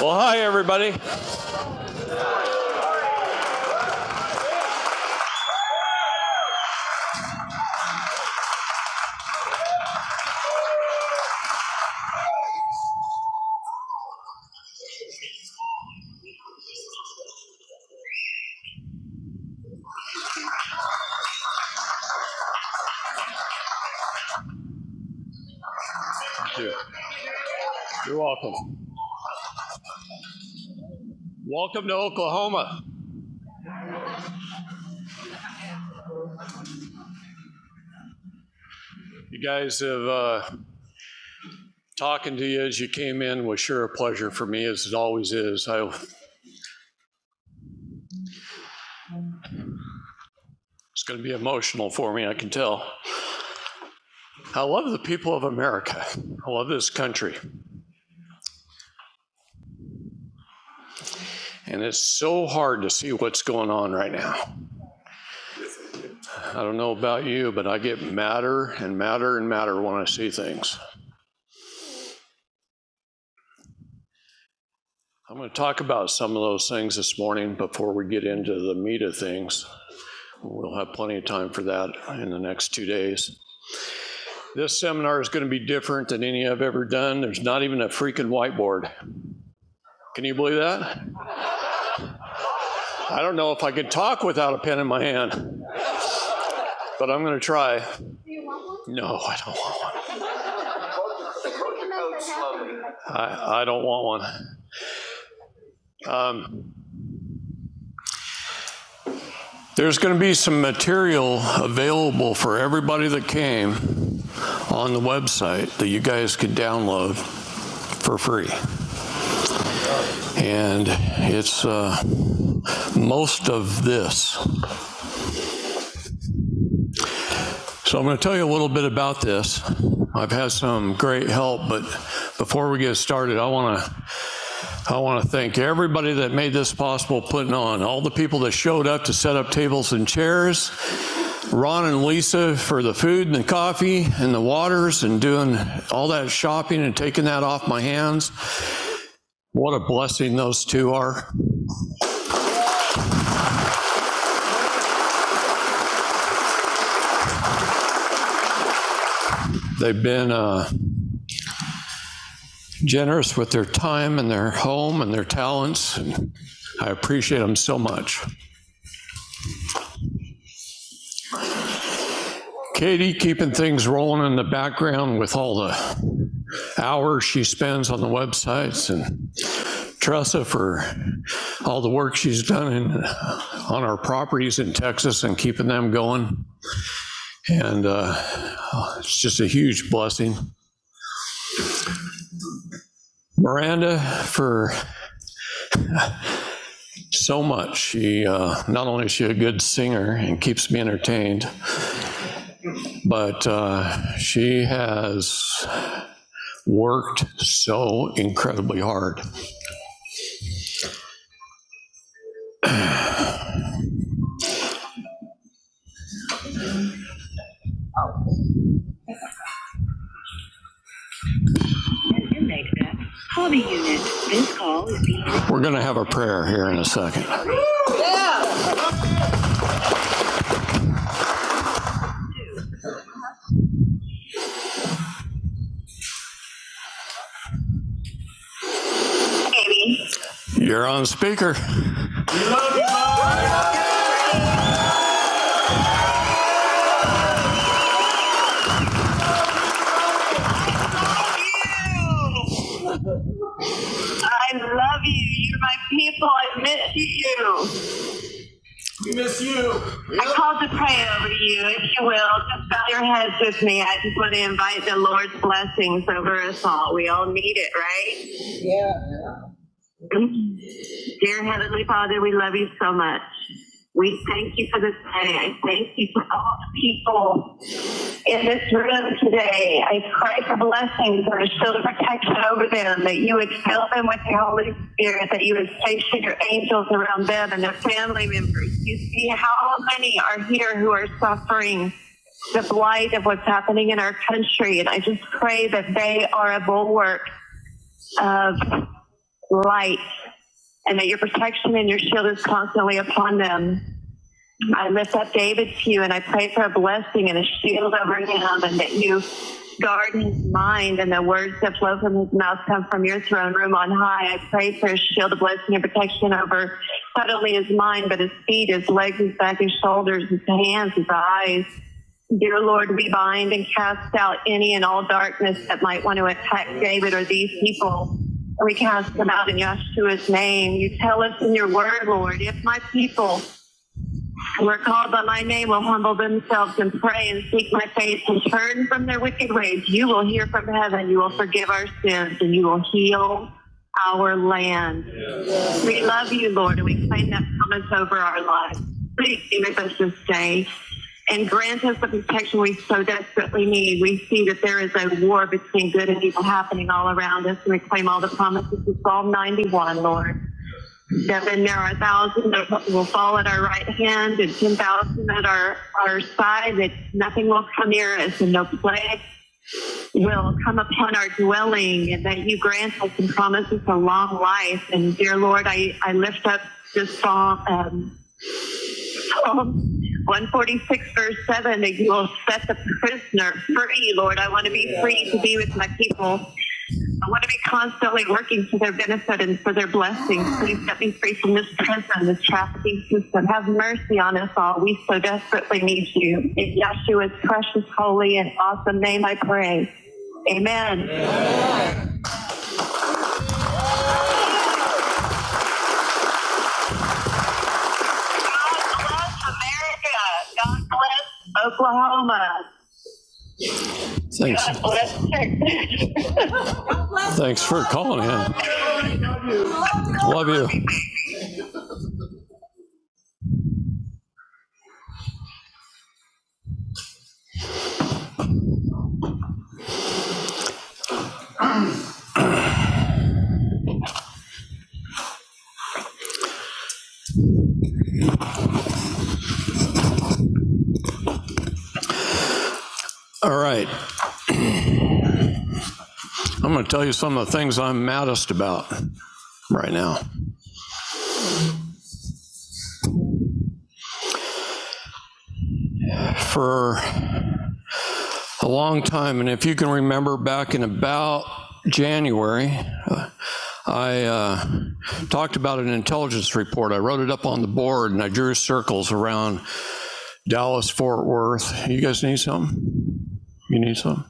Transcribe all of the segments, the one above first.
Well, hi, everybody. Welcome to Oklahoma. You guys have uh, talking to you as you came in was sure a pleasure for me, as it always is. I it's going to be emotional for me, I can tell. I love the people of America. I love this country. And it's so hard to see what's going on right now. I don't know about you, but I get madder and madder and madder when I see things. I'm going to talk about some of those things this morning before we get into the meat of things. We'll have plenty of time for that in the next two days. This seminar is going to be different than any I've ever done. There's not even a freaking whiteboard. Can you believe that? I don't know if I could talk without a pen in my hand, but I'm going to try. No, I don't want one. I, I don't want one. Um, there's going to be some material available for everybody that came on the website that you guys could download for free. And it's uh, most of this. So I'm going to tell you a little bit about this. I've had some great help, but before we get started, I want to I want to thank everybody that made this possible putting on, all the people that showed up to set up tables and chairs, Ron and Lisa for the food and the coffee and the waters and doing all that shopping and taking that off my hands. What a blessing those two are. They've been uh, generous with their time and their home and their talents. And I appreciate them so much. Katie keeping things rolling in the background with all the hours she spends on the websites and Tressa for all the work she's done in, on our properties in Texas and keeping them going. And uh, it's just a huge blessing. Miranda for so much. She uh, not only is she a good singer and keeps me entertained, but uh, she has worked so incredibly hard. Hobby unit. This call is being We're going to have a prayer here in a second. Amy. You're on speaker. My people. I miss you. We miss you. I called to pray over you, if you will. Just bow your heads with me. I just want to invite the Lord's blessings over us all. We all need it, right? Yeah. Dear Heavenly Father, we love you so much. We thank you for this day. I thank you for all the people in this room today. I pray for blessings for a shield of protection over them, that you would fill them with your Holy Spirit, that you would station your angels around them and their family members. You see how many are here who are suffering the blight of what's happening in our country. And I just pray that they are a bulwark of light and that your protection and your shield is constantly upon them. I lift up David to you and I pray for a blessing and a shield over him and that you guard his mind and the words that flow from his mouth come from your throne room on high. I pray for a shield of blessing and protection over not only his mind, but his feet, his legs, his back, his shoulders, his hands, his eyes. Dear Lord, we bind and cast out any and all darkness that might want to attack David or these people. We cast them out in Yeshua's name. You tell us in your word, Lord, if my people who are called by my name will humble themselves and pray and seek my face and turn from their wicked ways, you will hear from heaven. You will forgive our sins and you will heal our land. We love you, Lord, and we claim that promise over our lives. Please be with us this day and grant us the protection we so desperately need. We see that there is a war between good and evil happening all around us, and we claim all the promises of Psalm 91, Lord. That when there are a thousand that will fall at our right hand and 10,000 at our, our side, that nothing will come near us and no plague will come upon our dwelling, and that you grant us and promise us a long life. And dear Lord, I, I lift up this psalm, um, Psalm 146, verse 7, that you will set the prisoner free, Lord. I want to be free to be with my people. I want to be constantly working for their benefit and for their blessings. Please set me free from this prison, this trafficking system. Have mercy on us all. We so desperately need you. In Yeshua's precious, holy, and awesome name I pray. Amen. God bless Bless Oklahoma. Thanks, thanks for calling in. Love you. All right. I'm going to tell you some of the things I'm maddest about right now. For a long time, and if you can remember back in about January, I uh, talked about an intelligence report. I wrote it up on the board and I drew circles around Dallas, Fort Worth. You guys need something? You need some?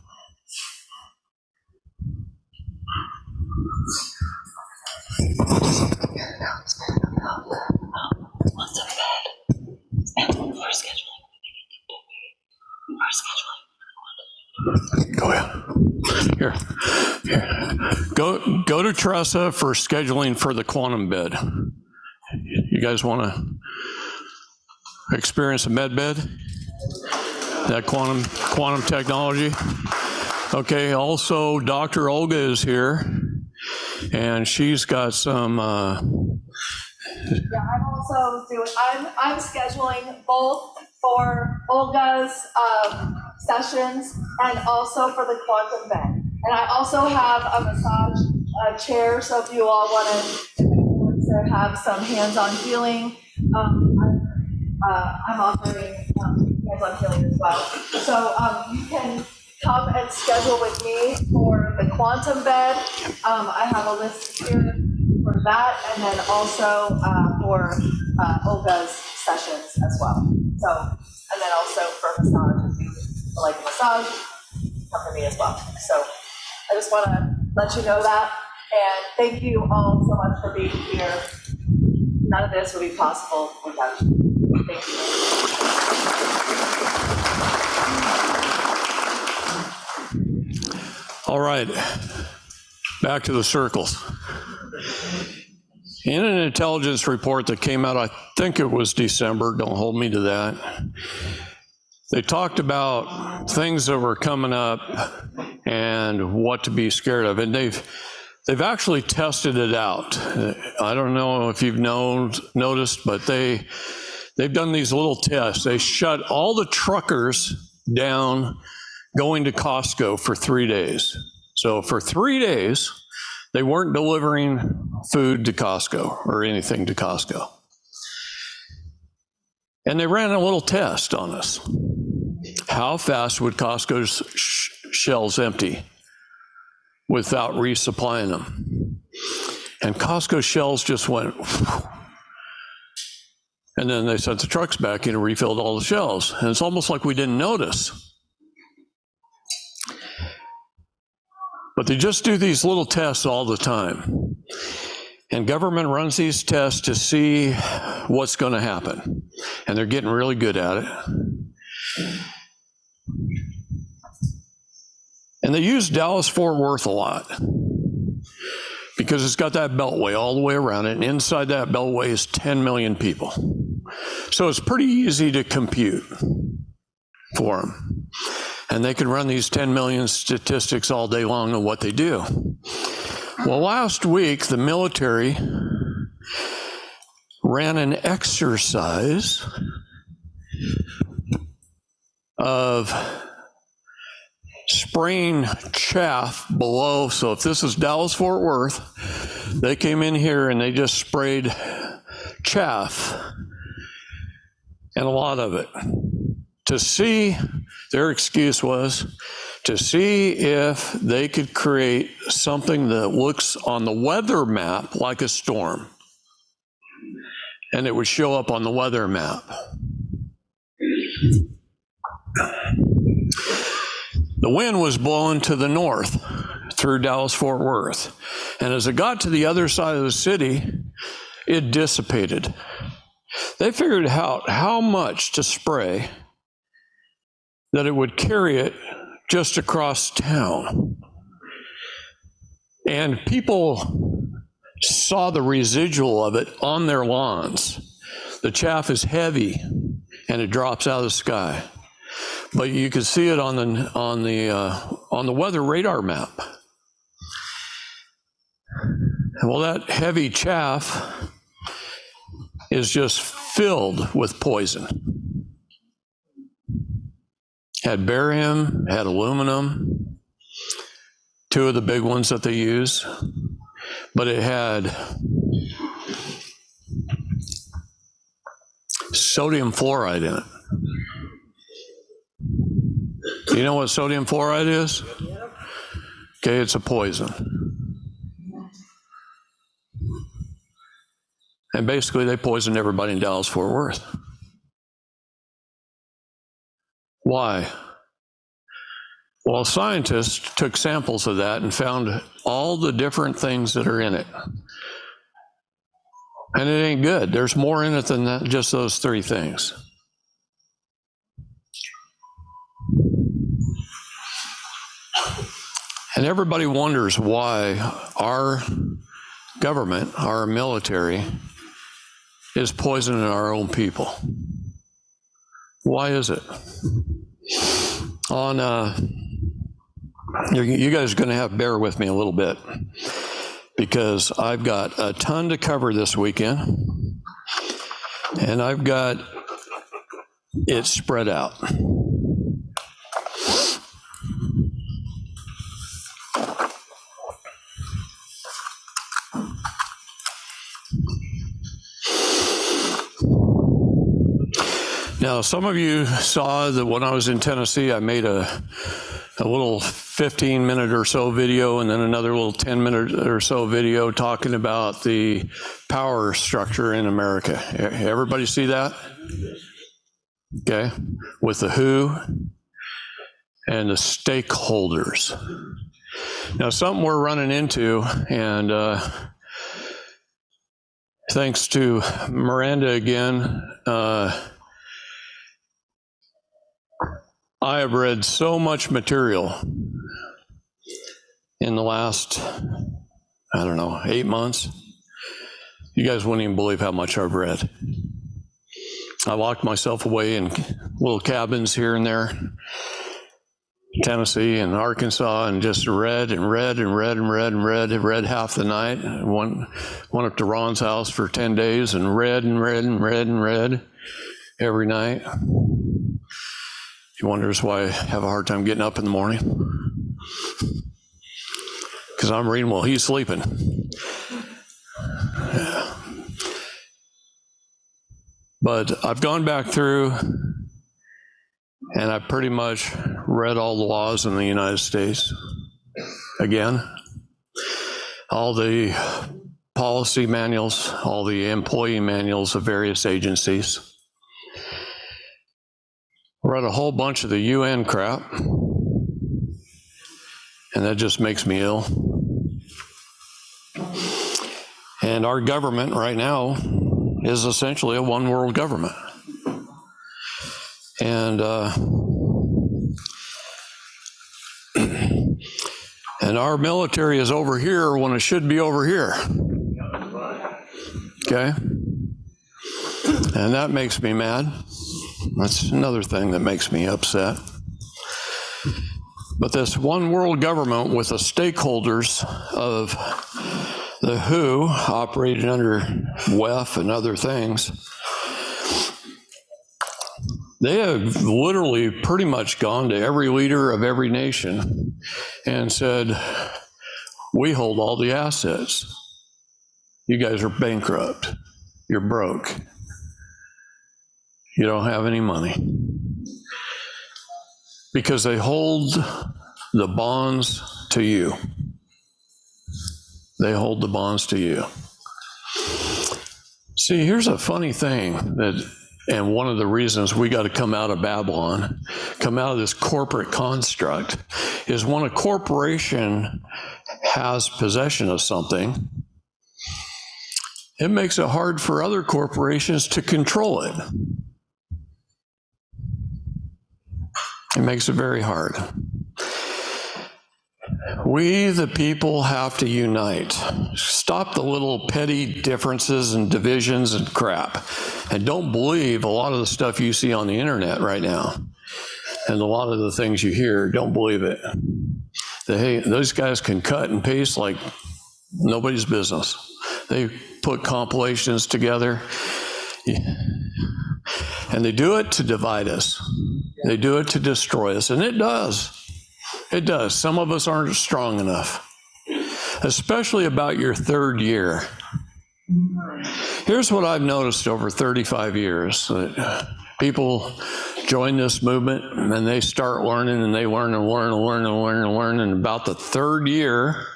Go ahead. Here, here. Go, go to Tressa for scheduling for the quantum bed. You guys want to experience a med bed? That quantum, quantum technology? Okay, also Dr. Olga is here, and she's got some, uh, Yeah, I'm also doing, I'm, I'm scheduling both for Olga's, um, sessions and also for the quantum bed. And I also have a massage, uh, chair, so if you all wants to have some hands-on healing, um, I'm, uh, I'm offering, um, hands-on healing as well. So, um, you can come and schedule with me for the quantum bed. Um, I have a list here for that, and then also uh, for uh, Olga's sessions as well. So, and then also for massage, if you like massage, come to me as well. So, I just want to let you know that, and thank you all so much for being here. None of this would be possible without you. All right, back to the circles. In an intelligence report that came out, I think it was December, don't hold me to that, they talked about things that were coming up and what to be scared of. And they've, they've actually tested it out. I don't know if you've known, noticed, but they, they've done these little tests. They shut all the truckers down going to Costco for three days. So for three days, They weren't delivering food to Costco or anything to Costco. And they ran a little test on us. How fast would Costco's sh- shelves empty without resupplying them? And Costco shelves just went. And then they sent the trucks back in and refilled all the shelves. And it's almost like we didn't notice. But they just do these little tests all the time. And government runs these tests to see what's going to happen. And they're getting really good at it. And they use Dallas Fort Worth a lot because it's got that beltway all the way around it. And inside that beltway is 10 million people. So it's pretty easy to compute for them. And they can run these 10 million statistics all day long on what they do. Well, last week, the military ran an exercise of spraying chaff below. So if this is Dallas Fort Worth, they came in here and they just sprayed chaff and a lot of it to see their excuse was to see if they could create something that looks on the weather map like a storm and it would show up on the weather map the wind was blowing to the north through Dallas Fort Worth. And as it got to the other side of the city, it dissipated. They figured out how much to spray that it would carry it just across town. And people saw the residual of it on their lawns. The chaff is heavy and it drops out of the sky but you could see it on the on the uh, on the weather radar map. Well, that heavy chaff is just filled with poison. Had barium, had aluminum, two of the big ones that they use, but it had sodium fluoride in it. You know what sodium fluoride is? Okay, it's a poison. And basically, they poisoned everybody in Dallas Fort Worth. Why? Well, scientists took samples of that and found all the different things that are in it. And it ain't good. There's more in it than that, just those three things. And everybody wonders why our government, our military, is poisoning our own people. Why is it? On, uh, you, guys are going to have bear with me a little bit because I've got a ton to cover this weekend, and I've got it spread out. Now, some of you saw that when I was in Tennessee, I made a, a little 15 minute or so video and then another little 10 minute or so video talking about the power structure in America. Everybody see that? Okay. With the who and the stakeholders. Now, something we're running into, and uh, thanks to Miranda again, uh, I have read so much material in the last, I don't know, eight months. You guys wouldn't even believe how much I've read. I locked myself away in little cabins here and there, Tennessee and Arkansas, and just read and read and read and read and read and read half the night. Went, went up to Ron's house for 10 days and read and read and read and read every night. He wonders why I have a hard time getting up in the morning. because I'm reading while he's sleeping. But I've gone back through and I pretty much read all the laws in the United States again, all the policy manuals, all the employee manuals of various agencies. Read a whole bunch of the UN crap, and that just makes me ill. And our government right now is essentially a one world government. And uh, and our military is over here when it should be over here. Okay? And that makes me mad. That's another thing that makes me upset. But this one world government with the stakeholders of the WHO operating under WEF and other things, they have literally pretty much gone to every leader of every nation and said, We hold all the assets. You guys are bankrupt. You're broke. You don't have any money. Because they hold the bonds to you. They hold the bonds to you. See, here's a funny thing that, and one of the reasons we got to come out of Babylon, come out of this corporate construct, is when a corporation has possession of something, it makes it hard for other corporations to control it. It makes it very hard. We, the people, have to unite. Stop the little petty differences and divisions and crap. And don't believe a lot of the stuff you see on the internet right now. And a lot of the things you hear, don't believe it. They, those guys can cut and paste like nobody's business. They put compilations together. And they do it to divide us. They do it to destroy us. And it does. It does. Some of us aren't strong enough, especially about your third year. Here's what I've noticed over 35 years that people join this movement and they start learning and they learn and learn and learn and learn and learn. And about the third year,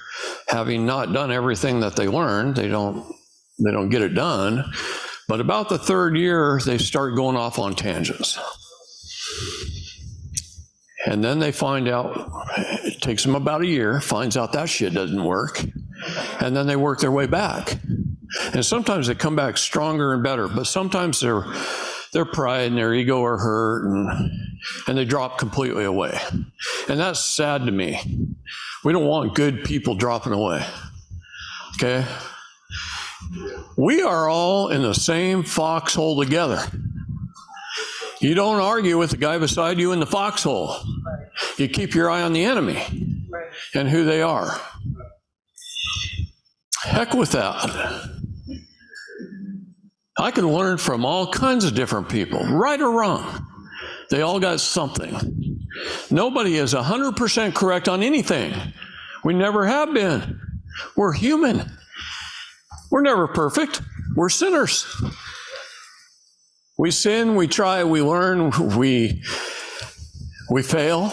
having not done everything that they learned, they don't they don't get it done. But about the third year, they start going off on tangents. And then they find out, it takes them about a year, finds out that shit doesn't work. And then they work their way back. And sometimes they come back stronger and better, but sometimes their, their pride and their ego are hurt and, and they drop completely away. And that's sad to me. We don't want good people dropping away. Okay? We are all in the same foxhole together. You don't argue with the guy beside you in the foxhole. You keep your eye on the enemy and who they are. Heck with that. I can learn from all kinds of different people, right or wrong. They all got something. Nobody is 100% correct on anything. We never have been. We're human. We're never perfect. We're sinners. We sin, we try, we learn, we we fail,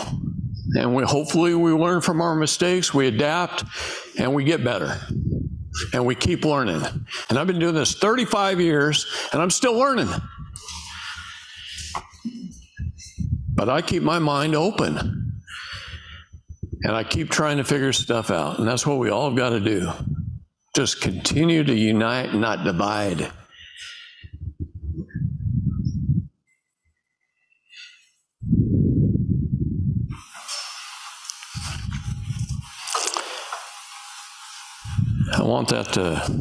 and we hopefully we learn from our mistakes, we adapt, and we get better. And we keep learning. And I've been doing this 35 years, and I'm still learning. But I keep my mind open. And I keep trying to figure stuff out. And that's what we all got to do. Just continue to unite, not divide. I want that to,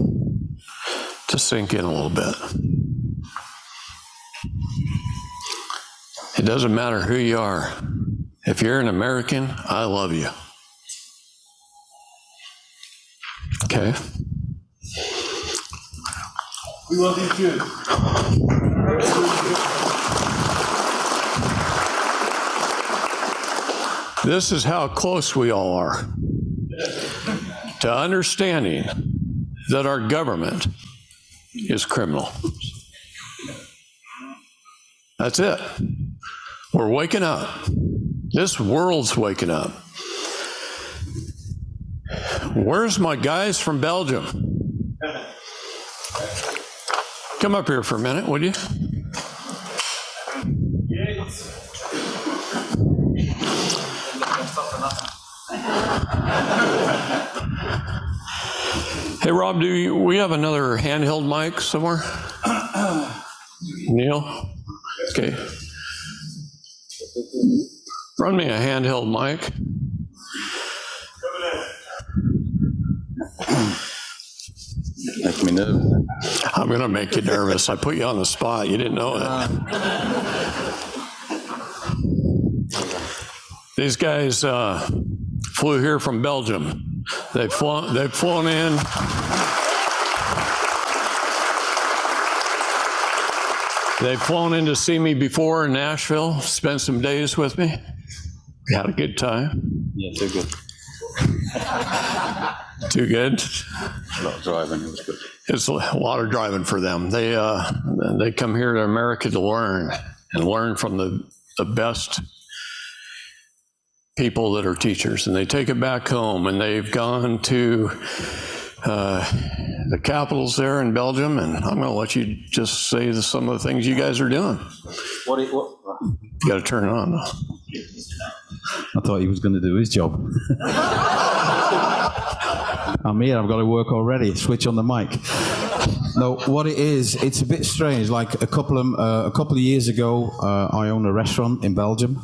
to sink in a little bit. It doesn't matter who you are. If you're an American, I love you. Okay? We love you too. This is how close we all are. to understanding that our government is criminal. That's it. We're waking up. This world's waking up. Where's my guys from Belgium? Come up here for a minute, would you? Hey, Rob, do you, we have another handheld mic somewhere? Neil? Okay. Run me a handheld mic. Make me nervous. I'm going to make you nervous. I put you on the spot. You didn't know it. These guys uh, flew here from Belgium. They've flown, they've flown in. They've flown in to see me before in Nashville, spent some days with me. We had a good time. Yeah, too good. Too good. A lot of driving. It was good. It's a lot of driving for them. They uh, they come here to America to learn and learn from the the best people that are teachers, and they take it back home. And they've gone to uh, the capitals there in Belgium, and I'm going to let you just say the, some of the things you guys are doing. What? It, what? You got to turn it on. I thought he was going to do his job. I'm here. I've got to work already. Switch on the mic. No, what it is, it's a bit strange. Like a couple of uh, a couple of years ago, uh, I owned a restaurant in Belgium,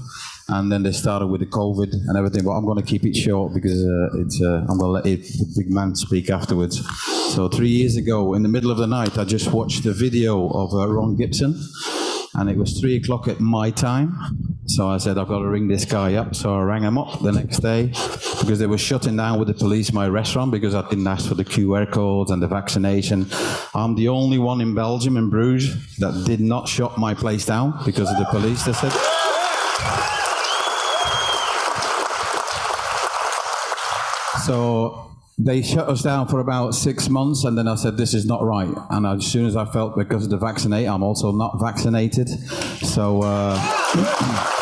and then they started with the COVID and everything. But I'm going to keep it short because uh, it's uh, I'm going to let it, the big man speak afterwards. So three years ago, in the middle of the night, I just watched a video of uh, Ron Gibson, and it was three o'clock at my time. So I said, I've got to ring this guy up. So I rang him up the next day because they were shutting down with the police my restaurant because I didn't ask for the QR codes and the vaccination. I'm the only one in Belgium, in Bruges, that did not shut my place down because of the police, they said. So they shut us down for about six months, and then I said, "This is not right." And as soon as I felt because of the vaccinate, I'm also not vaccinated. So uh,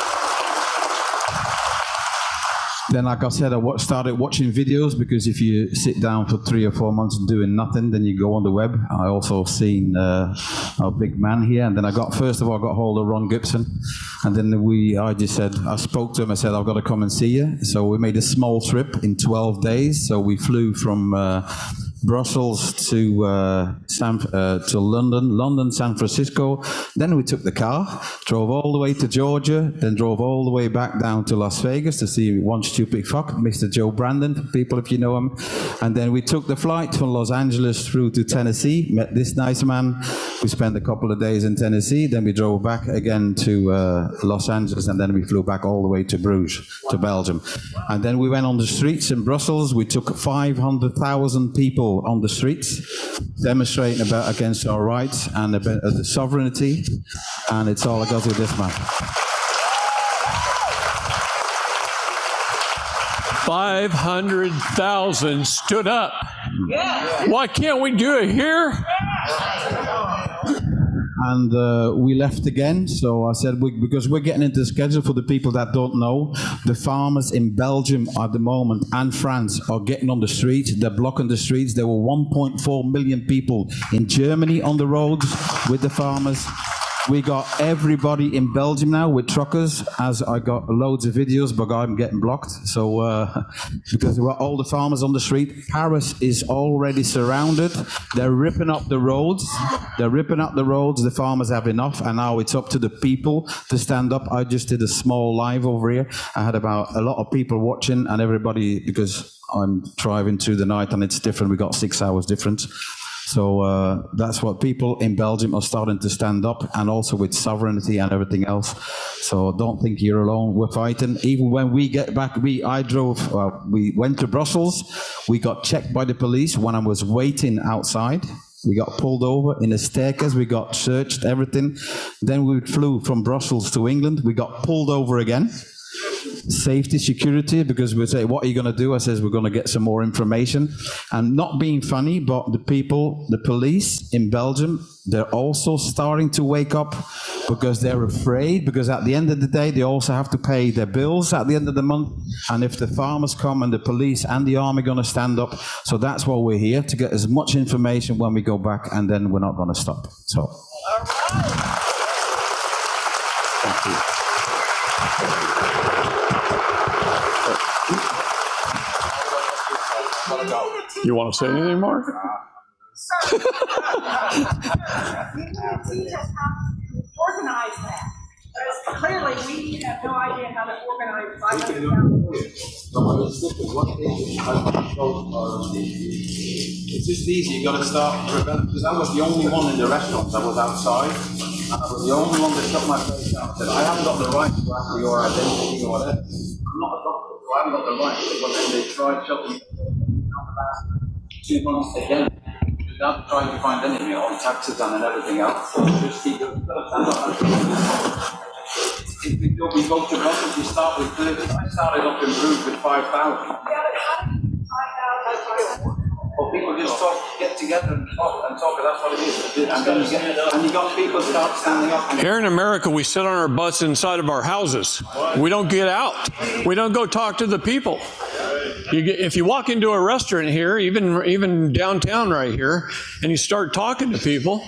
then, like I said, I started watching videos because if you sit down for three or four months doing nothing, then you go on the web. I also seen uh, a big man here, and then I got first of all I got hold of Ron Gibson, and then we I just said I spoke to him. I said I've got to come and see you. So we made a small trip in 12 days. So we flew from. Uh, Brussels to uh, San, uh, to London, London, San Francisco. Then we took the car, drove all the way to Georgia, then drove all the way back down to Las Vegas to see one stupid fuck, Mr. Joe Brandon, people if you know him. And then we took the flight from Los Angeles through to Tennessee, met this nice man. We spent a couple of days in Tennessee, then we drove back again to uh, Los Angeles, and then we flew back all the way to Bruges, to Belgium. And then we went on the streets in Brussels. We took 500,000 people on the streets demonstrating about against our rights and about the sovereignty. And it's all because of this man. 500,000 stood up. Why can't we do it here? And uh, we left again. So I said, we, because we're getting into the schedule for the people that don't know, the farmers in Belgium at the moment and France are getting on the streets. They're blocking the streets. There were 1.4 million people in Germany on the roads with the farmers. We got everybody in Belgium now with truckers, as I got loads of videos, but I'm getting blocked. So, uh, because there were all the farmers on the street, Paris is already surrounded. They're ripping up the roads. They're ripping up the roads. The farmers have enough, and now it's up to the people to stand up. I just did a small live over here. I had about a lot of people watching, and everybody, because I'm driving through the night and it's different, we got six hours difference. So uh, that's what people in Belgium are starting to stand up, and also with sovereignty and everything else. So don't think you're alone. We're fighting. Even when we get back, we I drove. Uh, we went to Brussels. We got checked by the police when I was waiting outside. We got pulled over in a staircase. We got searched, everything. Then we flew from Brussels to England. We got pulled over again. Safety, security, because we say, what are you going to do? I says, we're going to get some more information. And not being funny, but the people, the police in Belgium, they're also starting to wake up because they're afraid, because at the end of the day, they also have to pay their bills at the end of the month. And if the farmers come and the police and the army going to stand up, so that's why we're here, to get as much information when we go back, and then we're not going to stop. So. You want to say anything more? You organize that. Because clearly, we have no idea how to organize five hundred thousand. It's just easy, You've gotta start rebelling, because I was the only one in the restaurant, I was outside, and I was the only one that stuck my face out, said, I haven't got the right to ask for your identity or whatever. I'm not a doctor, so I haven't got the right, but then they tried shutting me down the two months again. Without trying to find anything on taxes and everything else, we go, to Brussels, we start with thirty, I started up in Bruges with five thousand. Yeah, but how do you find out how to? Well, people just talk, get together and talk, and talk, and that's what it is. And then you get, and you got people start standing up Here in America, we sit on our butts inside of our houses. We don't get out. We don't go talk to the people. You get, if you walk into a restaurant here, even even downtown right here, and you start talking to people,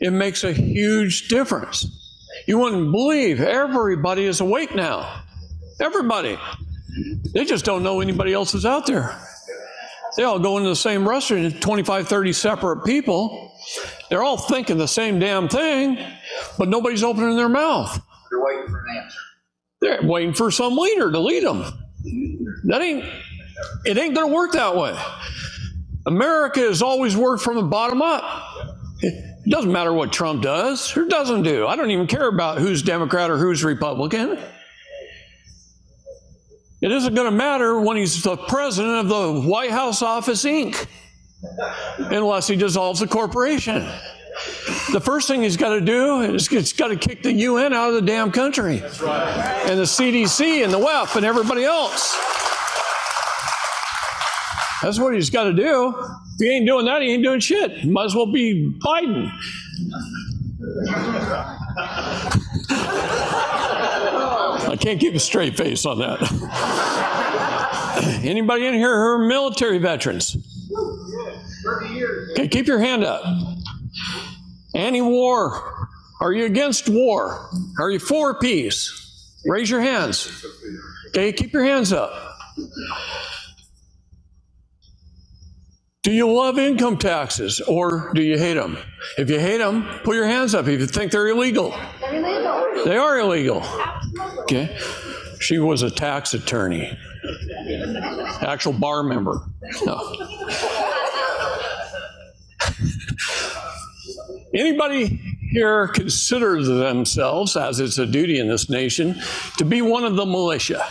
it makes a huge difference. You wouldn't believe everybody is awake now. Everybody. They just don't know anybody else is out there. They all go into the same restaurant, 25, 30 separate people. They're all thinking the same damn thing, but nobody's opening their mouth. They're waiting for an answer. They're waiting for some leader to lead them. That ain't, it ain't gonna work that way. America has always worked from the bottom up. It doesn't matter what Trump does or doesn't do. I don't even care about who's Democrat or who's Republican. It isn't going to matter when he's the president of the White House Office Inc., unless he dissolves the corporation. The first thing he's got to do is he's got to kick the UN out of the damn country. And the CDC and the WEF and everybody else. That's what he's got to do. If he ain't doing that, he ain't doing shit. Might as well be Biden. I can't keep a straight face on that. Anybody in here who are military veterans? Okay, keep your hand up. Anti-war. Are you against war? Are you for peace? Raise your hands. Okay, keep your hands up. Do you love income taxes or do you hate them? If you hate them, put your hands up if you think they're illegal. They're illegal. They are illegal. Absolutely. Okay. She was a tax attorney, actual bar member. No. Anybody here consider themselves, as it's a duty in this nation, to be one of the militia?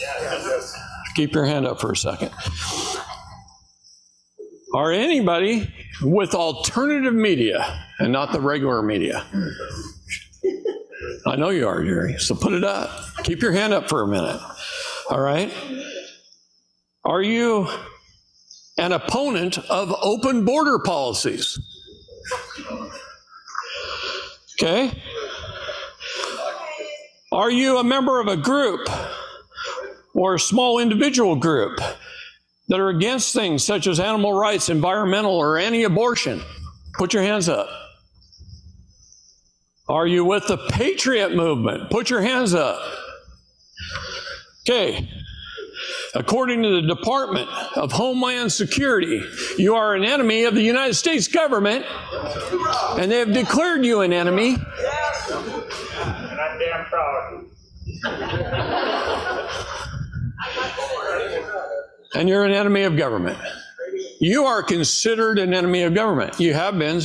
Yes. Keep your hand up for a second. Or anybody with alternative media and not the regular media? I know you are, Jerry. So put it up. Keep your hand up for a minute. All right? Are you an opponent of open border policies? Okay? Are you a member of a group or a small individual group that are against things such as animal rights, environmental, or any abortion? Put your hands up. Are you with the Patriot movement? Put your hands up. Okay. According to the Department of Homeland Security, you are an enemy of the United States government, and they have declared you an enemy. And I'm damn proud. and you're an enemy of government. You are considered an enemy of government. You have been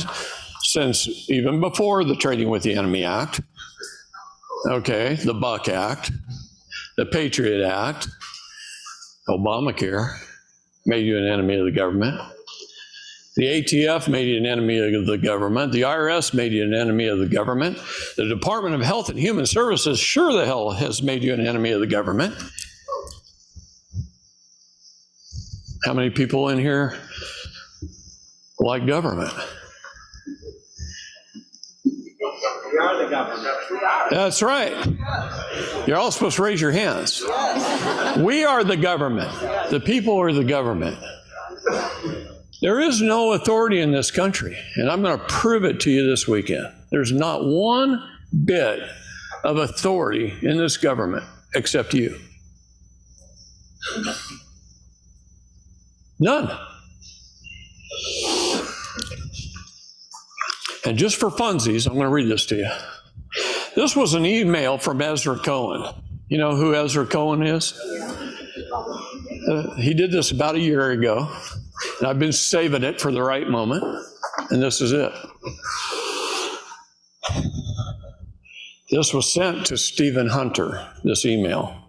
since even before the Trading with the Enemy Act. Okay, the Buck Act, the Patriot Act, Obamacare made you an enemy of the government. The ATF made you an enemy of the government. The IRS made you an enemy of the government. The Department of Health and Human Services sure the hell has made you an enemy of the government. How many people in here like government? We are the government. That's right. You're all supposed to raise your hands. We are the government. The people are the government. There is no authority in this country, and I'm going to prove it to you this weekend. There's not one bit of authority in this government except you. None. And just for funsies, I'm going to read this to you. This was an email from Ezra Cohen. You know who Ezra Cohen is? Uh, he did this about a year ago, and I've been saving it for the right moment, and this is it. This was sent to Stephen Hunter, this email.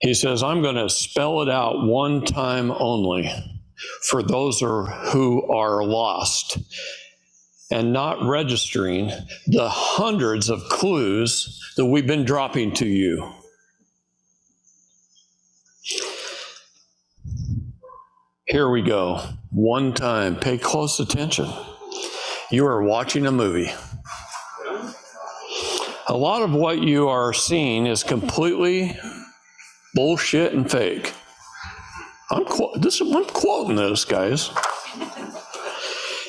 He says, I'm going to spell it out one time only for those are, who are lost and not registering the hundreds of clues that we've been dropping to you. Here we go. One time. Pay close attention. You are watching a movie. A lot of what you are seeing is completely bullshit and fake. I'm qu- this I'm quoting this, guys.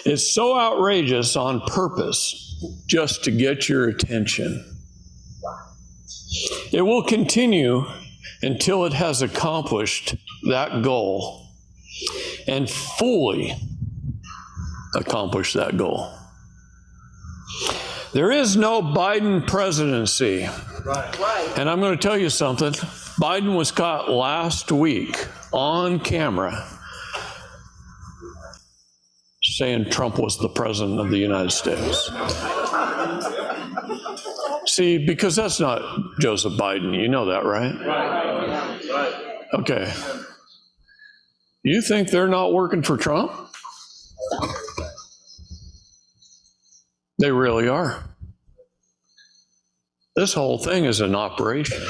It's so outrageous on purpose just to get your attention. It will continue until it has accomplished that goal and fully accomplished that goal. There is no Biden presidency. And I'm going to tell you something. Biden was caught last week on camera saying Trump was the president of the United States. See, because that's not Joseph Biden. You know that, right? Okay. You think they're not working for Trump? They really are. This whole thing is an operation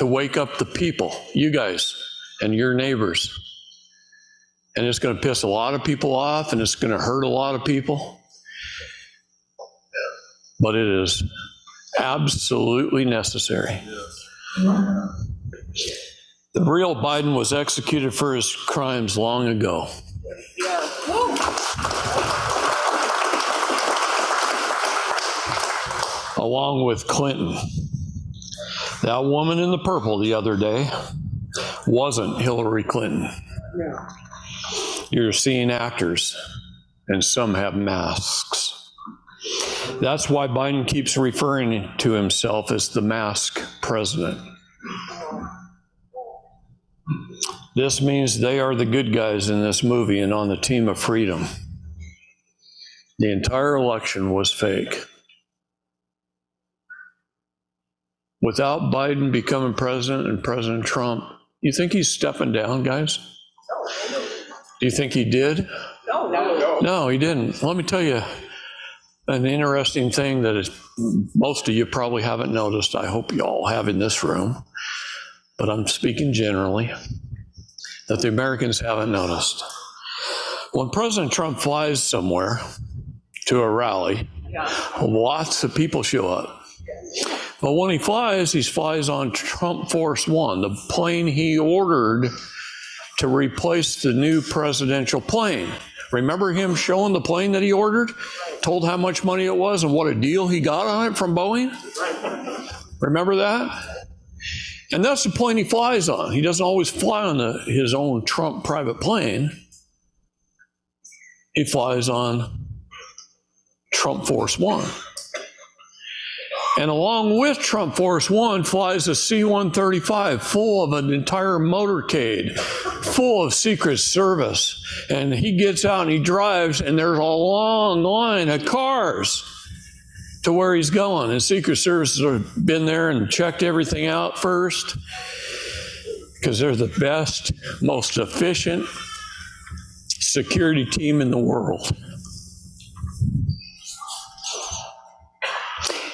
to wake up the people, you guys and your neighbors. And it's going to piss a lot of people off and it's going to hurt a lot of people. But it is absolutely necessary. The real Biden was executed for his crimes long ago. Along with Clinton. That woman in the purple the other day wasn't Hillary Clinton. You're seeing actors, and some have masks. That's why Biden keeps referring to himself as the mask president. This means they are the good guys in this movie and on the team of freedom. The entire election was fake. Without Biden becoming president and President Trump, you think he's stepping down, guys? Do you think he did? No, no. No, he didn't. Let me tell you an interesting thing that is, most of you probably haven't noticed. I hope you all have in this room, but I'm speaking generally that the Americans haven't noticed. When President Trump flies somewhere to a rally, lots of people show up. But when he flies, he flies on Trump Force One, the plane he ordered to replace the new presidential plane. Remember him showing the plane that he ordered? Told how much money it was and what a deal he got on it from Boeing? Remember that? And that's the plane he flies on. He doesn't always fly on the, his own Trump private plane. He flies on Trump Force One. And along with Trump Force One flies a C 135 full of an entire motorcade, full of Secret Service. And he gets out and he drives, and there's a long line of cars to where he's going. And Secret Service have been there and checked everything out first because they're the best, most efficient security team in the world.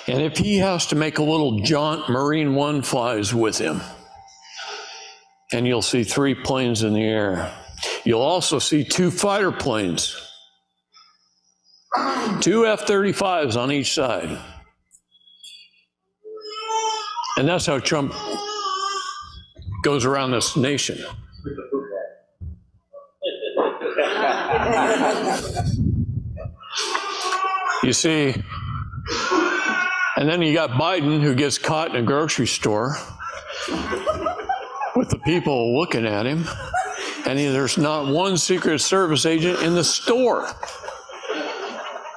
And if he has to make a little jaunt, Marine One flies with him. And you'll see three planes in the air. You'll also see two fighter planes, two F 35s on each side. And that's how Trump goes around this nation. You see, and then you got Biden who gets caught in a grocery store with the people looking at him, and he, there's not one Secret Service agent in the store.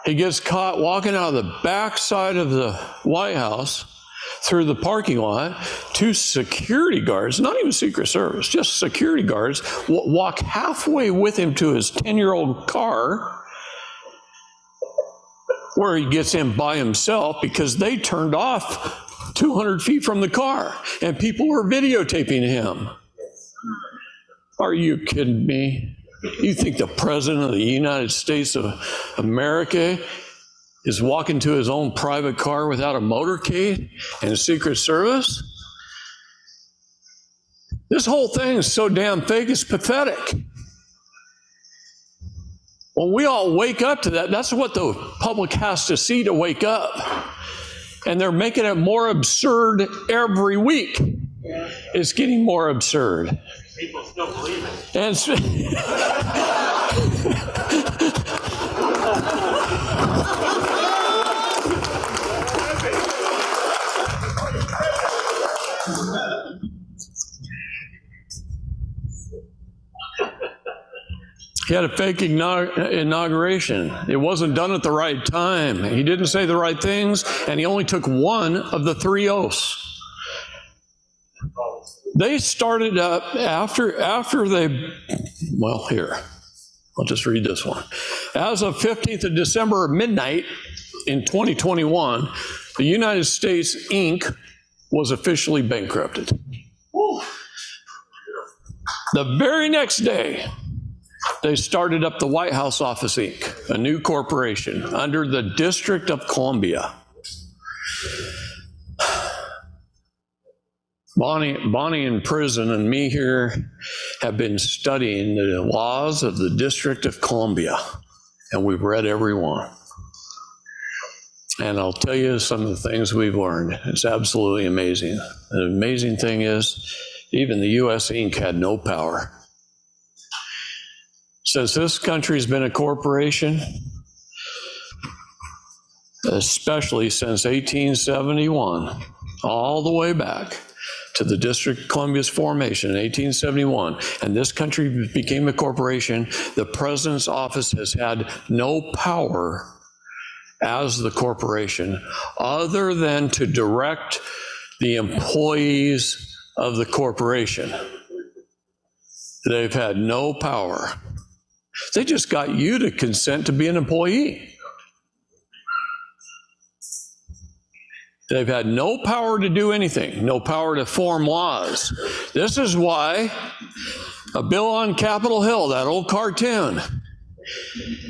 He gets caught walking out of the back side of the White House through the parking lot. Two security guards, not even Secret Service, just security guards, walk halfway with him to his 10 year old car where he gets in by himself because they turned off 200 feet from the car and people were videotaping him. Are you kidding me? You think the President of the United States of America is walking to his own private car without a motorcade and Secret Service? This whole thing is so damn fake, it's pathetic. Well, we all wake up to that. That's what the public has to see to wake up. And they're making it more absurd every week. It's getting more absurd. People still believe it. And He had a fake inaug- inauguration. It wasn't done at the right time. He didn't say the right things, and he only took one of the three oaths. They started up after after they well here. I'll just read this one. As of 15th of December midnight in 2021, the United States Inc. was officially bankrupted. The very next day, they started up the White House Office Inc., a new corporation under the District of Columbia. Bonnie, Bonnie in prison and me here have been studying the laws of the District of Columbia, and we've read every one. And I'll tell you some of the things we've learned. It's absolutely amazing. The amazing thing is, even the U.S. Inc. had no power. Since this country's been a corporation, especially since 1871, all the way back to the District of Columbia's formation in 1871, and this country became a corporation, the president's office has had no power as the corporation other than to direct the employees of the corporation. They've had no power. They just got you to consent to be an employee. They've had no power to do anything, no power to form laws. This is why a bill on Capitol Hill, that old cartoon,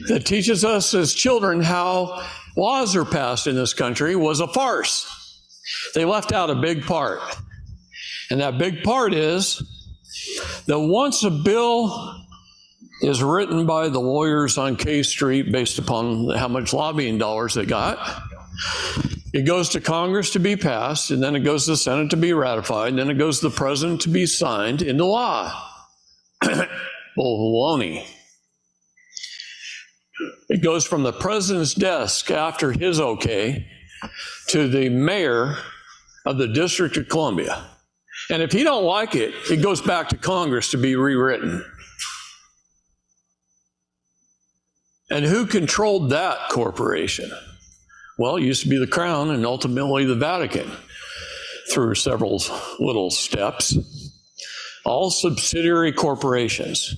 that teaches us as children how laws are passed in this country was a farce. They left out a big part. And that big part is that once a bill is written by the lawyers on K Street based upon how much lobbying dollars they got, it goes to Congress to be passed, and then it goes to the Senate to be ratified, and then it goes to the President to be signed into law. Baloney. It goes from the President's desk after his okay to the mayor of the District of Columbia. And if he don't like it, it goes back to Congress to be rewritten. And who controlled that corporation? Well, it used to be the crown and ultimately the Vatican through several little steps. All subsidiary corporations.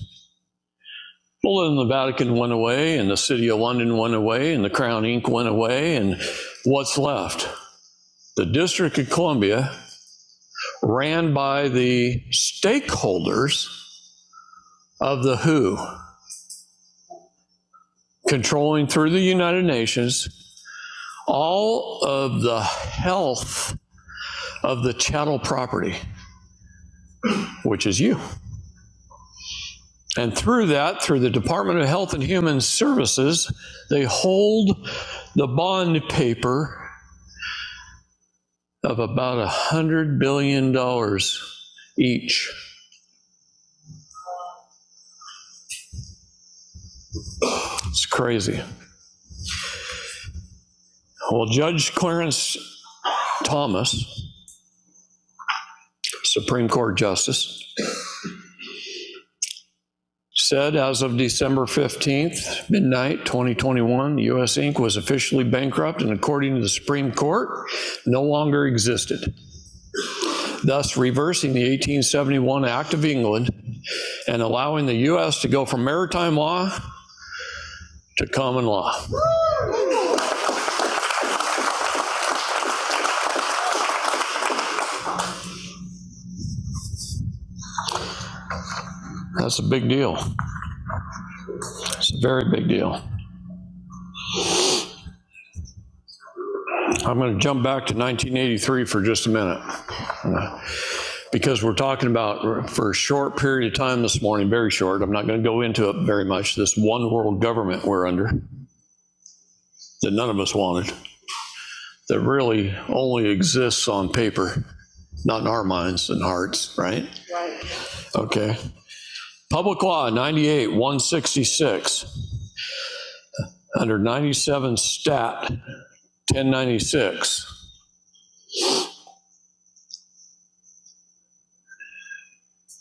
Well, then the Vatican went away, and the City of London went away, and the Crown Inc. went away, and what's left? The District of Columbia, ran by the stakeholders of the WHO, controlling through the United Nations all of the health of the chattel property, which is you. And through that, through the Department of Health and Human Services, they hold the bond paper of about a hundred billion dollars each. It's crazy. Well, Judge Clarence Thomas, Supreme Court Justice, said as of December 15th, midnight 2021, US Inc. was officially bankrupt and, according to the Supreme Court, no longer existed. Thus, reversing the 1871 Act of England and allowing the US to go from maritime law to common law. That's a big deal. It's a very big deal. I'm going to jump back to 1983 for just a minute. Because we're talking about, for a short period of time this morning, very short, I'm not going to go into it very much, this one world government we're under that none of us wanted, that really only exists on paper, not in our minds and hearts, right? Right. Okay. Public Law 98, 166, under 97 Stat 1096.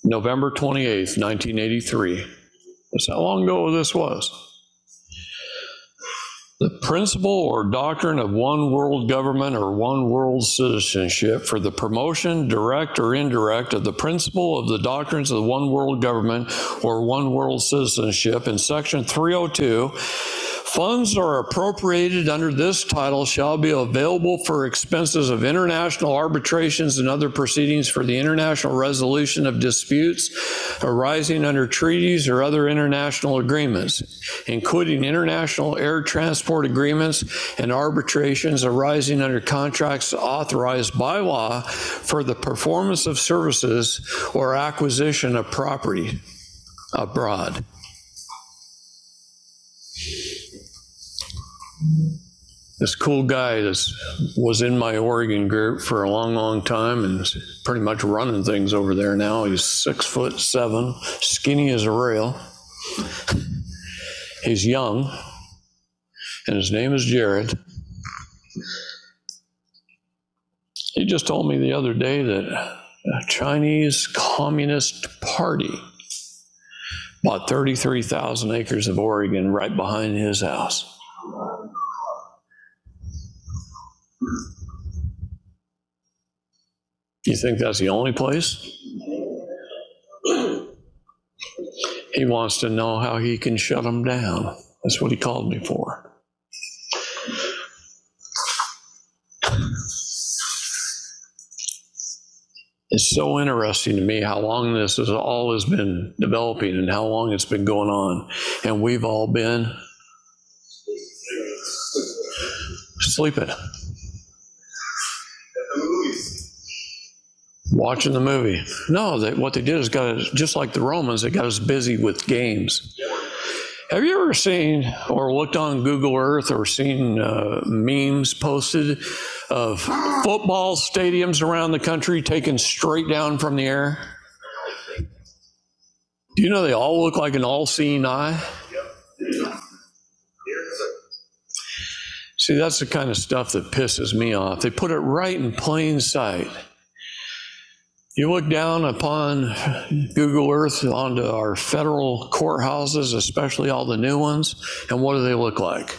November 28th, 1983. That's how long ago this was. The principle or doctrine of one world government or one world citizenship for the promotion, direct or indirect, of the principle of the doctrines of the one world government or one world citizenship in section 302 Funds are appropriated under this title shall be available for expenses of international arbitrations and other proceedings for the international resolution of disputes arising under treaties or other international agreements, including international air transport agreements and arbitrations arising under contracts authorized by law for the performance of services or acquisition of property abroad. This cool guy that was in my Oregon group for a long, long time and pretty much running things over there now. He's six foot seven, skinny as a rail. He's young, and his name is Jared. He just told me the other day that a Chinese Communist Party bought 33,000 acres of Oregon right behind his house. You think that's the only place? He wants to know how he can shut them down. That's what he called me for. It's so interesting to me how long this has all has been developing and how long it's been going on. And we've all been sleeping. Watching the movie. No, they, what they did is got us, just like the Romans, they got us busy with games. Have you ever seen or looked on Google Earth or seen uh, memes posted of football stadiums around the country taken straight down from the air? Do you know they all look like an all seeing eye? See, that's the kind of stuff that pisses me off. They put it right in plain sight. You look down upon Google Earth onto our federal courthouses, especially all the new ones, and what do they look like?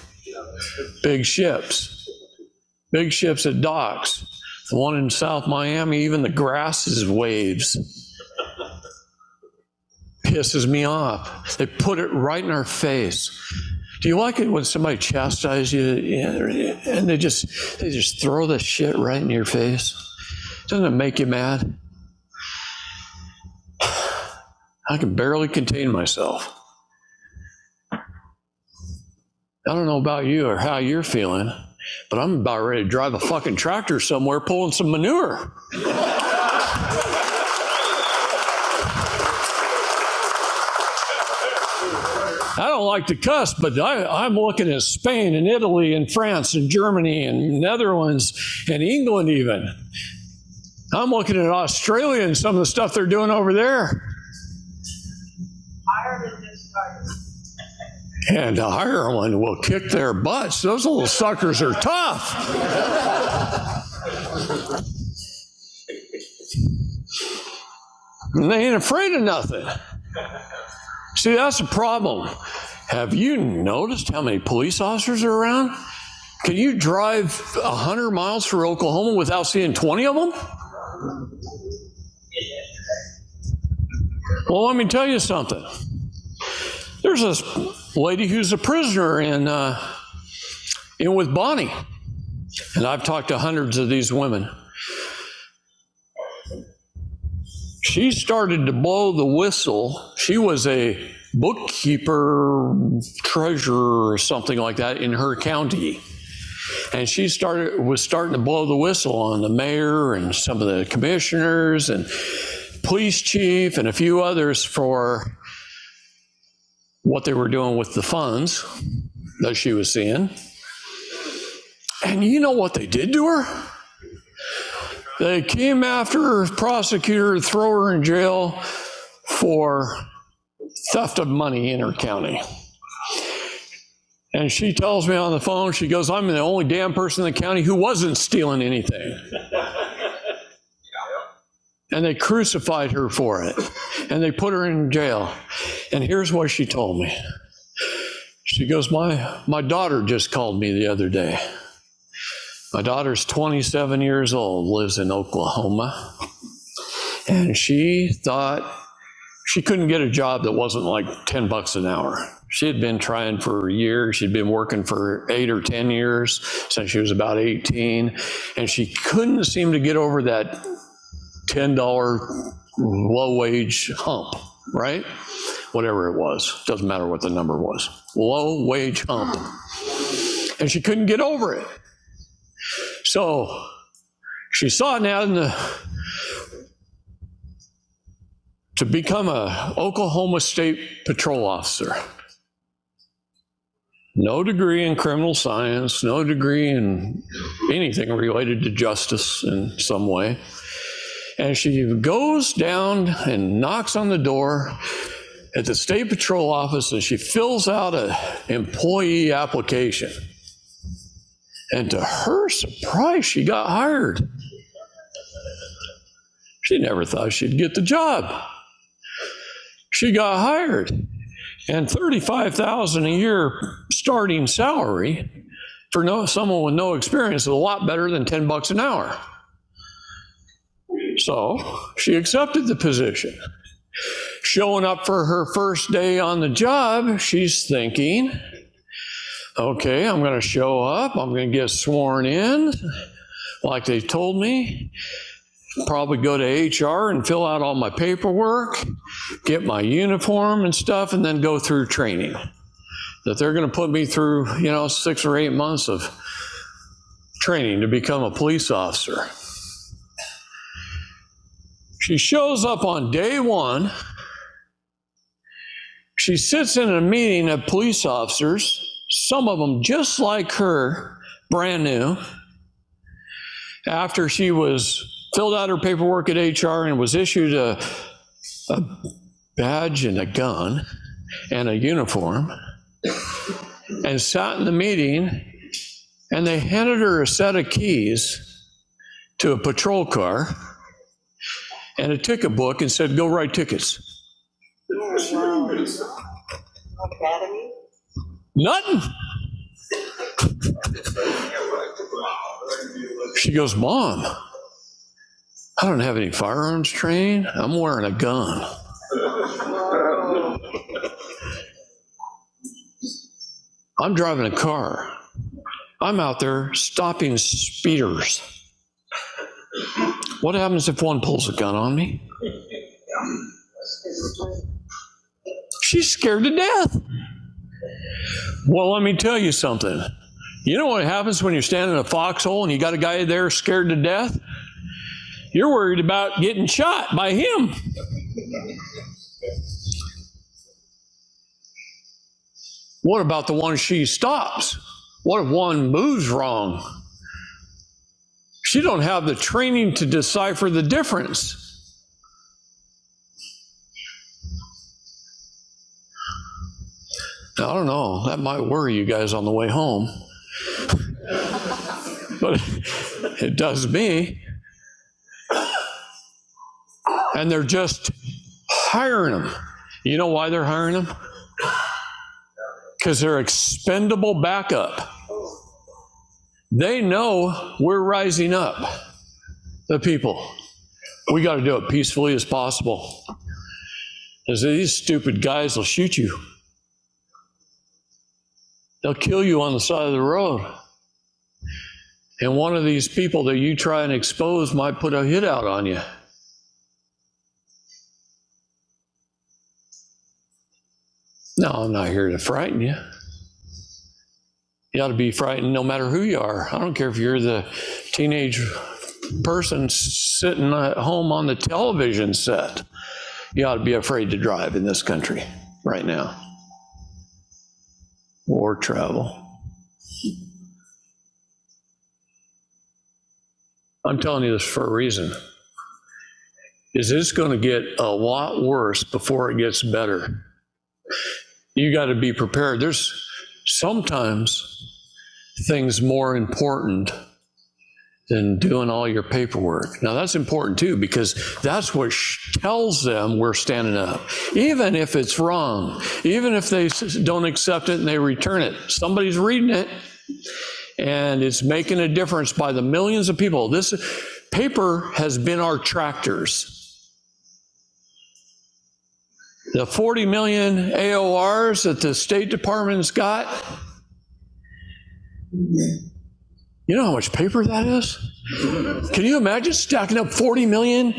Big ships. Big ships at docks. The one in South Miami, even the grass is waves. Pisses me off. They put it right in our face. Do you like it when somebody chastises you and they just they just throw the shit right in your face? Doesn't it make you mad? I can barely contain myself. I don't know about you or how you're feeling, but I'm about ready to drive a fucking tractor somewhere pulling some manure. I don't like to cuss, but I, I'm looking at Spain and Italy and France and Germany and Netherlands and England even. I'm looking at Australia and some of the stuff they're doing over there. Ireland started. And Ireland will kick their butts. Those little suckers are tough. And they ain't afraid of nothing. See, that's the problem. Have you noticed how many police officers are around? Can you drive 100 miles through Oklahoma without seeing 20 of them? Well, let me tell you something. There's this lady who's a prisoner in, uh, in with Bonnie. And I've talked to hundreds of these women. She started to blow the whistle. She was a bookkeeper, treasurer, or something like that in her county. And she started was starting to blow the whistle on the mayor and some of the commissioners and police chief and a few others for what they were doing with the funds that she was seeing. And you know what they did to her? They came after her prosecutor, throw her in jail for theft of money in her county. And she tells me on the phone, she goes, I'm the only damn person in the county who wasn't stealing anything. And they crucified her for it. And they put her in jail. And here's what she told me. She goes, My, my daughter just called me the other day. My daughter's 27 years old, lives in Oklahoma. And she thought she couldn't get a job that wasn't like 10 bucks an hour. She had been trying for a year. She'd been working for eight or 10 years since she was about 18. And she couldn't seem to get over that $10 low wage hump, right? Whatever it was. Doesn't matter what the number was. Low wage hump. And she couldn't get over it. So she now in the to become a Oklahoma State Patrol officer. No degree in criminal science, no degree in anything related to justice in some way. And she goes down and knocks on the door at the State Patrol office and she fills out an employee application. And to her surprise, she got hired. She never thought she'd get the job. She got hired. And 35,000 a year starting salary for no, someone with no experience is a lot better than 10 bucks an hour. So she accepted the position. Showing up for her first day on the job, she's thinking, okay, I'm going to show up, I'm going to get sworn in, like they told me. Probably go to HR and fill out all my paperwork, get my uniform and stuff, and then go through training. That they're going to put me through, you know, six or eight months of training to become a police officer. She shows up on day one. She sits in a meeting of police officers, some of them just like her, brand new. After she was filled out her paperwork at HR and was issued a, a badge and a gun and a uniform, and sat in the meeting, and they handed her a set of keys to a patrol car and a ticket book and said, Go write tickets. Nothing. She goes, Mom, I don't have any firearms training. I'm wearing a gun. I'm driving a car. I'm out there stopping speeders. What happens if one pulls a gun on me? She's scared to death. Well, let me tell you something. You know what happens when you're standing in a foxhole and you got a guy there scared to death? You're worried about getting shot by him. What about the one she stops? What if one moves wrong? She don't have the training to decipher the difference. I don't know. That might worry you guys on the way home. but it does me. And they're just hiring them. You know why they're hiring them? Because they're expendable backup. They know we're rising up, the people. We got to do it peacefully as possible. Because these stupid guys will shoot you. They'll kill you on the side of the road. And one of these people that you try and expose might put a hit out on you. No, I'm not here to frighten you. You ought to be frightened no matter who you are. I don't care if you're the teenage person sitting at home on the television set. You ought to be afraid to drive in this country right now or travel. I'm telling you this for a reason. Is this going to get a lot worse before it gets better? You got to be prepared. There's sometimes things more important than doing all your paperwork. Now, that's important too, because that's what sh- tells them we're standing up. Even if it's wrong, even if they don't accept it and they return it, somebody's reading it and it's making a difference by the millions of people. This paper has been our tractors. The 40 million AORs that the State Department's got, you know how much paper that is? Can you imagine stacking up 40 million?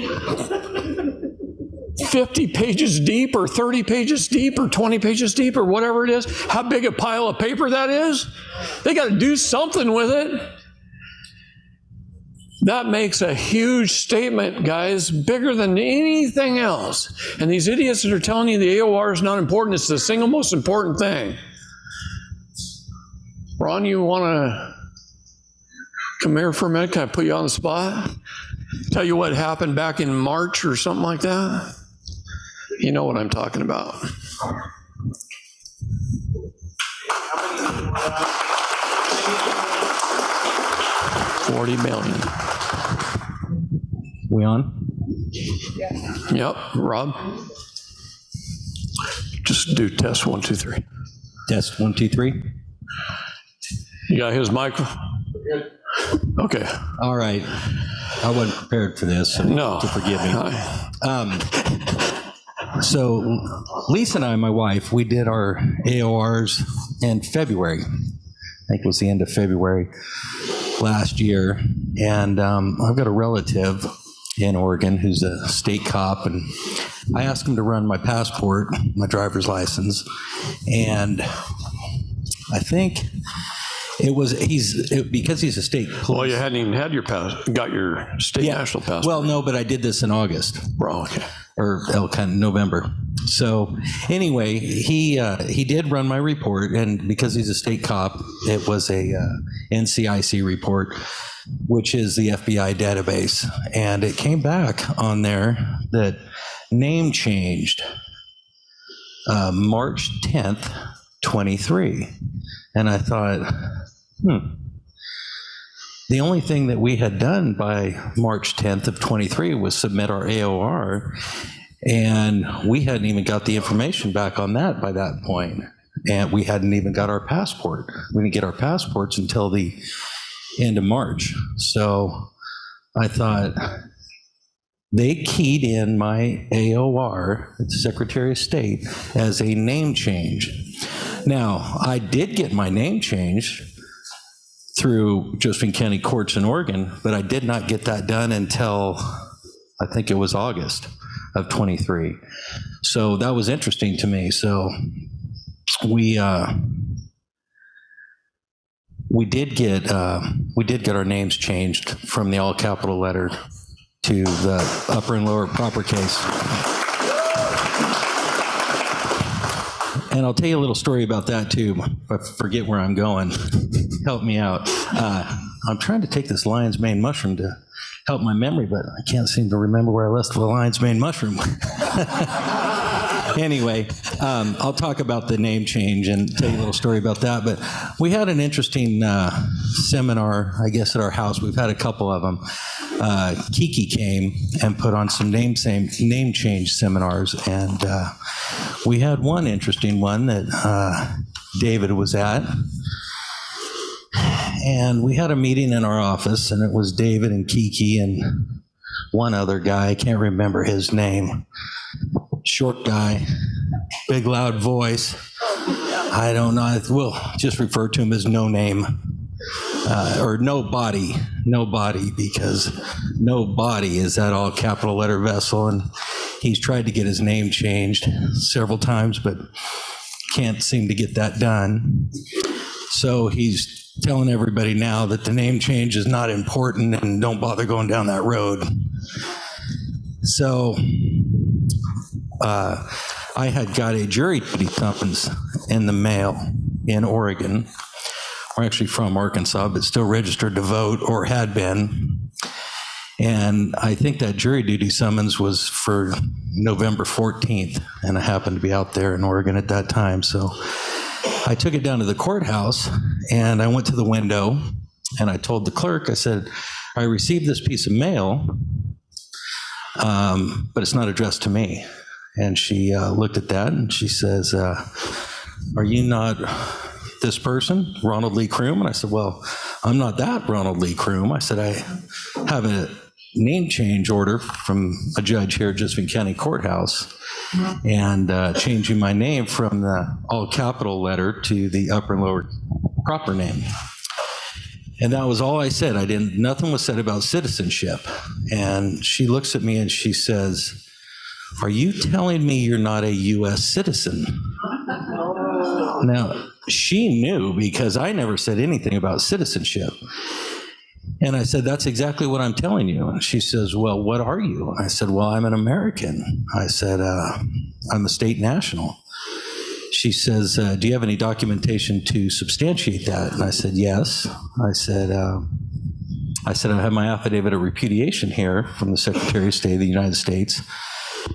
50 pages deep, or 30 pages deep, or 20 pages deep, or whatever it is? How big a pile of paper that is? They got to do something with it. That makes a huge statement, guys, bigger than anything else. And these idiots that are telling you the AOR is not important, it's the single most important thing. Ron, you want to come here for a minute? Can I put you on the spot? Tell you what happened back in March or something like that? You know what I'm talking about. Forty million. We on? Yep, Rob. Just do test one, two, three. Test one, two, three. You got his mic? Okay. All right. I wasn't prepared for this. So No. To forgive me. Um, so Lisa and I, my wife, we did our AORs in February. I think it was the end of February last year. And um, I've got a relative in Oregon who's a state cop, and I asked him to run my passport, my driver's license, and I think it was he's it, because he's a state police. Well, you hadn't even had your pass, got your state national passport. Well, no, but I did this in August Wrong. Okay. or oh, kind of November. So anyway, he uh, he did run my report, and because he's a state cop, it was a uh, NCIC report, which is the FBI database, and it came back on there that name changed uh, March 10th, 23, and I thought, hmm. The only thing that we had done by March 10th of 23 was submit our AOR, and we hadn't even got the information back on that by that point. And we hadn't even got our passport. We didn't get our passports until the end of March. So I thought, they keyed in my AOR the Secretary of State as a name change. Now, I did get my name changed through Josephine County Courts in Oregon, but I did not get that done until I think it was August of 23. So that was interesting to me. So we uh, we did get, uh, we did get our names changed from the all capital letter to the upper and lower proper case. And I'll tell you a little story about that too. I forget where I'm going, help me out. Uh, I'm trying to take this lion's mane mushroom to help my memory, but I can't seem to remember where I left the lion's mane mushroom. anyway, um, I'll talk about the name change and tell you a little story about that. But we had an interesting uh, seminar, I guess, at our house. We've had a couple of them. Uh, Kiki came and put on some name same name change seminars, and uh, we had one interesting one that uh, David was at. And we had a meeting in our office, and it was David and Kiki and one other guy. I can't remember his name. Short guy, big loud voice. I don't know. We'll just refer to him as No Name uh, or No Body. No Body, because No Body is that all capital letter vessel. And he's tried to get his name changed several times, but can't seem to get that done. So he's telling everybody now that the name change is not important and don't bother going down that road. So uh, I had got a jury duty summons in the mail in Oregon. We're actually from Arkansas, but still registered to vote or had been. And I think that jury duty summons was for November 14th, and I happened to be out there in Oregon at that time. So I took it down to the courthouse and I went to the window and I told the clerk, I said, I received this piece of mail, um, but it's not addressed to me. And she uh, looked at that and she says, uh, Are you not this person, Ronald Lee Kroom? And I said, Well, I'm not that Ronald Lee Kroom. I said, I have a name change order from a judge here at Josephine County Courthouse and uh, changing my name from the all capital letter to the upper and lower proper name. And that was all I said. I didn't, nothing was said about citizenship. And she looks at me and she says, Are you telling me you're not a US citizen? Now, she knew because I never said anything about citizenship. And I said, That's exactly what I'm telling you. And she says, Well, what are you? I said, Well, I'm an American. I said, uh, I'm a state national. She says, uh, Do you have any documentation to substantiate that? And I said, Yes. I said, uh, I said, I have my affidavit of repudiation here from the Secretary of State of the United States.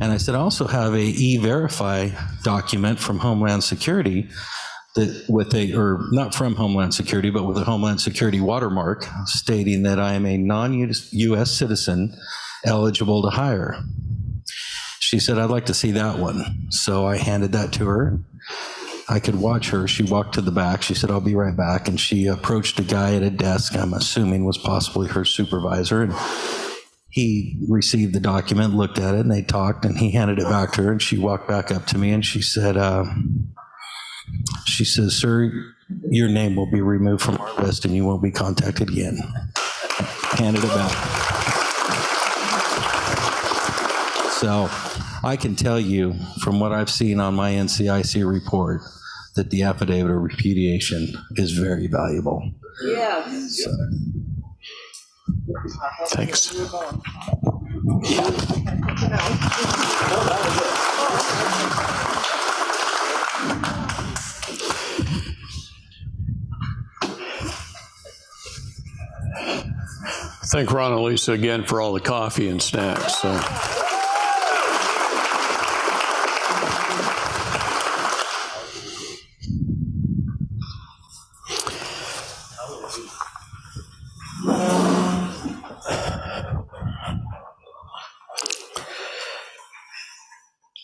And I said, I also have a e-verify document from Homeland Security that with a, or not from Homeland Security, but with a Homeland Security watermark stating that I am a non-US citizen eligible to hire. She said, I'd like to see that one. So I handed that to her. I could watch her. She walked to the back. She said, I'll be right back. And she approached a guy at a desk, I'm assuming was possibly her supervisor. And he received the document, looked at it, and they talked, and he handed it back to her. And she walked back up to me and she said, uh, she says, Sir, your name will be removed from our list and you won't be contacted again. Handed it back. So I can tell you from what I've seen on my NCIC report that the affidavit of repudiation is very valuable. Yes. Thanks. Thank Ron and Lisa again for all the coffee and snacks. So.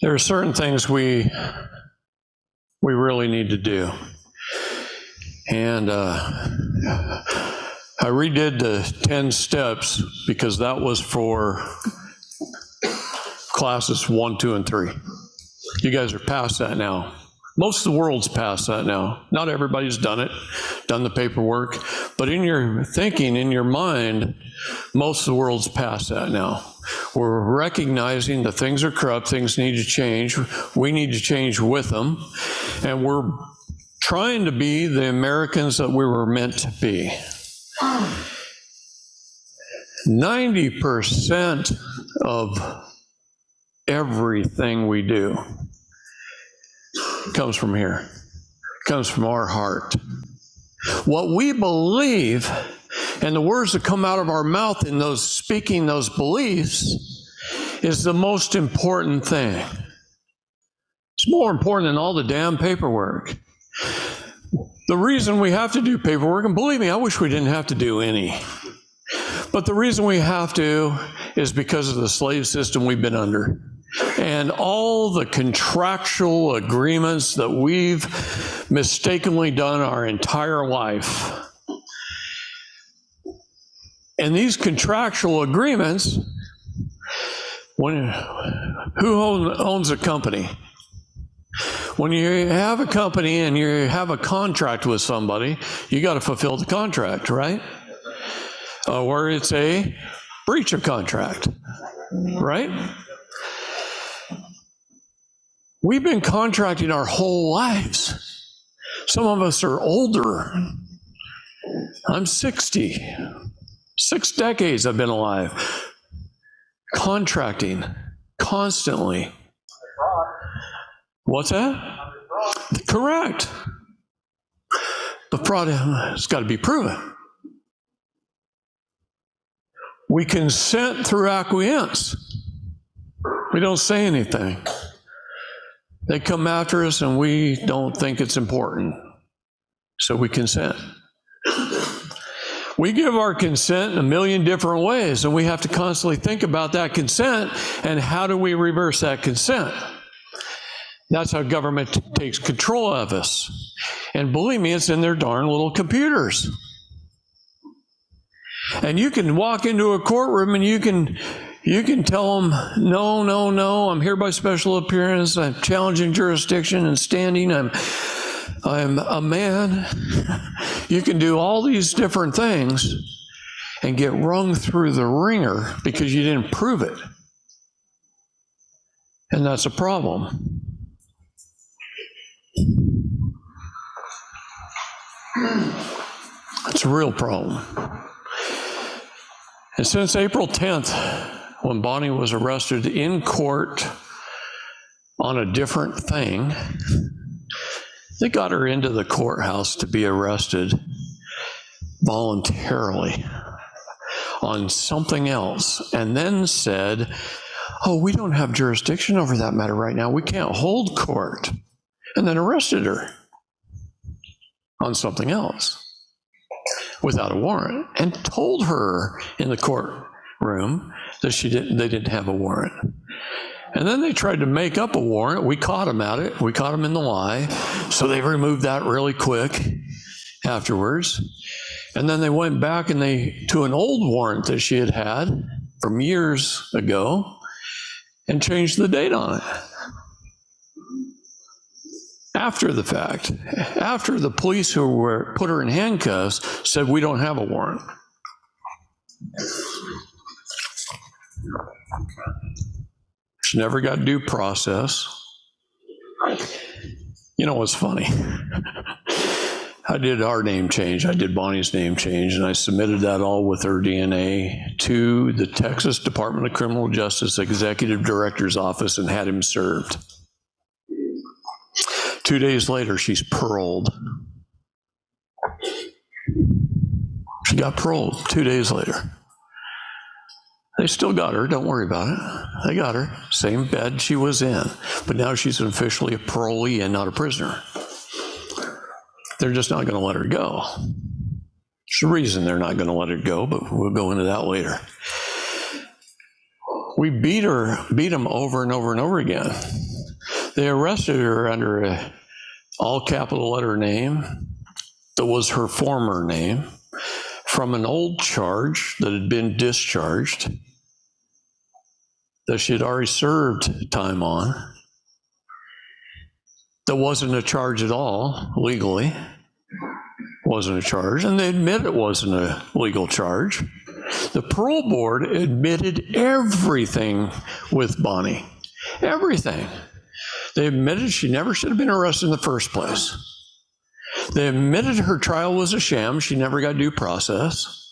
There are certain things we we really need to do, and uh, I redid the 10 steps because that was for classes one, two, and three. You guys are past that now. Most of the world's past that now. Not everybody's done it, done the paperwork, but in your thinking, in your mind, most of the world's past that now. We're recognizing that things are corrupt, things need to change. We need to change with them, and we're trying to be the Americans that we were meant to be. 90% of everything we do comes from here, comes from our heart. What we believe and the words that come out of our mouth in those speaking those beliefs is the most important thing. It's more important than all the damn paperwork. The reason we have to do paperwork, and believe me, I wish we didn't have to do any. But the reason we have to is because of the slave system we've been under and all the contractual agreements that we've mistakenly done our entire life. And these contractual agreements, when who own, owns a company? When you have a company and you have a contract with somebody, you got to fulfill the contract, right? Uh, where it's a breach of contract, right? We've been contracting our whole lives. Some of us are older. I'm 60. Six decades I've been alive. Contracting constantly. What's that? Correct. The fraud has got to be proven. We consent through acquiescence. We don't say anything. They come after us and we don't think it's important. So we consent. We give our consent in a million different ways, and we have to constantly think about that consent and how do we reverse that consent. That's how government t- takes control of us. And believe me, it's in their darn little computers. And you can walk into a courtroom and you can you can tell them, no, no, no, I'm here by special appearance. I'm challenging jurisdiction and standing. I'm I'm a man. You can do all these different things and get rung through the ringer because you didn't prove it. And that's a problem. It's a real problem. And since April 10th, when Bonnie was arrested in court on a different thing, they got her into the courthouse to be arrested voluntarily on something else and then said, Oh, we don't have jurisdiction over that matter right now. We can't hold court. And then arrested her on something else without a warrant and told her in the courtroom that she didn't, they didn't have a warrant. And then they tried to make up a warrant. We caught them at it. We caught them in the lie. So they removed that really quick afterwards. And then they went back and they to an old warrant that she had had from years ago and changed the date on it. After the fact, after the police who were put her in handcuffs said we don't have a warrant. She never got due process. You know what's funny? I did our name change. I did Bonnie's name change, and I submitted that all with her DNA to the Texas Department of Criminal Justice Executive Director's Office and had him served. Two days later, she's paroled. She got paroled two days later. They still got her. Don't worry about it. They got her. Same bed she was in. But now she's officially a parolee and not a prisoner. They're just not going to let her go. There's a reason they're not going to let her go, but we'll go into that later. We beat her, beat them over and over and over again. They arrested her under a all capital letter name that was her former name from an old charge that had been discharged that she had already served time on that wasn't a charge at all legally wasn't a charge and they admit it wasn't a legal charge the parole board admitted everything with bonnie everything they admitted she never should have been arrested in the first place They admitted her trial was a sham. She never got due process.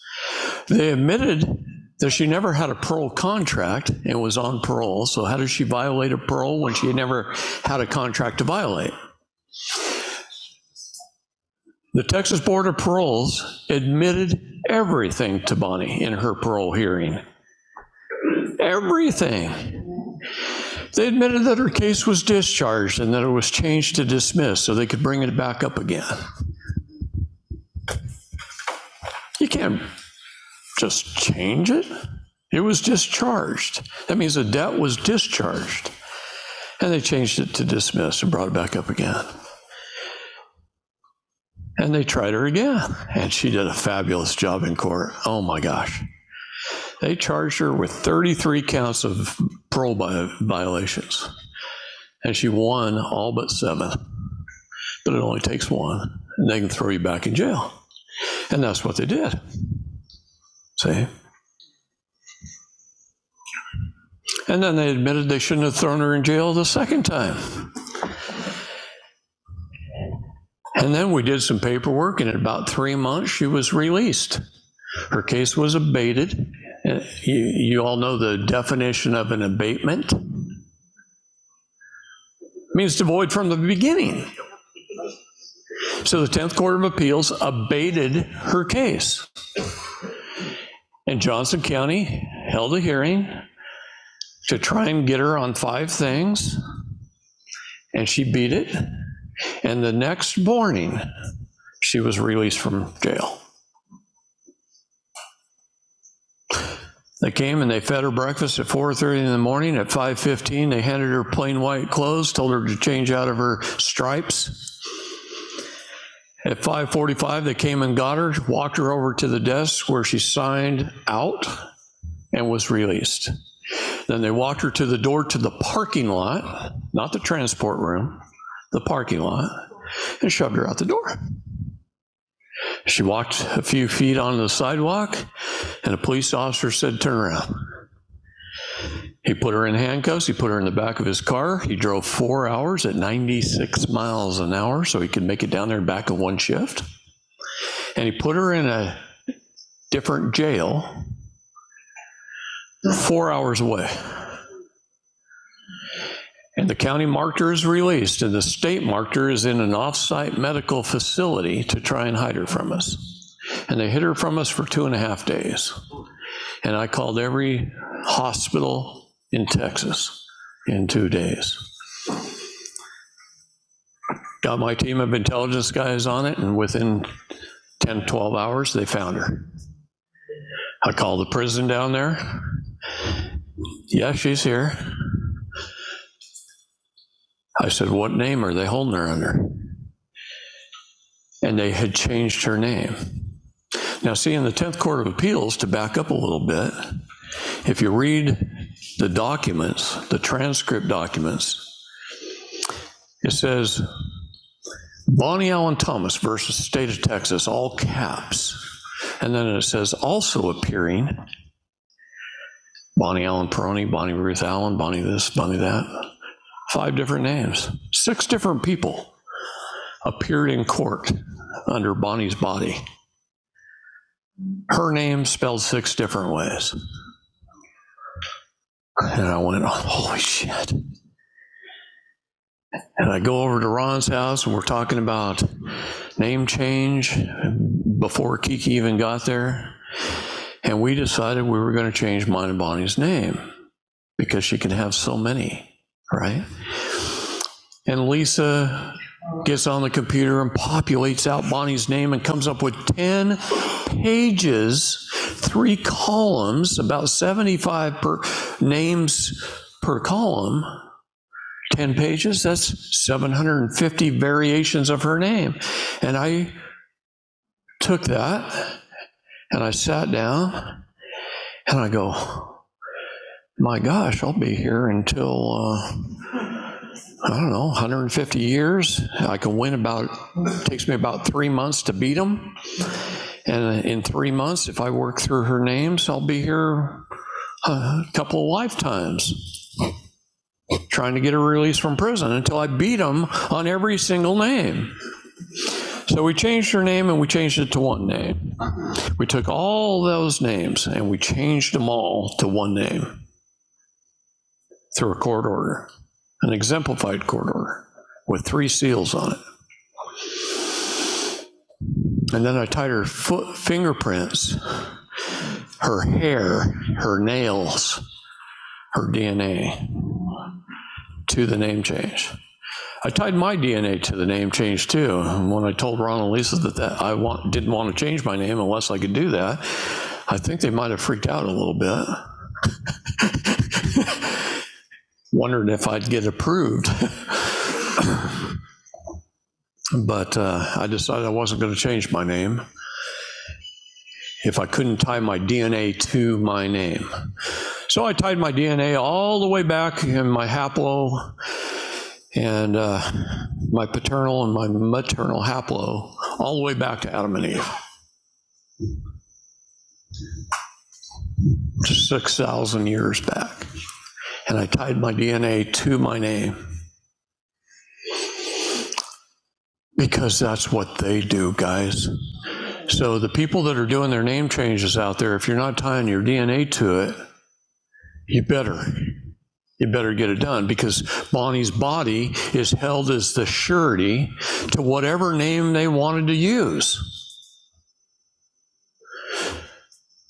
They admitted that she never had a parole contract and was on parole. So, how does she violate a parole when she never had a contract to violate? The Texas Board of Paroles admitted everything to Bonnie in her parole hearing. Everything. They admitted that her case was discharged and that it was changed to dismiss so they could bring it back up again. You can't just change it. It was discharged. That means the debt was discharged. And they changed it to dismiss and brought it back up again. And they tried her again, and she did a fabulous job in court. Oh my gosh. They charged her with 33 counts of parole vi- violations, and she won all but seven. But it only takes one, and they can throw you back in jail. And that's what they did. See? And then they admitted they shouldn't have thrown her in jail the second time. And then we did some paperwork, and in about three months, she was released. Her case was abated. Uh, You, you all know the definition of an abatement? means to void from the beginning. So the 10th Court of Appeals abated her case. And Johnson County held a hearing to try and get her on five things, and she beat it. And the next morning, she was released from jail. They came and they fed her breakfast at 4:30 in the morning. At 5:15, they handed her plain white clothes, told her to change out of her stripes. At 5:45, they came and got her, walked her over to the desk where she signed out and was released. Then they walked her to the door to the parking lot, not the transport room, the parking lot, and shoved her out the door. She walked a few feet on the sidewalk, and a police officer said, Turn around. He put her in handcuffs. He put her in the back of his car. He drove four hours at 96 miles an hour so he could make it down there and back in one shift. And he put her in a different jail four hours away. And the county marked her as released, and the state marked her as in an off-site medical facility to try and hide her from us. And they hid her from us for two and a half days. And I called every hospital in Texas in two days. Got my team of intelligence guys on it, and within 10, 12 hours, they found her. I called the prison down there. Yeah, she's here. I said, What name are they holding her under? And they had changed her name. Now, see, in the 10th Court of Appeals, to back up a little bit, if you read the documents, the transcript documents, it says Bonnie Allen Thomas versus State of Texas, all caps. And then it says also appearing Bonnie Allen Peroni, Bonnie Ruth Allen, Bonnie this, Bonnie that. Five different names. Six different people appeared in court under Bonnie's body. Her name spelled six different ways. And I went, oh, holy shit. And I go over to Ron's house and we're talking about name change before Kiki even got there. And we decided we were going to change mine and Bonnie's name because she can have so many, right? And Lisa gets on the computer and populates out Bonnie's name and comes up with 10 pages, three columns, about 75 per names per column. 10 pages, that's 750 variations of her name. And I took that and I sat down and I go, my gosh, I'll be here until, uh, I don't know, 150 years. I can win about, it takes me about three months to beat them. And in three months, if I work through her names, I'll be here a couple of lifetimes trying to get a release from prison until I beat them on every single name. So we changed her name and we changed it to one name. We took all those names and we changed them all to one name through a court order, an exemplified court order with three seals on it. And then I tied her foot fingerprints, her hair, her nails, her DNA to the name change. I tied my DNA to the name change too. And when I told Ron and Lisa that, that I want, didn't want to change my name unless I could do that, I think they might have freaked out a little bit. Wondering if I'd get approved. but uh, I decided I wasn't going to change my name if I couldn't tie my DNA to my name. So I tied my DNA all the way back in my haplo and uh, my paternal and my maternal haplo, all the way back to Adam and Eve. Just 6,000 years back. And I tied my DNA to my name. Because that's what they do, guys. So the people that are doing their name changes out there, if you're not tying your DNA to it, you better. You better get it done because Bonnie's body is held as the surety to whatever name they wanted to use.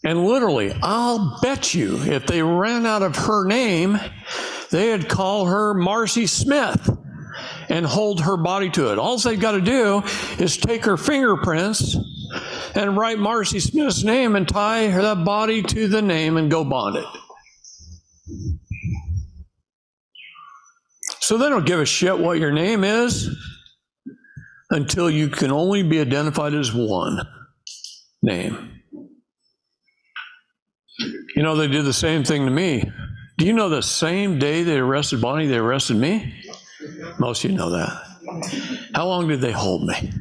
And literally, I'll bet you if they ran out of her name, they'd call her Marcy Smith and hold her body to it. All they've got to do is take her fingerprints and write Marcy Smith's name and tie that body to the name and go bond it. So they don't give a shit what your name is until you can only be identified as one name. You know, they did the same thing to me. Do you know the same day they arrested Bonnie, they arrested me? Most of you know that. How long did they hold me?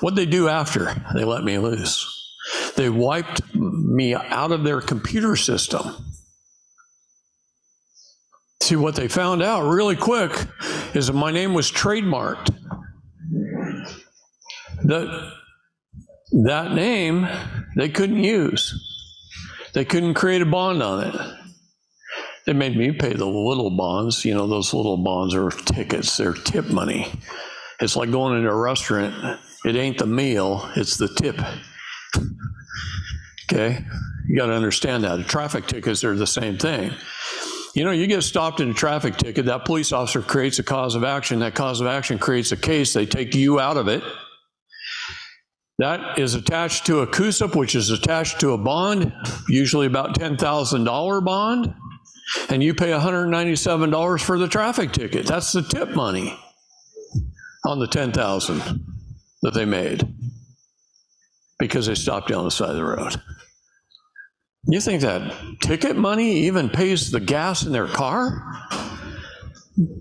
What'd they do after they let me loose? They wiped me out of their computer system. See, what they found out really quick is that my name was trademarked. That, that name they couldn't use. They couldn't create a bond on it. They made me pay the little bonds. You know, those little bonds are tickets, they're tip money. It's like going into a restaurant. It ain't the meal, it's the tip. Okay? You got to understand that. Traffic tickets are the same thing. You know, you get stopped in a traffic ticket, that police officer creates a cause of action. That cause of action creates a case. They take you out of it. That is attached to a CUSIP, which is attached to a bond, usually about $10,000 bond, and you pay $197 for the traffic ticket. That's the tip money on the 10,000 that they made because they stopped down the side of the road. You think that ticket money even pays the gas in their car?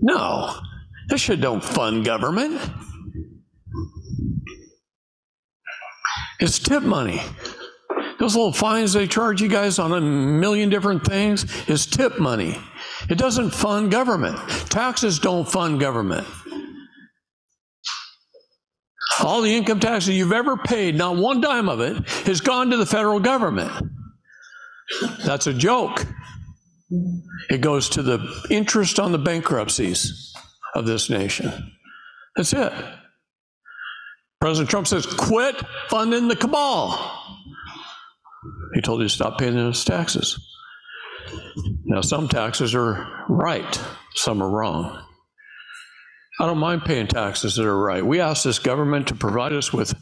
No. This shit don't fund government. It's tip money. Those little fines they charge you guys on a million different things is tip money. It doesn't fund government. Taxes don't fund government. All the income taxes you've ever paid, not one dime of it, has gone to the federal government. That's a joke. It goes to the interest on the bankruptcies of this nation. That's it. President Trump says, quit funding the cabal. He told you to stop paying those taxes. Now, some taxes are right, some are wrong. I don't mind paying taxes that are right. We asked this government to provide us with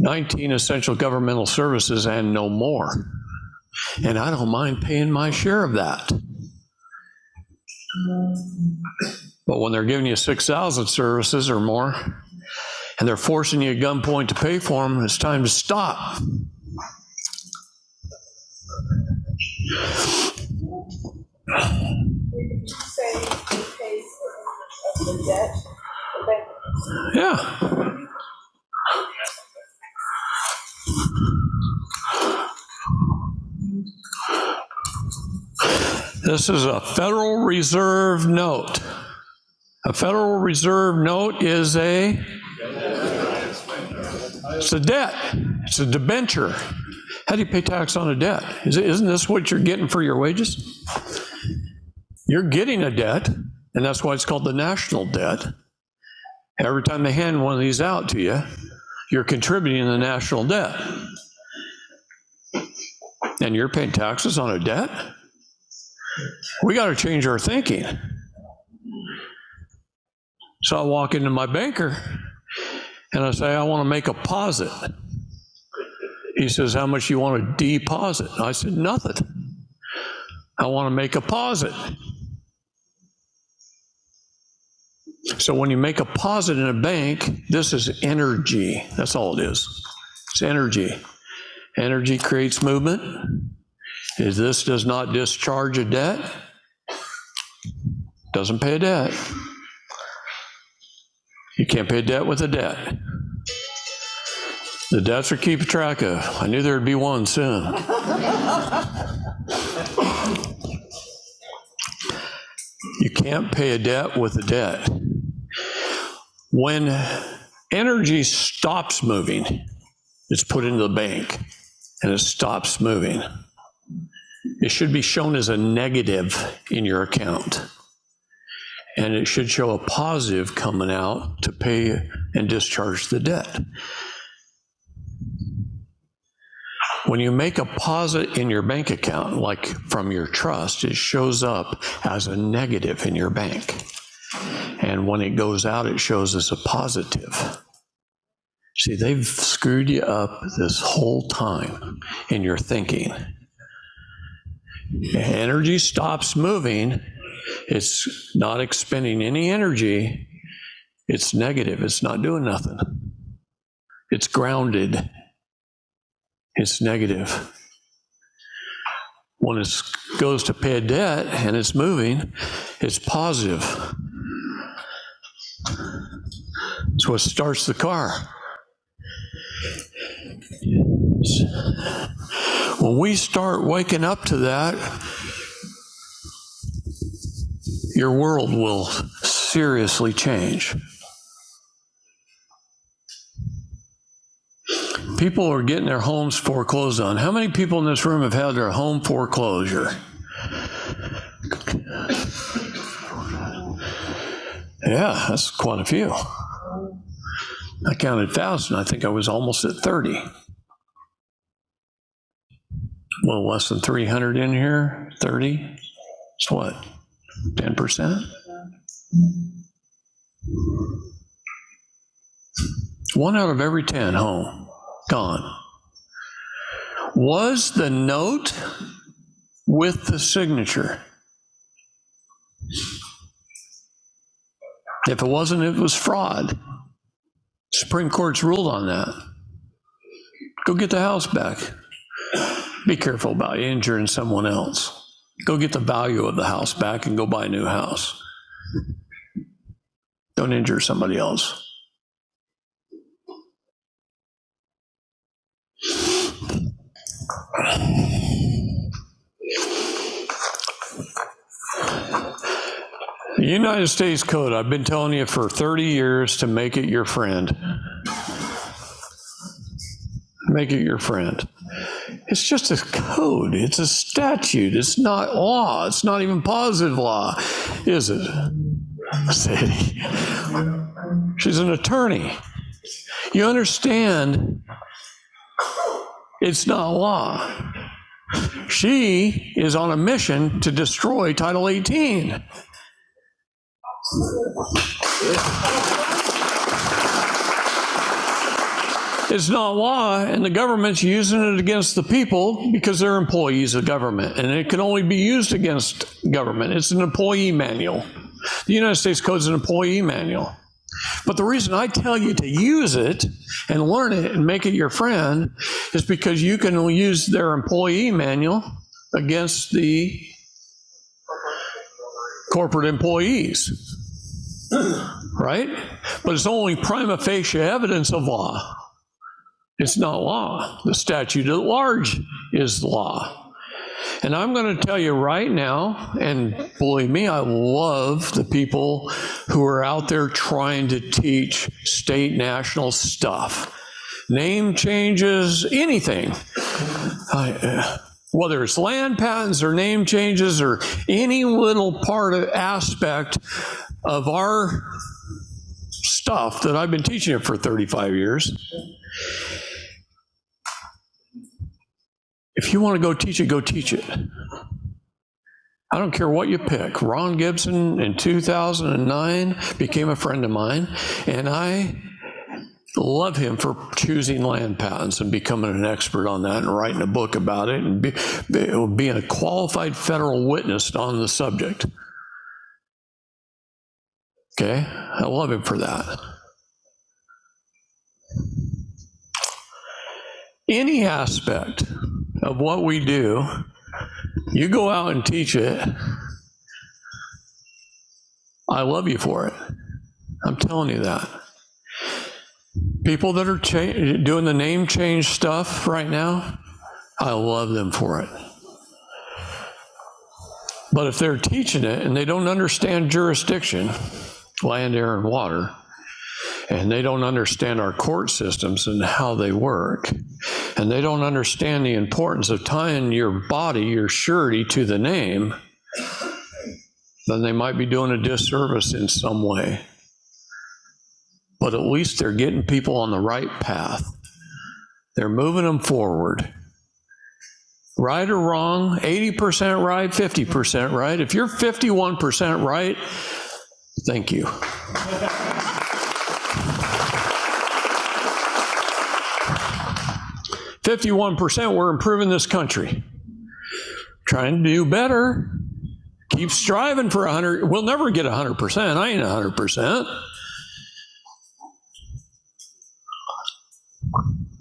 19 essential governmental services and no more. And I don't mind paying my share of that. But when they're giving you 6,000 services or more, and they're forcing you at gunpoint to pay for them, it's time to stop. Yeah. This is a Federal Reserve note. A Federal Reserve note is a it's a debt. It's a debenture. How do you pay tax on a debt? Isn't this what you're getting for your wages? You're getting a debt, and that's why it's called the national debt. Every time they hand one of these out to you, you're contributing to the national debt. And you're paying taxes on a debt? We got to change our thinking. So I walk into my banker and I say, I want to make a posit. He says, How much you want to deposit? I said, Nothing. I want to make a posit. So when you make a posit in a bank, this is energy. That's all it is. It's energy. Energy creates movement. If this does not discharge a debt, doesn't pay a debt. You can't pay a debt with a debt. The debts are keep track of. I knew there'd be one soon. You can't pay a debt with a debt. When energy stops moving, it's put into the bank and it stops moving. It should be shown as a negative in your account. And it should show a positive coming out to pay and discharge the debt. When you make a deposit in your bank account, like from your trust, it shows up as a negative in your bank. And when it goes out, it shows as a positive. See, they've screwed you up this whole time in your thinking. Energy stops moving, it's not expending any energy, it's negative, it's not doing nothing. It's grounded, it's negative. When it goes to pay a debt and it's moving, it's positive. It's what starts the car. When we start waking up to that, your world will seriously change. People are getting their homes foreclosed on. How many people in this room have had their home foreclosure? Yeah, that's quite a few. I counted thousand. I think I was almost at 30. A little less than 300 in here. 30. It's what? 10%? One out of every 10 home gone. Was the note with the signature? If it wasn't, it was fraud. Supreme Court's ruled on that. Go get the house back. Be careful about injuring someone else. Go get the value of the house back and go buy a new house. Don't injure somebody else. The United States Code, I've been telling you for 30 years to make it your friend. Make it your friend. It's just a code, it's a statute, it's not law, it's not even positive law, is it? Sadie. She's an attorney. You understand it's not law. She is on a mission to destroy Title 18. It's not law, and the government's using it against the people because they're employees of government, and it can only be used against government. It's an employee manual. The United States Code is an employee manual. But the reason I tell you to use it and learn it and make it your friend is because you can use their employee manual against the corporate employees. Right? But it's only prima facie evidence of law. It's not law. The statute at large is law. And I'm going to tell you right now, and believe me, I love the people who are out there trying to teach state national stuff. Name changes, anything. Uh, whether it's land patents or name changes or any little part of aspect of our stuff that I've been teaching it for 35 years. If you want to go teach it, go teach it. I don't care what you pick. Ron Gibson in 2009 became a friend of mine, and I love him for choosing land patents and becoming an expert on that and writing a book about it and be, be- being a qualified federal witness on the subject. Okay? I love him for that. Any aspect of what we do, you go out and teach it. I love you for it. I'm telling you that. People that are cha- doing the name change stuff right now, I love them for it. But if they're teaching it and they don't understand jurisdiction, land, air, and water, and they don't understand our court systems and how they work, and they don't understand the importance of tying your body, your surety to the name, then they might be doing a disservice in some way. But at least they're getting people on the right path. They're moving them forward. Right or wrong, 80% right, 50% right. If you're 51% right, thank you. Fifty-one percent, we're improving this country. Trying to do better. Keep striving for hundred. We'll never get hundred percent. I ain't hundred percent.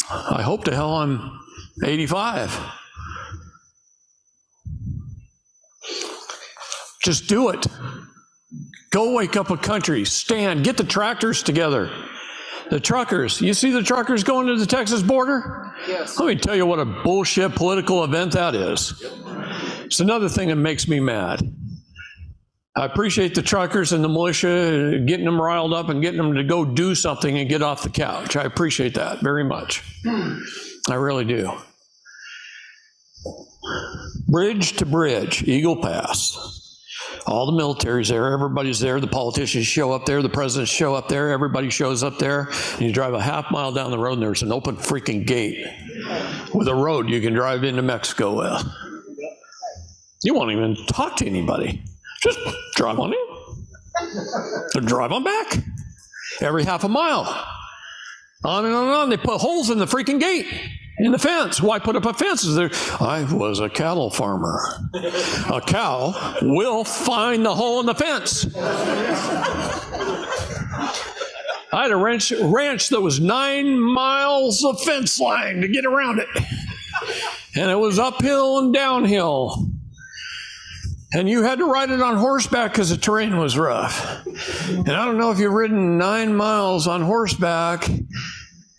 I hope to hell I'm eighty-five. Just do it. Go wake up a country. Stand. Get the tractors together. The truckers. You see the truckers going to the Texas border? Yes. Let me tell you what a bullshit political event that is. It's another thing that makes me mad. I appreciate the truckers and the militia getting them riled up and getting them to go do something and get off the couch. I appreciate that very much. I really do. Bridge to bridge, Eagle Pass. All the military's there, everybody's there, the politicians show up there, the presidents show up there, everybody shows up there. And you drive a half mile down the road and there's an open freaking gate with a road you can drive into Mexico with. You won't even talk to anybody. Just drive on in. Drive on back. Every half a mile. On and on and on. They put holes in the freaking gate, in the fence. Why put up a fence? Is there? I was a cattle farmer. A cow will find the hole in the fence. I had a ranch, ranch that was nine miles of fence line to get around it. And it was uphill and downhill. And you had to ride it on horseback because the terrain was rough. And I don't know if you've ridden nine miles on horseback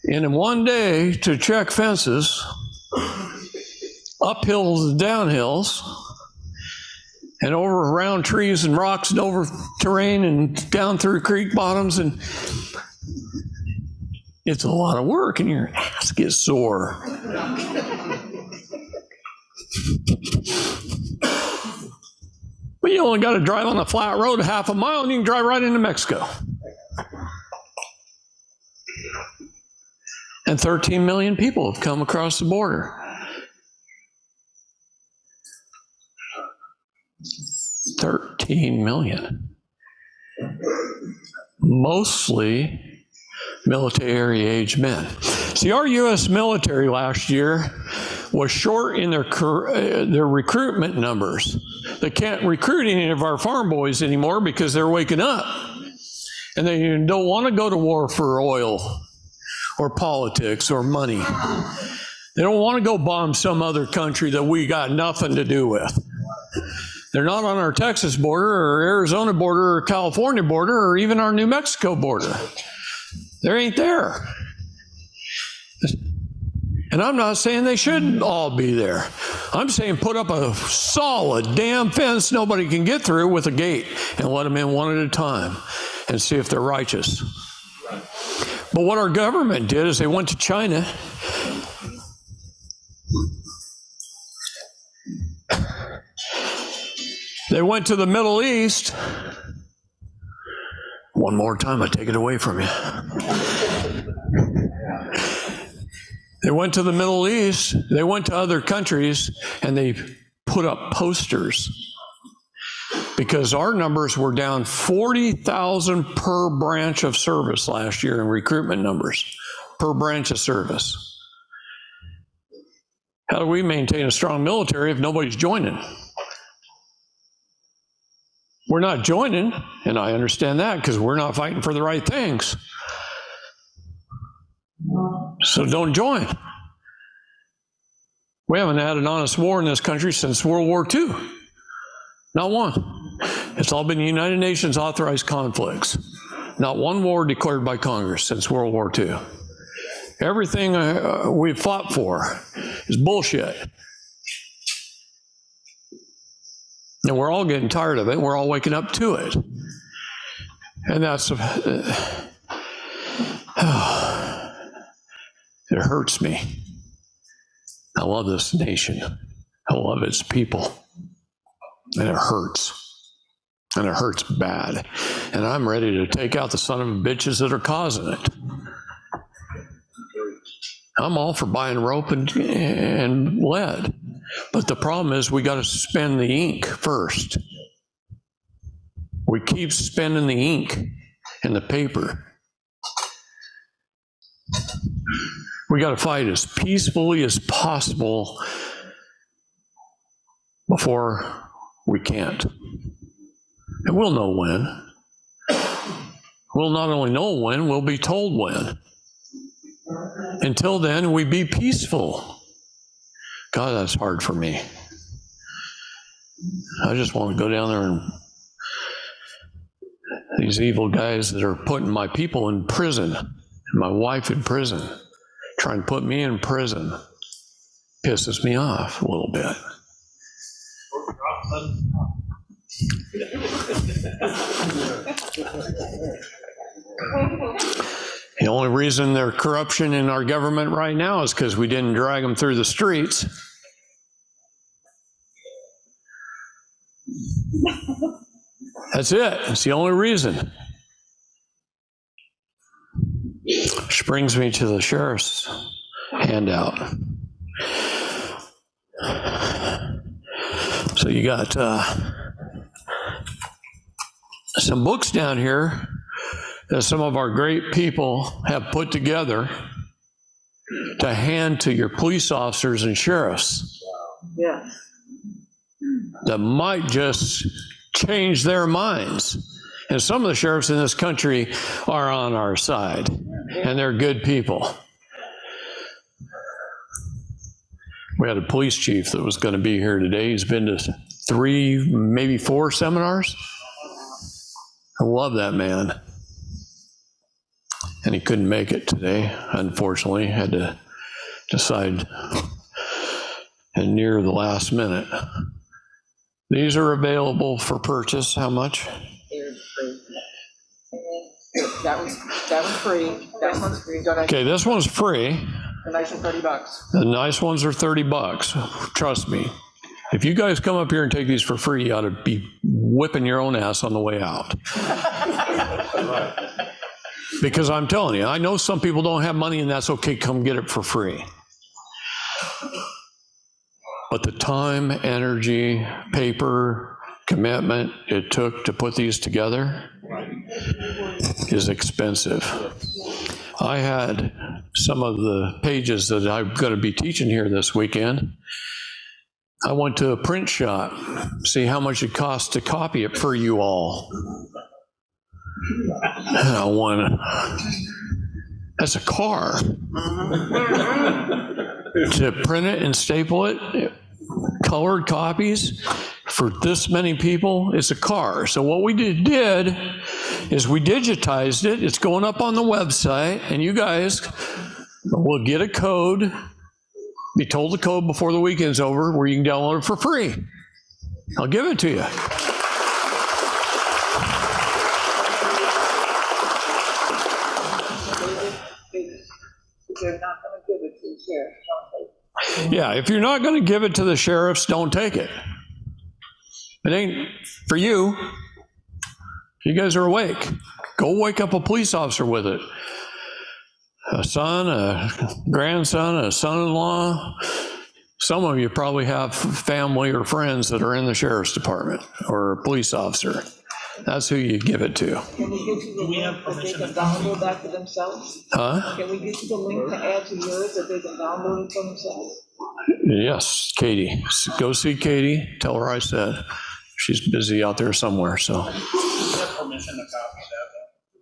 in one day to check fences, uphills and downhills, and over around trees and rocks and over terrain and down through creek bottoms. And it's a lot of work, and your ass gets sore. But you only got to drive on a flat road half a mile and you can drive right into Mexico. And 13 million people have come across the border. Thirteen million. Mostly military age men. See, our U.S. military last year was short in their, uh, their recruitment numbers. They can't recruit any of our farm boys anymore because they're waking up. And they don't want to go to war for oil or politics or money. They don't want to go bomb some other country that we got nothing to do with. They're not on our Texas border or Arizona border or California border or even our New Mexico border. They ain't there. And I'm not saying they shouldn't all be there. I'm saying put up a solid damn fence nobody can get through with a gate and let them in one at a time and see if they're righteous. But what our government did is they went to China. They went to the Middle East. One more time, I take it away from you. They went to the Middle East, they went to other countries, and they put up posters because our numbers were down 40,000 per branch of service last year in recruitment numbers, per branch of service. How do we maintain a strong military if nobody's joining? We're not joining, and I understand that because we're not fighting for the right things. So don't join. We haven't had an honest war in this country since World War II. Not one. It's all been United Nations authorized conflicts. Not one war declared by Congress since World War II. Everything uh, we've fought for is bullshit. And we're all getting tired of it. We're all waking up to it. And that's. Uh, it hurts me. I love this nation. I love its people. And it hurts. And it hurts bad. And I'm ready to take out the son of bitches that are causing it. I'm all for buying rope and, and lead. But the problem is we got to spend the ink first. We keep spending the ink and the paper. We got to fight as peacefully as possible before we can't. And we'll know when. We'll not only know when, we'll be told when. Until then, we be peaceful. God, that's hard for me. I just want to go down there and these evil guys that are putting my people in prison and my wife in prison, trying to put me in prison, pisses me off a little bit. The only reason there's corruption in our government right now is because we didn't drag them through the streets. That's it. It's the only reason. Which brings me to the sheriff's handout. So you got uh, some books down here that some of our great people have put together to hand to your police officers and sheriffs Yeah. that might just change their minds. And some of the sheriffs in this country are on our side, and they're good people. We had a police chief that was going to be here today. He's been to three, maybe four seminars. I love that man. And he couldn't make it today, unfortunately. Had to decide and near the last minute. These are available for purchase. How much? That one's, that one's free, that one's free, Okay, this one's free. Donation thirty bucks. The nice ones are 30 bucks. Trust me. If you guys come up here and take these for free, you ought to be whipping your own ass on the way out. Because I'm telling you, I know some people don't have money and that's okay, come get it for free. But the time, energy, paper, commitment it took to put these together is expensive. I had some of the pages that I'm going to be teaching here this weekend. I went to a print shop, see how much it costs to copy it for you all. And I went, that's a car. to print it and staple it, colored copies for this many people, it's a car. So what we did, did is we digitized it. It's going up on the website, and you guys will get a code Be told the code before the weekend's over where you can download it for free. I'll give it to you. Yeah, if you're not going to give it to the sheriffs, don't take it. It ain't for you. You guys are awake. Go wake up a police officer with it. A son, a grandson, a son in law. Some of you probably have family or friends that are in the sheriff's department or a police officer. That's who you give it to. Can we get you the link that they can download that for themselves? Huh? Can we get you the link to add to yours that they can download it for themselves? Yes, Katie. Go see Katie. Tell her I said. She's busy out there somewhere, so. You have permission to copy that,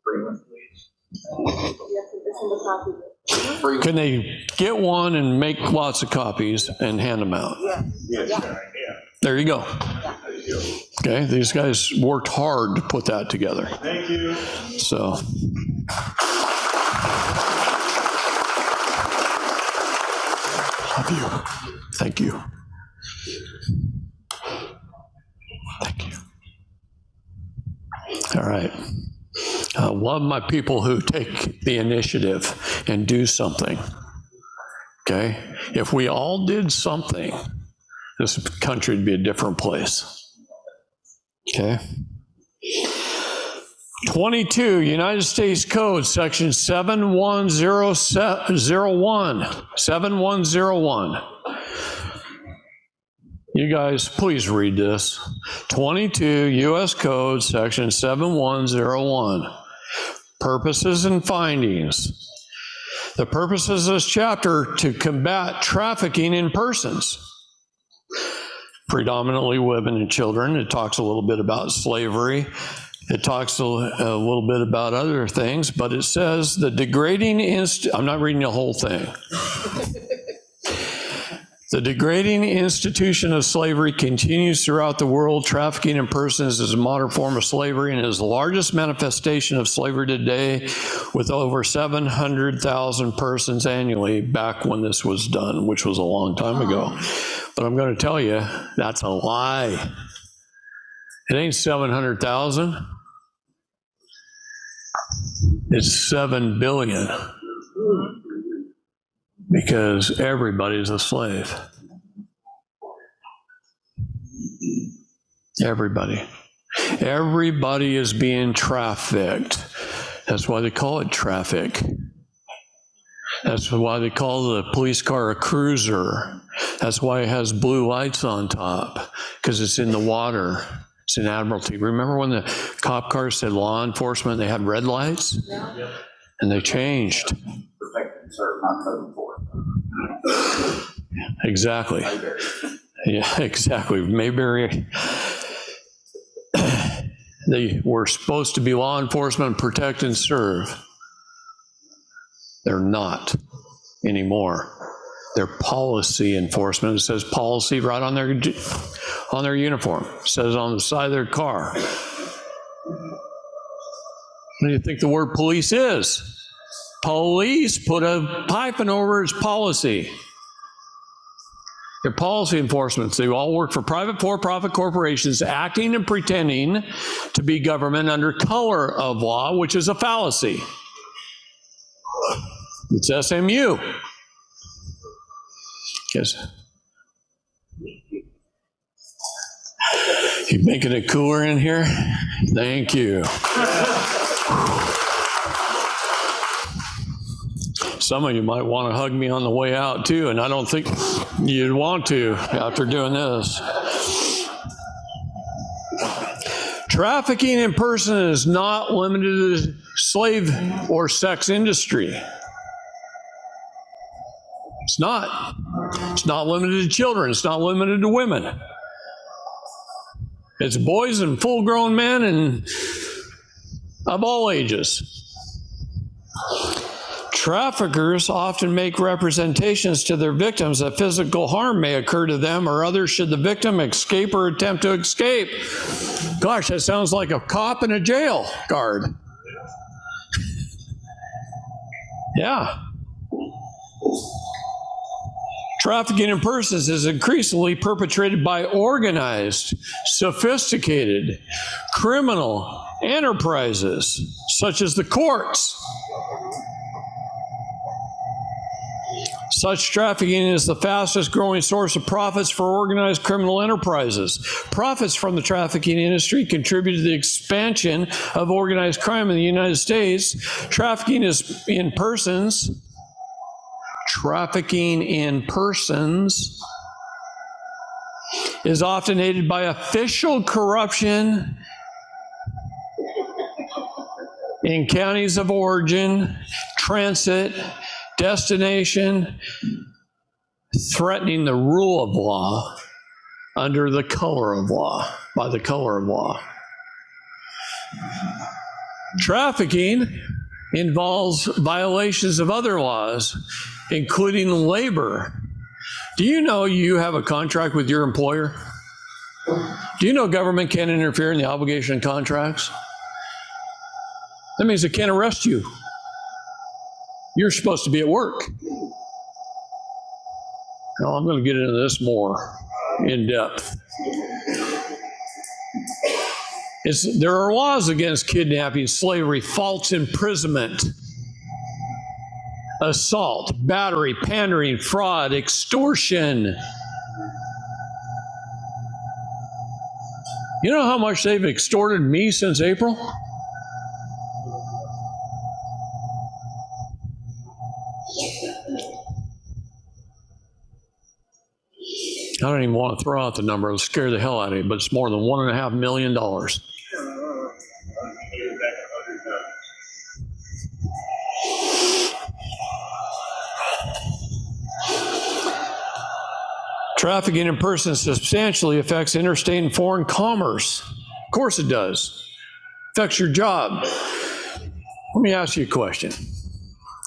Freeman, please. Yes, it's in the copy. Can they get one and make lots of copies and hand them out? Yeah. There you go. Okay, these guys worked hard to put that together. Thank you. So. Love you. Thank you. Thank you. All right. I love my people who take the initiative and do something. Okay? If we all did something, this country would be a different place. Okay? 22, United States Code, Section 7101. 7101. You guys, please read this. 22 U.S. Code, Section 7101. Purposes and findings. The purposes of this chapter to combat trafficking in persons predominantly women and children. It talks a little bit about slavery. It talks a, a little bit about other things, but it says the degrading inst. I'm not reading the whole thing. The degrading institution of slavery continues throughout the world. Trafficking in persons is a modern form of slavery and is the largest manifestation of slavery today, with over 700,000 persons annually back when this was done, which was a long time ago. But I'm going to tell you, that's a lie. It ain't 700,000. It's 7 billion. Because everybody's a slave. Everybody. Everybody is being trafficked. That's why they call it traffic. That's why they call the police car a cruiser. That's why it has blue lights on top, because it's in the water. It's in Admiralty. Remember when the cop cars said law enforcement, they had red lights? And they changed. Protect not. Exactly. Yeah, exactly. Mayberry. They were supposed to be law enforcement, protect and serve. They're not anymore. They're policy enforcement. It says policy right on their on their uniform. It says on the side of their car. What do you think the word police is? Police put a hyphen over its policy. They're policy enforcement. They all work for private for-profit corporations acting and pretending to be government under color of law, which is a fallacy. It's SMU. Yes. You making it cooler in here? Thank you. Some of you might want to hug me on the way out too, and I don't think you'd want to after doing this. Trafficking in person is not limited to the slave or sex industry. It's not. It's not limited to children. It's not limited to women. It's boys and full grown men and of all ages. Traffickers often make representations to their victims that physical harm may occur to them or others should the victim escape or attempt to escape. Gosh, that sounds like a cop in a jail guard. Yeah. Trafficking in persons is increasingly perpetrated by organized, sophisticated criminal enterprises such as the courts. Such trafficking is the fastest growing source of profits for organized criminal enterprises. Profits from the trafficking industry contribute to the expansion of organized crime in the United States. Trafficking is in persons trafficking in persons is often aided by official corruption in counties of origin, transit, destination, threatening the rule of law under the color of law, by the color of law. Trafficking involves violations of other laws, including labor. Do you know you have a contract with your employer? Do you know government can't interfere in the obligation of contracts? That means they can't arrest you. You're supposed to be at work. Now, I'm going to get into this more in depth. It's, there are laws against kidnapping, slavery, false imprisonment, assault, battery, pandering, fraud, extortion. You know how much they've extorted me since April? I don't even want to throw out the number. It'll scare the hell out of you, but it's more than one and a half million dollars. Trafficking in persons substantially affects interstate and foreign commerce. Of course it does. Affects your job. Let me ask you a question,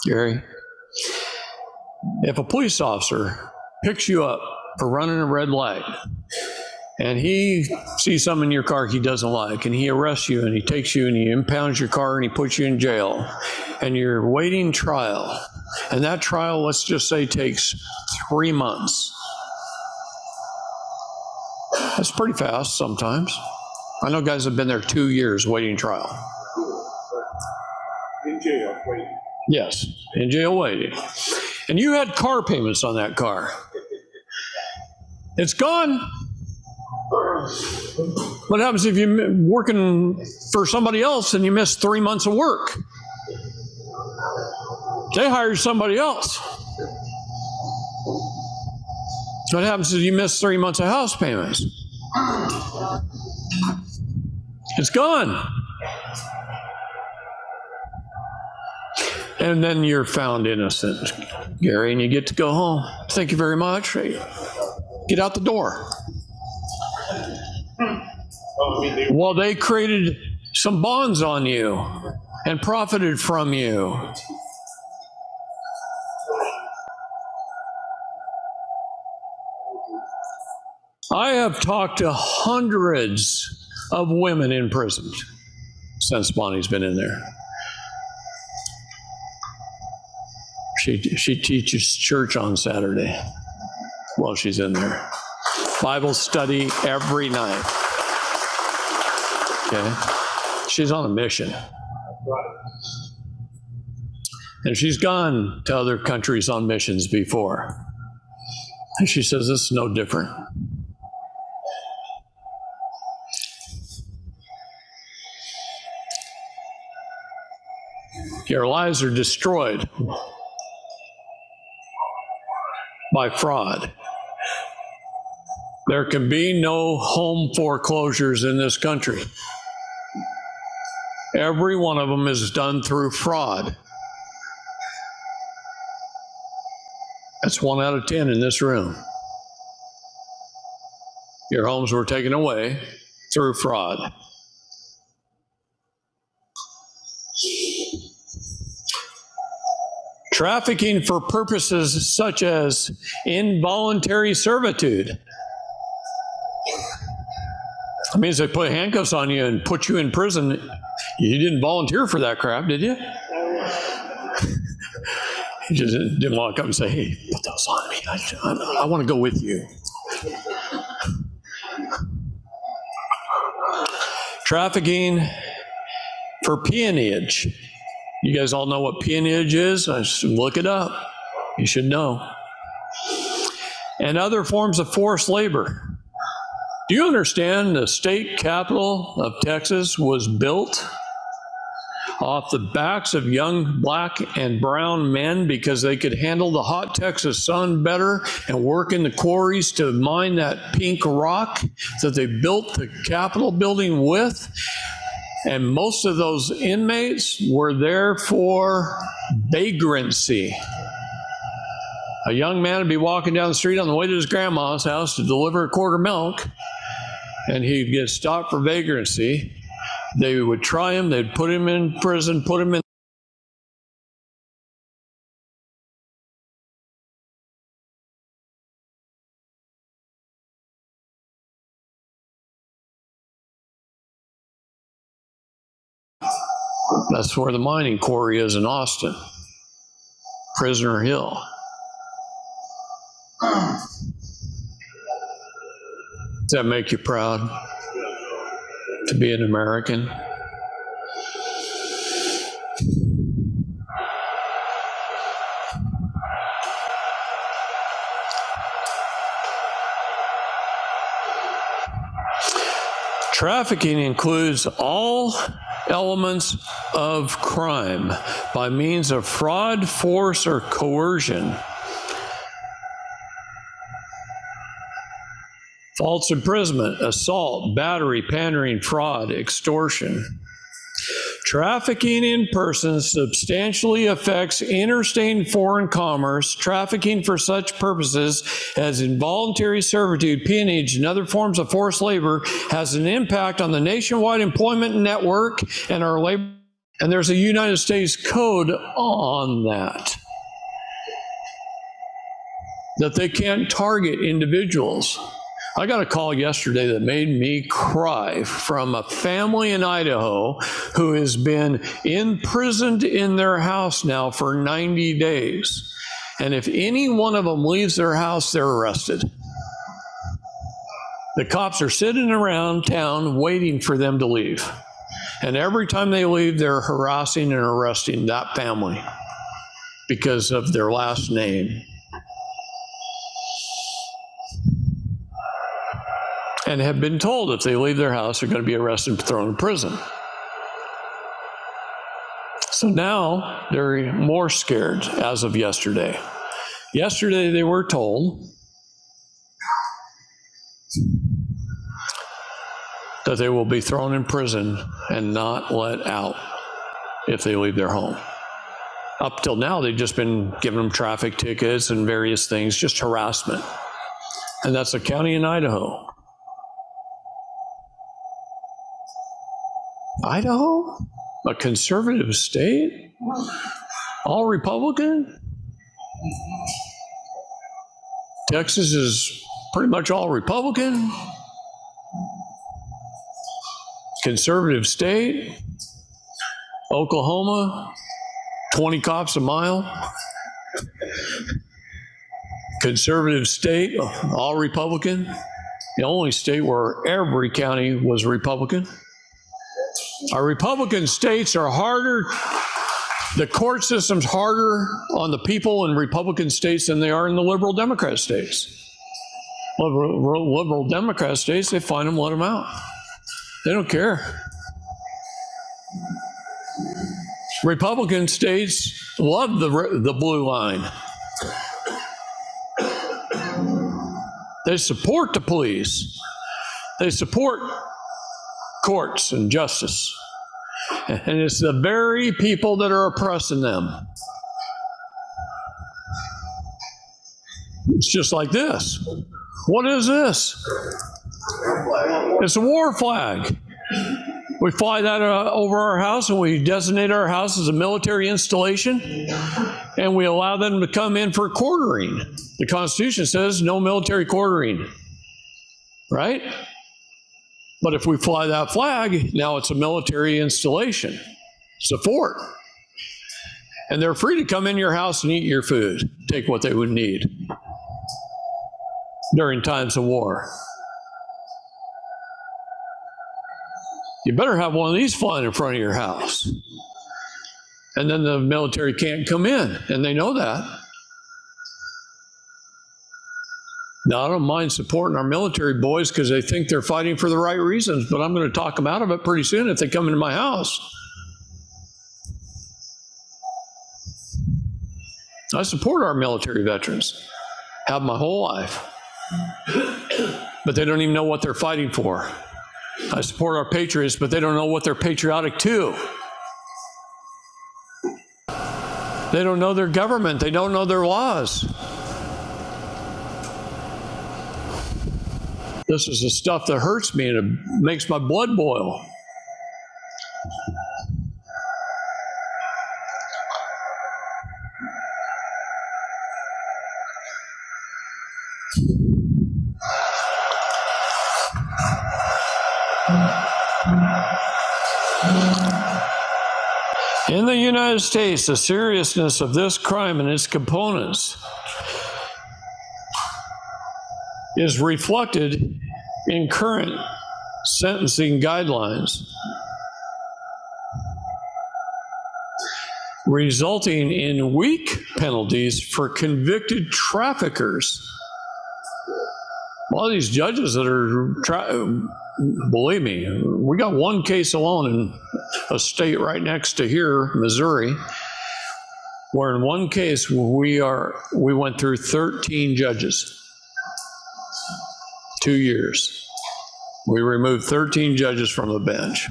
Gary. If a police officer picks you up for running a red light. And he sees something in your car he doesn't like and he arrests you and he takes you and he impounds your car and he puts you in jail. And you're waiting trial. And that trial let's just say takes three months. That's pretty fast sometimes. I know guys have been there two years waiting trial. In jail, waiting. yes in jail waiting. And you had car payments on that car it's gone what happens if you're working for somebody else and you miss three months of work? They hire somebody else. What happens if you miss three months of house payments? It's gone. And then you're found innocent, Gary, and you get to go home. Thank you very much. Get out the door. Well, they created some bonds on you and profited from you. I have talked to hundreds of women in prison since Bonnie's been in there. She, she teaches church on Saturday while she's in there. Bible study every night. Okay. She's on a mission. And she's gone to other countries on missions before. And she says this is no different. Your lives are destroyed by fraud. There can be no home foreclosures in this country. Every one of them is done through fraud. That's one out of 10 in this room. Your homes were taken away through fraud. Trafficking for purposes such as involuntary servitude. That means they put handcuffs on you and put you in prison. You didn't volunteer for that crap, did you? He just didn't walk up and say, hey, put those on me. I, I, I want to go with you. Trafficking for peonage. You guys all know what peonage is? I just look it up. You should know. And other forms of forced labor. Do you understand the state capital of Texas was built off the backs of young black and brown men because they could handle the hot Texas sun better and work in the quarries to mine that pink rock that they built the Capitol building with? And most of those inmates were there for vagrancy. A young man would be walking down the street on the way to his grandma's house to deliver a quart of milk, and he'd get stopped for vagrancy. They would try him, they'd put him in prison, put him in. That's where the mining quarry is in Austin, Prisoner Hill. Does that make you proud to be an American? Trafficking includes all elements of crime by means of fraud, force, or coercion. False imprisonment, assault, battery, pandering, fraud, extortion. Trafficking in persons substantially affects interstate foreign commerce. Trafficking for such purposes as involuntary servitude, peonage, and other forms of forced labor has an impact on the nationwide employment network and our labor. And there's a United States code on that. That they can't target individuals. I got a call yesterday that made me cry from a family in Idaho who has been imprisoned in their house now for 90 days. And if any one of them leaves their house, they're arrested. The cops are sitting around town waiting for them to leave. And every time they leave, they're harassing and arresting that family because of their last name. And have been told if they leave their house, they're going to be arrested and thrown in prison. So now they're more scared as of yesterday. Yesterday they were told that they will be thrown in prison and not let out if they leave their home. Up till now, they've just been giving them traffic tickets and various things, just harassment. And that's a county in Idaho. Idaho? A conservative state? All Republican? Texas is pretty much all Republican. Conservative state. Oklahoma, 20 cops a mile. Conservative state, all Republican. The only state where every county was Republican. Our Republican states are harder, the court system's harder on the people in Republican states than they are in the liberal Democrat states. Liberal, liberal Democrat states, they find them, let them out. They don't care. Republican states love the, the blue line. They support the police. They support courts and justice. And it's the very people that are oppressing them. It's just like this. What is this? It's a war flag. We fly that uh, over our house and we designate our house as a military installation and we allow them to come in for quartering. The Constitution says no military quartering, right? But if we fly that flag, now it's a military installation. It's a fort. And they're free to come in your house and eat your food, take what they would need during times of war. You better have one of these flying in front of your house. And then the military can't come in, and they know that. Now, I don't mind supporting our military boys because they think they're fighting for the right reasons, but I'm going to talk them out of it pretty soon if they come into my house. I support our military veterans, have my whole life, but they don't even know what they're fighting for. I support our patriots, but they don't know what they're patriotic to. They don't know their government, they don't know their laws. This is the stuff that hurts me and it makes my blood boil. In the United States, the seriousness of this crime and its components is reflected in current sentencing guidelines, resulting in weak penalties for convicted traffickers. A lot of these judges that are, tra- believe me, we got one case alone in a state right next to here, Missouri, where in one case we are we went through 13 judges. Two years. We removed 13 judges from the bench.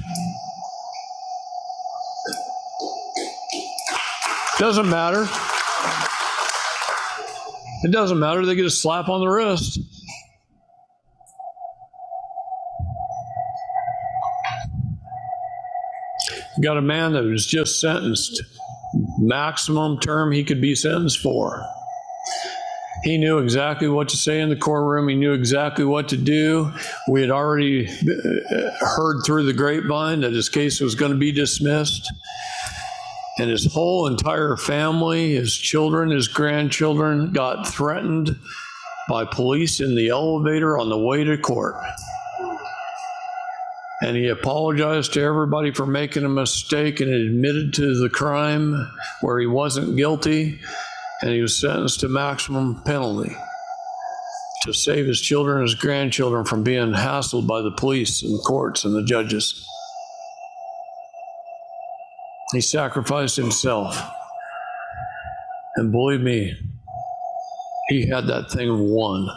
Doesn't matter. It doesn't matter. They get a slap on the wrist. got a man that was just sentenced maximum term he could be sentenced for he knew exactly what to say in the courtroom. He knew exactly what to do. We had already uh, heard through the grapevine that his case was going to be dismissed. And his whole entire family his children his grandchildren got threatened by police in the elevator on the way to court. And he apologized to everybody for making a mistake and admitted to the crime where he wasn't guilty and he was sentenced to maximum penalty to save his children and his grandchildren from being hassled by the police and the courts and the judges. He sacrificed himself. And believe me, he had that thing won.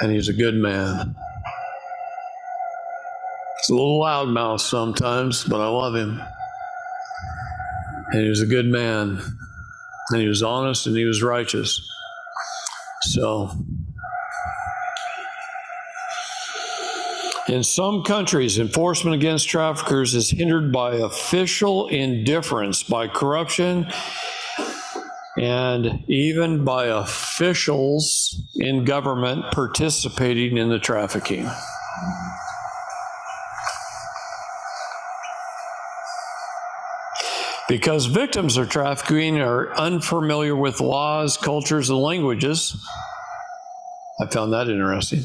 And he's a good man. He's a little loudmouth sometimes, but I love him. And he was a good man. And he was honest and he was righteous. So, in some countries, enforcement against traffickers is hindered by official indifference, by corruption, and even by officials in government participating in the trafficking. Because victims of trafficking are unfamiliar with laws, cultures, and languages. I found that interesting.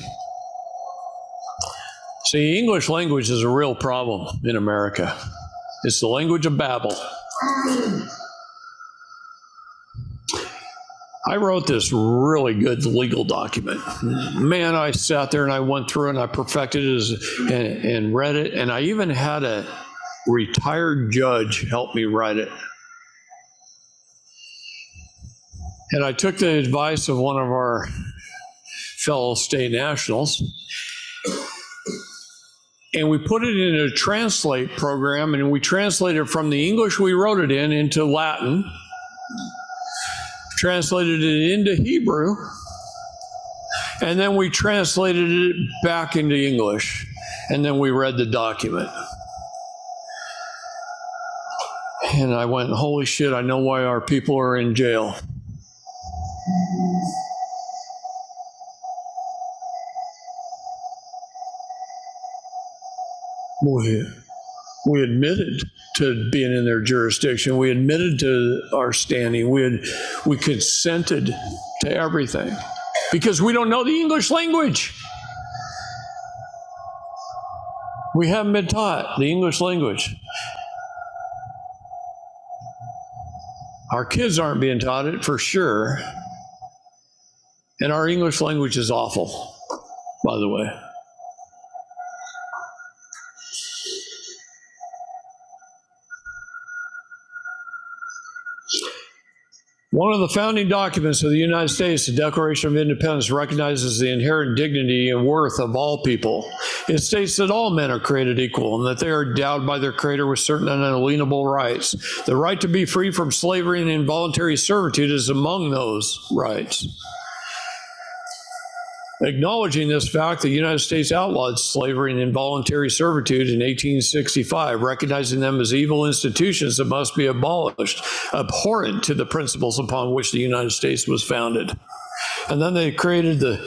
See, English language is a real problem in America. It's the language of Babel. I wrote this really good legal document. Man, I sat there and I went through and I perfected it and, and read it, and I even had a retired judge helped me write it. And I took the advice of one of our fellow state nationals, and we put it in a translate program, and we translated from the English we wrote it in into Latin, translated it into Hebrew, and then we translated it back into English, and then we read the document. And I went, holy shit, I know why our people are in jail. Boy, We admitted to being in their jurisdiction. We admitted to our standing. We had, we consented to everything because we don't know the English language. We haven't been taught the English language. Our kids aren't being taught it for sure. And our English language is awful, by the way. One of the founding documents of the United States, the Declaration of Independence, recognizes the inherent dignity and worth of all people. It states that all men are created equal and that they are endowed by their Creator with certain unalienable rights. The right to be free from slavery and involuntary servitude is among those rights. Acknowledging this fact, the United States outlawed slavery and involuntary servitude in 1865, recognizing them as evil institutions that must be abolished, abhorrent to the principles upon which the United States was founded. And then they created the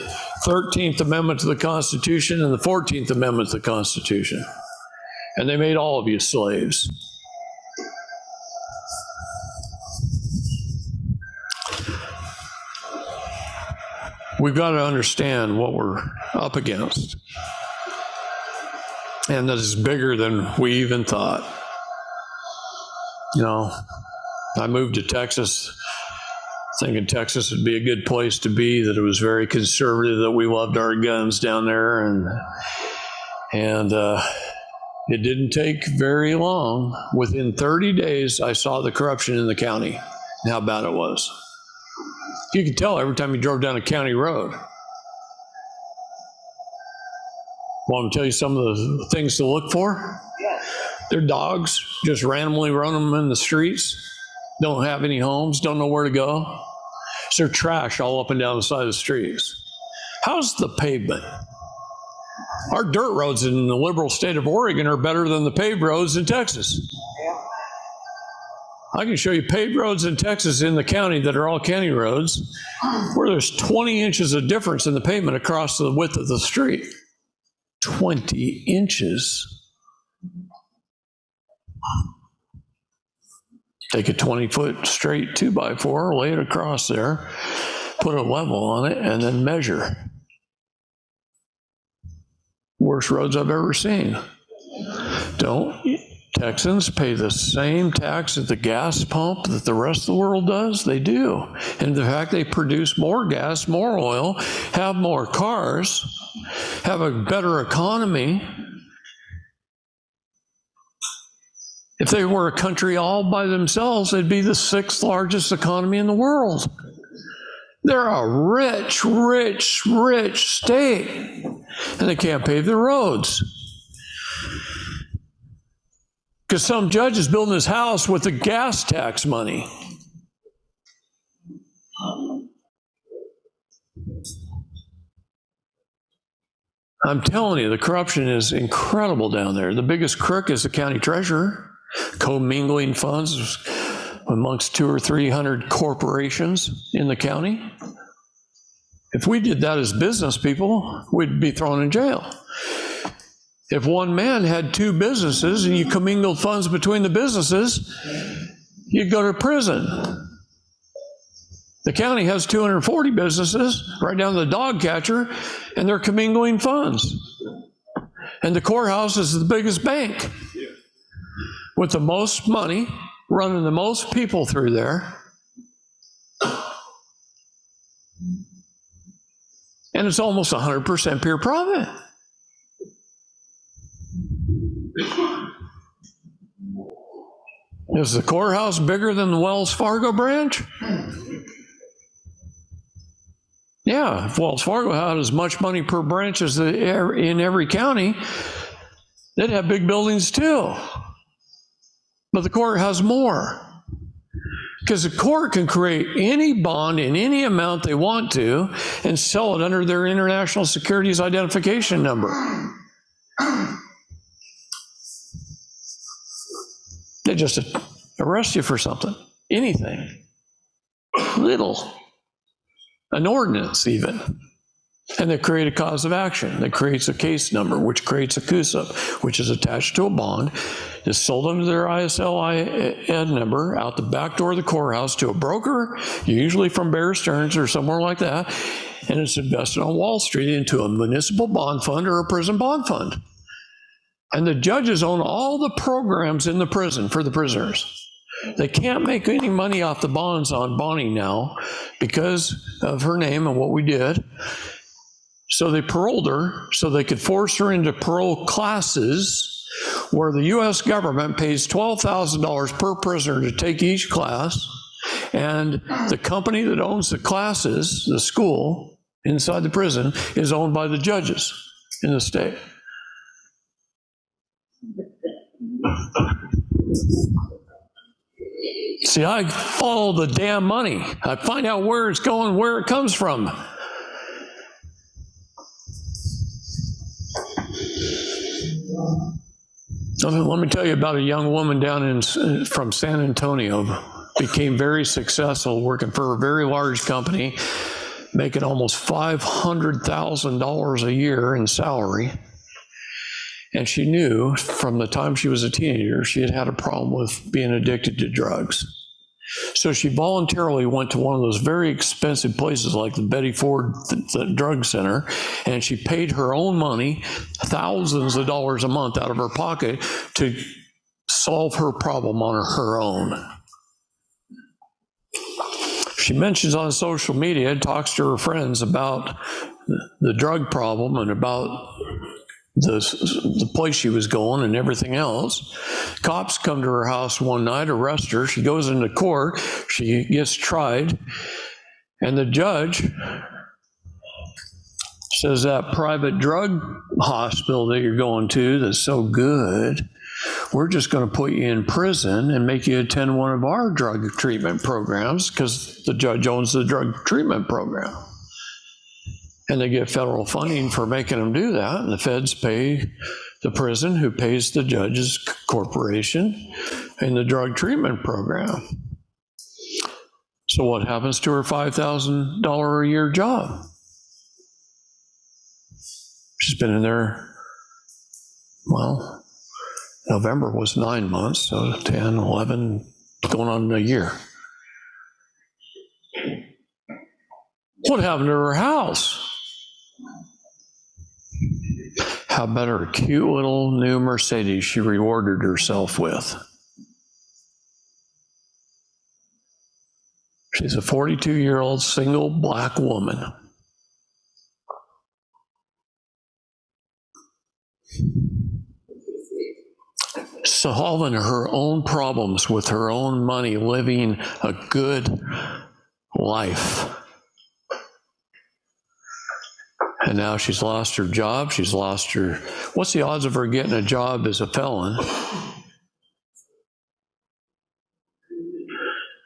13th Amendment to the Constitution and the 14th Amendment to the Constitution. And they made all of you slaves. We've got to understand what we're up against. And that is bigger than we even thought. You know, I moved to Texas thinking Texas would be a good place to be, that it was very conservative, that we loved our guns down there. And, and, uh, it didn't take very long. Within 30 days, I saw the corruption in the county and how bad it was. You could tell every time you drove down a county road. Want to tell you some of the things to look for? They're dogs just randomly run them in the streets, don't have any homes, don't know where to go. It's their trash all up and down the side of the streets. How's the pavement? Our dirt roads in the liberal state of Oregon are better than the paved roads in Texas. I can show you paved roads in Texas in the county that are all county roads where there's 20 inches of difference in the pavement across the width of the street. 20 inches. Take a 20 foot straight two by four, lay it across there, put a level on it, and then measure. Worst roads I've ever seen. Don't Texans pay the same tax at the gas pump that the rest of the world does? They do. And the fact they produce more gas, more oil, have more cars, have a better economy. If they were a country all by themselves, they'd be the sixth largest economy in the world. They're a rich, rich, rich state, and they can't pave the roads. Because some judge is building his house with the gas tax money. I'm telling you, the corruption is incredible down there. The biggest crook is the county treasurer, commingling funds amongst two or three hundred corporations in the county. If we did that as business people, we'd be thrown in jail. If one man had two businesses and you commingled funds between the businesses, you'd go to prison. The county has 240 businesses, right down to the dog catcher, and they're commingling funds. And the courthouse is the biggest bank with the most money, running the most people through there. And it's almost 100% pure profit. Is the courthouse bigger than the Wells Fargo branch? Yeah, if Wells Fargo had as much money per branch as the, in every county, they'd have big buildings too. But the court has more. Because the court can create any bond in any amount they want to and sell it under their international securities identification number. They just arrest you for something, anything, little, an ordinance even. And they create a cause of action. That creates a case number, which creates a CUSIP, which is attached to a bond, is sold under their ISLIN number out the back door of the courthouse to a broker, usually from Bear Stearns or somewhere like that, and it's invested on Wall Street into a municipal bond fund or a prison bond fund. And the judges own all the programs in the prison for the prisoners. They can't make any money off the bonds on Bonnie now because of her name and what we did. So they paroled her so they could force her into parole classes where the US government pays $12,000 per prisoner to take each class. And the company that owns the classes, the school inside the prison, is owned by the judges in the state. See, I follow the damn money. I find out where it's going, where it comes from. Let me tell you about a young woman down in from San Antonio. Became very successful working for a very large company, making almost five hundred thousand dollars a year in salary. And she knew from the time she was a teenager she had had a problem with being addicted to drugs. So she voluntarily went to one of those very expensive places like the Betty Ford th- Drug Center, and she paid her own money, thousands of dollars a month out of her pocket, to solve her problem on her, her own. She mentions on social media, and talks to her friends about the drug problem and about the, the place she was going and everything else. Cops come to her house one night, arrest her. She goes into court. She gets tried. And the judge says that private drug hospital that you're going to that's so good, we're just going to put you in prison and make you attend one of our drug treatment programs because the judge owns the drug treatment program and they get federal funding for making them do that. And the feds pay the prison, who pays the judge's corporation in the drug treatment program. So, what happens to her $5,000 a year job? She's been in there, well, November was nine months, so 10, 11, going on a year. What happened to her house? How about her cute little new Mercedes she rewarded herself with? She's a 42 year old single black woman. Solving her own problems with her own money, living a good life. And now she's lost her job. She's lost her. What's the odds of her getting a job as a felon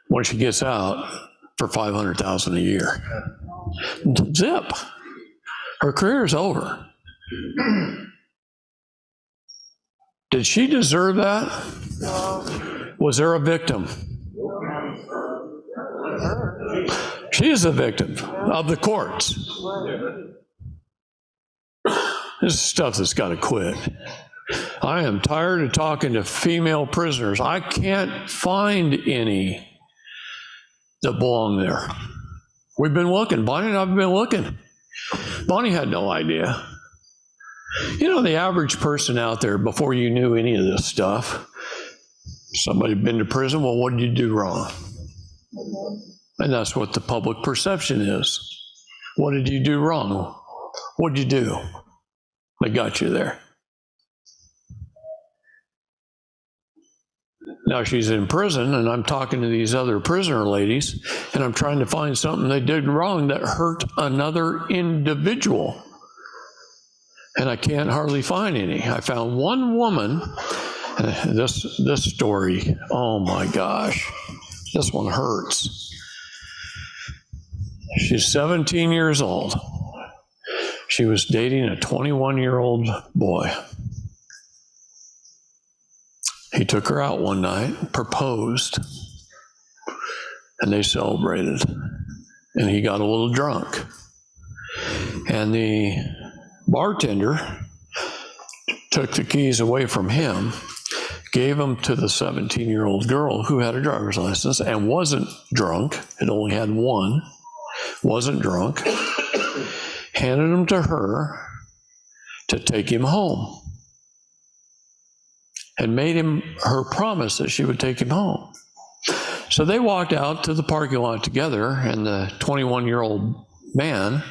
when she gets out for five hundred thousand a year? Zip. Her career is over. Did she deserve that? Was there a victim? She is a victim of the courts. This is stuff that's got to quit. I am tired of talking to female prisoners. I can't find any that belong there. We've been looking. Bonnie and I have been looking. Bonnie had no idea. You know, the average person out there, before you knew any of this stuff, somebody been to prison, well, what did you do wrong? And that's what the public perception is. What did you do wrong? What did you do? They got you there. Now she's in prison, and I'm talking to these other prisoner ladies, and I'm trying to find something they did wrong that hurt another individual. And I can't hardly find any. I found one woman. This this story, oh my gosh, this one hurts. She's 17 years old. She was dating a 21 year old boy. He took her out one night, proposed, and they celebrated. And he got a little drunk. And the bartender took the keys away from him, gave them to the 17 year old girl who had a driver's license and wasn't drunk, had only had one, wasn't drunk, handed them to her to take him home, and made him her promise that she would take him home. So they walked out to the parking lot together, and the 21 year old man,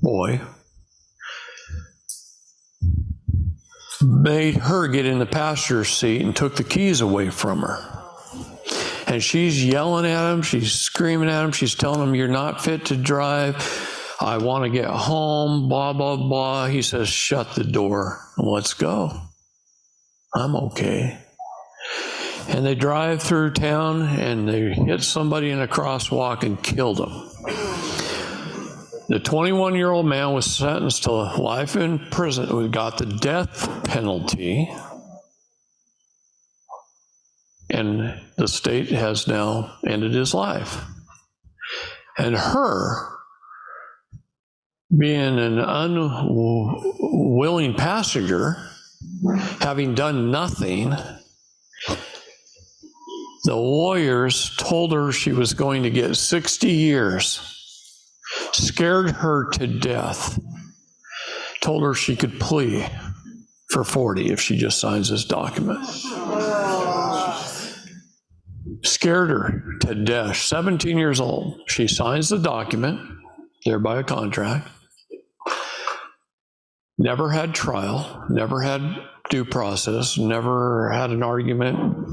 boy, made her get in the passenger seat and took the keys away from her. And she's yelling at him, she's screaming at him, she's telling him, You're not fit to drive. I want to get home, blah, blah, blah. He says, Shut the door, let's go. I'm okay. And they drive through town and they hit somebody in a crosswalk and killed him. The 21 year old man was sentenced to life in prison, we got the death penalty. And the state has now ended his life. And her, being an unwilling passenger, having done nothing, the lawyers told her she was going to get 60 years, scared her to death, told her she could plea for 40 if she just signs this document. Scared her to death. 17 years old. She signs the document, thereby a contract. Never had trial, never had due process, never had an argument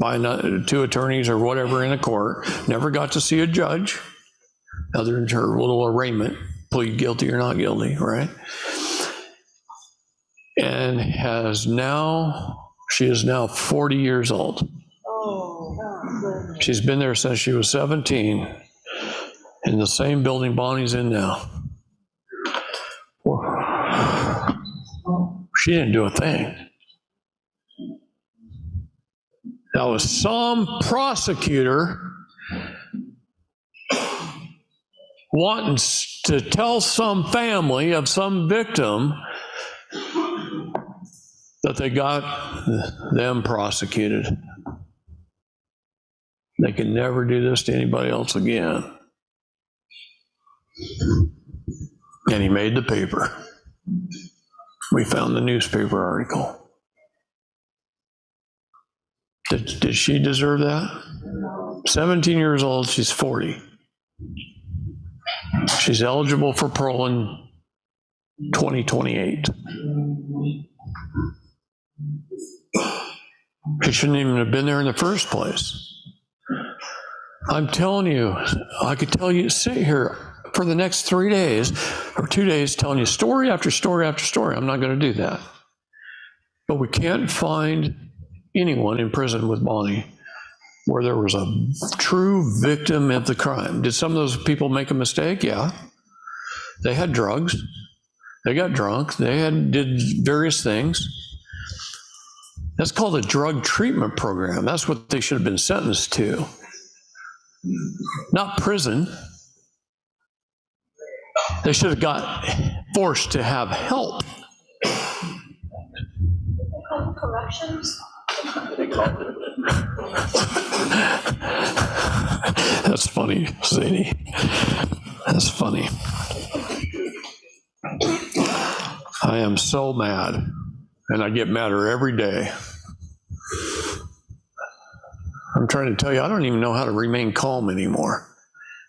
by two attorneys or whatever in a court, never got to see a judge, other than her little arraignment, plead guilty or not guilty, right? And has now, she is now 40 years old. Oh, She's been there since she was 17 in the same building Bonnie's in now. She didn't do a thing. That was some prosecutor wanting to tell some family of some victim that they got them prosecuted. They can never do this to anybody else again. And he made the paper. We found the newspaper article. Did, did she deserve that? 17 years old, she's 40. She's eligible for parole in 2028. She shouldn't even have been there in the first place. I'm telling you, I could tell you, sit here for the next three days or two days telling you story after story after story. I'm not going to do that. But we can't find anyone in prison with Bonnie where there was a true victim of the crime. Did some of those people make a mistake? Yeah. They had drugs. They got drunk. They had did various things. That's called a drug treatment program. That's what they should have been sentenced to. Not prison. They should have got forced to have help. Corrections? That's funny, Zadie. That's funny. I am so mad, and I get madder every day. I'm trying to tell you, I don't even know how to remain calm anymore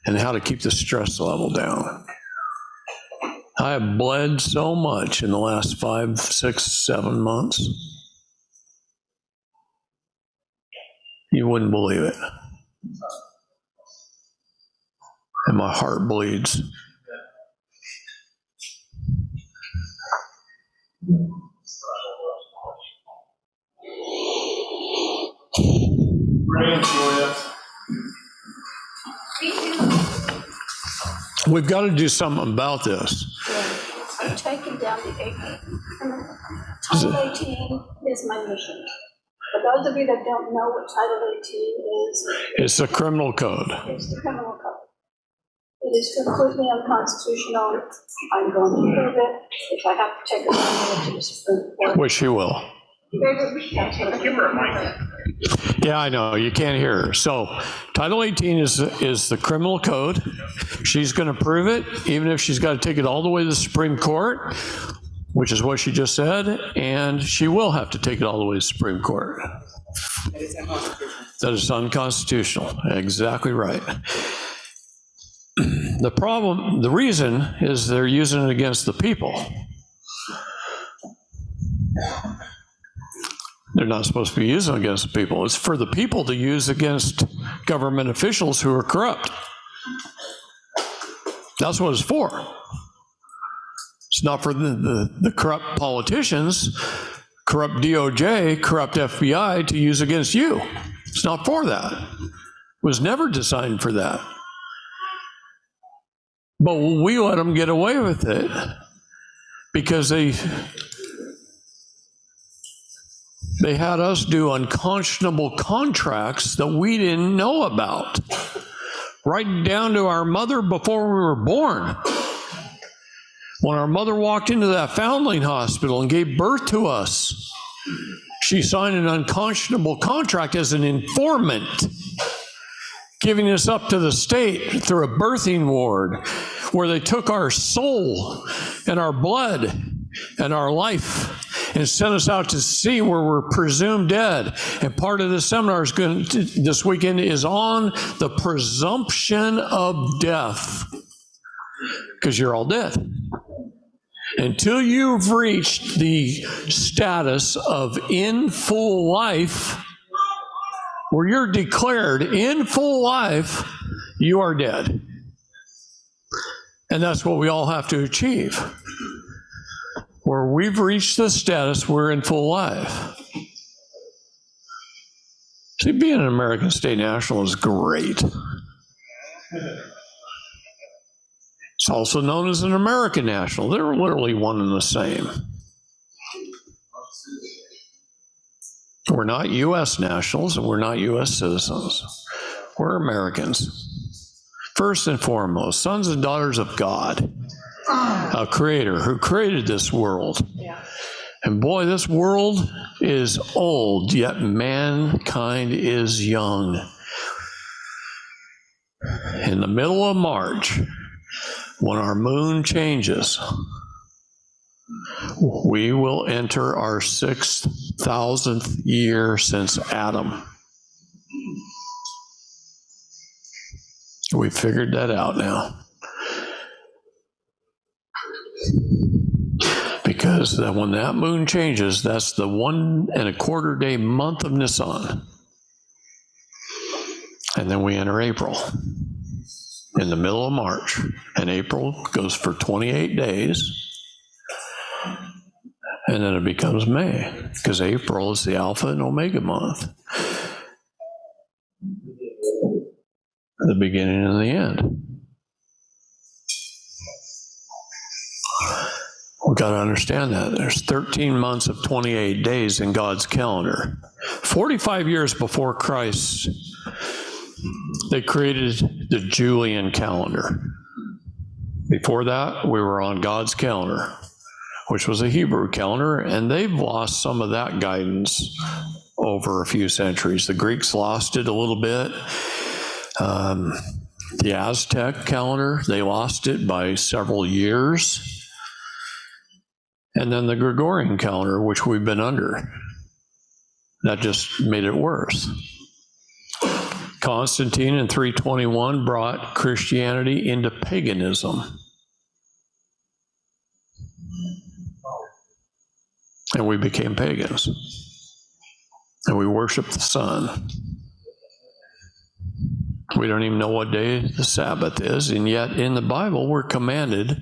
and how to keep the stress level down. I have bled so much in the last five, six, seven months. You wouldn't believe it. And my heart bleeds. Julia. We've got to do something about this. I'm taking down the eight. Title 18 is my mission. For those of you that don't know what Title 18 is, It's the criminal code. it's the criminal code. It is completely unconstitutional. I'm going to prove it. If I have to take it down to the Supreme Court. Which she will. Yeah, I know, you can't hear her. So Title 18 is, is the criminal code. She's going to prove it, even if she's got to take it all the way to the Supreme Court, which is what she just said, and she will have to take it all the way to the Supreme Court. That is unconstitutional. Exactly right. The problem, the reason is they're using it against the people. They're not supposed to be using against people. It's for the people to use against government officials who are corrupt. That's what it's for. It's not for the, the, the corrupt politicians, corrupt DOJ, corrupt FBI to use against you. It's not for that. It was never designed for that. But we let them get away with it because they they had us do unconscionable contracts that we didn't know about, right down to our mother before we were born. When our mother walked into that foundling hospital and gave birth to us, she signed an unconscionable contract as an informant, giving us up to the state through a birthing ward where they took our soul and our blood and our life and sent us out to sea where we're presumed dead. And part of the seminar is going to, this weekend is on the presumption of death because you're all dead. Until you've reached the status of in full life, where you're declared in full life, you are dead. And that's what we all have to achieve where we've reached the status we're in full life. See, being an American state national is great. It's also known as an American national. They're literally one and the same. We're not U.S. nationals and we're not U.S. citizens. We're Americans. First and foremost, sons and daughters of God a creator who created this world. And boy, this world is old, yet mankind is young. In the middle of March, when our moon changes, we will enter our 6,000th year since Adam. We figured that out now. Because that when that moon changes, that's the one and a quarter day month of Nisan. And then we enter April in the middle of March. And April goes for 28 days. And then it becomes May, because April is the Alpha and Omega month. The beginning and the end. We've got to understand that. There's 13 months of 28 days in God's calendar. 45 years before Christ, they created the Julian calendar. Before that, we were on God's calendar, which was a Hebrew calendar, and they've lost some of that guidance over a few centuries. The Greeks lost it a little bit. Um, the Aztec calendar, they lost it by several years. And then the Gregorian calendar, which we've been under. That just made it worse. Constantine in 321 brought Christianity into paganism. And we became pagans. And we worship the sun. We don't even know what day the Sabbath is, and yet in the Bible we're commanded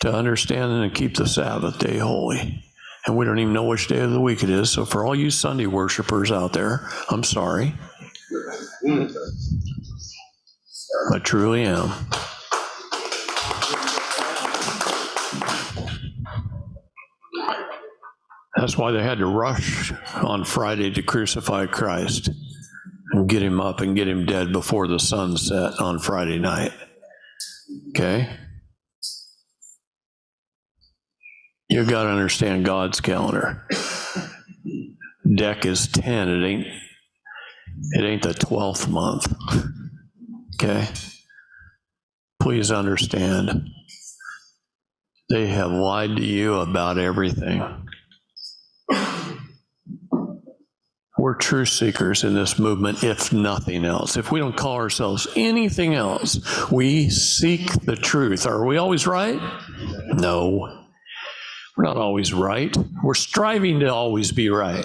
to understand and to keep the Sabbath day holy. And we don't even know which day of the week it is. So, for all you Sunday worshipers out there, I'm sorry. I truly am. That's why they had to rush on Friday to crucify Christ and get him up and get him dead before the sun set on Friday night. Okay? You got to understand God's calendar. Deck is 10, it ain't it ain't the 12th month. Okay? Please understand. They have lied to you about everything. We're truth seekers in this movement, if nothing else. If we don't call ourselves anything else, we seek the truth. Are we always right? No. We're not always right. We're striving to always be right.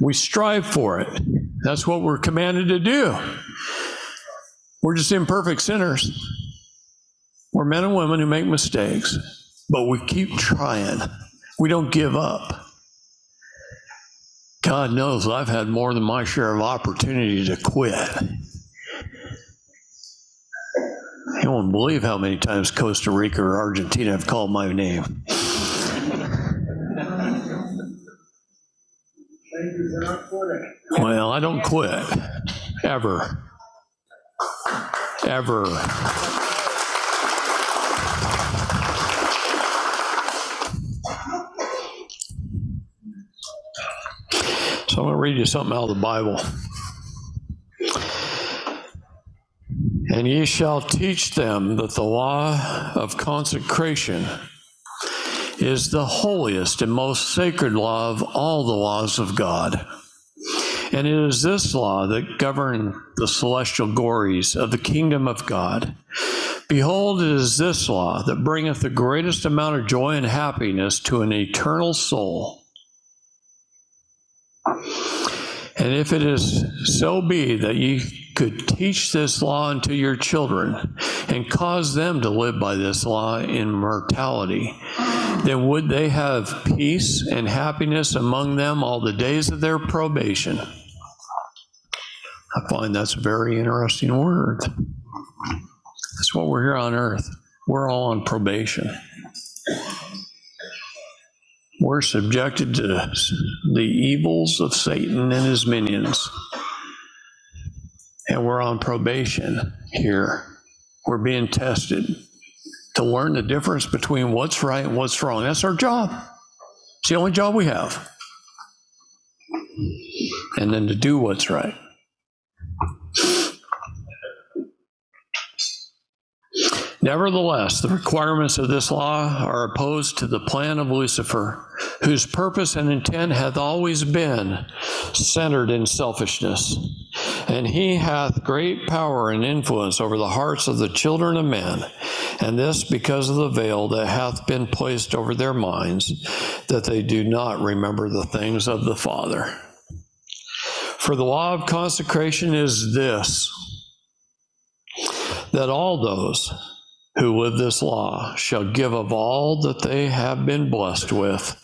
We strive for it. That's what we're commanded to do. We're just imperfect sinners. We're men and women who make mistakes, but we keep trying. We don't give up. God knows I've had more than my share of opportunity to quit. You won't believe how many times Costa Rica or Argentina have called my name. Well, I don't quit. Ever. Ever. So I'm going to read you something out of the Bible. And ye shall teach them that the law of consecration is the holiest and most sacred law of all the laws of God. And it is this law that governs the celestial glories of the kingdom of God. Behold, it is this law that bringeth the greatest amount of joy and happiness to an eternal soul. And if it is so be that ye could teach this law unto your children and cause them to live by this law in mortality, then would they have peace and happiness among them all the days of their probation. I find that's a very interesting word. That's what we're here on earth. We're all on probation. We're subjected to the evils of Satan and his minions. And we're on probation here. We're being tested to learn the difference between what's right and what's wrong. That's our job. It's the only job we have. And then to do what's right. Nevertheless, the requirements of this law are opposed to the plan of Lucifer, whose purpose and intent hath always been centered in selfishness. And he hath great power and influence over the hearts of the children of men, and this because of the veil that hath been placed over their minds, that they do not remember the things of the Father. For the law of consecration is this that all those who live this law shall give of all that they have been blessed with,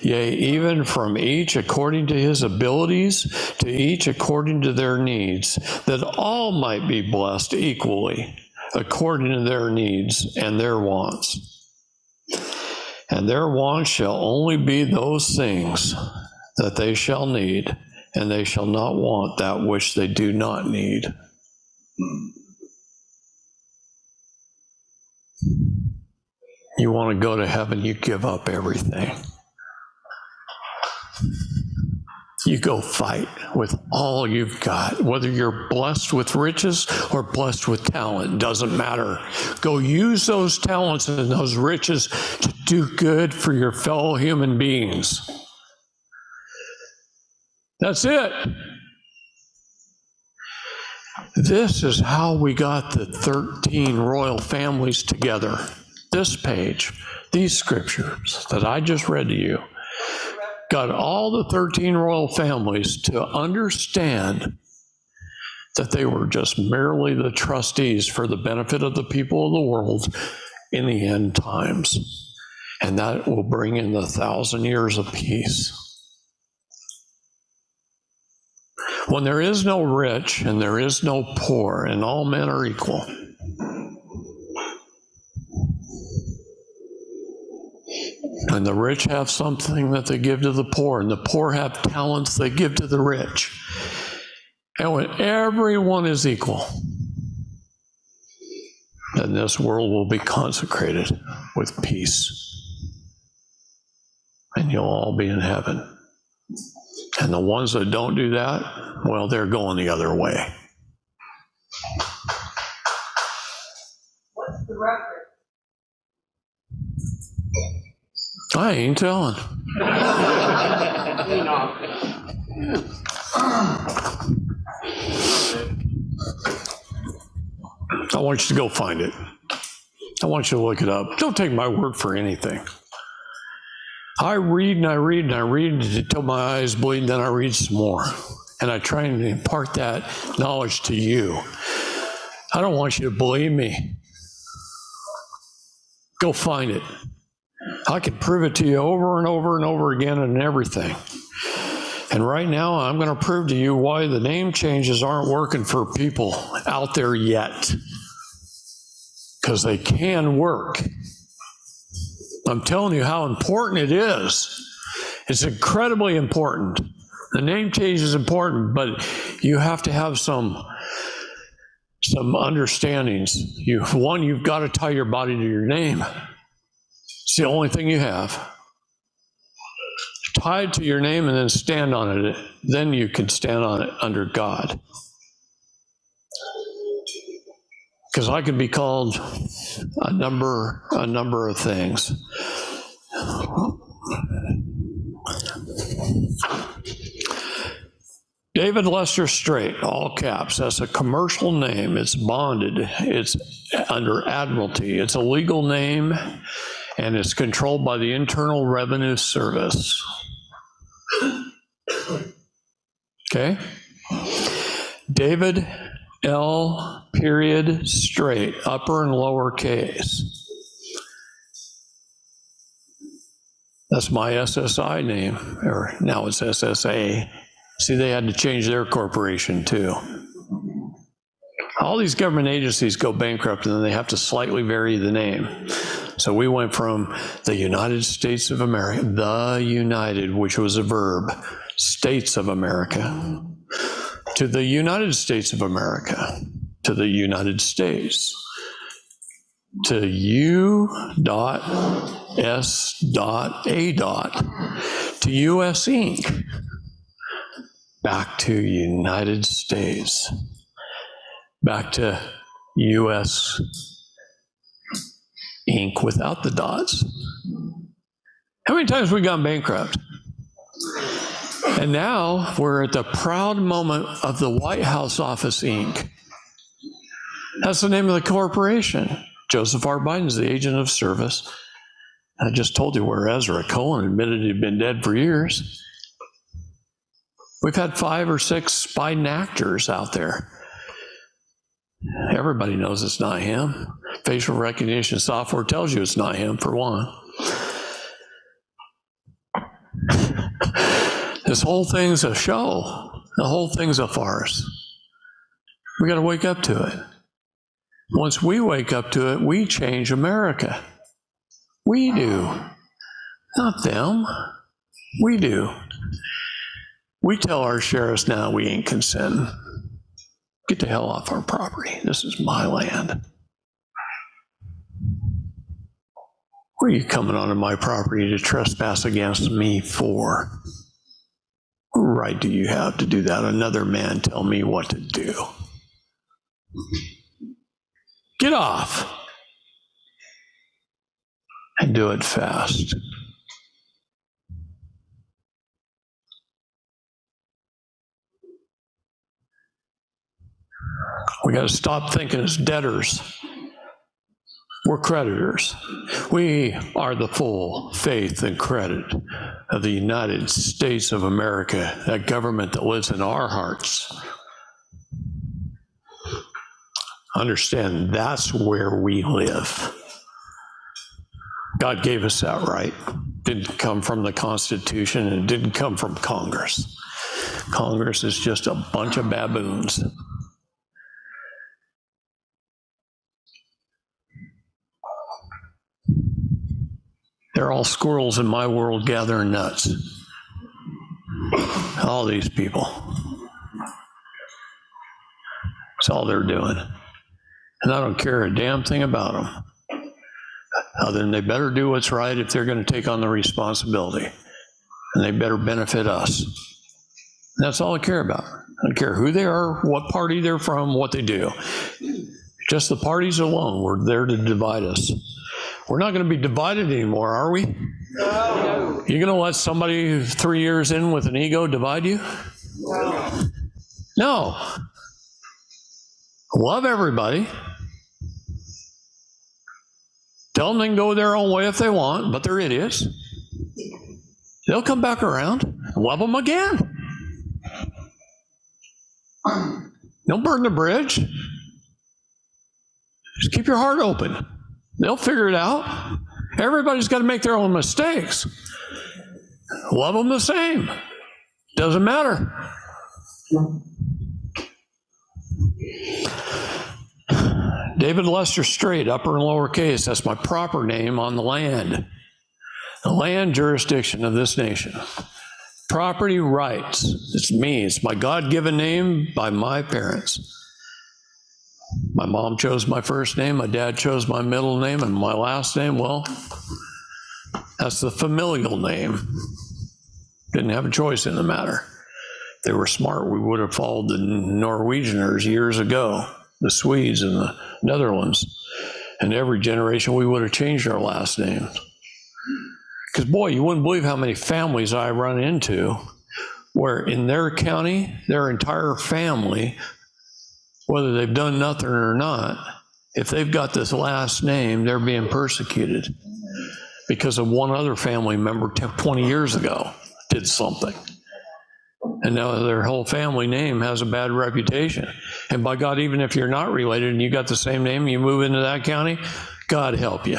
yea, even from each according to his abilities, to each according to their needs, that all might be blessed equally according to their needs and their wants. And their wants shall only be those things that they shall need, and they shall not want that which they do not need. You want to go to heaven, you give up everything. You go fight with all you've got, whether you're blessed with riches or blessed with talent, doesn't matter. Go use those talents and those riches to do good for your fellow human beings. That's it. This is how we got the 13 royal families together. This page, these scriptures that I just read to you, got all the 13 royal families to understand that they were just merely the trustees for the benefit of the people of the world in the end times. And that will bring in the thousand years of peace. When there is no rich and there is no poor, and all men are equal. And the rich have something that they give to the poor, and the poor have talents they give to the rich. And when everyone is equal, then this world will be consecrated with peace. And you'll all be in heaven. And the ones that don't do that, well, they're going the other way. I ain't telling. I want you to go find it. I want you to look it up. Don't take my word for anything. I read and I read and I read until my eyes bleed, and then I read some more. And I try and impart that knowledge to you. I don't want you to believe me. Go find it. I can prove it to you over and over and over again and everything. And right now, I'm going to prove to you why the name changes aren't working for people out there yet. Because they can work. I'm telling you how important it is. It's incredibly important. The name change is important, but you have to have some some understandings. You one, you've got to tie your body to your name. It's the only thing you have. Tie it to your name and then stand on it. Then you can stand on it under God. Because I could be called a number a number of things. David Lester Straight, all caps. That's a commercial name. It's bonded. It's under admiralty. It's a legal name, and it's controlled by the Internal Revenue Service. Okay? David L. Period Straight, upper and lower case. That's my SSI name, or now it's SSA. See, they had to change their corporation too. All these government agencies go bankrupt and then they have to slightly vary the name. So we went from the United States of America, the United, which was a verb, States of America, to the United States of America, to the United States, to U dot S dot A dot, to US Inc., back to United States, back to US Inc. without the dots. How many times we gone bankrupt? And now we're at the proud moment of the White House Office Inc. That's the name of the corporation. Joseph R. Biden's the agent of service. I just told you where Ezra Cohen admitted he'd been dead for years. We've had five or six Biden actors out there. Everybody knows it's not him. Facial recognition software tells you it's not him, for one. this whole thing's a show. The whole thing's a farce. We got to wake up to it. Once we wake up to it, we change America. We do. Not them. We do. We tell our sheriffs now we ain't consenting. Get the hell off our property. This is my land. What are you coming onto my property to trespass against me for? What right do you have to do that? Another man tell me what to do. Get off. And do it fast. We got to stop thinking as debtors. We're creditors. We are the full faith and credit of the United States of America, that government that lives in our hearts. Understand that's where we live. God gave us that right. Didn't come from the Constitution and it didn't come from Congress. Congress is just a bunch of baboons. They're all squirrels in my world gathering nuts. All these people. That's all they're doing. And I don't care a damn thing about them. Other than they better do what's right if they're going to take on the responsibility. And they better benefit us. That's all I care about. I don't care who they are, what party they're from, what they do. Just the parties alone were there to divide us. We're not going to be divided anymore, are we? No. You're going to let somebody three years in with an ego divide you? No. Love everybody. Tell them they can go their own way if they want, but they're idiots. They'll come back around. Love them again. Don't burn the bridge. Just keep your heart open. They'll figure it out. Everybody's got to make their own mistakes. Love them the same. Doesn't matter. David Lester Straight, upper and lower case. That's my proper name on the land, the land jurisdiction of this nation. Property rights. It's me. It's my God given name by my parents. My mom chose my first name, my dad chose my middle name, and my last name, well, that's the familial name. Didn't have a choice in the matter. If they were smart, we would have followed the Norwegianers years ago, the Swedes and the Netherlands. And every generation, we would have changed our last names. Because, boy, you wouldn't believe how many families I run into where in their county, their entire family whether they've done nothing or not, if they've got this last name, they're being persecuted because of one other family member 10, 20 years ago did something. And now their whole family name has a bad reputation. And by God, even if you're not related and you got the same name, you move into that county, God help you.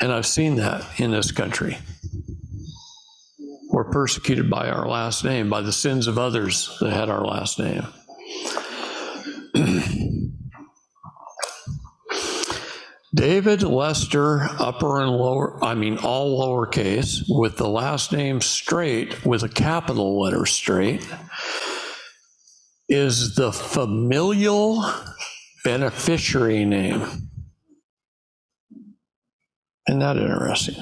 And I've seen that in this country. We're persecuted by our last name, by the sins of others that had our last name. David Lester, upper and lower, I mean, all lowercase, with the last name straight, with a capital letter straight, is the familial beneficiary name. Isn't that interesting?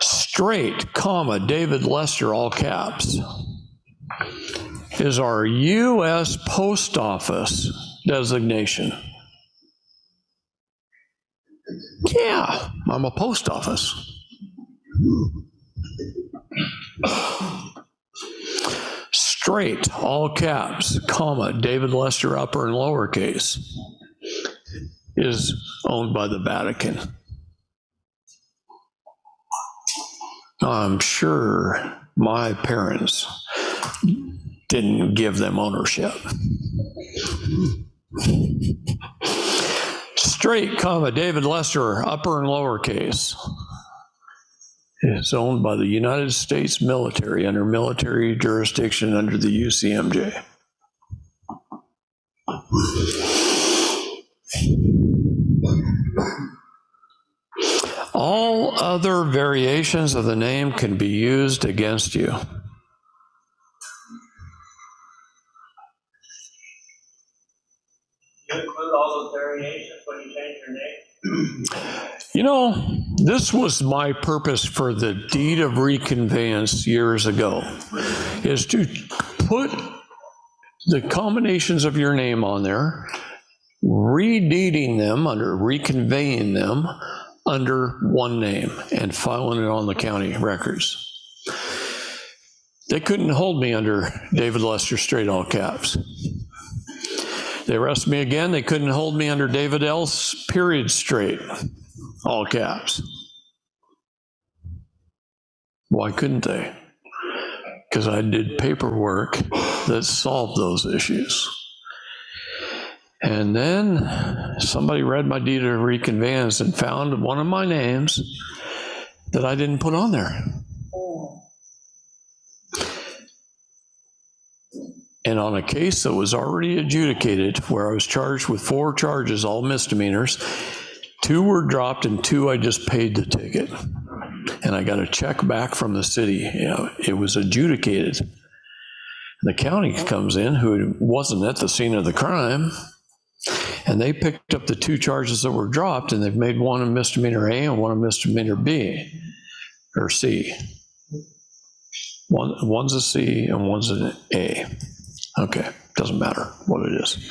Straight, comma, David Lester, all caps, is our U.S. Post Office designation. Yeah, I'm a post office. Straight, all caps, comma, David Lester, upper and lowercase, is owned by the Vatican. I'm sure my parents didn't give them ownership. Straight, comma, David Lester, upper and lower case, is owned by the United States military under military jurisdiction under the UCMJ. All other variations of the name can be used against. You include all those variations when you change your name? You know, this was my purpose for the deed of reconveyance years ago, is to put the combinations of your name on there, redeeding them under, reconveying them under one name and filing it on the county records. They couldn't hold me under David Lester straight all caps. They arrested me again. They couldn't hold me under David L. period straight, all caps. Why couldn't they? Because I did paperwork that solved those issues. And then somebody read my deed of reconveyance and found one of my names that I didn't put on there. And on a case that was already adjudicated, where I was charged with four charges, all misdemeanors, two were dropped and two I just paid the ticket. And I got a check back from the city. You know, it was adjudicated. The county comes in, who wasn't at the scene of the crime, and they picked up the two charges that were dropped, and they've made one a misdemeanor A and one a misdemeanor B, or C. One, one's a C and one's an A. Okay, doesn't matter what it is.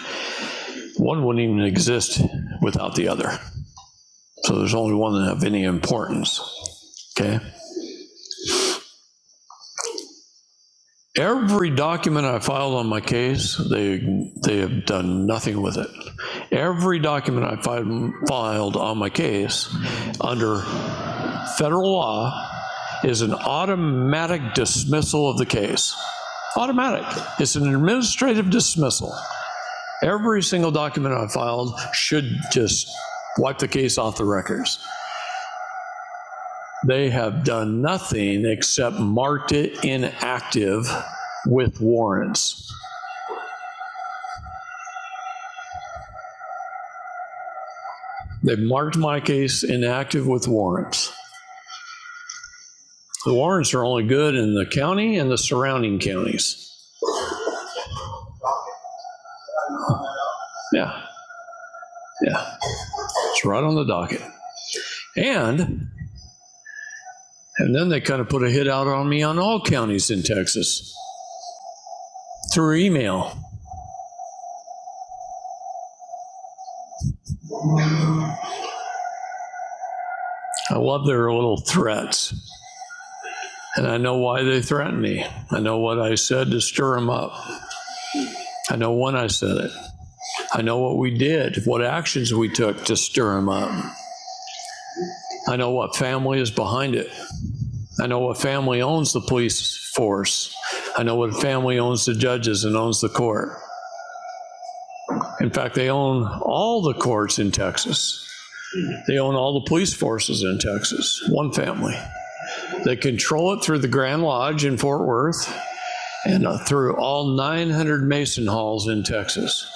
One wouldn't even exist without the other. So there's only one have any importance. Okay? Every document I filed on my case, they, they have done nothing with it. Every document I fi- filed on my case under federal law is an automatic dismissal of the case. Automatic. It's an administrative dismissal. Every single document I filed should just wipe the case off the records. They have done nothing except marked it inactive with warrants. They've marked my case inactive with warrants. The warrants are only good in the county and the surrounding counties. Yeah. Yeah. It's right on the docket. And and then they kind of put a hit out on me on all counties in Texas through email. I love their little threats. And I know why they threaten me. I know what I said to stir them up. I know when I said it. I know what we did, what actions we took to stir them up. I know what family is behind it. I know what family owns the police force. I know what family owns the judges and owns the court. In fact, they own all the courts in Texas. They own all the police forces in Texas, one family. They control it through the Grand Lodge in Fort Worth and uh, through all 900 Mason halls in Texas,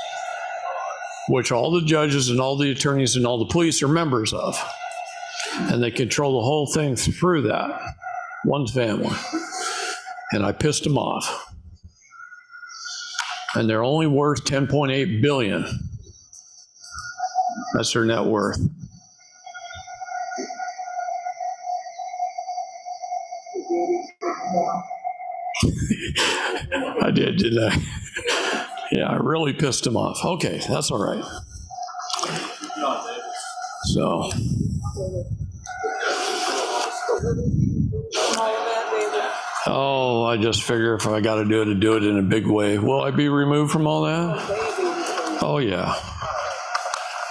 which all the judges and all the attorneys and all the police are members of. And they control the whole thing through that, one family. And I pissed them off. And they're only worth 10.8 billion. That's their net worth. Did, didn't I? yeah, I really pissed him off. Okay, that's all right. So, oh, I just figure if I got to do it, to do it in a big way. Will I be removed from all that? Oh, yeah.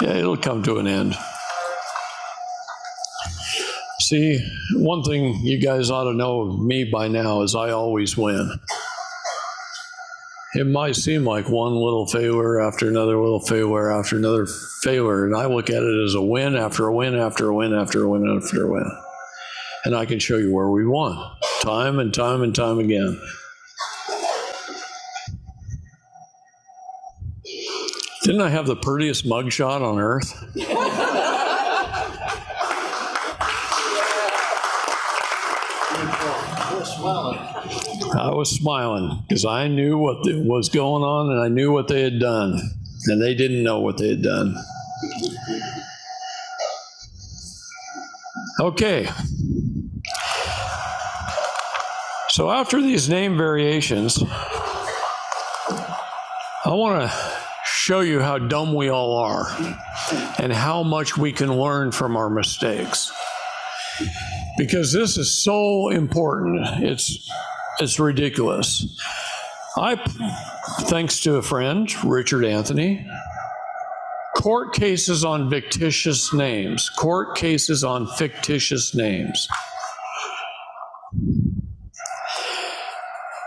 Yeah, it'll come to an end. See, one thing you guys ought to know of me by now is I always win. It might seem like one little failure after another little failure after another failure, and I look at it as a win after a win after a win after a win after a win. And I can show you where we won time and time and time again. Didn't I have the prettiest mugshot on earth? I was smiling because I knew what was going on and I knew what they had done, and they didn't know what they had done. Okay. So after these name variations, I want to show you how dumb we all are and how much we can learn from our mistakes. Because this is so important. It's it's ridiculous. I thanks to a friend, Richard Anthony, court cases on fictitious names, court cases on fictitious names.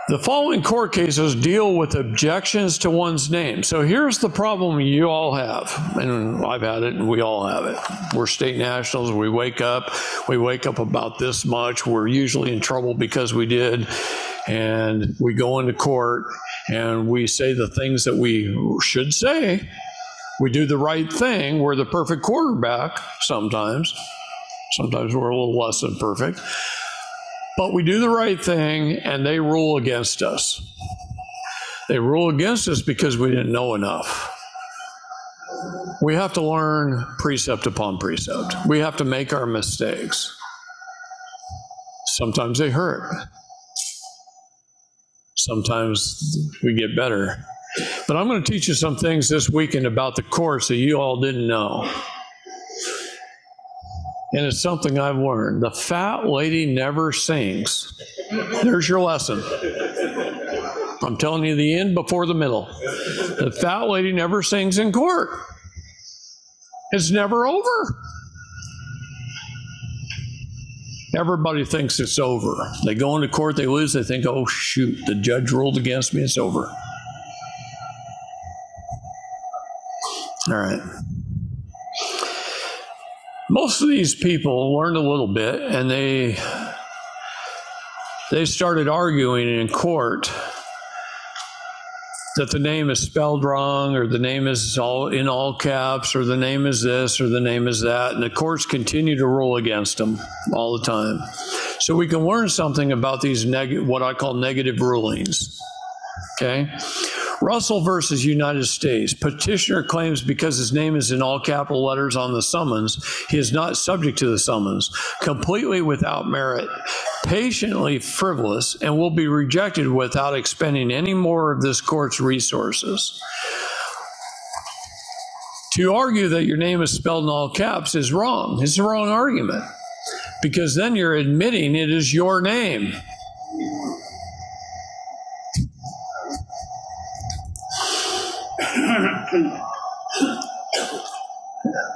The following court cases deal with objections to one's name. So here's the problem you all have, and I've had it, and we all have it. We're state nationals. We wake up, we wake up about this much. We're usually in trouble because we did, and we go into court and we say the things that we should say. We do the right thing. We're the perfect quarterback sometimes. Sometimes we're a little less than perfect. But we do the right thing and they rule against us. They rule against us because we didn't know enough. We have to learn precept upon precept. We have to make our mistakes. Sometimes they hurt. Sometimes we get better. But I'm going to teach you some things this weekend about the course that you all didn't know. And it's something I've learned. The fat lady never sings. There's your lesson. I'm telling you the end before the middle. The fat lady never sings in court. It's never over. Everybody thinks it's over. They go into court, they lose, they think, oh, shoot, the judge ruled against me, it's over. All right. Most of these people learned a little bit and they they started arguing in court that the name is spelled wrong or the name is all in all caps or the name is this or the name is that and the courts continue to rule against them all the time. So we can learn something about these neg- what i call negative rulings okay russell versus united states petitioner claims because his name is in all capital letters on the summons he is not subject to the summons completely without merit patiently frivolous and will be rejected without expending any more of this court's resources. To argue that your name is spelled in all caps is wrong. It's the wrong argument because then you're admitting it is your name.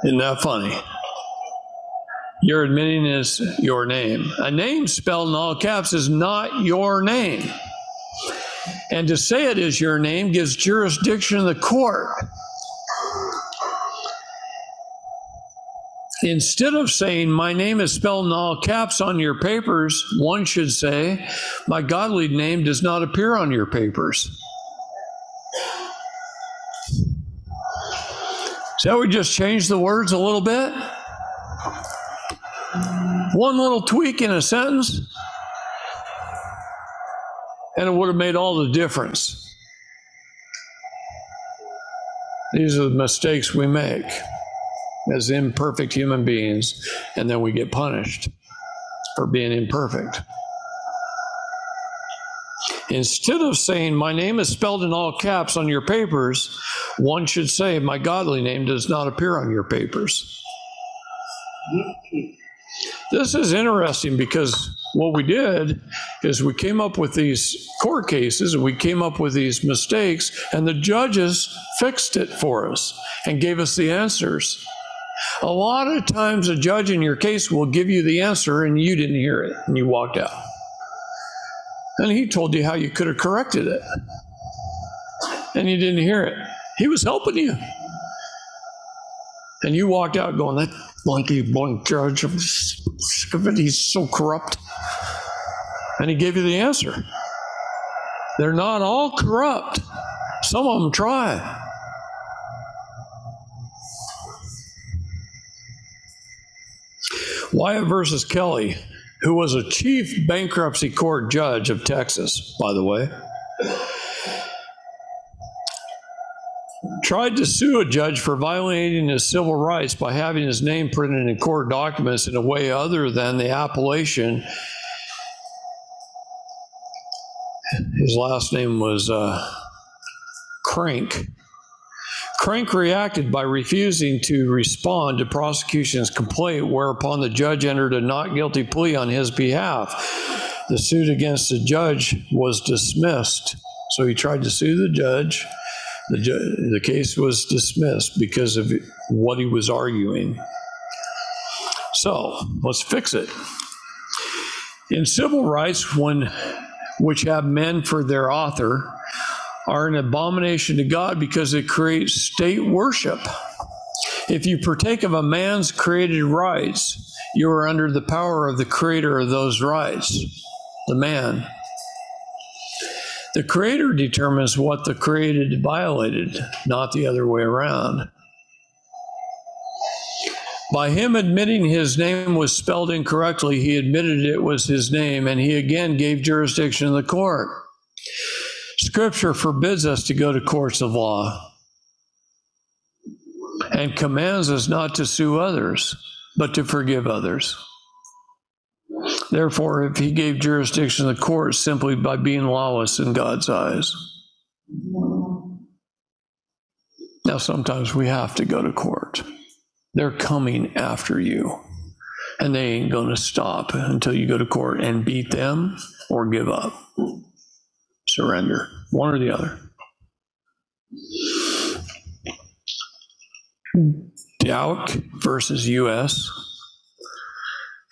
Isn't that funny? you're admitting is your name. A name spelled in all caps is not your name. And to say it is your name gives jurisdiction in the court. Instead of saying, My name is spelled in all caps on your papers, one should say, My godly name does not appear on your papers. So we just change the words a little bit? One little tweak in a sentence, and it would have made all the difference. These are the mistakes we make as imperfect human beings, and then we get punished for being imperfect. Instead of saying, My name is spelled in all caps on your papers, one should say, My godly name does not appear on your papers. This is interesting because what we did is we came up with these court cases and we came up with these mistakes, and the judges fixed it for us and gave us the answers. A lot of times, a judge in your case will give you the answer and you didn't hear it and you walked out. And he told you how you could have corrected it, and you didn't hear it. He was helping you. And you walked out going, That blanky blank judge, I'm sick of it. He's so corrupt. And he gave you the answer. They're not all corrupt, some of them try. Wyatt versus Kelly, who was a chief bankruptcy court judge of Texas, by the way, tried to sue a judge for violating his civil rights by having his name printed in court documents in a way other than the appellation. His last name was uh, Crank. Crank reacted by refusing to respond to prosecution's complaint, whereupon the judge entered a not guilty plea on his behalf. The suit against the judge was dismissed. So he tried to sue the judge. The, ju- the case was dismissed because of what he was arguing. So let's fix it. In civil rights, when which have men for their author, are an abomination to God because it creates state worship. If you partake of a man's created rights, you are under the power of the creator of those rights, the man. The creator determines what the created violated, not the other way around. By him admitting his name was spelled incorrectly, he admitted it was his name, and he again gave jurisdiction to the court. Scripture forbids us to go to courts of law and commands us not to sue others, but to forgive others. Therefore, if he gave jurisdiction to the court simply by being lawless in God's eyes. Now, sometimes we have to go to court. They're coming after you, and they ain't going to stop until you go to court and beat them or give up. Surrender, one or the other. Dowk versus U.S.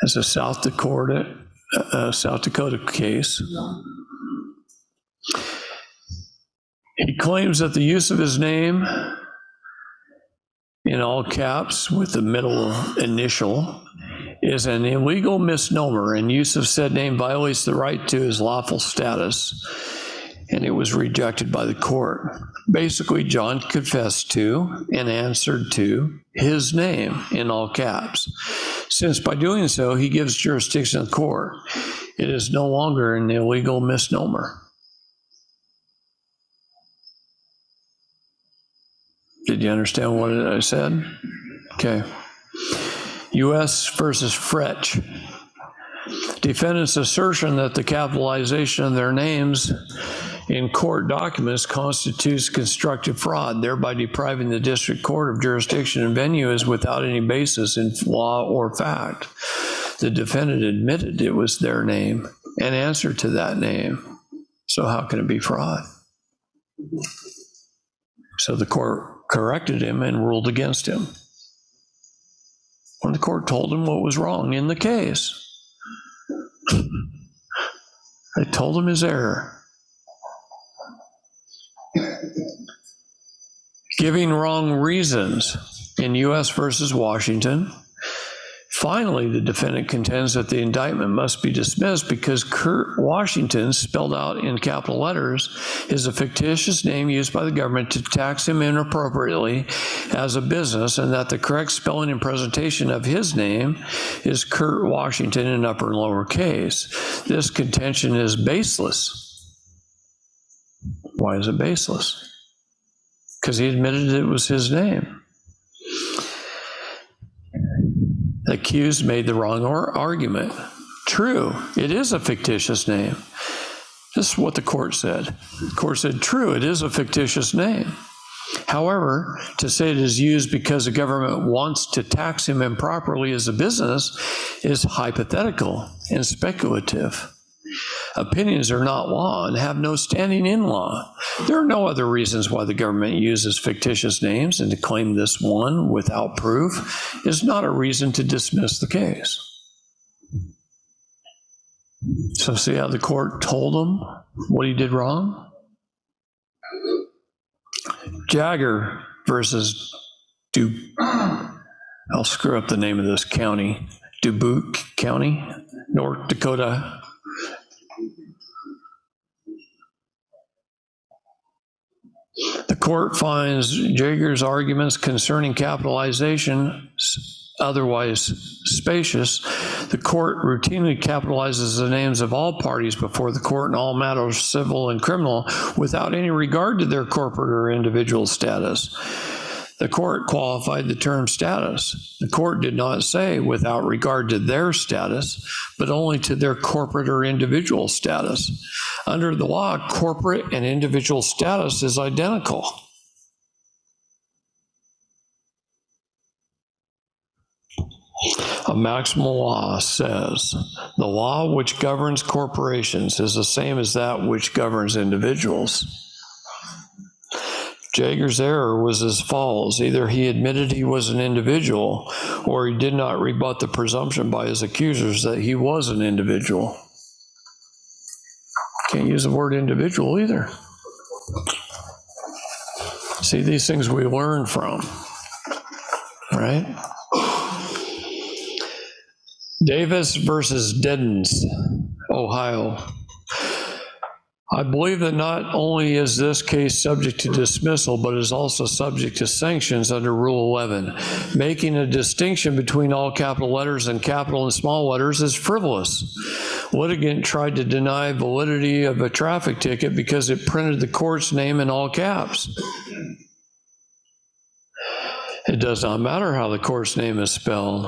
That's a South Dakota, uh, South Dakota case. He claims that the use of his name in all caps with the middle initial is an illegal misnomer, and use of said name violates the right to his lawful status, and it was rejected by the court. Basically, John confessed to and answered to his name in all caps. Since by doing so, he gives jurisdiction to the court, it is no longer an illegal misnomer. Did you understand what I said? Okay. U.S. versus Fretch. Defendants' assertion that the capitalization of their names in court documents constitutes constructive fraud, thereby depriving the district court of jurisdiction and venue is without any basis in law or fact. The defendant admitted it was their name and answered to that name. So, how can it be fraud? So, the court corrected him and ruled against him. When the court told him what was wrong in the case, they told him his error. Giving wrong reasons in U.S. versus Washington. Finally, the defendant contends that the indictment must be dismissed because Kurt Washington, spelled out in capital letters, is a fictitious name used by the government to tax him inappropriately as a business, and that the correct spelling and presentation of his name is Kurt Washington in upper and lower case. This contention is baseless. Why is it baseless? Because he admitted it was his name. The accused made the wrong argument. True, it is a fictitious name. This is what the court said. The court said, true, it is a fictitious name. However, to say it is used because the government wants to tax him improperly as a business is hypothetical and speculative. Opinions are not law and have no standing in law. There are no other reasons why the government uses fictitious names, and to claim this one without proof is not a reason to dismiss the case. So, see how the court told him what he did wrong? Jagger versus Du. I'll screw up the name of this county. Dubuque County, North Dakota The court finds Jager's arguments concerning capitalization otherwise spacious. The court routinely capitalizes the names of all parties before the court in all matters civil and criminal without any regard to their corporate or individual status. The court qualified the term status. The court did not say without regard to their status, but only to their corporate or individual status. Under the law, corporate and individual status is identical. A maximal law says the law which governs corporations is the same as that which governs individuals. Jager's error was as follows either he admitted he was an individual, or he did not rebut the presumption by his accusers that he was an individual. Can't use the word individual either. See, these things we learn from, right? Davis versus Deddens, Ohio. I believe that not only is this case subject to dismissal, but is also subject to sanctions under Rule 11. Making a distinction between all capital letters and capital and small letters is frivolous. litigant tried to deny validity of a traffic ticket because it printed the court's name in all caps. It does not matter how the court's name is spelled.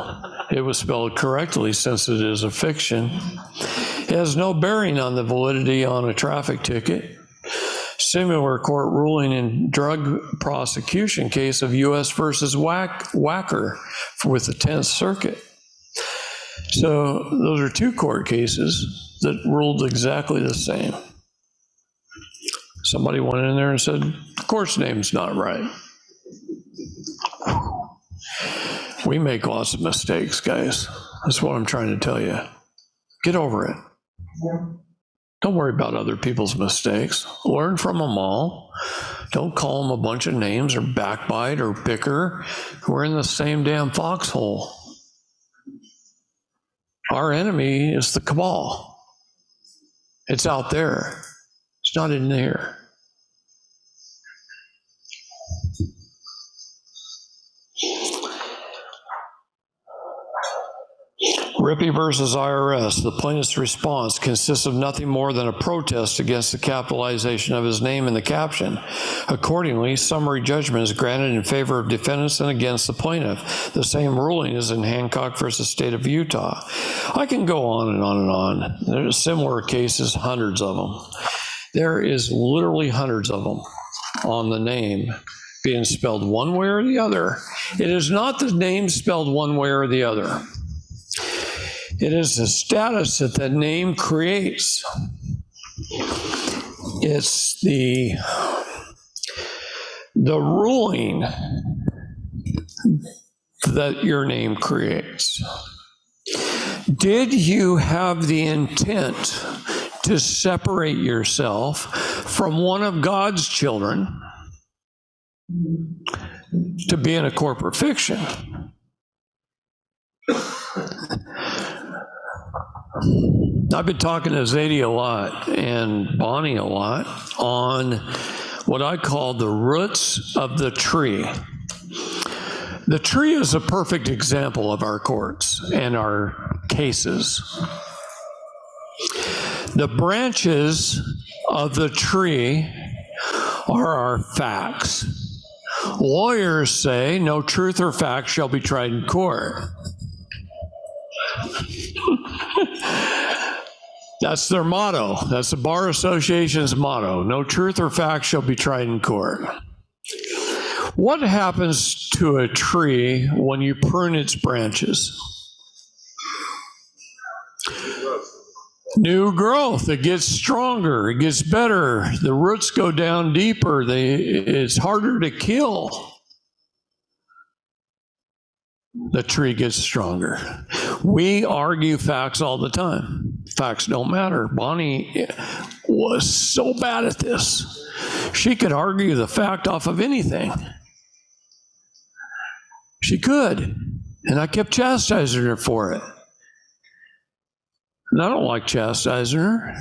It was spelled correctly since it is a fiction. Has no bearing on the validity on a traffic ticket. Similar court ruling in drug prosecution case of U.S. versus Whack, Whacker with the 10th Circuit. So those are two court cases that ruled exactly the same. Somebody went in there and said, the court's name's not right. We make lots of mistakes, guys. That's what I'm trying to tell you. Get over it. Don't worry about other people's mistakes. Learn from them all. Don't call them a bunch of names or backbite or bicker. We're in the same damn foxhole. Our enemy is the cabal. It's out there. It's not in here. Rippey versus IRS. The plaintiff's response consists of nothing more than a protest against the capitalization of his name in the caption. Accordingly, summary judgment is granted in favor of defendants and against the plaintiff. The same ruling is in Hancock versus State of Utah. I can go on and on and on. There's similar cases, hundreds of them. There is literally hundreds of them on the name being spelled one way or the other. It is not the name spelled one way or the other. It is the status that the name creates. It's the the ruling that your name creates. Did you have the intent to separate yourself from one of God's children to be in a corporate fiction? I've been talking to Zadie a lot and Bonnie a lot on what I call the roots of the tree. The tree is a perfect example of our courts and our cases. The branches of the tree are our facts. Lawyers say no truth or fact shall be tried in court. That's their motto. That's the Bar Association's motto. No truth or fact shall be tried in court. What happens to a tree when you prune its branches? New growth. It gets stronger. It gets better. The roots go down deeper. They, it's harder to kill. The tree gets stronger. We argue facts all the time. Facts don't matter. Bonnie was so bad at this. She could argue the fact off of anything. She could. And I kept chastising her for it. And I don't like chastising her.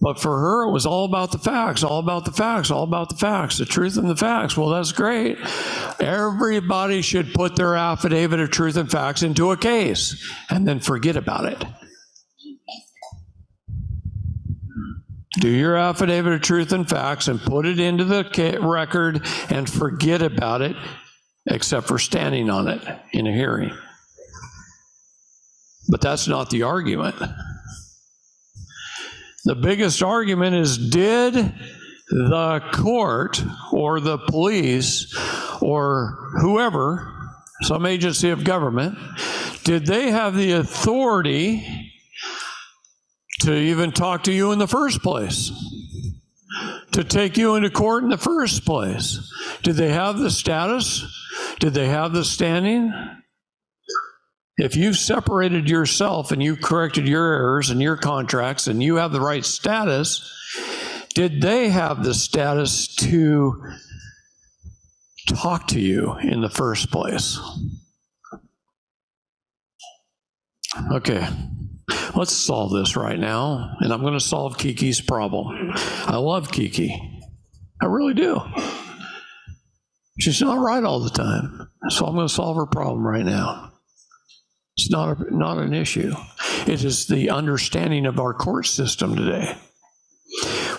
But for her, it was all about the facts, all about the facts, all about the facts, the truth and the facts. Well, that's great. Everybody should put their affidavit of truth and facts into a case and then forget about it. Do your affidavit of truth and facts and put it into the record and forget about it, except for standing on it in a hearing. But that's not the argument. The biggest argument is did the court or the police or whoever, some agency of government, did they have the authority to even talk to you in the first place? To take you into court in the first place? Did they have the status? Did they have the standing? If you've separated yourself and you've corrected your errors and your contracts and you have the right status, did they have the status to talk to you in the first place? Okay, let's solve this right now. And I'm going to solve Kiki's problem. I love Kiki, I really do. She's not right all the time. So I'm going to solve her problem right now. It's not, a, not an issue. It is the understanding of our court system today.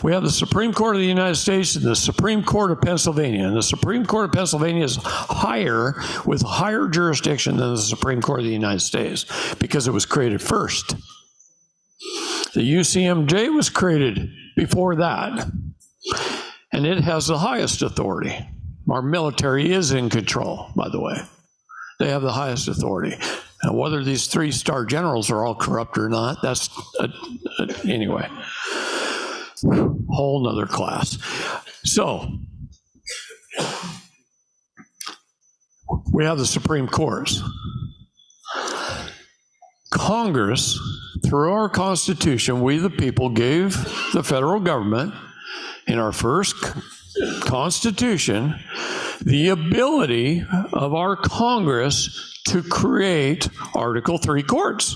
We have the Supreme Court of the United States and the Supreme Court of Pennsylvania. And the Supreme Court of Pennsylvania is higher, with higher jurisdiction than the Supreme Court of the United States because it was created first. The UCMJ was created before that, and it has the highest authority. Our military is in control, by the way. They have the highest authority. Now, whether these three star generals are all corrupt or not, that's uh, uh, anyway, whole nother class. So, we have the Supreme Courts. Congress, through our Constitution, we the people gave the federal government in our first Constitution the ability of our Congress to create Article 3 courts.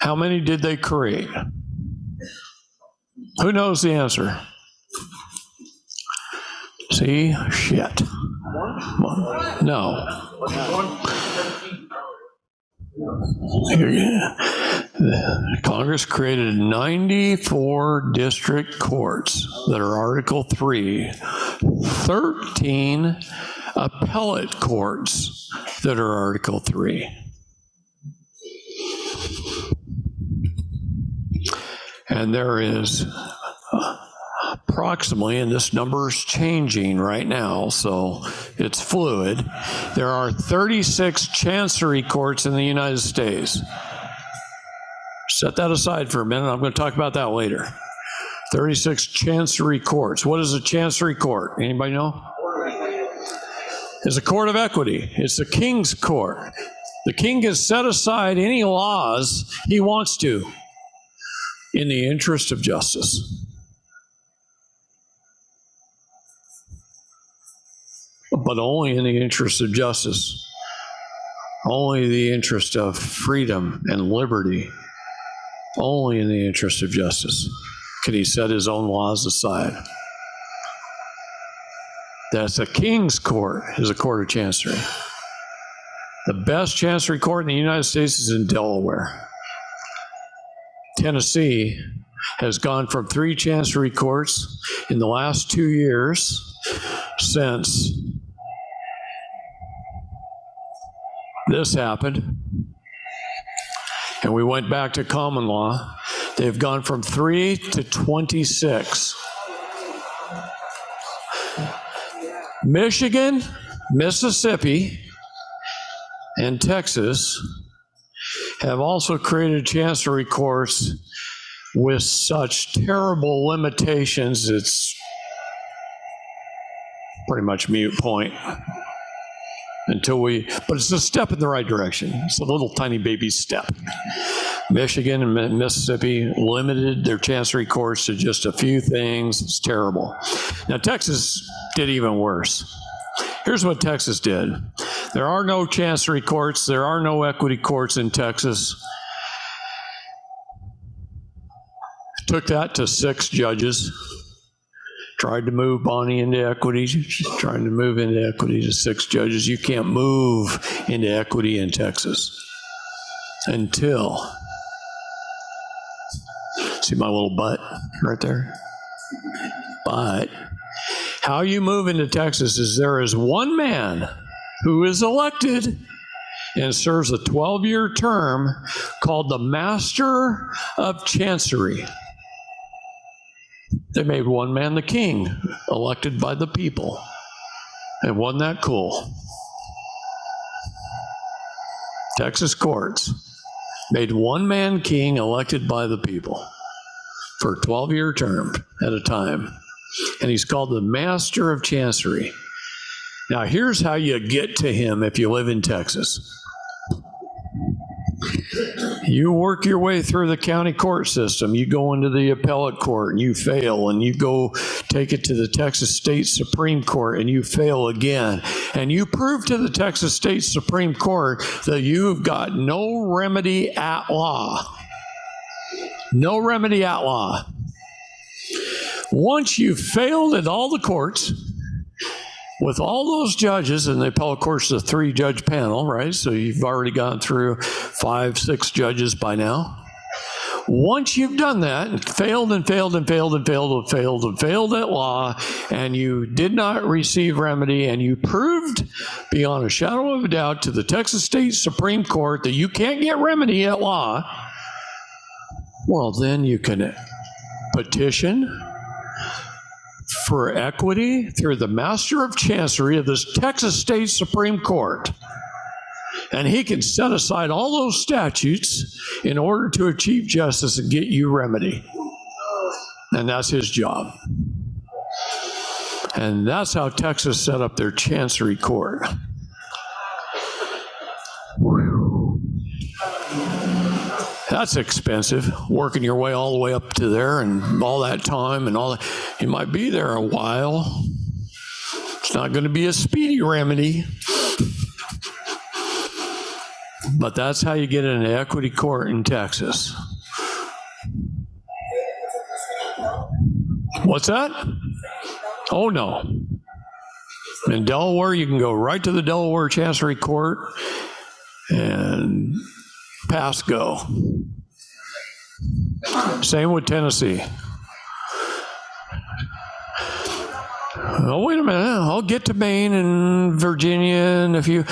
How many did they create? Who knows the answer? See? Shit. No. Congress created 94 district courts that are Article 3, 13 appellate courts that are Article 3. And there is approximately, and this number is changing right now, so it's fluid. There are 36 chancery courts in the United States. Set that aside for a minute. I'm going to talk about that later. 36 chancery courts. What is a chancery court? Anybody know? It's a court of equity. It's the king's court. The king can set aside any laws he wants to in the interest of justice. But only in the interest of justice, only the interest of freedom and liberty, only in the interest of justice can he set his own laws aside. That's a king's court, is a court of chancery. The best chancery court in the United States is in Delaware. Tennessee has gone from three chancery courts in the last two years since this happened, and we went back to common law, they've gone from three to 26. Michigan, Mississippi, and Texas have also created chancery courts with such terrible limitations, it's pretty much mute point until we, but it's a step in the right direction. It's a little tiny baby step. Michigan and Mississippi limited their chancery courts to just a few things. It's terrible. Now, Texas did even worse. Here's what Texas did there are no chancery courts, there are no equity courts in Texas. Took that to six judges tried to move Bonnie into equity, trying to move into equity to six judges. You can't move into equity in Texas until, see my little butt right there? But how you move into Texas is there is one man who is elected and serves a 12 year term called the Master of Chancery. They made one man the king, elected by the people. And wasn't that cool? Texas courts made one man king elected by the people for a 12 year term at a time. And he's called the Master of Chancery. Now, here's how you get to him if you live in Texas. You work your way through the county court system. You go into the appellate court and you fail, and you go take it to the Texas State Supreme Court and you fail again. And you prove to the Texas State Supreme Court that you've got no remedy at law. No remedy at law. Once you've failed at all the courts, with all those judges, and the appellate court's a three judge panel, right? So you've already gone through five, six judges by now. Once you've done that, failed and failed and failed and failed and failed and failed at law, and you did not receive remedy, and you proved beyond a shadow of a doubt to the Texas State Supreme Court that you can't get remedy at law, well, then you can petition for equity through the Master of Chancery of this Texas State Supreme Court. And he can set aside all those statutes in order to achieve justice and get you remedy. And that's his job. And that's how Texas set up their Chancery Court. That's expensive, working your way all the way up to there and all that time and all that. You might be there a while. It's not going to be a speedy remedy. But that's how you get an equity court in Texas. What's that? Oh, no. In Delaware, you can go right to the Delaware Chancery Court and pass go. Same with Tennessee. Oh, wait a minute. I'll get to Maine and Virginia and if you.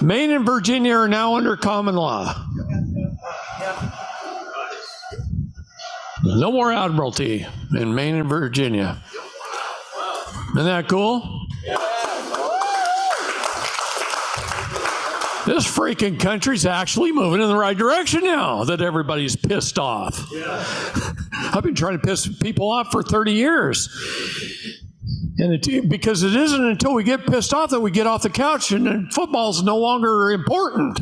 Maine and Virginia are now under common law. No more admiralty in Maine and Virginia. Isn't that cool? This freaking country's actually moving in the right direction now that everybody's pissed off. I've been trying to piss people off for 30 years. And it, because it isn't until we get pissed off that we get off the couch and, and football's no longer important.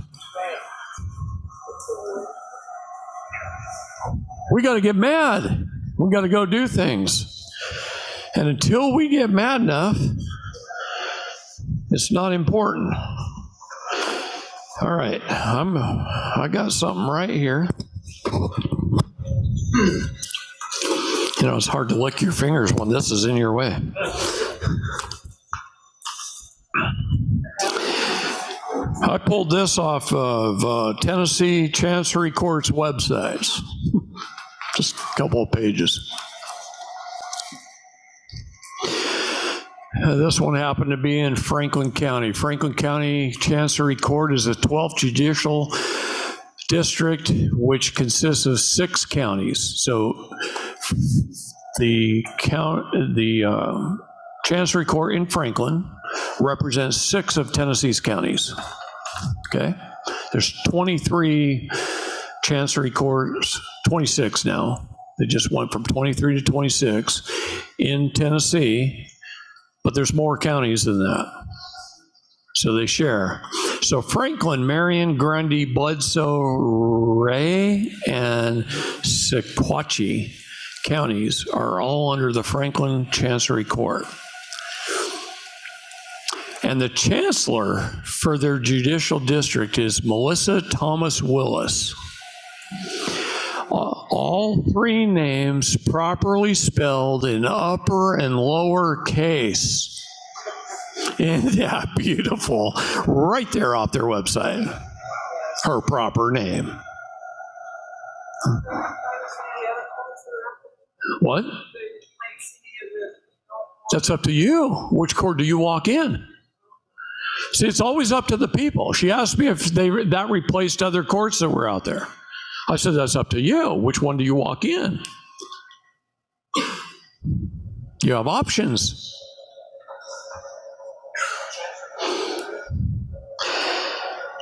We got to get mad. We got to go do things. And until we get mad enough, it's not important. All right, I'm I got something right here. You know, it's hard to lick your fingers when this is in your way. I pulled this off of uh, Tennessee Chancery Court's websites. Just a couple of pages. Uh, this one happened to be in Franklin County. Franklin County Chancery Court is a 12th judicial district which consists of six counties. So the count, the uh, Chancery Court in Franklin represents six of Tennessee's counties. Okay, there's 23 Chancery Courts, 26 now. They just went from 23 to 26 in Tennessee, but there's more counties than that. So they share. So Franklin, Marion, Grundy, Bledsoe, Rhea, and Sequatchie counties are all under the Franklin Chancery Court. And the chancellor for their judicial district is Melissa Thomas Willis. All three names properly spelled in upper and lower case. And yeah, beautiful. Right there off their website. Her proper name. What? That's up to you. Which court do you walk in? See, it's always up to the people. She asked me if they that replaced other courts that were out there. I said, that's up to you. Which one do you walk in? You have options.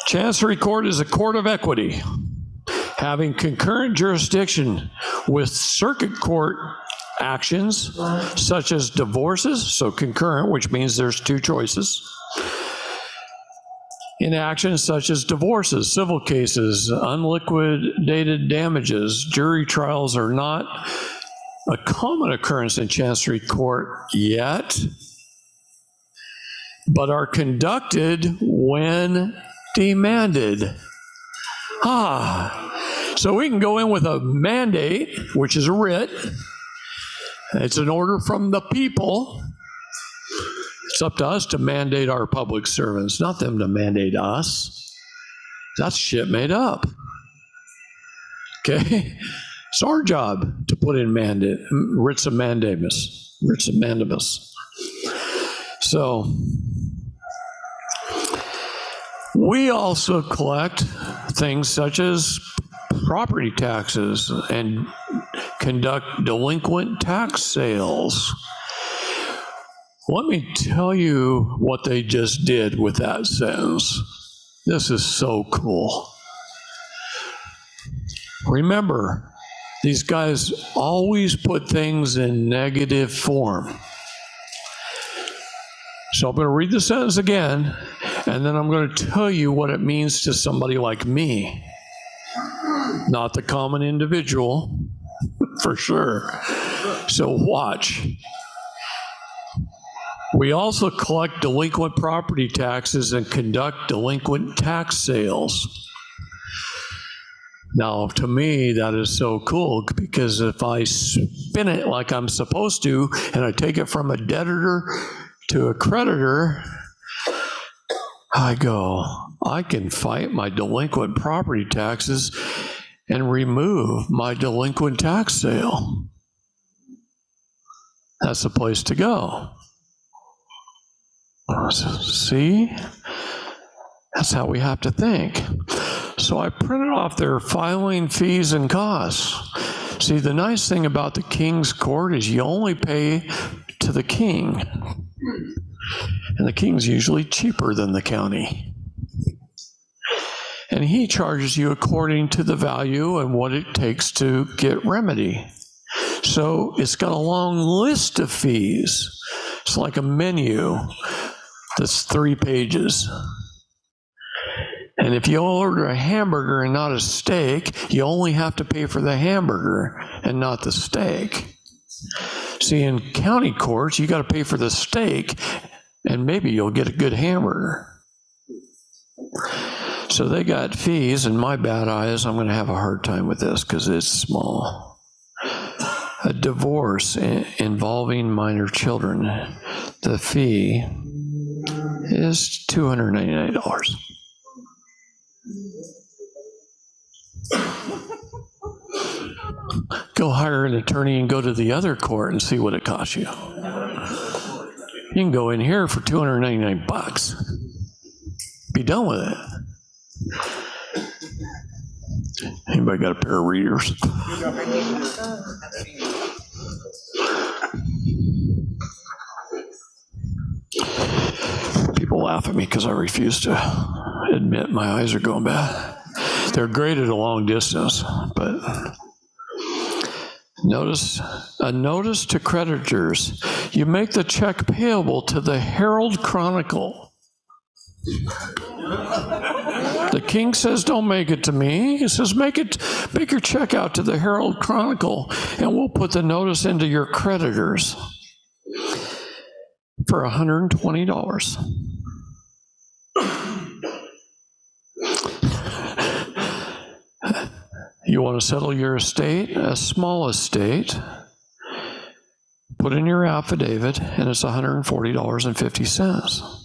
Chancery Court is a court of equity, having concurrent jurisdiction with circuit court actions such as divorces, so concurrent, which means there's two choices. In actions such as divorces, civil cases, unliquidated damages, jury trials are not a common occurrence in Chancery Court yet, but are conducted when demanded. Ah, so we can go in with a mandate, which is a writ. It's an order from the people. It's up to us to mandate our public servants, not them to mandate us. That's shit made up. Okay? It's our job to put in mandate, writs of mandamus, writs of mandamus. So, we also collect things such as property taxes and conduct delinquent tax sales. Let me tell you what they just did with that sentence. This is so cool. Remember, these guys always put things in negative form. So I'm going to read the sentence again, and then I'm going to tell you what it means to somebody like me, not the common individual, for sure. So watch. We also collect delinquent property taxes and conduct delinquent tax sales. Now, to me, that is so cool because if I spin it like I'm supposed to and I take it from a debtor to a creditor, I go, I can fight my delinquent property taxes and remove my delinquent tax sale. That's the place to go. See? That's how we have to think. So I printed off their filing fees and costs. See, the nice thing about the king's court is you only pay to the king. And the king's usually cheaper than the county. And he charges you according to the value and what it takes to get remedy. So it's got a long list of fees. It's like a menu that's three pages. And if you order a hamburger and not a steak, you only have to pay for the hamburger and not the steak. See, in county courts, you got to pay for the steak, and maybe you'll get a good hamburger. So they got fees, and my bad eyes, I'm going to have a hard time with this because it's small. A divorce involving minor children, the fee is $299. Go hire an attorney and go to the other court and see what it costs you. You can go in here for 299 bucks. Be done with it. Anybody got a pair of readers? Laugh at me because I refuse to admit my eyes are going bad. They're great at a long distance, but notice a notice to creditors. You make the check payable to the Herald Chronicle. The king says, "Don't make it to me." He says, "Make it, make your check out to the Herald Chronicle, and we'll put the notice into your creditors for $120." You want to settle your estate, a small estate, put in your affidavit, and it's $140.50.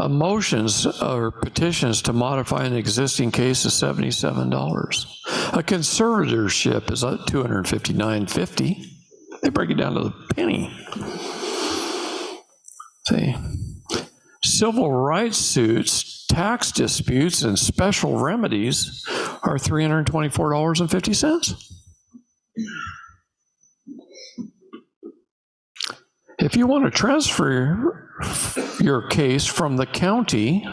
Uh, motions or petitions to modify an existing case is $77. A conservatorship is at $259.50. They break it down to the penny. See? Civil rights suits, tax disputes, and special remedies are $324.50. If you want to transfer your case from the county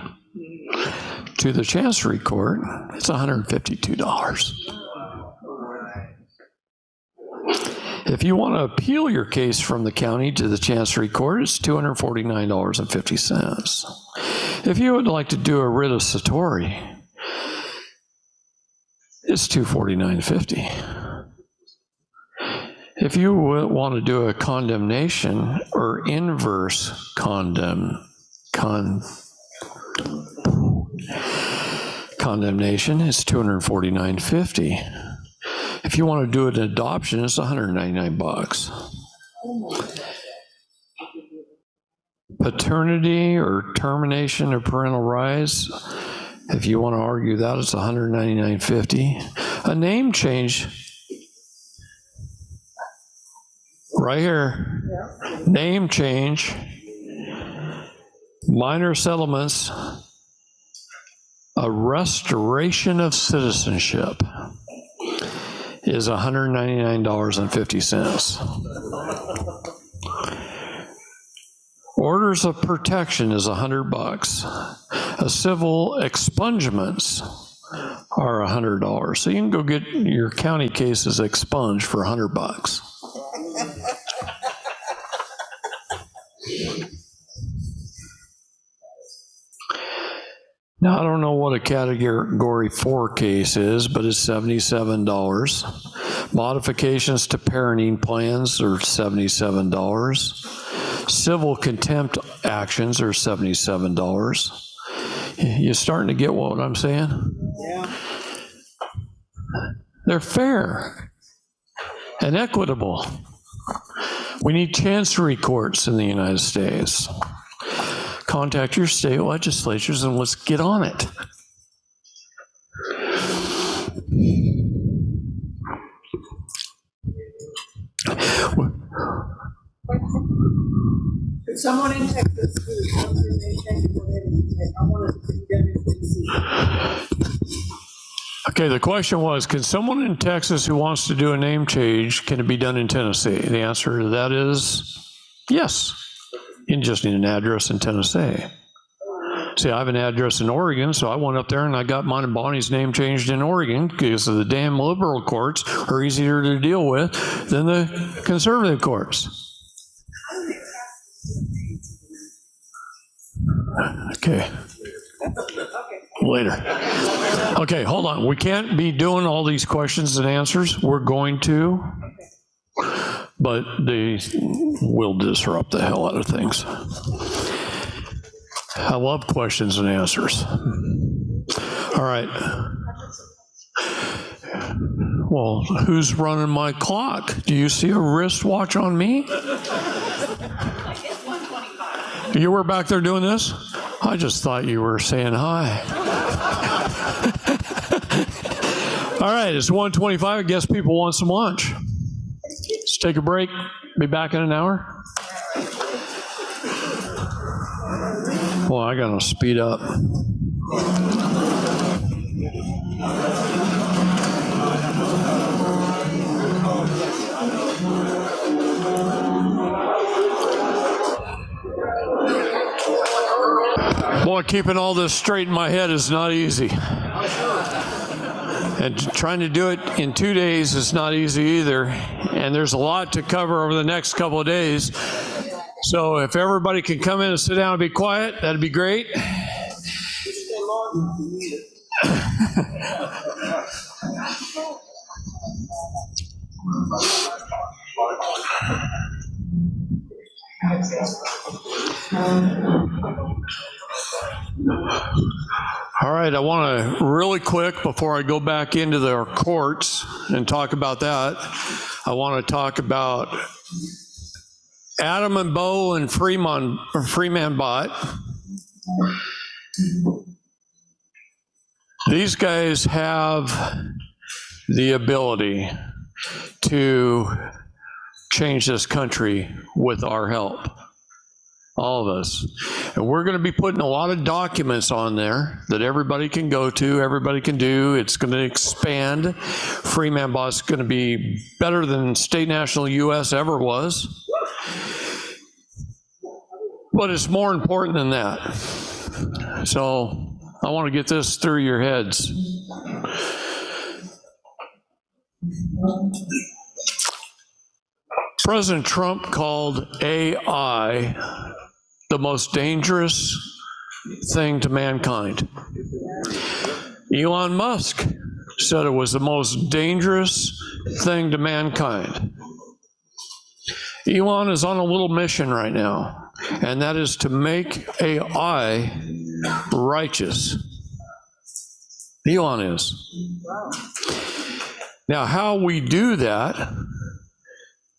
to the Chancery Court, it's $152. If you want to appeal your case from the county to the Chancery Court, it's $249.50. If you would like to do a writ of satori, it's $249.50. If you want to do a condemnation or inverse condemn, con, condemnation, it's $249.50. If you want to do an adoption, it's 199 bucks. Paternity or termination of parental rights, if you want to argue that, it's 199.50. A name change, right here, name change, minor settlements, a restoration of citizenship is $199.50. Orders of protection is 100 bucks. A civil expungements are $100. So you can go get your county cases expunged for 100 bucks. Now, I don't know what a category four case is, but it's seventy-seven dollars. Modifications to parenting plans are seventy-seven dollars. Civil contempt actions are seventy-seven dollars. You starting to get what I'm saying? Yeah. They're fair and equitable. We need chancery courts in the United States. Contact your state legislatures and let's get on it. Someone in Texas do information for them? I want to definitely see. Okay, the question was, can someone in Texas who wants to do a name change, can it be done in Tennessee? The answer to that is yes. You just need an address in Tennessee. See, I have an address in Oregon, so I went up there and I got mine and Bonnie's name changed in Oregon because the damn liberal courts are easier to deal with than the conservative courts. Okay. Later. Okay, hold on. We can't be doing all these questions and answers. We're going to, but they will disrupt the hell out of things. I love questions and answers. All right. Well, who's running my clock? Do you see a wristwatch on me? You were back there doing this? I just thought you were saying hi. All right, it's 125. I guess people want some lunch. Take a break. Be back in an hour. Well, I gotta speed up. Boy, keeping all this straight in my head is not easy. And trying to do it in two days is not easy either. And there's a lot to cover over the next couple of days. So if everybody can come in and sit down and be quiet, that'd be great. All right, I want to really quick before I go back into the courts and talk about that. I want to talk about Adam and Bo and Fremont, Freeman Bot. These guys have the ability to change this country with our help. All of us. And we're going to be putting a lot of documents on there that everybody can go to, everybody can do. It's going to expand. Freeman Bot's is going to be better than State National US ever was. But it's more important than that. So I want to get this through your heads. President Trump called AI the most dangerous thing to mankind. Elon Musk said it was the most dangerous thing to mankind. Elon is on a little mission right now, and that is to make AI righteous. Elon is. Now, how we do that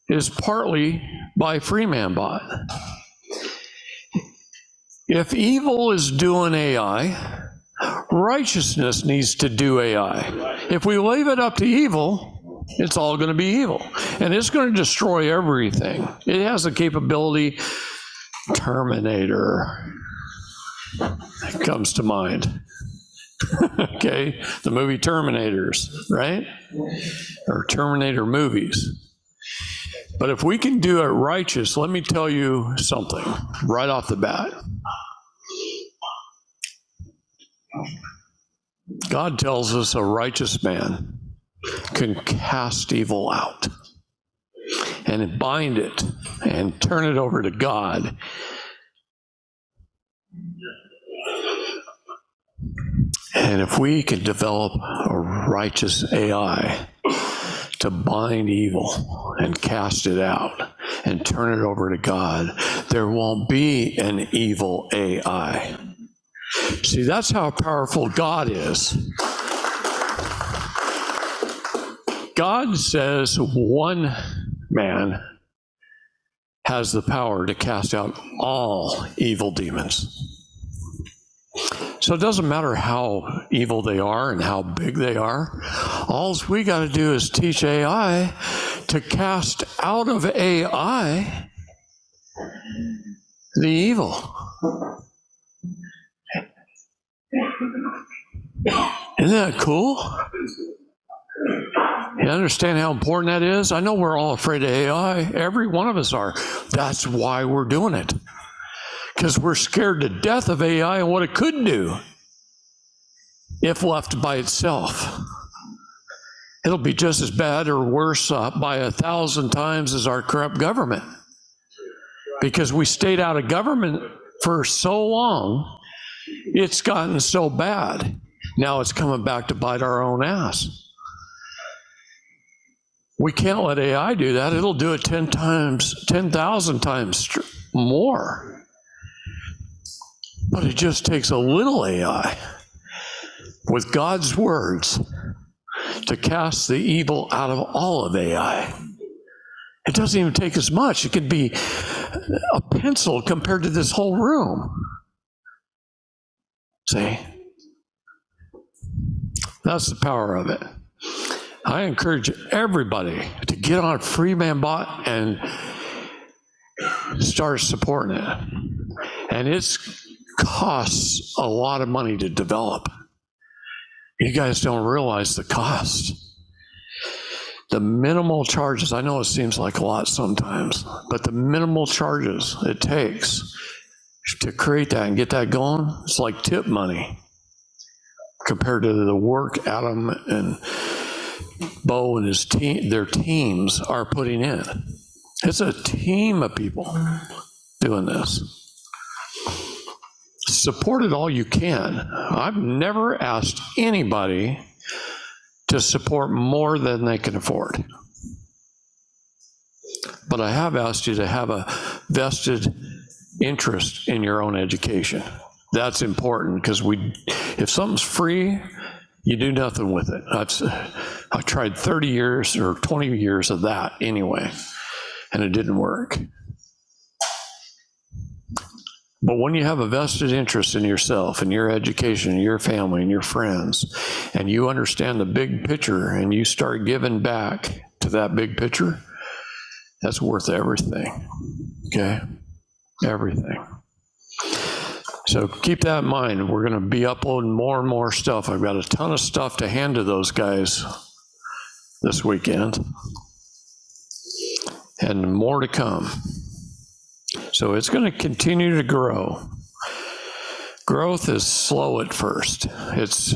is partly by Freeman Bot. If evil is doing AI, righteousness needs to do AI. If we leave it up to evil, it's all going to be evil. And it's going to destroy everything. It has the capability, Terminator comes to mind. okay, the movie Terminators, right? Or Terminator movies. But if we can do it righteous, let me tell you something right off the bat. God tells us a righteous man can cast evil out and bind it and turn it over to God. And if we can develop a righteous AI to bind evil and cast it out and turn it over to God, there won't be an evil AI. See, that's how powerful God is. God says one man has the power to cast out all evil demons. So it doesn't matter how evil they are and how big they are. All we got to do is teach AI to cast out of AI the evil. Isn't that cool? You understand how important that is? I know we're all afraid of AI. Every one of us are. That's why we're doing it. Because we're scared to death of AI and what it could do if left by itself. It'll be just as bad or worse uh, by a thousand times as our corrupt government. Because we stayed out of government for so long, it's gotten so bad. Now it's coming back to bite our own ass. We can't let AI do that. It'll do it 10 times, 10,000 times more. But it just takes a little AI with God's words to cast the evil out of all of AI. It doesn't even take as much. It could be a pencil compared to this whole room. See? That's the power of it. I encourage everybody to get on Freeman Bot and start supporting it. And it costs a lot of money to develop. You guys don't realize the cost. The minimal charges, I know it seems like a lot sometimes, but the minimal charges it takes to create that and get that going, it's like tip money compared to the work Adam and Bo and his team, their teams are putting in. It's a team of people doing this. Support it all you can. I've never asked anybody to support more than they can afford. But I have asked you to have a vested interest in your own education. That's important because we, if something's free, you do nothing with it. I've, I've tried 30 years or 20 years of that anyway, and it didn't work. But when you have a vested interest in yourself and your education and your family and your friends, and you understand the big picture and you start giving back to that big picture, that's worth everything. Okay? Everything. So keep that in mind. We're going to be uploading more and more stuff. I've got a ton of stuff to hand to those guys this weekend, and more to come. So it's going to continue to grow. Growth is slow at first, it's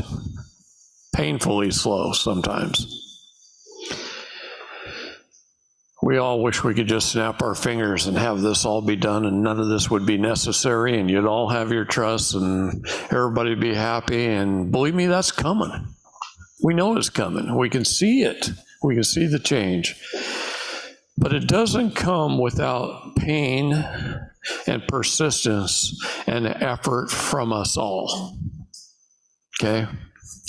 painfully slow sometimes. We all wish we could just snap our fingers and have this all be done, and none of this would be necessary, and you'd all have your trust, and everybody'd be happy. And believe me, that's coming. We know it's coming. We can see it. We can see the change. But it doesn't come without pain and persistence and effort from us all. Okay?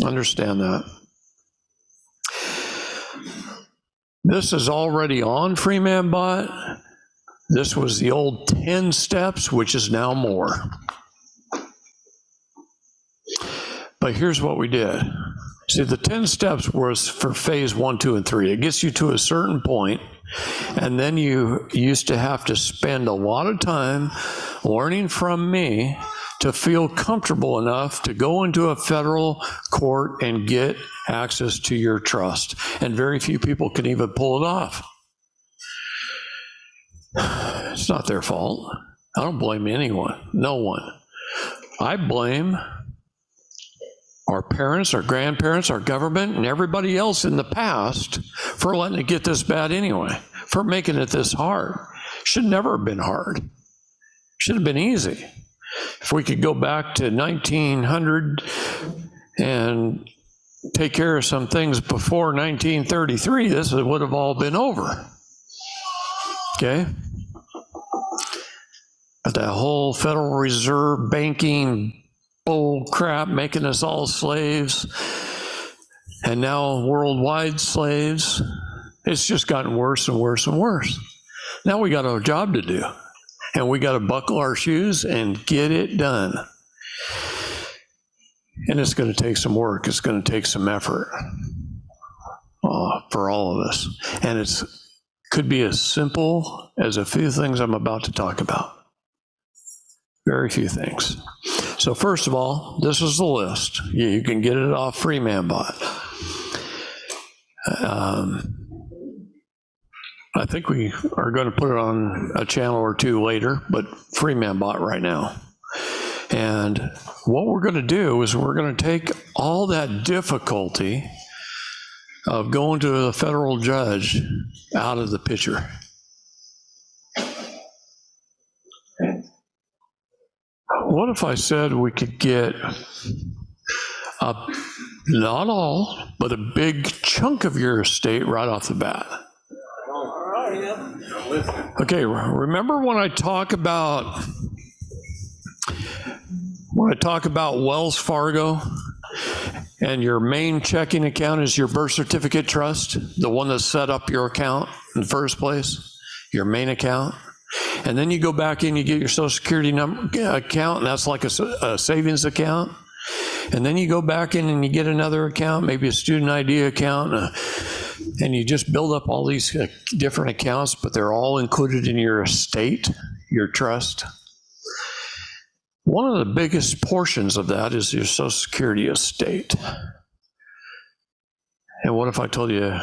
Understand that. This is already on Freeman Bot. This was the old 10 steps, which is now more. But here's what we did. See, the 10 steps was for phase one, two, and three. It gets you to a certain point, and then you used to have to spend a lot of time learning from me to feel comfortable enough to go into a federal court and get access to your trust. And very few people can even pull it off. It's not their fault. I don't blame anyone, no one. I blame our parents, our grandparents, our government, and everybody else in the past for letting it get this bad anyway, for making it this hard. Should never have been hard. Should have been easy. If we could go back to 1900 and take care of some things before 1933, this would have all been over. Okay? But that whole Federal Reserve banking bull crap making us all slaves and now worldwide slaves, it's just gotten worse and worse and worse. Now we got a job to do and we got to buckle our shoes and get it done. And it's going to take some work, it's going to take some effort uh, for all of us. And it's could be as simple as a few things I'm about to talk about. Very few things. So first of all, this is the list. You, can get it off FreemanBot. Um, I think we are going to put it on a channel or two later, but FreemanBot right now. And what we're going to do is we're going to take all that difficulty of going to a federal judge out of the picture. What if I said we could get a, not all, but a big chunk of your estate right off the bat? Okay, remember when I talk about when I talk about Wells Fargo and your main checking account is your birth certificate trust, the one that set up your account in the first place, your main account. And then you go back in, you get your social security number account, and that's like a, a savings account. And then you go back in and you get another account, maybe a student ID account, uh, and you just build up all these uh, different accounts, but they're all included in your estate, your trust. One of the biggest portions of that is your Social Security estate. And what if I told you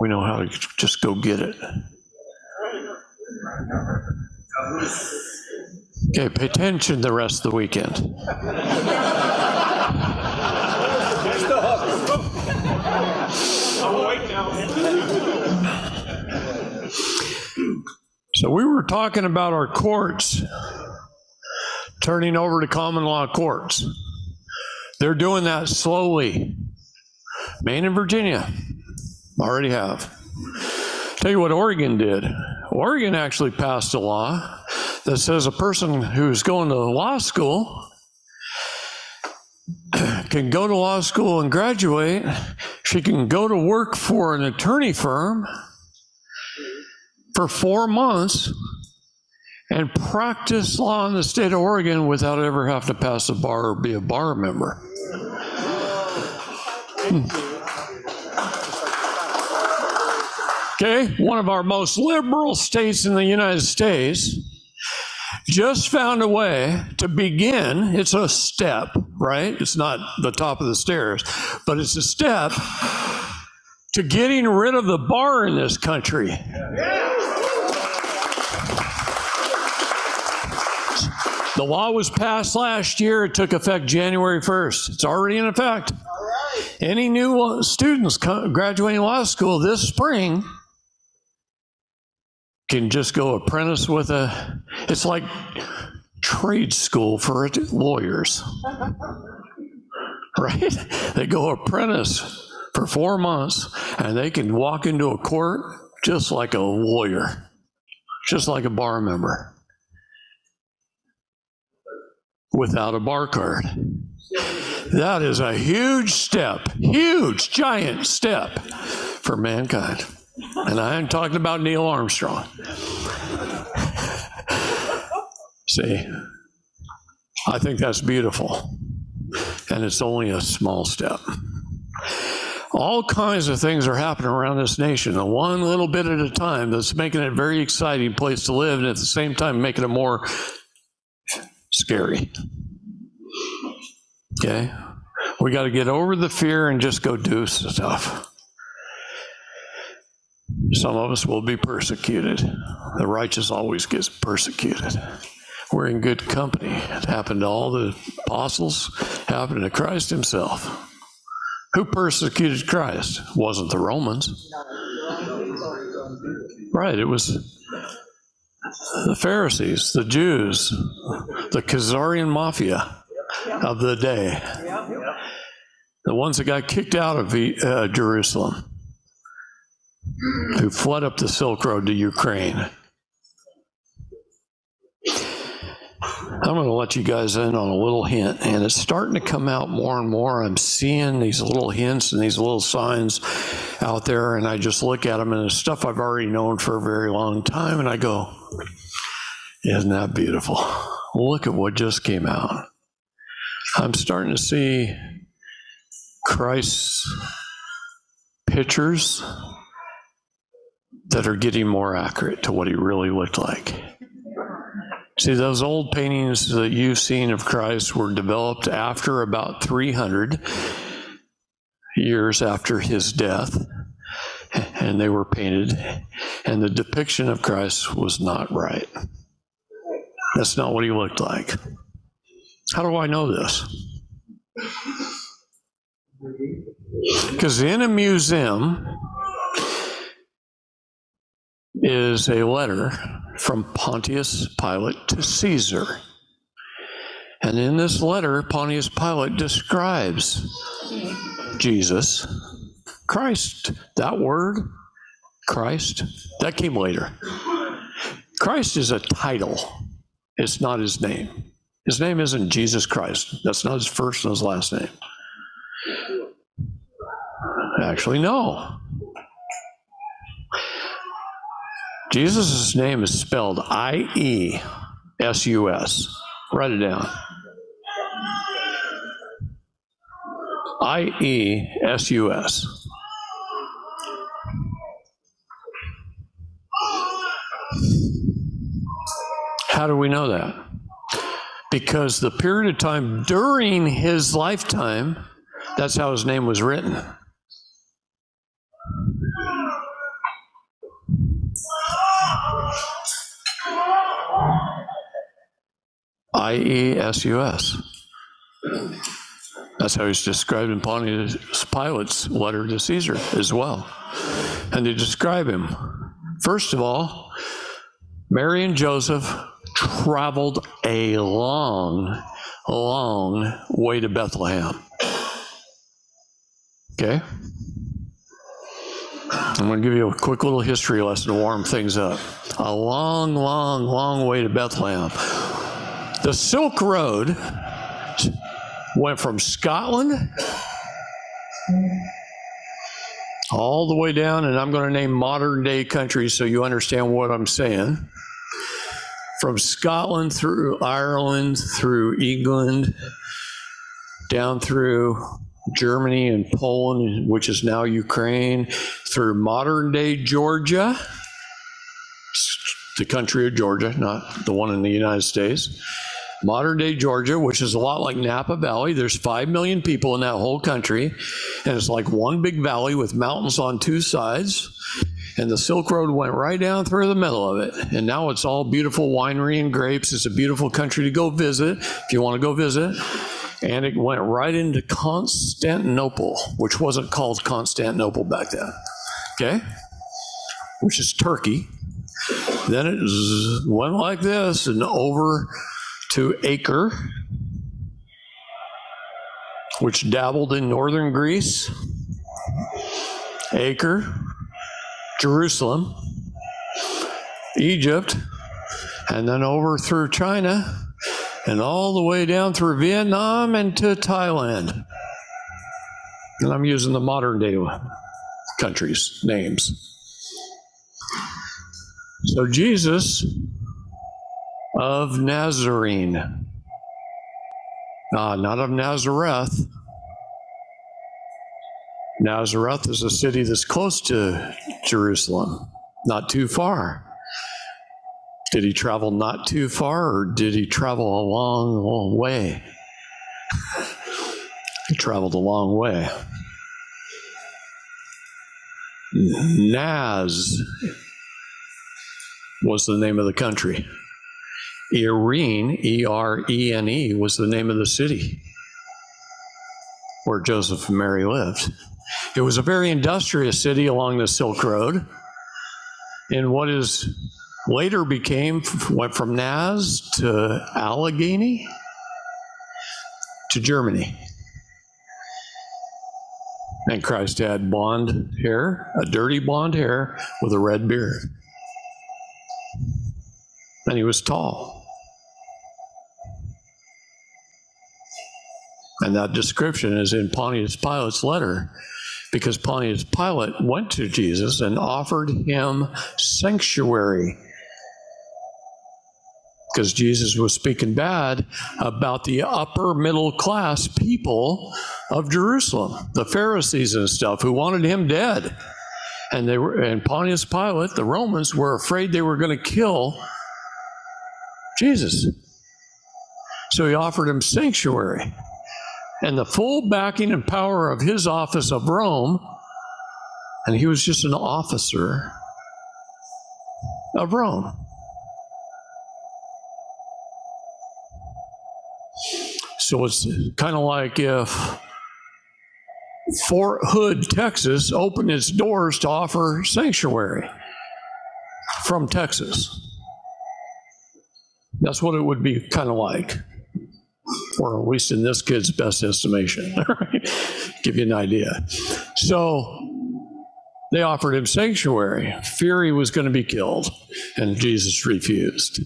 we know how to just go get it? Okay, pay attention the rest of the weekend. So we were talking about our courts turning over to common law courts. They're doing that slowly. Maine and Virginia already have. Tell you what Oregon did. Oregon actually passed a law that says a person who's going to law school can go to law school and graduate. She can go to work for an attorney firm for four months and practice law in the state of Oregon without ever having to pass a bar or be a bar member. Hmm. Okay, one of our most liberal states in the United States just found a way to begin. It's a step, right? It's not the top of the stairs, but it's a step to getting rid of the bar in this country. The law was passed last year. It took effect January 1st. It's already in effect. Any new students graduating law school this spring can just go apprentice with a, it's like trade school for lawyers. Right? They go apprentice for four months and they can walk into a court just like a lawyer, just like a bar member without a bar card. That is a huge step, huge, giant step for mankind. And I am talking about Neil Armstrong. See, I think that's beautiful. And it's only a small step. All kinds of things are happening around this nation, one little bit at a time that's making it a very exciting place to live, and at the same time making it more scary. Okay? We got to get over the fear and just go do stuff. Some of us will be persecuted. The righteous always gets persecuted. We're in good company. It happened to all the apostles, happened to Christ himself. Who persecuted Christ? Wasn't the Romans. Right, it was the Pharisees, the Jews, the Khazarian mafia of the day. The ones that got kicked out of uh, Jerusalem, who fled up the Silk Road to Ukraine. I'm going to let you guys in on a little hint, and it's starting to come out more and more. I'm seeing these little hints and these little signs out there, and I just look at them, and it's stuff I've already known for a very long time, and I go, Isn't that beautiful? Look at what just came out. I'm starting to see Christ's pictures that are getting more accurate to what he really looked like. See, those old paintings that you've seen of Christ were developed after about 300 years after his death, and they were painted, and the depiction of Christ was not right. That's not what he looked like. How do I know this? Because in a museum is a letter from Pontius Pilate to Caesar. And in this letter, Pontius Pilate describes Jesus, Christ. That word, Christ, that came later. Christ is a title, it's not his name. His name isn't Jesus Christ. That's not his first and his last name. Actually, no. Jesus' name is spelled I E S U S. Write it down. I E S U S. How do we know that? Because the period of time during his lifetime, that's how his name was written. I E S U S. That's how he's described in Pontius Pilate's letter to Caesar as well. And they describe him. First of all, Mary and Joseph traveled a long, long way to Bethlehem. Okay? I'm going to give you a quick little history lesson to warm things up. A long, long, long way to Bethlehem. The Silk Road went from Scotland all the way down, and I'm going to name modern day countries so you understand what I'm saying. From Scotland through Ireland, through England, down through Germany and Poland, which is now Ukraine, through modern day Georgia, the country of Georgia, not the one in the United States. Modern day Georgia, which is a lot like Napa Valley. There's 5 million people in that whole country, and it's like one big valley with mountains on two sides. And the Silk Road went right down through the middle of it. And now it's all beautiful winery and grapes. It's a beautiful country to go visit if you want to go visit and it went right into Constantinople, which wasn't called Constantinople back then. Okay? Which is Turkey. Then it went like this and over to Acre, which dabbled in northern Greece. Acre, Jerusalem, Egypt, and then over through China and all the way down through Vietnam and to Thailand. And I'm using the modern day countries' names. So Jesus of Nazarene, uh, not of Nazareth. Nazareth is a city that's close to Jerusalem, not too far. Did he travel not too far, or did he travel a long, long way? he traveled a long way. Naz was the name of the country. Irene, E R E N E, was the name of the city where Joseph and Mary lived. It was a very industrious city along the Silk Road. In what is later became, went from Naz to Allegheny to Germany. And Christ had blonde hair, a dirty blonde hair with a red beard. And he was tall. And that description is in Pontius Pilate's letter because Pontius Pilate went to Jesus and offered him sanctuary because Jesus was speaking bad about the upper middle class people of Jerusalem, the Pharisees and stuff who wanted him dead. And they were and Pontius Pilate, the Romans were afraid they were going to kill Jesus. So he offered him sanctuary and the full backing and power of his office of Rome, and he was just an officer of Rome. So it's kind of like if Fort Hood, Texas, opened its doors to offer sanctuary from Texas. That's what it would be kind of like or at least in this kid's best estimation. Give you an idea. So they offered him sanctuary. Fear he was going to be killed, and Jesus refused.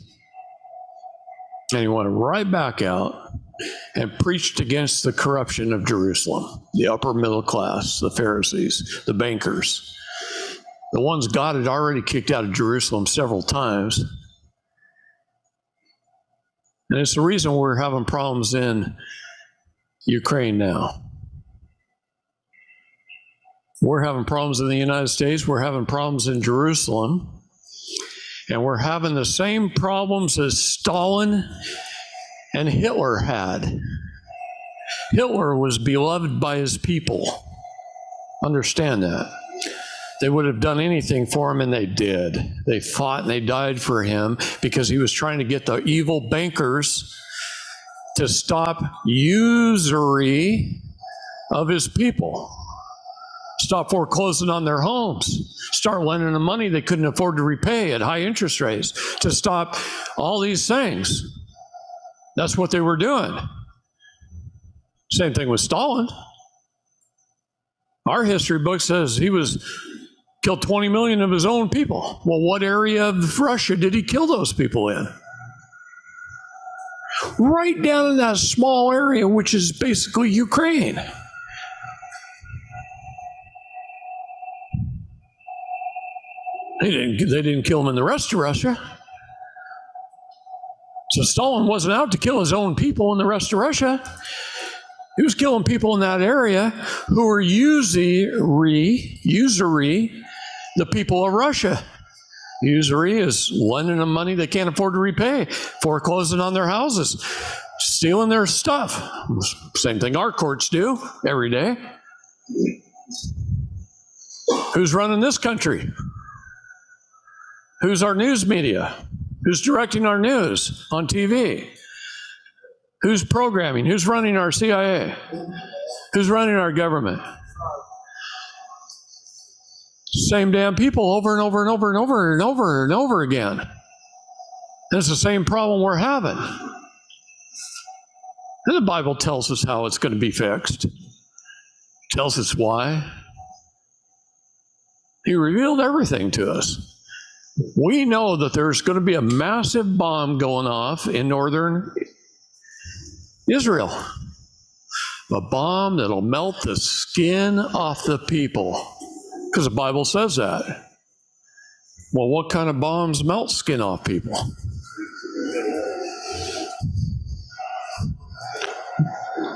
And he went right back out and preached against the corruption of Jerusalem, the upper middle class, the Pharisees, the bankers, the ones God had already kicked out of Jerusalem several times and it's the reason we're having problems in Ukraine now. We're having problems in the United States, we're having problems in Jerusalem, and we're having the same problems as Stalin and Hitler had. Hitler was beloved by his people. Understand that. They would have done anything for him, and they did. They fought and they died for him because he was trying to get the evil bankers to stop usury of his people, stop foreclosing on their homes, start lending them money they couldn't afford to repay at high interest rates, to stop all these things. That's what they were doing. Same thing with Stalin. Our history book says he was killed 20 million of his own people. Well, what area of Russia did he kill those people in? Right down in that small area, which is basically Ukraine. They didn't, they didn't kill him in the rest of Russia. So Stalin wasn't out to kill his own people in the rest of Russia. He was killing people in that area who were usury, usury the people of Russia. Usury is lending them money they can't afford to repay, foreclosing on their houses, stealing their stuff. Same thing our courts do every day. Who's running this country? Who's our news media? Who's directing our news on TV? Who's programming? Who's running our CIA? Who's running our government? Same damn people over and over and over and over and over and over again. And it's the same problem we're having. And the Bible tells us how it's going to be fixed. Tells us why. He revealed everything to us. We know that there's going to be a massive bomb going off in northern Israel. A bomb that'll melt the skin off the people. Because the Bible says that. Well, what kind of bombs melt skin off people?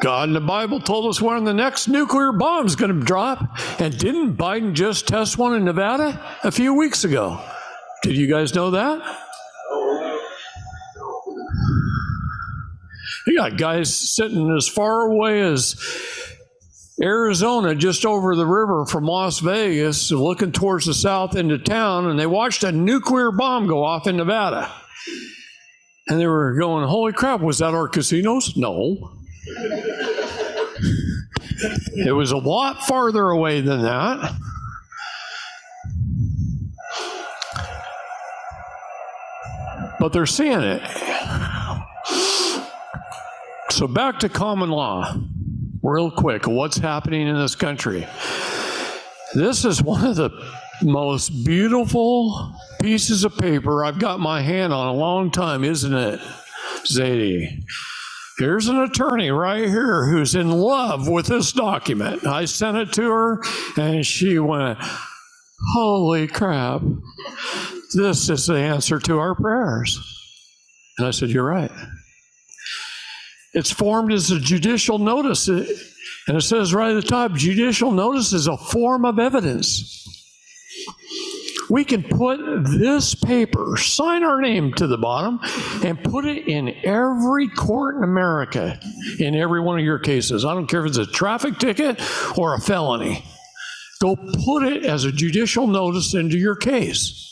God in the Bible told us when the next nuclear bomb is going to drop. And didn't Biden just test one in Nevada a few weeks ago? Did you guys know that? You got guys sitting as far away as Arizona, just over the river from Las Vegas, looking towards the south into town, and they watched a nuclear bomb go off in Nevada. And they were going, Holy crap, was that our casinos? No. it was a lot farther away than that. But they're seeing it. So back to common law, real quick. What's happening in this country? This is one of the most beautiful pieces of paper I've got my hand on a long time, isn't it, Zadie? Here's an attorney right here who's in love with this document. I sent it to her, and she went, Holy crap, this is the answer to our prayers. And I said, You're right. It's formed as a judicial notice. And it says right at the top judicial notice is a form of evidence. We can put this paper, sign our name to the bottom, and put it in every court in America in every one of your cases. I don't care if it's a traffic ticket or a felony. Go put it as a judicial notice into your case.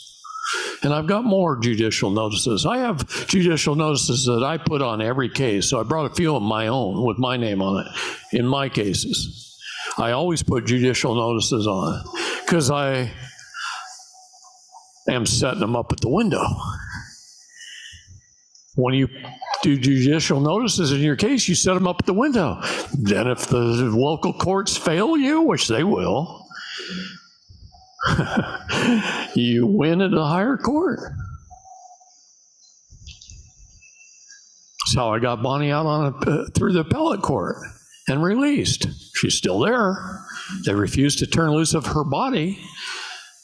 And I've got more judicial notices. I have judicial notices that I put on every case. So I brought a few of my own with my name on it in my cases. I always put judicial notices on because I am setting them up at the window. When you do judicial notices in your case, you set them up at the window. Then, if the local courts fail you, which they will, you win at a higher court. That's how I got Bonnie out on a, uh, through the appellate court and released. She's still there. They refused to turn loose of her body,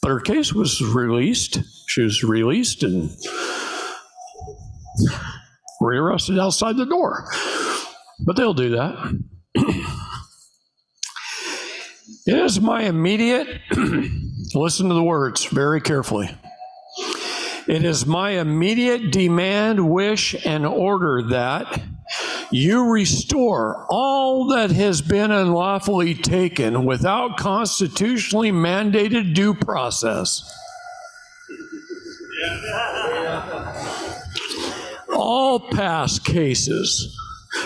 but her case was released. She was released and rearrested outside the door. But they'll do that. it is my immediate Listen to the words very carefully. It is my immediate demand, wish, and order that you restore all that has been unlawfully taken without constitutionally mandated due process. All past cases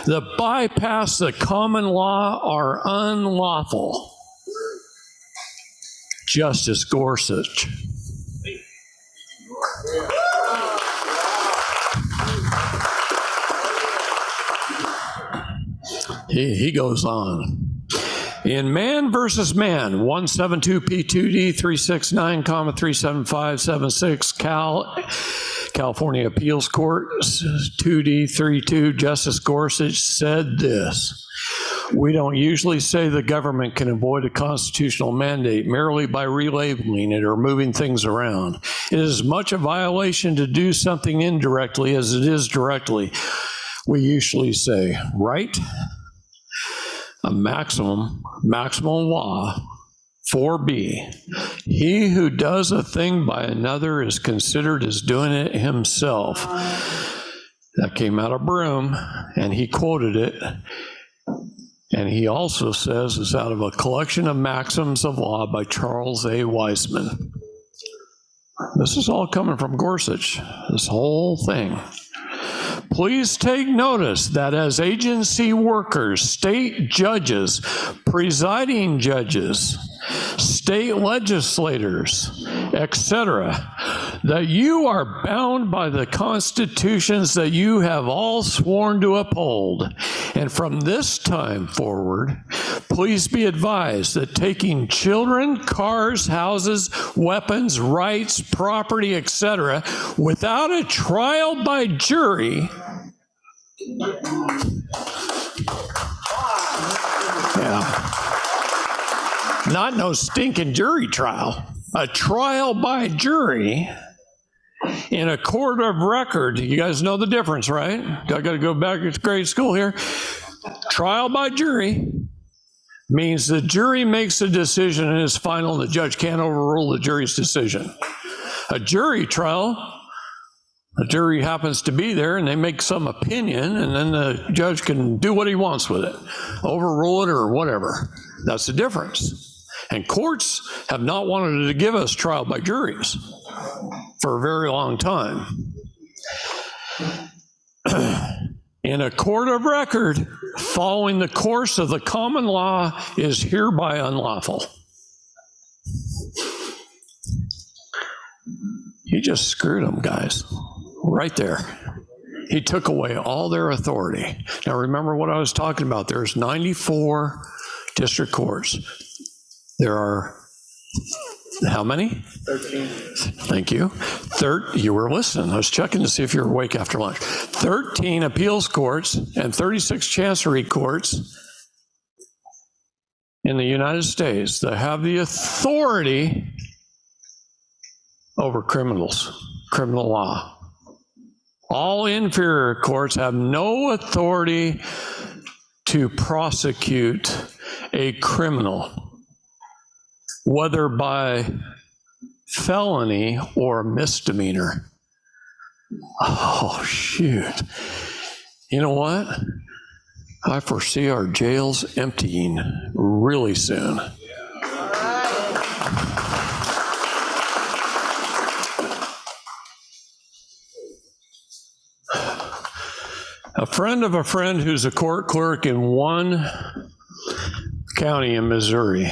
that bypass the common law are unlawful. Justice Gorsuch. He, he goes on. In Man versus Man, 172P2D 369, 37576, Cal, California Appeals Court, 2D32, Justice Gorsuch said this. We don't usually say the government can avoid a constitutional mandate merely by relabeling it or moving things around. It is as much a violation to do something indirectly as it is directly. We usually say, right? A maximum, maximum law 4b he who does a thing by another is considered as doing it himself that came out of Broom and he quoted it and he also says it's out of a collection of maxims of law by Charles A. Weisman. This is all coming from Gorsuch, this whole thing. Please take notice that as agency workers, state judges, presiding judges, state legislators, etc., that you are bound by the constitutions that you have all sworn to uphold. And from this time forward, please be advised that taking children, cars, houses, weapons, rights, property, etc., without a trial by jury Yeah. Not no stinking jury trial. A trial by jury in a court of record. You guys know the difference, right? I got to go back to grade school here. Trial by jury means the jury makes a decision and is final, and the judge can't overrule the jury's decision. A jury trial, the jury happens to be there and they make some opinion, and then the judge can do what he wants with it, overrule it or whatever. That's the difference. And courts have not wanted to give us trial by juries for a very long time. In a court of record, following the course of the common law is hereby unlawful. He just screwed them, guys, right there. He took away all their authority. Now, remember what I was talking about. There's 94 district courts. There are how many? 13. Thank you. Third, you were listening. I was checking to see if you were awake after lunch. 13 appeals courts and 36 chancery courts in the United States that have the authority over criminals, criminal law. All inferior courts have no authority to prosecute a criminal, whether by felony or misdemeanor. Oh, shoot. You know what? I foresee our jails emptying really soon. A friend of a friend who's a court clerk in one county in Missouri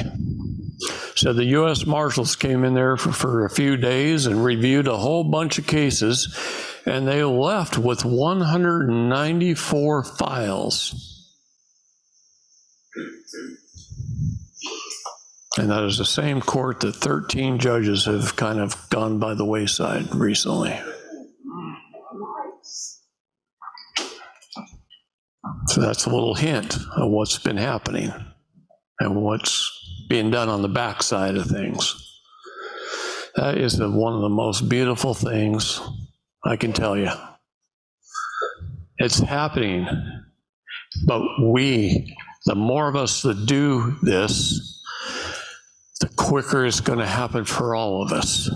said the U.S. Marshals came in there for, for a few days and reviewed a whole bunch of cases, and they left with 194 files. And that is the same court that 13 judges have kind of gone by the wayside recently. So that's a little hint of what's been happening and what's being done on the backside of things. That is the, one of the most beautiful things I can tell you. It's happening, but we, the more of us that do this, the quicker it's going to happen for all of us.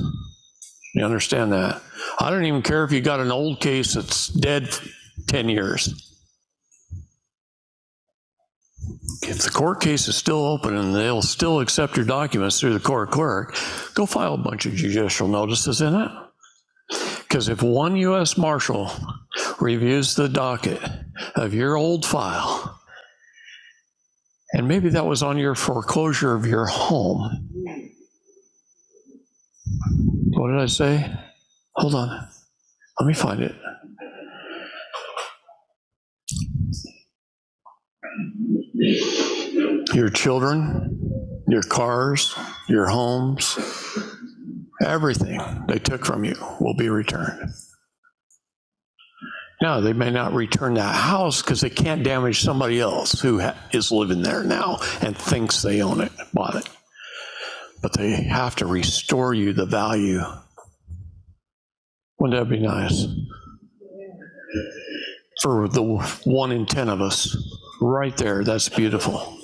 You understand that? I don't even care if you got an old case that's dead 10 years. If the court case is still open and they'll still accept your documents through the court clerk, go file a bunch of judicial notices in it. Because if one U.S. Marshal reviews the docket of your old file, and maybe that was on your foreclosure of your home. What did I say? Hold on. Let me find it. Your children, your cars, your homes, everything they took from you will be returned. Now, they may not return that house because they can't damage somebody else who ha- is living there now and thinks they own it, bought it. But they have to restore you the value. Wouldn't that be nice? For the one in 10 of us, right there, that's beautiful.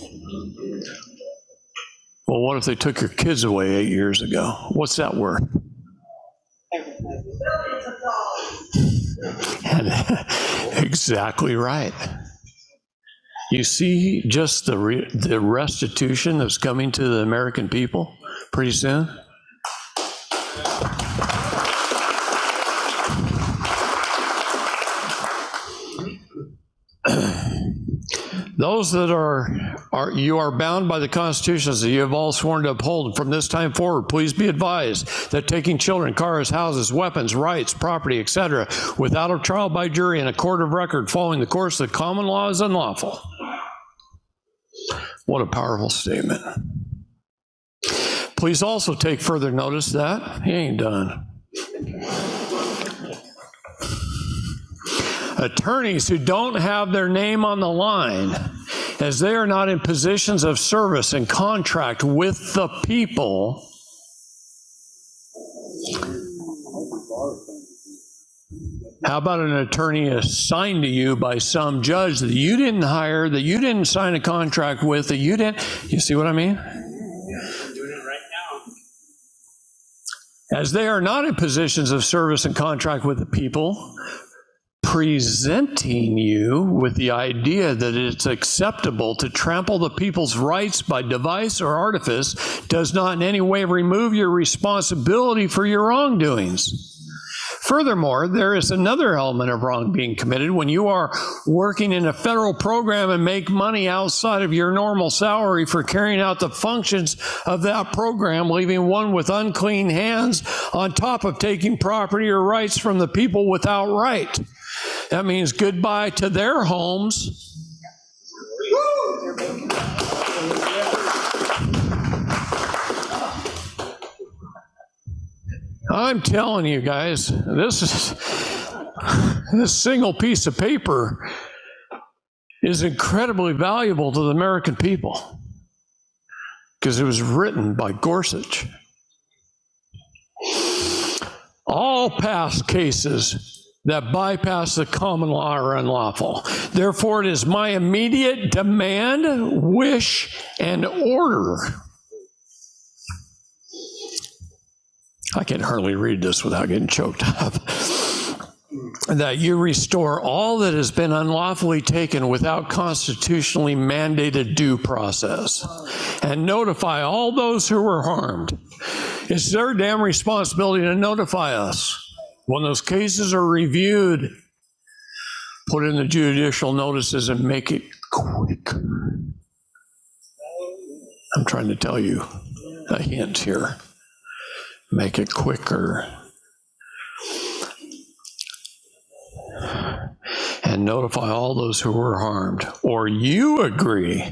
Well, what if they took your kids away eight years ago? What's that worth? And exactly right. You see just the re- the restitution that's coming to the American people pretty soon. Those that are, are, you are bound by the constitutions that you have all sworn to uphold. From this time forward, please be advised that taking children, cars, houses, weapons, rights, property, etc., without a trial by jury in a court of record following the course of the common law is unlawful. What a powerful statement. Please also take further notice that he ain't done. Attorneys who don't have their name on the line as they are not in positions of service and contract with the people. How about an attorney assigned to you by some judge that you didn't hire, that you didn't sign a contract with, that you didn't? You see what I mean? As they are not in positions of service and contract with the people, presenting you with the idea that it's acceptable to trample the people's rights by device or artifice does not in any way remove your responsibility for your wrongdoings. Furthermore, there is another element of wrong being committed when you are working in a federal program and make money outside of your normal salary for carrying out the functions of that program, leaving one with unclean hands on top of taking property or rights from the people without right. That means goodbye to their homes. I'm telling you guys, this is this single piece of paper is incredibly valuable to the American people because it was written by Gorsuch. All past cases that bypass the common law are unlawful. Therefore, it is my immediate demand, wish, and order. I can hardly read this without getting choked up. That you restore all that has been unlawfully taken without constitutionally mandated due process and notify all those who were harmed. It's their damn responsibility to notify us. When those cases are reviewed, put in the judicial notices and make it quick. I'm trying to tell you a hint here. Make it quicker. And notify all those who were harmed. Or you agree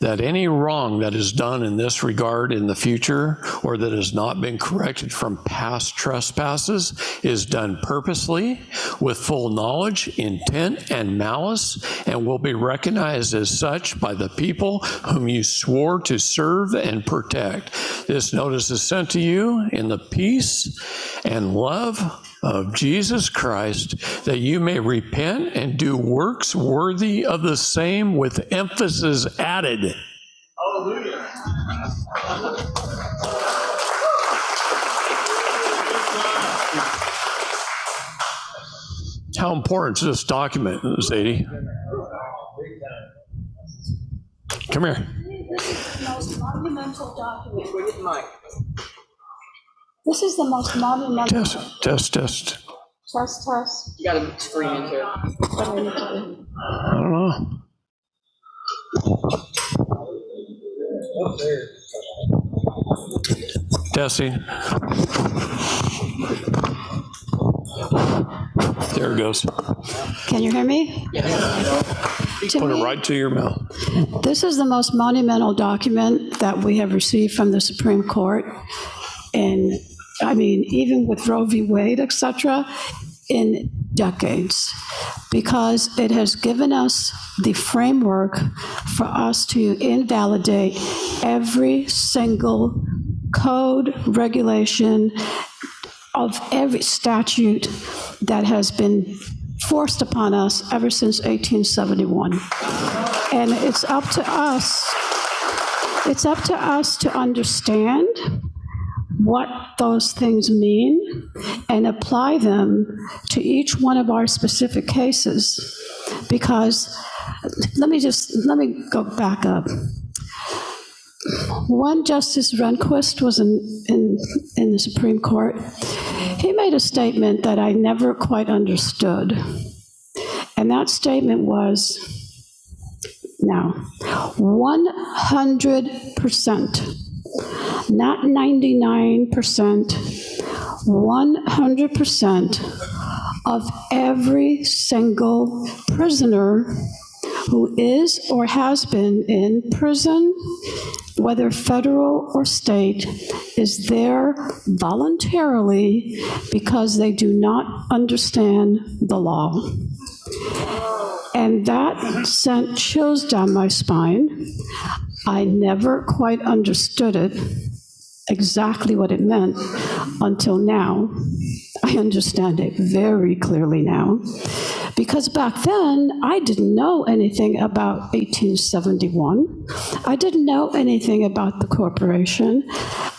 that any wrong that is done in this regard in the future or that has not been corrected from past trespasses is done purposely with full knowledge, intent, and malice and will be recognized as such by the people whom you swore to serve and protect. This notice is sent to you in the peace and love of Jesus Christ, that you may repent and do works worthy of the same with emphasis added. Hallelujah. How important is this document, Zadie? Come here. This is the most monumental document. This is the most monumental. Test, test, test. Test, test. You gotta scream into it. What do I need do? I don't know. Testing. There it goes. Can you hear me? To Put it me, right to your mouth. This is the most monumental document that we have received from the Supreme Court. And, I mean, even with Roe v. Wade, et cetera, in decades, because it has given us the framework for us to invalidate every single code, regulation, of every statute that has been forced upon us ever since 1871. And it's up to us, it's up to us to understand what those things mean and apply them to each one of our specific cases. Because, let me just, let me go back up. When Justice Rehnquist was in, in, in the Supreme Court, he made a statement that I never quite understood. And that statement was, now, 100%, not 99%, 100% of every single prisoner who is or has been in prison, whether federal or state, is there voluntarily because they do not understand the law. And that sent chills down my spine. I never quite understood it, exactly what it meant, until now. I understand it very clearly now. Because back then, I didn't know anything about 1871. I didn't know anything about the corporation.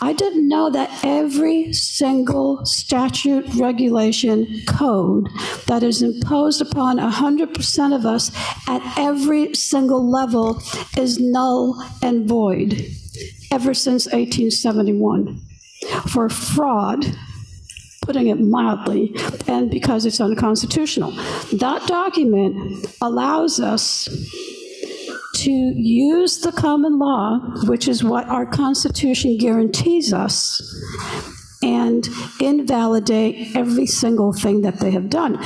I didn't know that every single statute, regulation, code that is imposed upon 100% of us at every single level is null and void ever since 1871. For fraud, putting it mildly, and because it's unconstitutional. That document allows us to use the common law, which is what our Constitution guarantees us, and invalidate every single thing that they have done.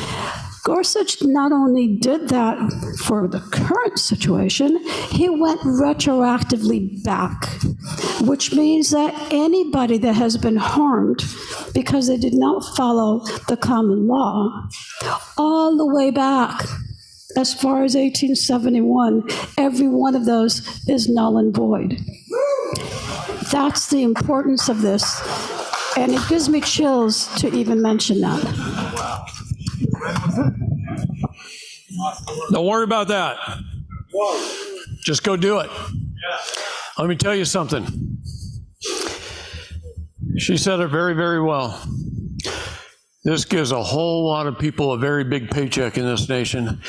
Gorsuch not only did that for the current situation, he went retroactively back, which means that anybody that has been harmed because they did not follow the common law, all the way back as far as 1871, every one of those is null and void. That's the importance of this, and it gives me chills to even mention that. Don't worry about that. Just go do it. Let me tell you something. She said it very, very well. This gives a whole lot of people a very big paycheck in this nation.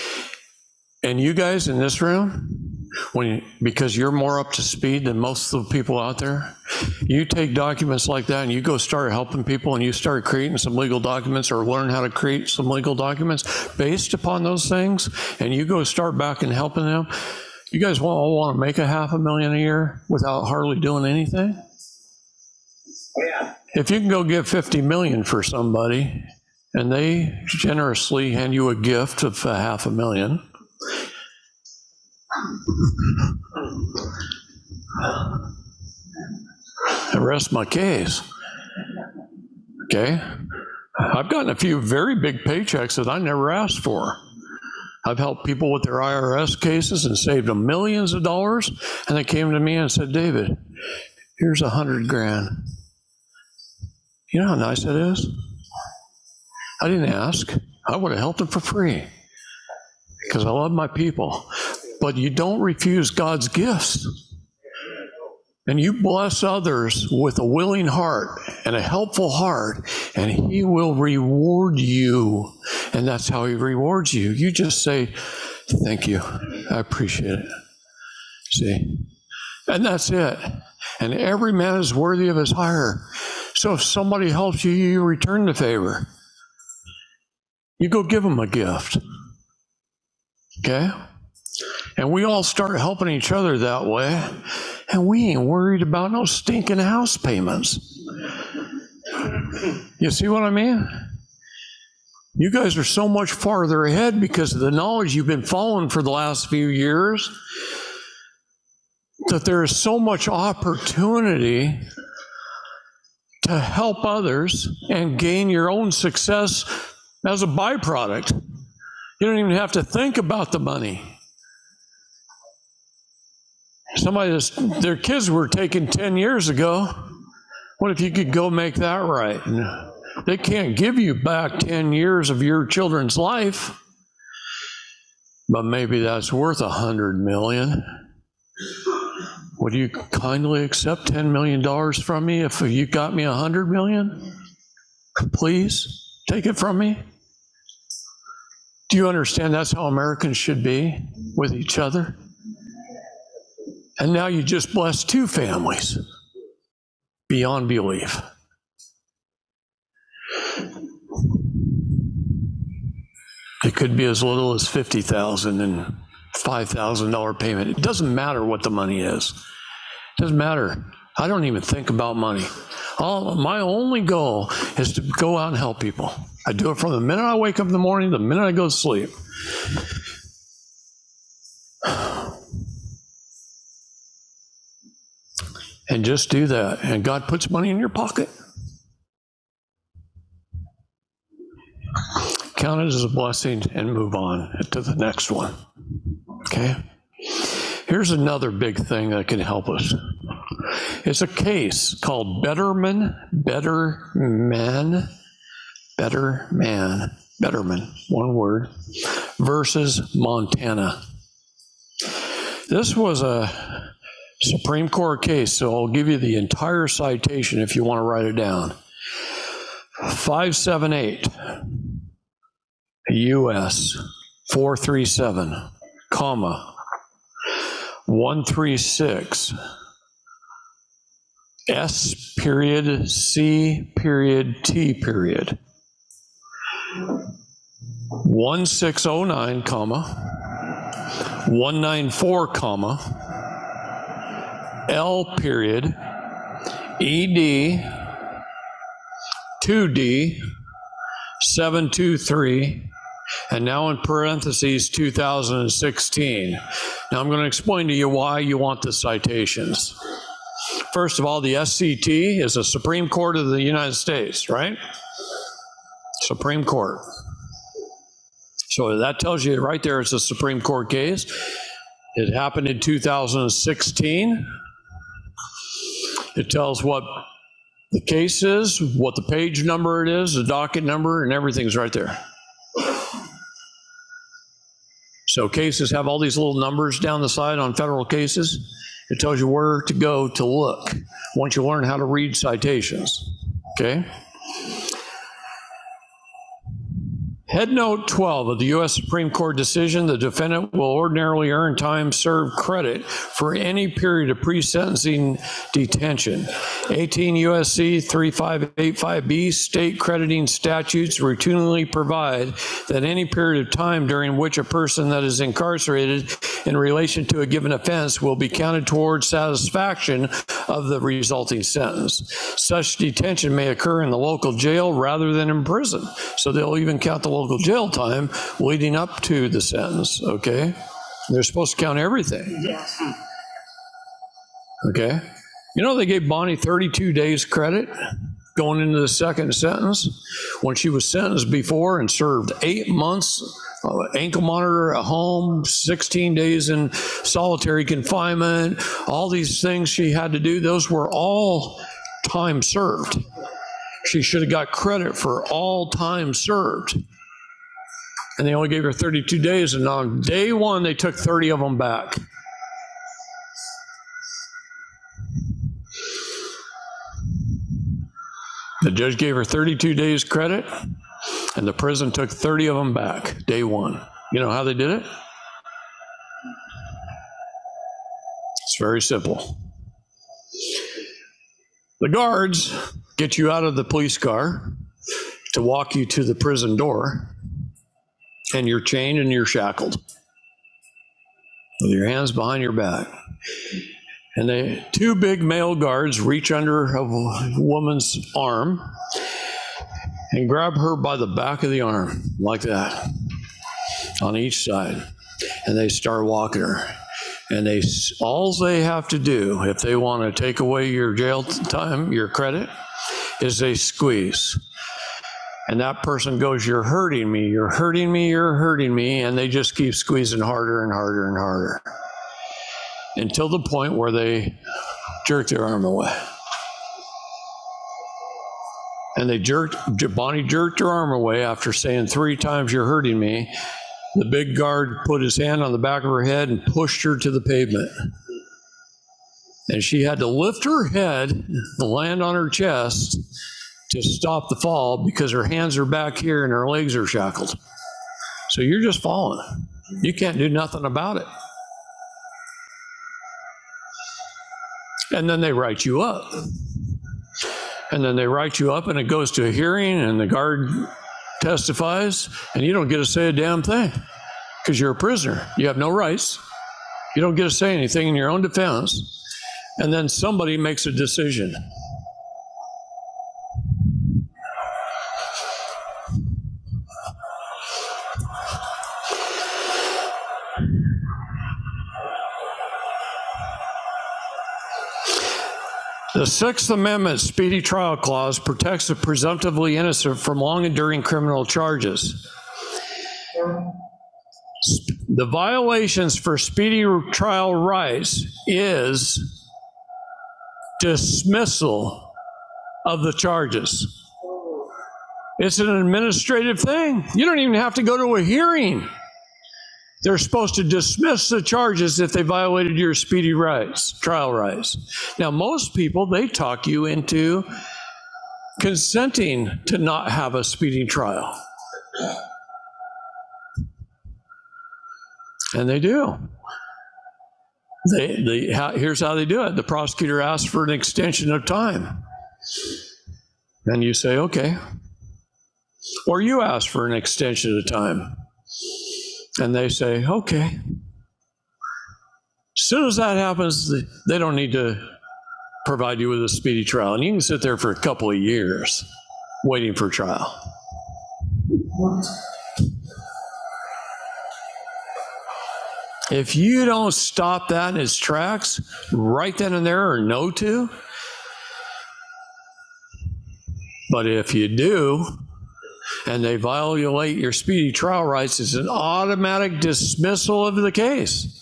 And you guys in this room, when because you're more up to speed than most of the people out there, you take documents like that and you go start helping people and you start creating some legal documents or learn how to create some legal documents based upon those things, and you go start back and helping them. You guys all want to make a half a million a year without hardly doing anything? Yeah. If you can go give 50 million for somebody and they generously hand you a gift of a half a million, I rest my case. Okay? I've gotten a few very big paychecks that I never asked for. I've helped people with their IRS cases and saved them millions of dollars, and they came to me and said, David, here's a hundred grand. You know how nice that is? I didn't ask. I would have helped them for free because I love my people. But you don't refuse God's gifts. And you bless others with a willing heart and a helpful heart, and He will reward you. And that's how He rewards you. You just say, Thank you. I appreciate it. See? And that's it. And every man is worthy of his hire. So if somebody helps you, you return the favor. You go give them a gift. Okay? And we all start helping each other that way. And we ain't worried about no stinking house payments. You see what I mean? You guys are so much farther ahead because of the knowledge you've been following for the last few years that there is so much opportunity to help others and gain your own success as a byproduct. You don't even have to think about the money. Somebody that's, their kids were taken 10 years ago. What if you could go make that right? They can't give you back 10 years of your children's life, but maybe that's worth a hundred million. Would you kindly accept $10 million from me if you got me a hundred million? Please take it from me. Do you understand that's how Americans should be with each other? And now you just blessed two families beyond belief. It could be as little as 50,000 and $5,000 payment. It doesn't matter what the money is. It doesn't matter. I don't even think about money. All, my only goal is to go out and help people. I do it from the minute I wake up in the morning, to the minute I go to sleep. And just do that. And God puts money in your pocket. count it as a blessing and move on to the next one. Okay? Here's another big thing that can help us. It's a case called Betterman, Better Man, Better Man, Betterman, one word, versus Montana. This was a Supreme Court case, so I'll give you the entire citation if you want to write it down. 578 US 437, comma, 136 S period C period T period 1609 comma 194 comma L period ED 2D 723 and now in parentheses 2016. Now I'm going to explain to you why you want the citations. First of all, the SCT is a Supreme Court of the United States, right? Supreme Court. So that tells you right there it's a Supreme Court case. It happened in 2016. It tells what the case is, what the page number it is, the docket number, and everything's right there. So cases have all these little numbers down the side on federal cases. It tells you where to go to look once you learn how to read citations. Okay? Head note 12 of the U.S. Supreme Court decision the defendant will ordinarily earn time served credit for any period of pre sentencing detention. 18 U.S.C. 3585B state crediting statutes routinely provide that any period of time during which a person that is incarcerated in relation to a given offense will be counted towards satisfaction of the resulting sentence. Such detention may occur in the local jail rather than in prison. So they'll even count the local jail time leading up to the sentence, okay? They're supposed to count everything. Yes. Okay? You know, they gave Bonnie 32 days credit going into the second sentence when she was sentenced before and served eight months uh, ankle monitor at home, 16 days in solitary confinement, all these things she had to do, those were all time served. She should have got credit for all time served. And they only gave her 32 days, and on day one, they took 30 of them back. The judge gave her 32 days credit, and the prison took 30 of them back day one. You know how they did it? It's very simple. The guards get you out of the police car to walk you to the prison door, and you're chained and you're shackled with your hands behind your back. And the two big male guards reach under a woman's arm and grab her by the back of the arm, like that, on each side. And they start walking her. And they all they have to do if they want to take away your jail time, your credit, is they squeeze. And that person goes, You're hurting me, you're hurting me, you're hurting me. And they just keep squeezing harder and harder and harder until the point where they jerk their arm away. And they jerked, Bonnie jerked her arm away after saying three times, You're hurting me. The big guard put his hand on the back of her head and pushed her to the pavement. And she had to lift her head, land on her chest to stop the fall because her hands are back here and her legs are shackled. So you're just falling. You can't do nothing about it. And then they write you up. And then they write you up and it goes to a hearing and the guard testifies and you don't get to say a damn thing because you're a prisoner. You have no rights. You don't get to say anything in your own defense. And then somebody makes a decision. The Sixth Amendment Speedy Trial Clause protects the presumptively innocent from long enduring criminal charges. The violations for speedy trial rights is dismissal of the charges. It's an administrative thing. You don't even have to go to a hearing. They're supposed to dismiss the charges if they violated your speedy rights, trial rights. Now, most people, they talk you into consenting to not have a speedy trial. And they do. They, they, how, here's how they do it the prosecutor asks for an extension of time. And you say, okay. Or you ask for an extension of time. And they say, okay. As soon as that happens, they- don't need to provide you with a speedy trial. And you can sit there for a couple of years waiting for trial. If you don't stop that in its tracks right then and there or no to, but if you do, and they violate your speedy trial rights, it's an automatic dismissal of the case.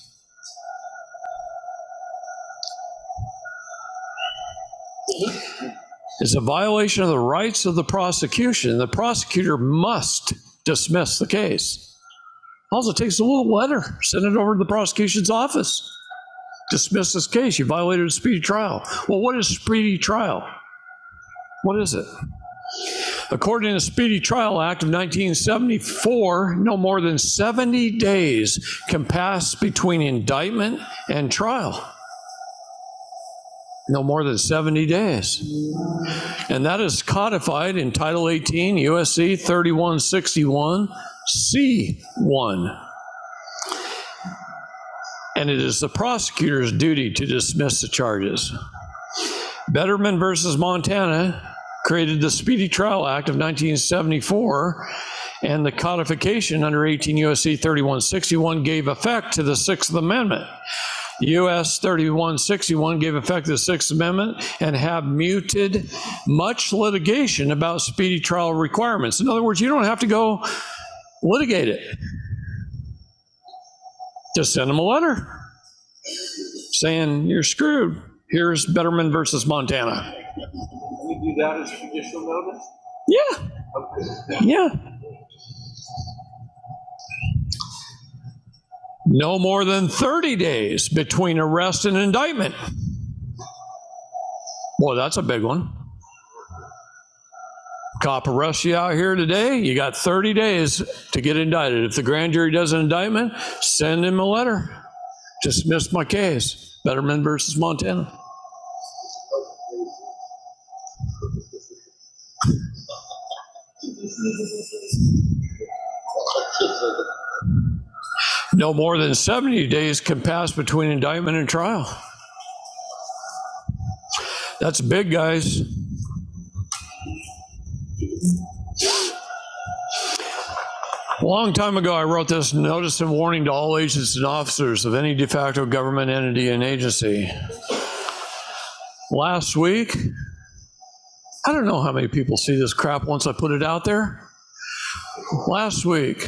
It's a violation of the rights of the prosecution. The prosecutor must dismiss the case. Also, takes a little letter, send it over to the prosecution's office. Dismiss this case. You violated a speedy trial. Well, what is speedy trial? What is it? According to the Speedy Trial Act of 1974, no more than 70 days can pass between indictment and trial. No more than 70 days. And that is codified in Title 18 USC 3161 C1. And it is the prosecutor's duty to dismiss the charges. Betterman versus Montana created the Speedy Trial Act of 1974, and the codification under 18 U.S.C. 3161 gave effect to the Sixth Amendment. U.S. 3161 gave effect to the Sixth Amendment and have muted much litigation about speedy trial requirements. In other words, you don't have to go litigate it. Just send them a letter saying you're screwed. Here's Betterman versus Montana. We do that as judicial notice? Yeah. Yeah. No more than 30 days between arrest and indictment. Boy, that's a big one. Cop arrests you out here today, you got 30 days to get indicted. If the grand jury does an indictment, send him a letter. Dismiss my case. Betterman versus Montana. No more than 70 days can pass between indictment and trial. That's big, guys. A long time ago, I wrote this notice and warning to all agents and officers of any de facto government entity and agency. Last week, I don't know how many people see this crap once I put it out there. Last week,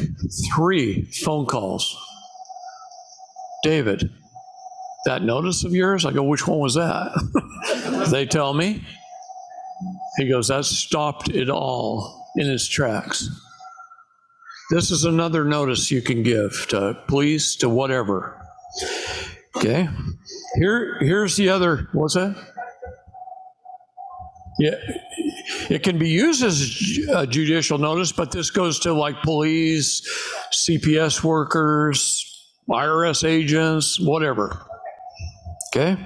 three phone calls. David, that notice of yours? I go, which one was that? they tell me. He goes, that stopped it all in its tracks. This is another notice you can give to police, to whatever. Okay? Here, here's the other, what's that? Yeah, it can be used as a judicial notice, but this goes to like police, CPS workers, IRS agents, whatever. Okay?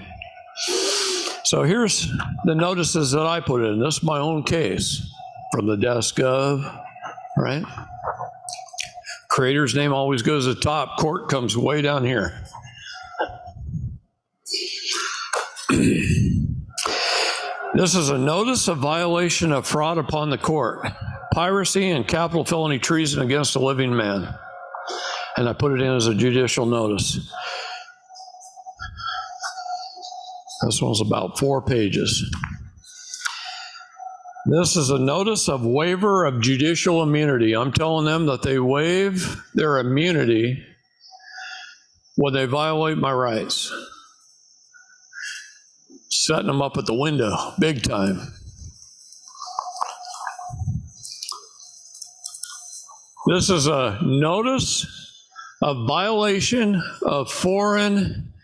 So here's the notices that I put in. This is my own case from the desk of, right? Creator's name always goes at the top, court comes way down here. This is a notice of violation of fraud upon the court, piracy and capital felony treason against a living man. And I put it in as a judicial notice. This one's about four pages. This is a notice of waiver of judicial immunity. I'm telling them that they waive their immunity when they violate my rights? Setting them up at the window, big time. This is a notice of violation of Foreign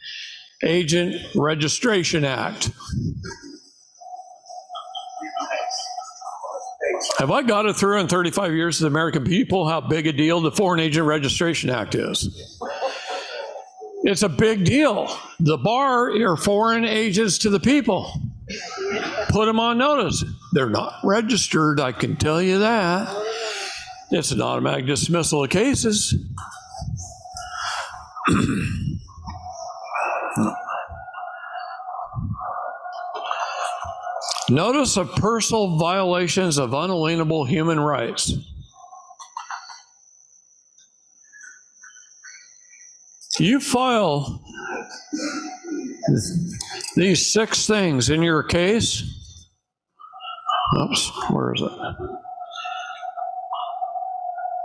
Agent Registration Act. Have I got it through in 35 years to the American people how big a deal the Foreign Agent Registration Act is? It's a big deal. The bar are foreign agents to the people. Put them on notice. They're not registered, I can tell you that. It's an automatic dismissal of cases. Notice of personal violations of unalienable human rights. You file these six things in your case. Oops, where is it?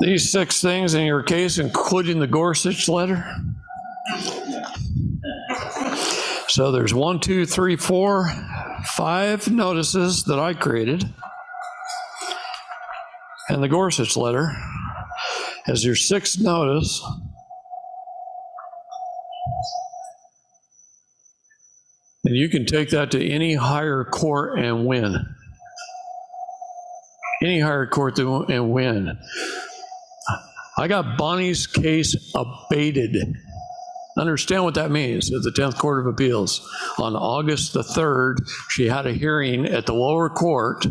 These six things in your case, including the Gorsuch letter. So there's one, two, three, four, five notices that I created. And the Gorsuch letter as your sixth notice. And you can take that to any higher court and win. Any higher court and win. I got Bonnie's case abated. Understand what that means at the 10th Court of Appeals. On August the 3rd, she had a hearing at the lower court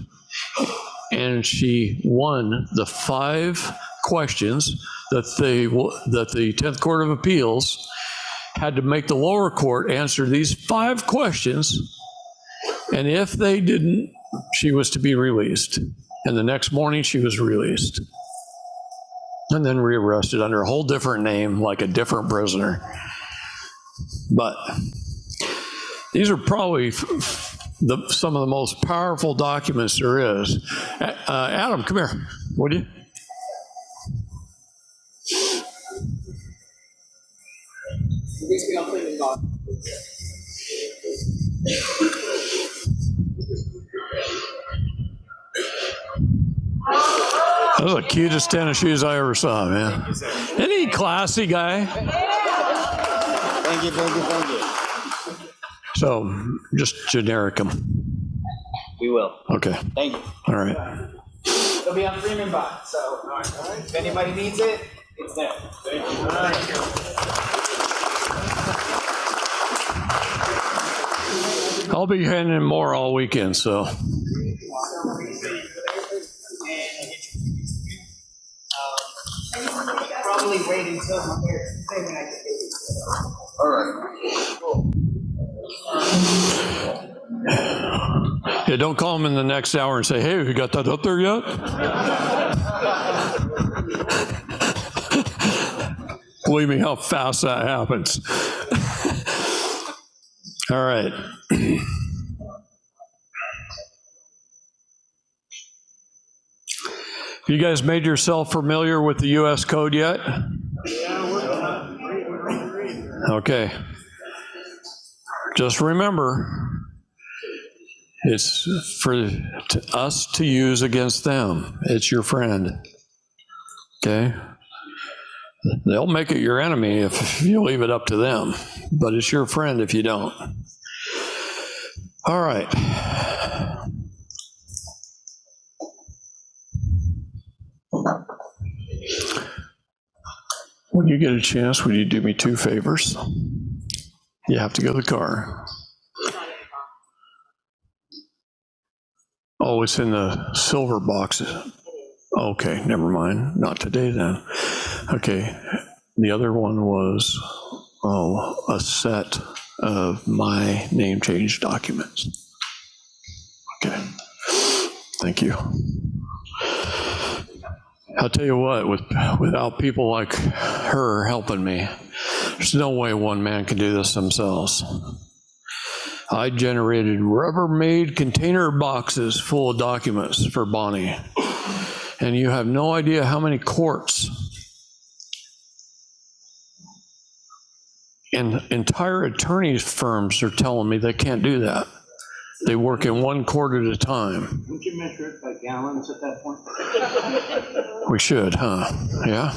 and she won the five questions that the, that the 10th Court of Appeals had to make the lower court answer these five questions. And if they didn't, she was to be released. And the next morning, she was released. And then rearrested under a whole different name, like a different prisoner. But these are probably the, some of the most powerful documents there is. Uh, Adam, come here, would you? Those are the cutest tennis shoes I ever saw, man. Isn't he classy guy? Thank you, thank you, thank you. So just generic them. We will. Okay, Thank you. all right. It'll be on Freeman Bot, so if anybody needs it, it's there. Thank you. I'll be handing more all weekend, so. Probably wait until I'm here. Then when I get it. All right. Yeah, don't call him in the next hour and say, hey, have you got that up there yet? Believe me how fast that happens. All right. You guys made yourself familiar with the US code yet? Okay. Just remember, it's for us to use against them. It's your friend. Okay? They'll make it your enemy if you leave it up to them, but it's your friend if you don't. All right. When you get a chance, would you do me two favors? You have to go to the car. Oh, it's in the silver box. Okay, never mind. Not today then. Okay. The other one was, oh, a set of my name change documents. Okay. Thank you. I'll tell you what, with, without people like her helping me, there's no way one man can do this themselves. I generated Rubbermaid container boxes full of documents for Bonnie. And you have no idea how many courts and entire attorneys firms are telling me they can't do that. They work in one quart at a time. Would you measure it by gallons at that point? We should, huh? Yeah?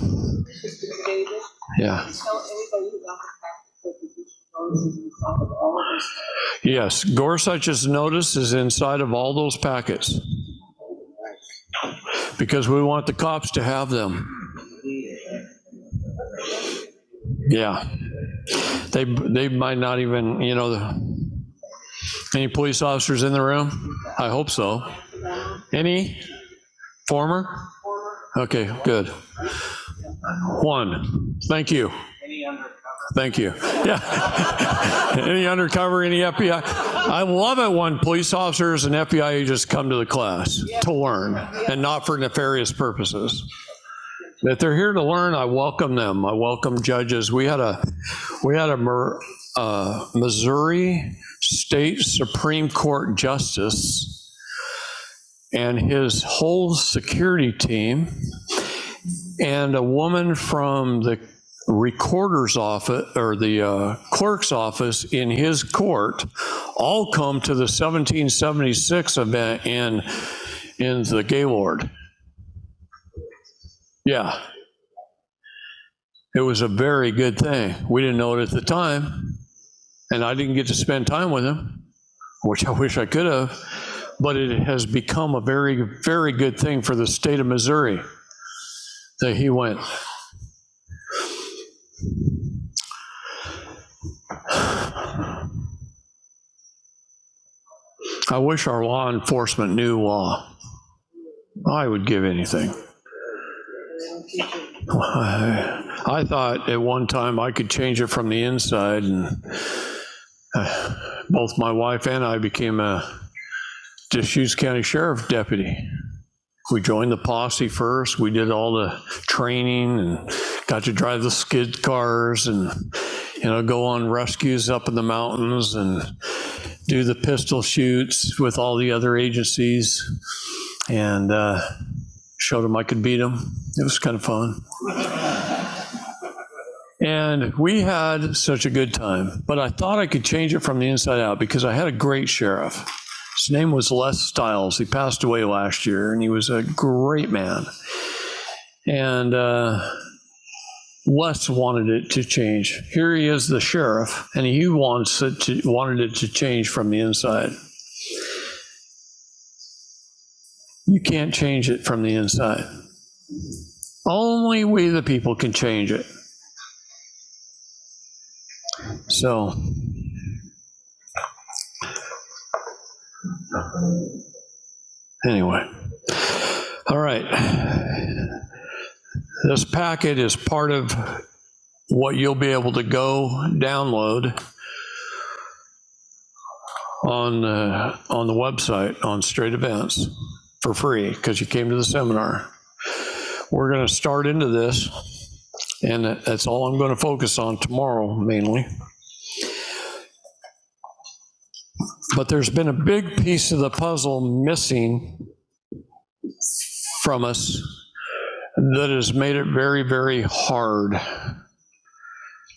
Yeah. Tell anybody who got the package that the district notices and stuff of all of this. Yes, Gorsuch's notice is inside of all those packets. Because we want the cops to have them. Yeah. They, they might not even, you know, the- any police officers in the room? I hope so. Any? Former? Okay, good. One, thank you. Thank you. Yeah. any undercover, any FBI. I love it when police officers and FBI agents come to the class to learn and not for nefarious purposes. If they're here to learn, I welcome them. I welcome judges. We had a we had a uh, Missouri State Supreme Court justice and his whole security team and a woman from the recorder's office or the uh, clerk's office in his court all come to the 1776 event in in the Gaylord. Yeah. It was a very good thing. We didn't know it at the time, and I didn't get to spend time with him, which I wish I could have. But it has become a very, very good thing for the state of Missouri that he went. I wish our law enforcement knew law. I would give anything. I, thought at one time I could change it from the inside, and uh, both my wife and I became a Deschutes County Sheriff deputy. We joined the posse first. We did all the training and got to drive the skid cars and you know go on rescues up in the mountains and do the pistol shoots with all the other agencies and uh, showed him I could beat him. It was kind of fun. And we had such a good time, but I thought I could change it from the inside out because I had a great sheriff. His name was Les Stiles. He passed away last year, and he was a great man. And uh, Les wanted it to change. Here he is, the sheriff, and he wants it to, wanted it to change from the inside. You can't change it from the inside. Only we, the people, can change it. So, anyway, all right. This packet is part of what you'll be able to go download on uh, on the website on Straight Events for free because you came to the seminar. We're going to start into this, and that's all I'm going to focus on tomorrow mainly. But there's been a big piece of the puzzle missing from us that has made it very, very hard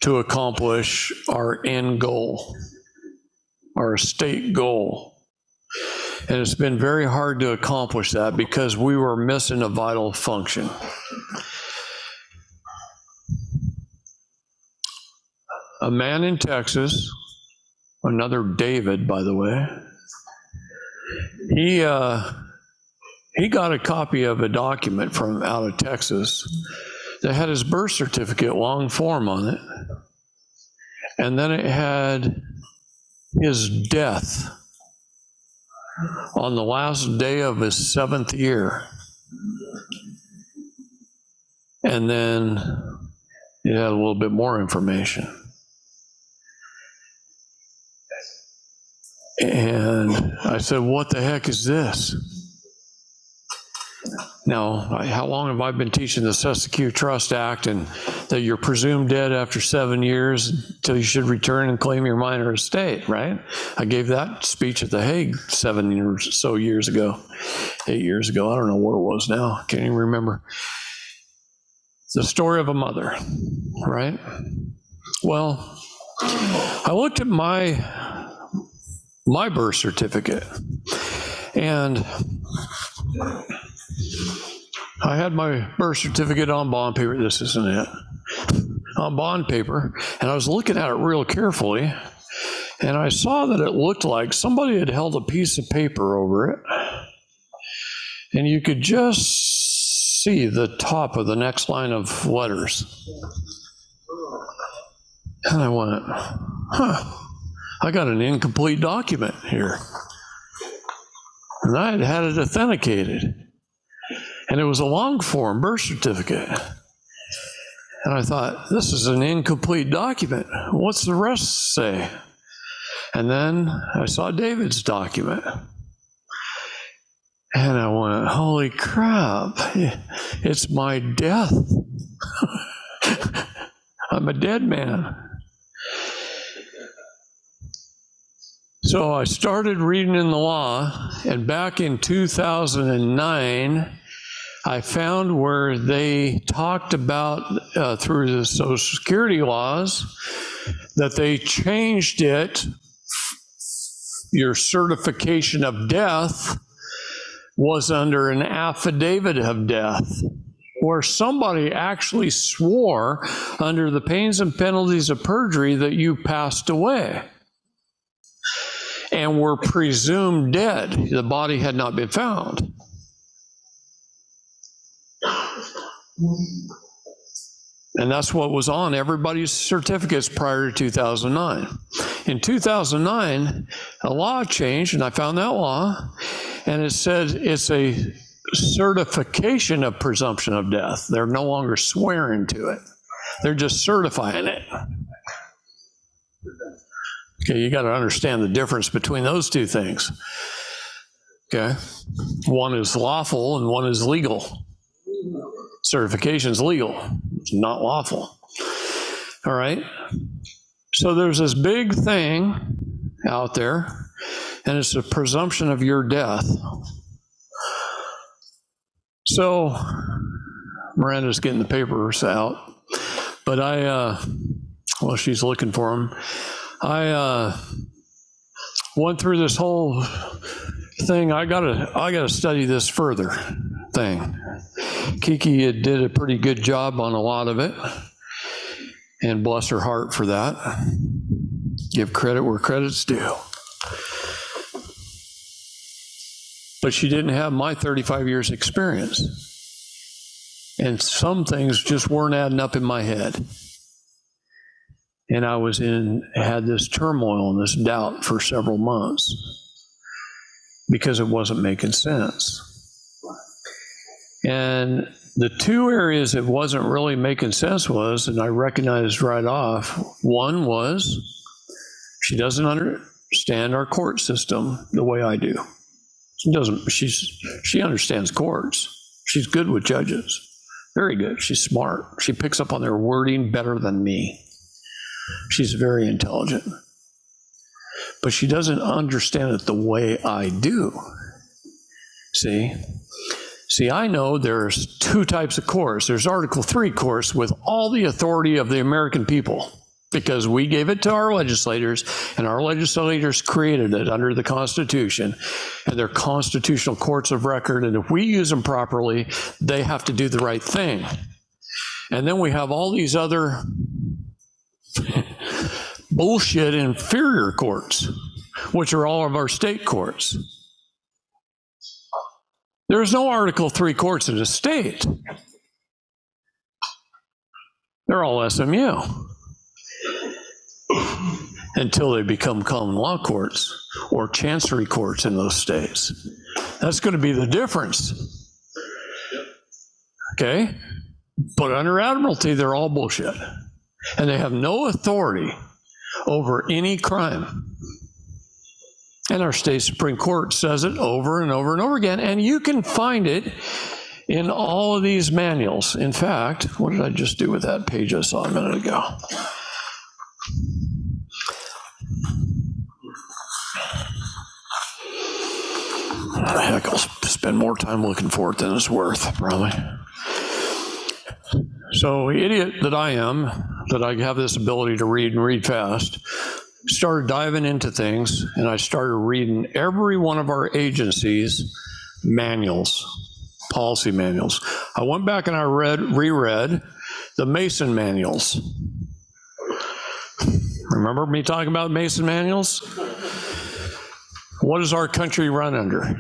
to accomplish our end goal, our state goal. And it's been very hard to accomplish that because we were missing a vital function. A man in Texas, another David, by the way, he, uh, he got a copy of a document from out of Texas that had his birth certificate long form on it. And then it had his death on the last day of his seventh year. And then it had a little bit more information. And I said, What the heck is this? Now, how long have I been teaching the Cestui Que Trust Act and that you're presumed dead after seven years until you should return and claim your minor estate, right? I gave that speech at The Hague seven years, so years ago, eight years ago. I don't know what it was now. Can't even remember. The story of a mother, right? Well, I looked at my my birth certificate and I had my birth certificate on bond paper. This isn't it. On bond paper, and I was looking at it real carefully, and I saw that it looked like somebody had held a piece of paper over it, and you could just see the top of the next line of letters. And I went, huh, I got an incomplete document here. And I had had it authenticated. And it was a long form birth certificate. And I thought, this is an incomplete document. What's the rest say? And then I saw David's document. And I went, holy crap, it's my death. I'm a dead man. So I started reading in the law, and back in 2009, I found where they talked about uh, through the Social Security laws that they changed it. Your certification of death was under an affidavit of death, where somebody actually swore under the pains and penalties of perjury that you passed away and were presumed dead. The body had not been found. And that's what was on everybody's certificates prior to 2009. In 2009, a law changed, and I found that law, and it said it's a certification of presumption of death. They're no longer swearing to it, they're just certifying it. Okay, you got to understand the difference between those two things. Okay, one is lawful and one is legal. Certification is legal, it's not lawful. All right, so there's this big thing out there, and it's a presumption of your death. So Miranda's getting the papers out, but I, uh, well, she's looking for them. I uh, went through this whole thing. I gotta, I gotta study this further thing. Kiki did a pretty good job on a lot of it, and bless her heart for that. Give credit where credit's due. But she didn't have my 35 years' experience. And some things just weren't adding up in my head and I was in had this turmoil and this doubt for several months because it wasn't making sense. And the two areas it wasn't really making sense was, and I recognized right off, one was she doesn't understand our court system the way I do. She doesn't. She's she understands courts. She's good with judges. Very good. She's smart. She picks up on their wording better than me. She's very intelligent. But she doesn't understand it the way I do. See? See, I know there's two types of courts. There's Article 3 courts with all the authority of the American people because we gave it to our legislators and our legislators created it under the Constitution and they're constitutional courts of record. And if we use them properly, they have to do the right thing. And then we have all these other bullshit inferior courts, which are all of our state courts. There's no Article 3 courts in the state. They're all SMU until they become common law courts or chancery courts in those states. That's going to be the difference. Okay? But under Admiralty, they're all bullshit. And they have no authority over any crime. And our state Supreme Court says it over and over and over again. And you can find it in all of these manuals. In fact, what did I just do with that page I saw a minute ago? Heck, I'll spend more time looking for it than it's worth, probably. So, idiot that I am, that I have this ability to read and read fast, started diving into things, and I started reading every one of our agencies' manuals, policy manuals. I went back and I read, reread the Mason manuals. Remember me talking about Mason manuals? What does our country run under?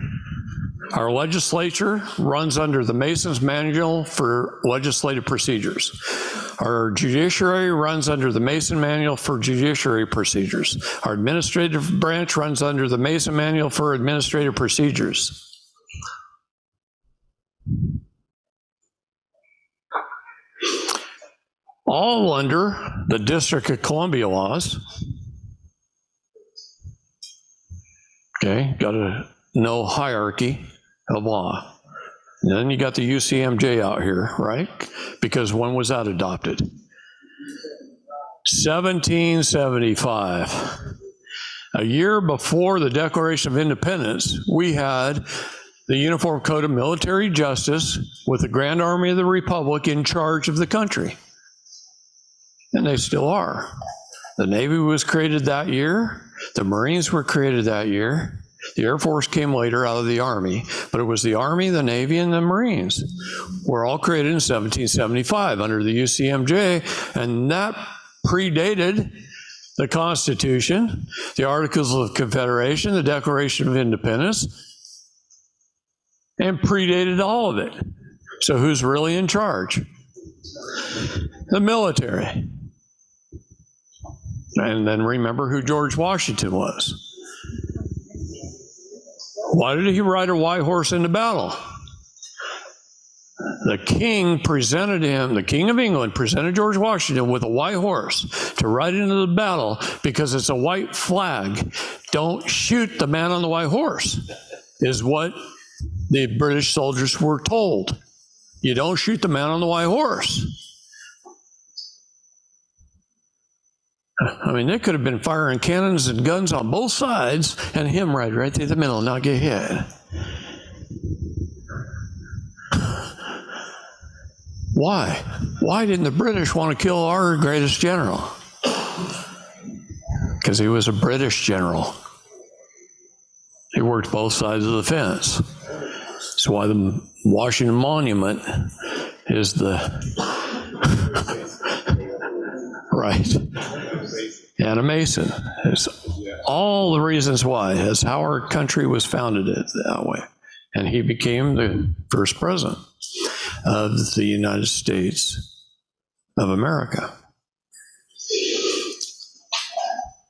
Our legislature runs under the Mason's Manual for Legislative Procedures. Our judiciary runs under the Mason Manual for Judiciary Procedures. Our administrative branch runs under the Mason Manual for Administrative Procedures. All under the District of Columbia laws. Okay, got to know hierarchy of law. And then you got the UCMJ out here, right? Because when was that adopted? 1775. A year before the Declaration of Independence, we had the Uniform Code of Military Justice with the Grand Army of the Republic in charge of the country. And they still are. The Navy was created that year, the Marines were created that year. The Air Force came later out of the Army, but it was the Army, the Navy, and the Marines were all created in 1775 under the UCMJ, and that predated the Constitution, the Articles of Confederation, the Declaration of Independence, and predated all of it. So who's really in charge? The military. And then remember who George Washington was. Why did he ride a white horse into battle? The king presented him, the king of England presented George Washington with a white horse to ride into the battle because it's a white flag. Don't shoot the man on the white horse, is what the British soldiers were told. You don't shoot the man on the white horse. I mean, they could have been firing cannons and guns on both sides and him ride right through the middle not get hit. Why? Why didn't the British want to kill our greatest general? Because he was a British general. He worked both sides of the fence. That's why the Washington Monument is the right. And a Mason. It's all the reasons why. That's how our country was founded that way. And he became the first president of the United States of America.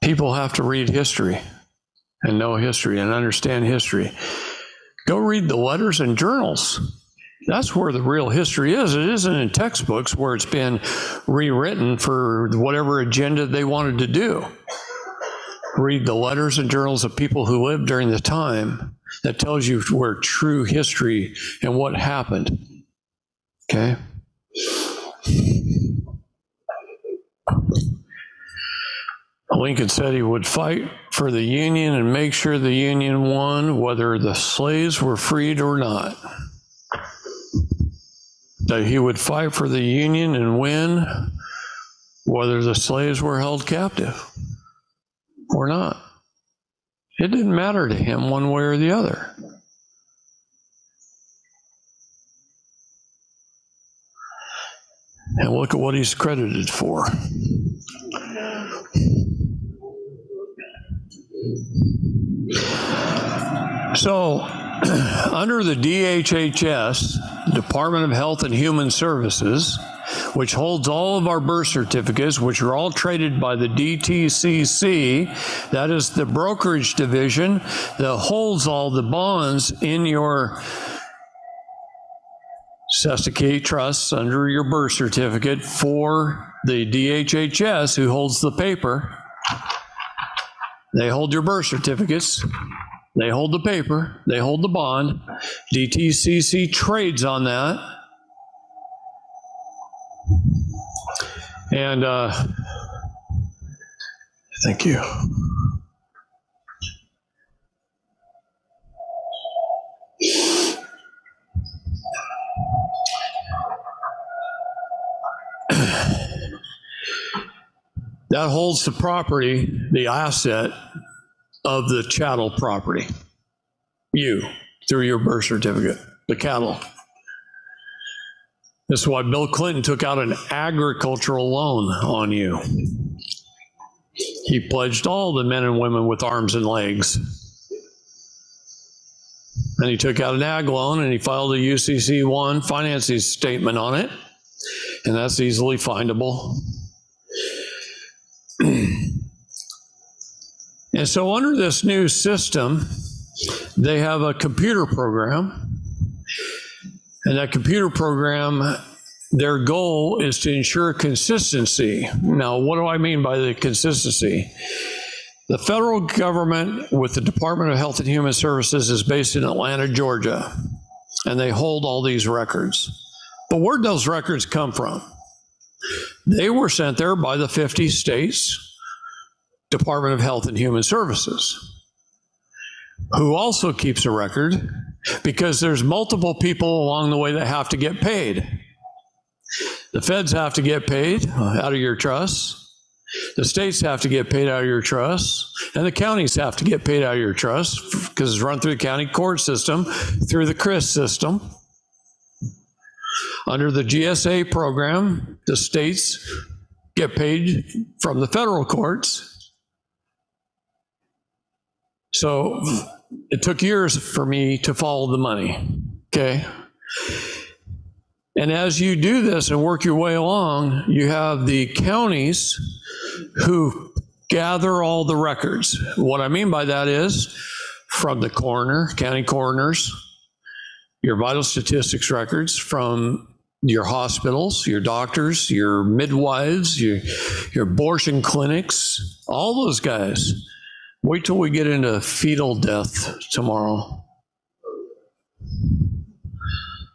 People have to read history and know history and understand history. Go read the letters and journals. That's where the real history is. It isn't in textbooks where it's been rewritten for whatever agenda they wanted to do. Read the letters and journals of people who lived during the time that tells you where true history and what happened. Okay? Lincoln said he would fight for the Union and make sure the Union won, whether the slaves were freed or not. That he would fight for the Union and win, whether the slaves were held captive or not. It didn't matter to him one way or the other. And look at what he's credited for. So, under the DHHS, Department of Health and Human Services, which holds all of our birth certificates, which are all traded by the DTCC, that is the brokerage division that holds all the bonds in your Cestui Que trusts under your birth certificate for the DHHS, who holds the paper. They hold your birth certificates. They hold the paper. They hold the bond. DTCC trades on that. And uh, thank you. that holds the property, the asset of the chattel property. You, through your birth certificate, the cattle. That's why Bill Clinton took out an agricultural loan on you. He pledged all the men and women with arms and legs. And he took out an ag loan and he filed a UCC 1 financing statement on it. And that's easily findable. and so, under this new system, they have a computer program. And that computer program, their goal is to ensure consistency. Now, what do I mean by the consistency? The federal government, with the Department of Health and Human Services, is based in Atlanta, Georgia, and they hold all these records. But where'd those records come from? They were sent there by the 50 states Department of Health and Human Services, who also keeps a record because there's multiple people along the way that have to get paid. The feds have to get paid out of your trust. The states have to get paid out of your trust, and the counties have to get paid out of your trust because it's run through the county court system, through the CRIS system. Under the GSA program, the states get paid from the federal courts. So it took years for me to follow the money. Okay. And as you do this and work your way along, you have the counties who gather all the records. What I mean by that is from the coroner, county coroners, your vital statistics records from your hospitals, your doctors, your midwives, your, your abortion clinics, all those guys. Wait till we get into fetal death tomorrow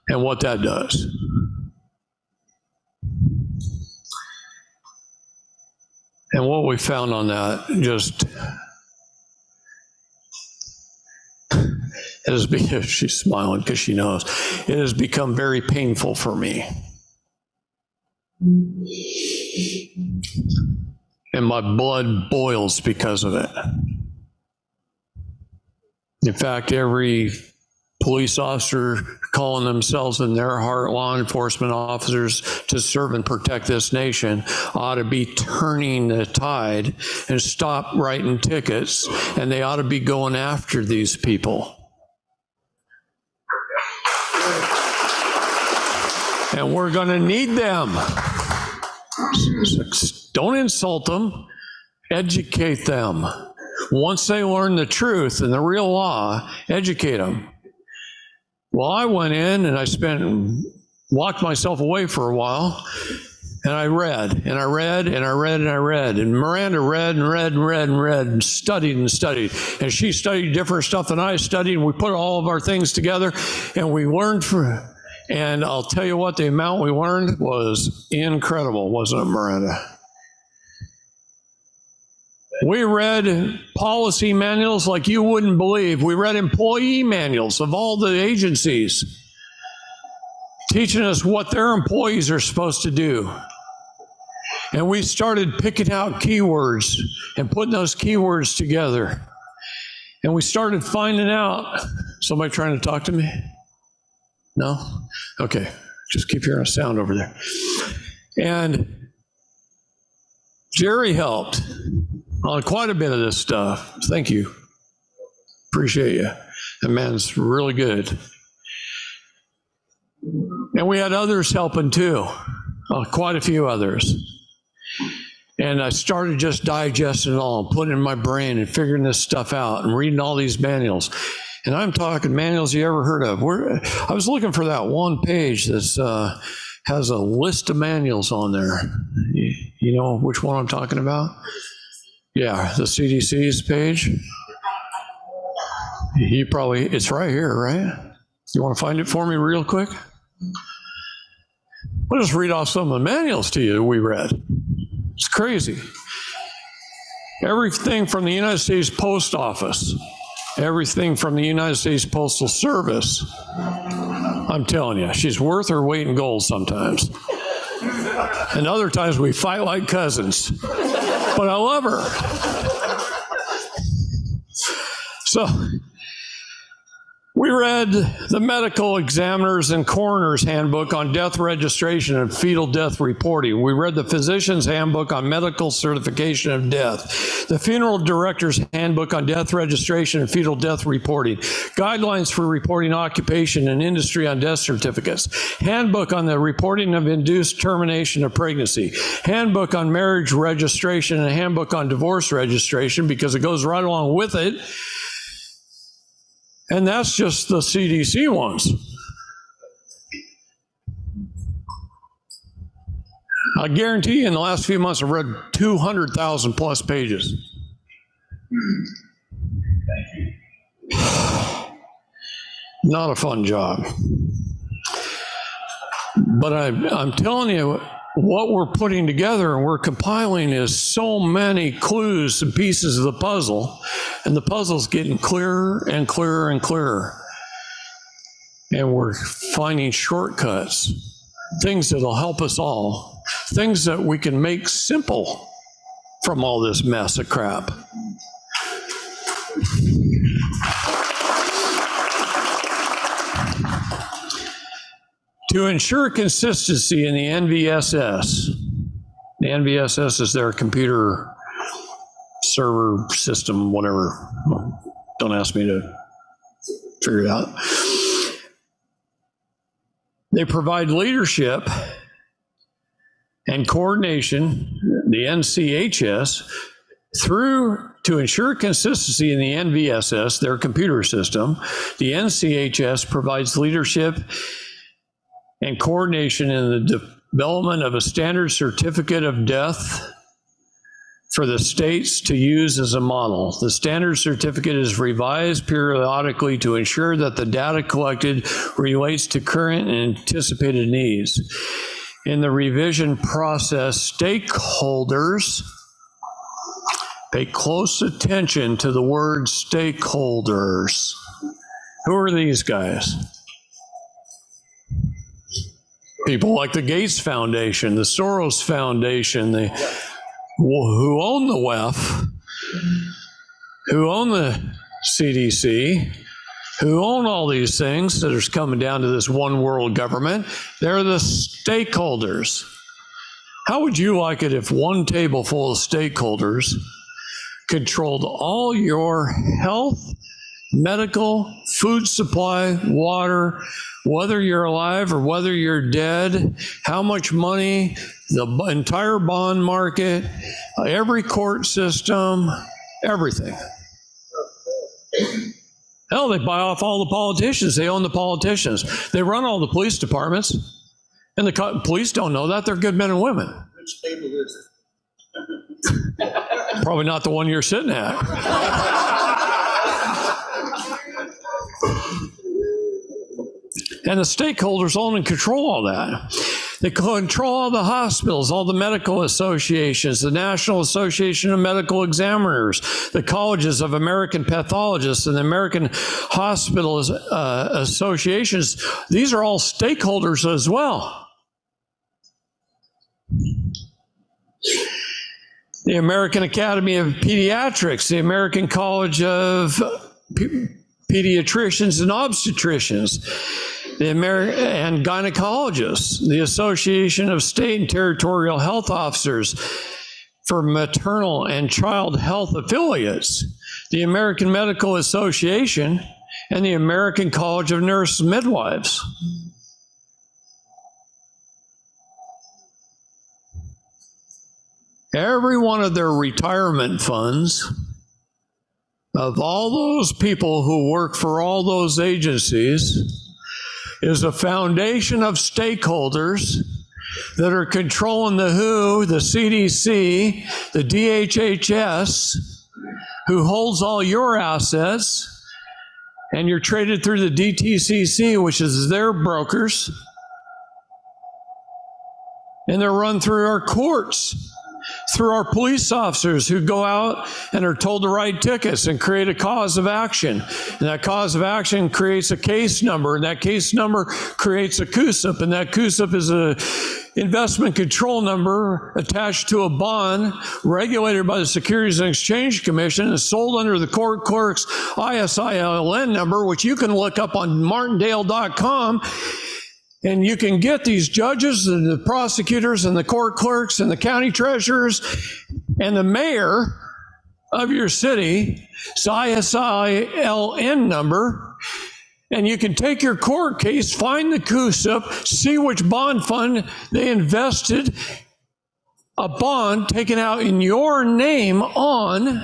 and what that does. And what we found on that just it has become, she's smiling because she knows it has become very painful for me. And my blood boils because of it. In fact, every police officer calling themselves in their heart law enforcement officers to serve and protect this nation ought to be turning the tide and stop writing tickets, and they ought to be going after these people. And we're going to need them. Don't insult them, educate them. Once they learn the truth and the real law, educate them. Well, I went in and I spent, locked myself away for a while, and I read, and I read, and I read, and I read. And Miranda read and read and read and read and studied and studied. And she studied different stuff than I studied, and we put all of our things together, and we learned from, and I'll tell you what, the amount we learned was incredible, wasn't it, Miranda? We read policy manuals like you wouldn't believe. We read employee manuals of all the agencies teaching us what their employees are supposed to do. And we started picking out keywords and putting those keywords together. And we started finding out. Somebody trying to talk to me? No? Okay. Just keep hearing a sound over there. And Jerry helped on quite a bit of this stuff. Thank you. Appreciate you. That man's really good. And we had others helping too, uh, quite a few others. And I started just digesting it all, putting it in my brain and figuring this stuff out and reading all these manuals. And I'm talking manuals you ever heard of. We're, I was looking for that one page that uh, has a list of manuals on there. You, you know which one I'm talking about? Yeah, the CDC's page. You probably, it's right here, right? You want to find it for me real quick? I'll just read off some of the manuals to you we read. It's crazy. Everything from the United States Post Office, everything from the United States Postal Service. I'm telling you, she's worth her weight in gold sometimes. And other times we fight like cousins. But I love her. So we read the medical examiner's and coroner's handbook on death registration and fetal death reporting. We read the physician's handbook on medical certification of death, the funeral director's handbook on death registration and fetal death reporting, guidelines for reporting occupation and industry on death certificates, handbook on the reporting of induced termination of pregnancy, handbook on marriage registration, and handbook on divorce registration because it goes right along with it. And that's just the CDC ones. I guarantee you in the last few months I've read 200,000 plus pages. Not a fun job. But I, I'm telling you, what we're putting together and we're compiling is so many clues and pieces of the puzzle, and the puzzle's getting clearer and clearer and clearer. And we're finding shortcuts, things that'll help us all, things that we can make simple from all this mess of crap. To ensure consistency in the NVSS, the NVSS is their computer server system, whatever. Don't ask me to figure it out. They provide leadership and coordination, the NCHS, through to ensure consistency in the NVSS, their computer system. The NCHS provides leadership and coordination in the development of a standard certificate of death for the states to use as a model. The standard certificate is revised periodically to ensure that the data collected relates to current and anticipated needs. In the revision process, stakeholders pay close attention to the word stakeholders. Who are these guys? People like the Gates Foundation, the Soros Foundation, the who own the WEF, who own the CDC, who own all these things that are coming down to this one world government. They're the stakeholders. How would you like it if one table full of stakeholders controlled all your health, medical, food supply, water, whether you're alive or whether you're dead, how much money, the entire bond market, every court system, everything. Hell, they buy off all the politicians. They own the politicians. They run all the police departments. And the co- police don't know that. They're good men and women. Which table is it? Probably not the one you're sitting at. And the stakeholders own and control all that. They control all the hospitals, all the medical associations, the National Association of Medical Examiners, the colleges of American pathologists, and the American Hospital uh, Associations. These are all stakeholders as well. The American Academy of Pediatrics, the American College of Pediatricians and Obstetricians, the Amer- and gynecologists, the Association of State and Territorial Health Officers for Maternal and Child Health Affiliates, the American Medical Association, and the American College of Nurse Midwives. Every one of their retirement funds of all those people who work for all those agencies is a foundation of stakeholders that are controlling the WHO, the CDC, the DHHS, who holds all your assets, and you're traded through the DTCC, which is their brokers, and they're run through our courts through our police officers who go out and are told to write tickets and create a cause of action. And that cause of action creates a case number, and that case number creates a CUSIP, and that CUSIP is a investment control number attached to a bond regulated by the Securities and Exchange Commission and sold under the court clerk's ISLN number, which you can look up on martindale.com. And you can get these judges and the prosecutors and the court clerks and the county treasurers and the mayor of your city, ISLN number, and you can take your court case, find the CUSIP, see which bond fund they invested a bond taken out in your name on,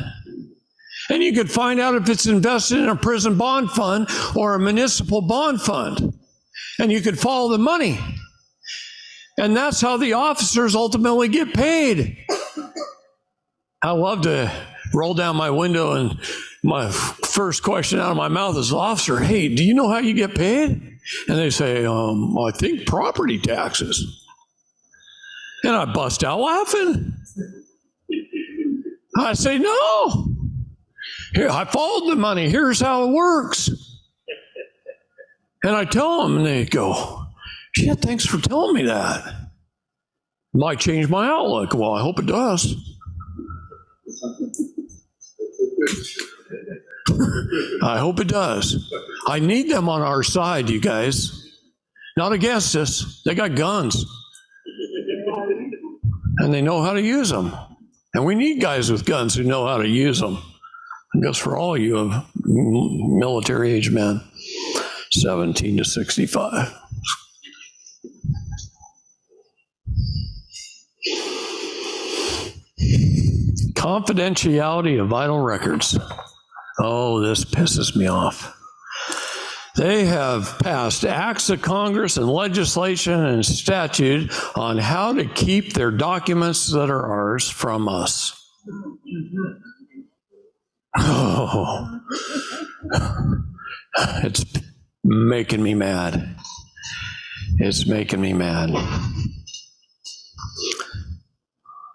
and you could find out if it's invested in a prison bond fund or a municipal bond fund, and you could follow the money. And that's how the officers ultimately get paid. I love to roll down my window and my first question out of my mouth is, officer, hey, do you know how you get paid? And they say, um, I think property taxes. And I bust out laughing. I say, no. Here, I followed the money. Here's how it works. And I tell them, and they go, shit, thanks for telling me that. Might change my outlook. Well, I hope it does. I hope it does. I need them on our side, you guys. Not against us. They got guns. And they know how to use them. And we need guys with guns who know how to use them. And goes for all you uh, of military age men, 17 to 65. Confidentiality of vital records. Oh, this pisses me off. They have passed acts of Congress and legislation and statute on how to keep their documents that are ours from us. Oh, it's making me mad. It's making me mad.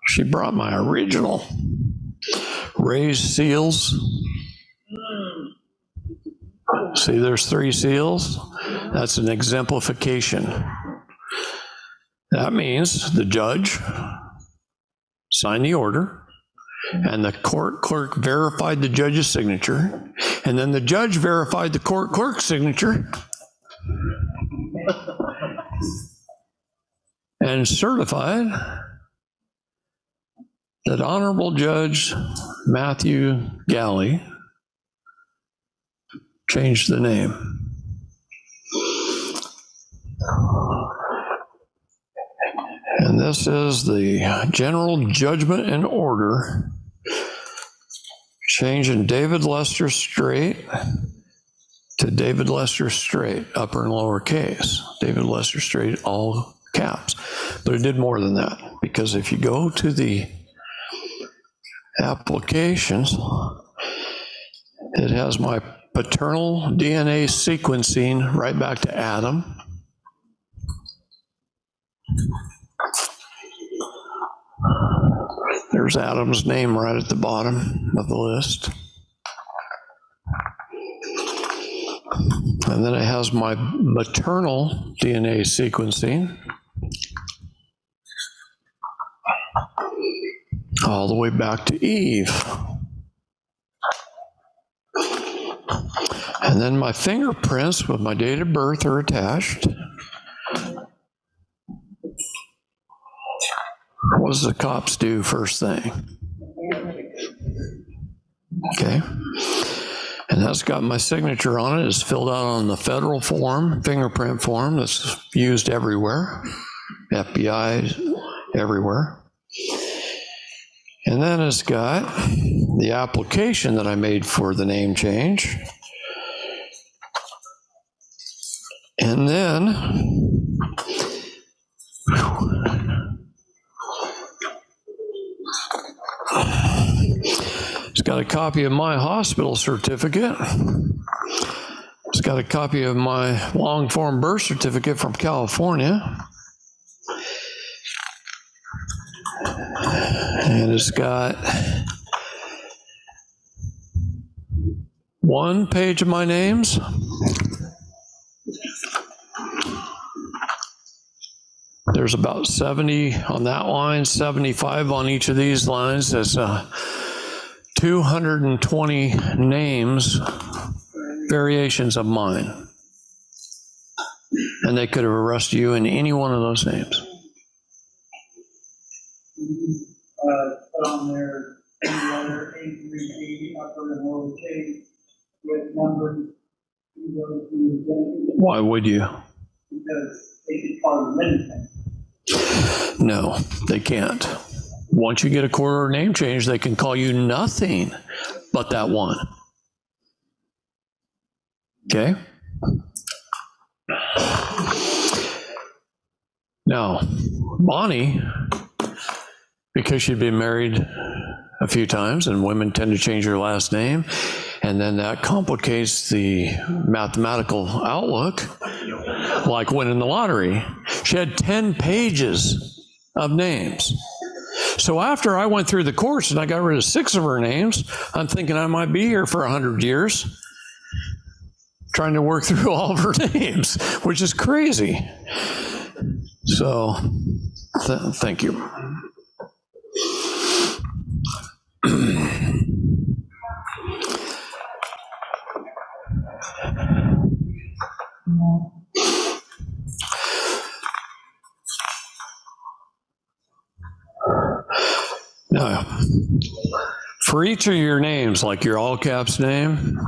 She brought my original raised seals. See, there's three seals. That's an exemplification. That means the judge signed the order, and the court clerk verified the judge's signature, and then the judge verified the court clerk's signature and certified that Honorable Judge Matthew Galley changed the name. And this is the general judgment and order changing David Lester Street to David Lester Straight, upper and lower case. David Lester Straight, all caps. But it did more than that because if you go to the applications, it has my paternal DNA sequencing right back to Adam. There's Adam's name right at the bottom of the list. And then it has my maternal DNA sequencing. All the way back to Eve. And then my fingerprints with my date of birth are attached. What does the cops do first thing? Okay. And that's got my signature on it. It's filled out on the federal form, fingerprint form that's used everywhere, FBI, everywhere. And then it's got the application that I made for the name change. And then got a copy of my hospital certificate. It's got a copy of my long form birth certificate from California. And it's got one page of my names. There's about 70 on that line, 75 on each of these lines. That's uh, 220 names, variations of mine. And they could have arrested you in any one of those names. uh, on there, letter A upper and lower case, with numbers. to those who identify, Why would you? Because they could call them anything. No, they can't. Once you get a quarter name change, they can call you nothing but that one. Okay? Now, Bonnie, because she'd been married a few times and women tend to change their last name, and then that complicates the mathematical outlook, like winning the lottery. She had 10 pages of names. So after I went through the course and I got rid of six of her names, I'm thinking I might be here for 100 years trying to work through all of her names, which is crazy. So, th- thank you. Now, for each of your names, like your all caps name,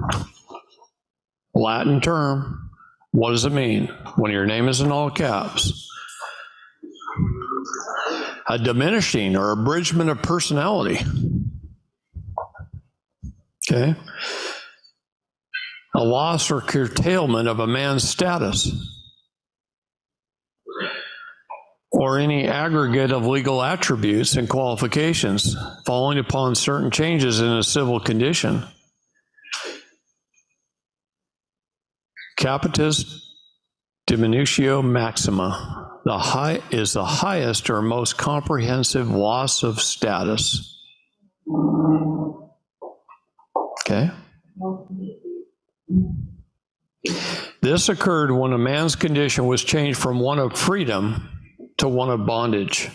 Latin term, what does it mean when your name is in all caps? A diminishing or abridgment of personality. Okay? A loss or curtailment of a man's status. Or any aggregate of legal attributes and qualifications following upon certain changes in a civil condition. Capitis diminutio maxima the high is the highest or most comprehensive loss of status. Okay? This occurred when a man's condition was changed from one of freedom to one of bondage.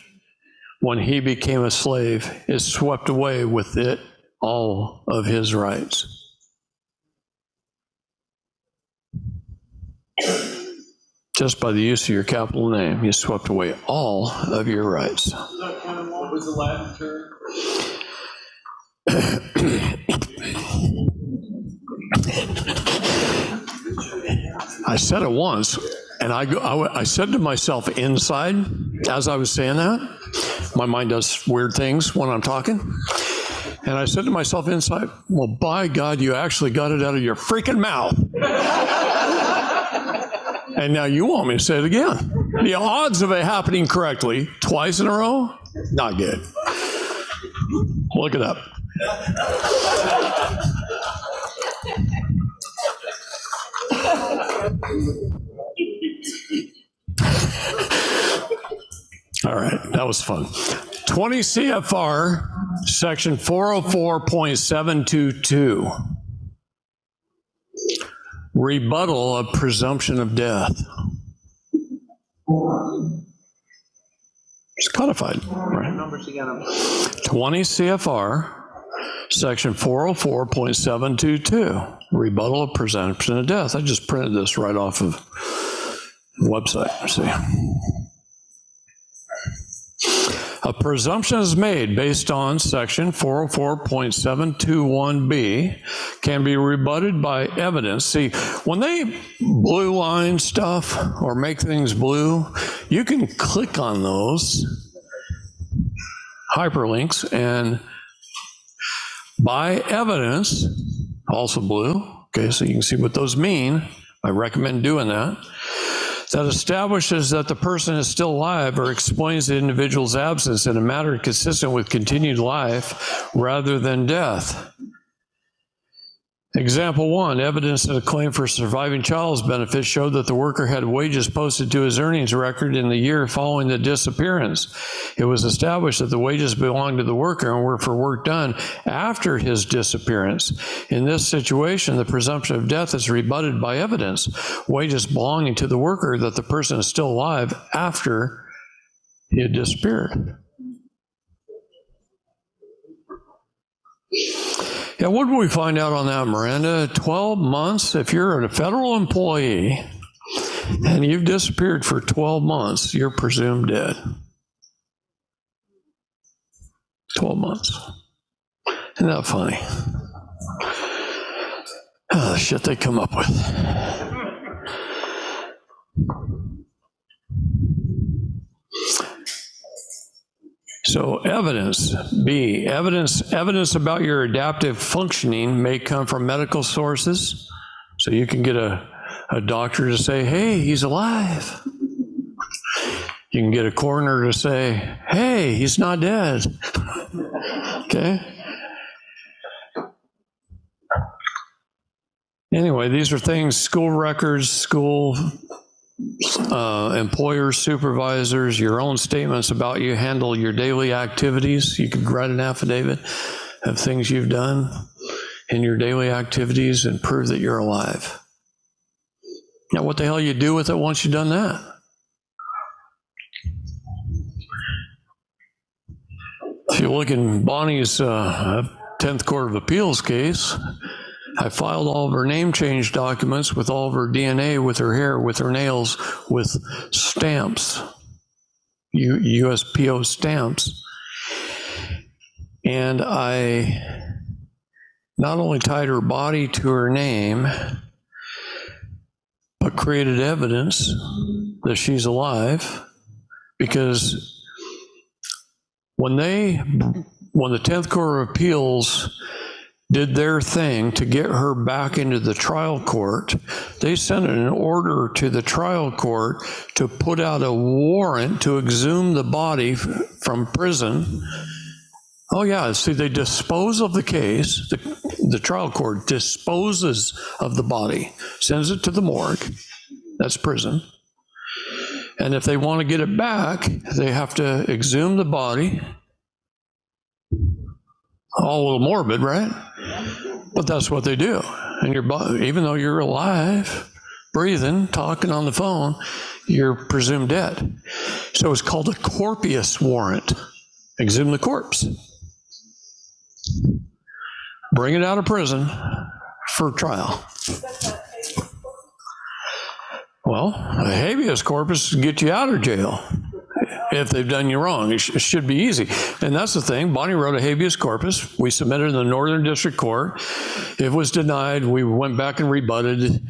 When he became a slave, it swept away with it all of his rights. Just by the use of your capital name, you swept away all of your rights. What was the Latin term? I said it once, and I, go- I, I said to myself inside as I was saying that, my mind does weird things when I'm talking. And I said to myself inside, well, by God, you actually got it out of your freaking mouth. and now you want me to say it again. The odds of it happening correctly twice in a row, not good. Look it up. All right, that was fun. 20 CFR, section 404.722. Rebuttal of presumption of death. It's codified, right? 20 CFR, section 404.722, rebuttal of presumption of death. I just printed this right off of website. See. A presumption is made based on section 404.721B can be rebutted by evidence. See, when they blue line stuff or make things blue, you can click on those hyperlinks and by evidence, also blue, okay, so you can see what those mean. I recommend doing that. That establishes that the person is still alive or explains the individual's absence in a manner consistent with continued life rather than death. Example one, evidence that a claim for surviving child's benefits showed that the worker had wages posted to his earnings record in the year following the disappearance. It was established that the wages belonged to the worker and were for work done after his disappearance. In this situation, the presumption of death is rebutted by evidence. Wages belonging to the worker that the person is still alive after he had disappeared. Yeah, what did we find out on that, Miranda? 12 months? If you're a federal employee and you've disappeared for 12 months, you're presumed dead. 12 months. Isn't that funny? Oh, the shit they come up with. So evidence, B, evidence, evidence about your adaptive functioning may come from medical sources. So you can get a, a doctor to say, hey, he's alive. You can get a coroner to say, hey, he's not dead. okay? Anyway, these are things, school records, school uh, employers, supervisors, your own statements about you handle your daily activities. You could write an affidavit of things you've done in your daily activities and prove that you're alive. Now, what the hell you do with it once you've done that? If you look in Bonnie's uh, 10th Court of Appeals case, I filed all of her name change documents with all of her DNA, with her hair, with her nails, with stamps, USPO stamps. And I not only tied her body to her name, but created evidence that she's alive because when they, when the 10th Court of Appeals did their thing to get her back into the trial court. They sent an order to the trial court to put out a warrant to exhume the body from prison. Oh, yeah, see, they dispose of the case. The, the trial court disposes of the body, sends it to the morgue. That's prison. And if they want to get it back, they have to exhume the body. All a little morbid, right? But that's what they do. And your even though you're alive, breathing, talking on the phone, you're presumed dead. So it's called a corpus warrant. Exhume the corpse. Bring it out of prison for trial. Well, a habeas corpus get you out of jail if they've done you wrong. It, sh- it should be easy. And that's the thing. Bonnie wrote a habeas corpus. We submitted in the Northern District Court. It was denied. We went back and rebutted,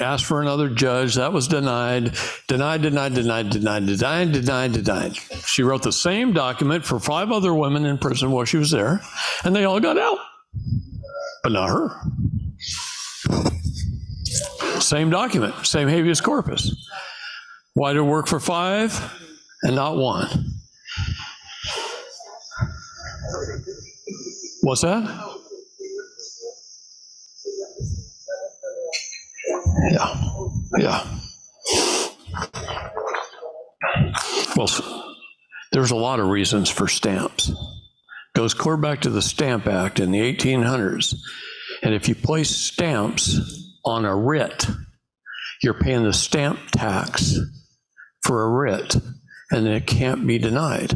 asked for another judge. That was denied. Denied, denied, denied, denied, denied, denied, denied. She wrote the same document for five other women in prison while she was there, and they all got out. But not her. Same document, same habeas corpus. Why it work for five and not one? What's that? Yeah, yeah. Well, there's a lot of reasons for stamps. Goes clear back to the Stamp Act in the 1800s. And if you place stamps on a writ, you're paying the stamp tax for a writ, and it can't be denied.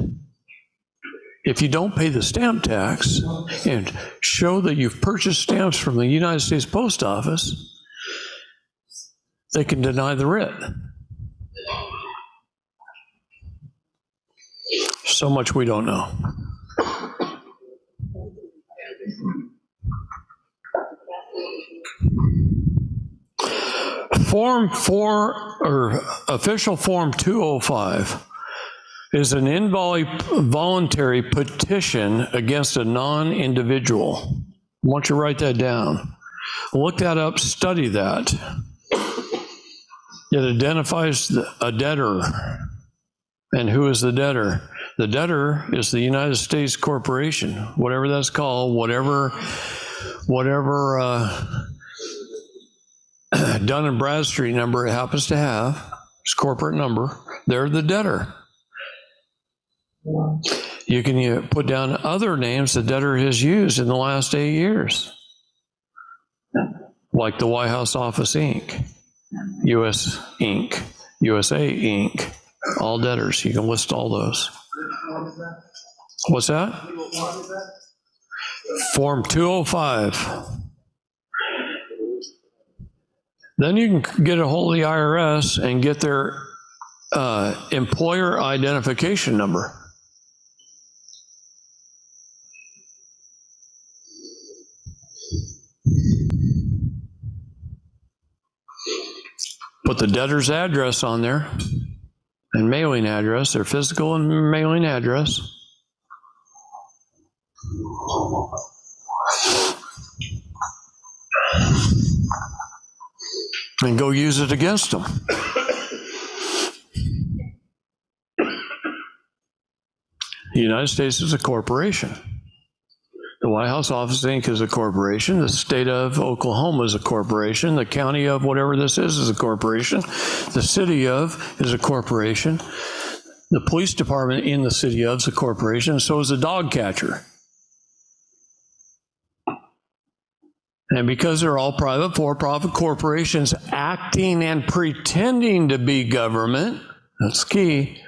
If you don't pay the stamp tax and show that you've purchased stamps from the United States Post Office, they can deny the writ. So much we don't know. Form 4, or official Form 205, is an involuntary petition against a non individual. I want you to write that down. Look that up, study that. It identifies a debtor. And who is the debtor? The debtor is the United States Corporation, whatever that's called, whatever, whatever uh, Dun and Bradstreet number it happens to have, its corporate number, they're the debtor. You can uh, put down other names the debtor has used in the last eight years, like the White House Office Inc., US Inc., USA Inc., All debtors. You can list all those. What's that? Form 205. Then you can get a hold of the IRS and get their uh, employer identification number. Put the debtor's address on there and mailing address, their physical and mailing address. And go use it against them. The United States is a corporation. The White House Office Inc. is a corporation. The state of Oklahoma is a corporation. The county of whatever this is is a corporation. The city of is a corporation. The police department in the city of is a corporation. So is a dog catcher. And because they're all private for profit corporations acting and pretending to be government, that's key,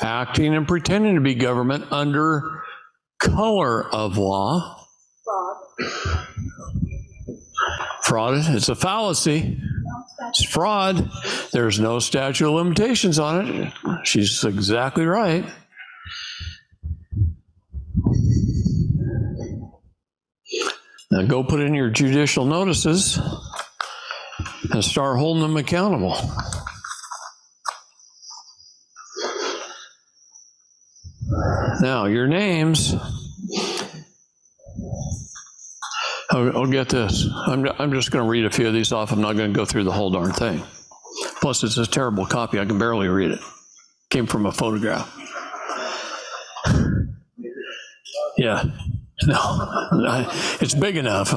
acting and pretending to be government under color of law. Fraud, Fraud, it's a fallacy. It's fraud. There's no statute of limitations on it. She's exactly right. Now go put in your judicial notices and start holding them accountable. Now, your names. I'll, I'll get this. I'm, I'm just going to read a few of these off. I'm not going to go through the whole darn thing. Plus, it's a terrible copy. I can barely read it. Came from a photograph. Yeah. No, it's big enough.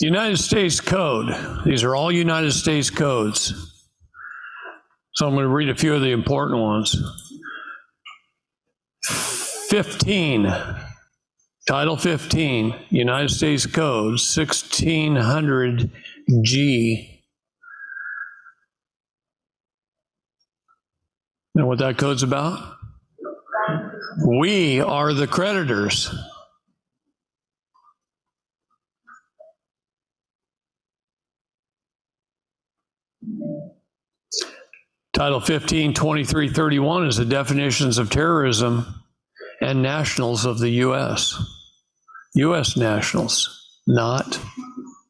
United States Code. These are all United States codes. So I'm going to read a few of the important ones. 15, Title 15, United States Code 1600 G. Know what that code's about? We are the creditors. Title 15, 2331 is the definitions of terrorism and nationals of the U.S. U.S. nationals, not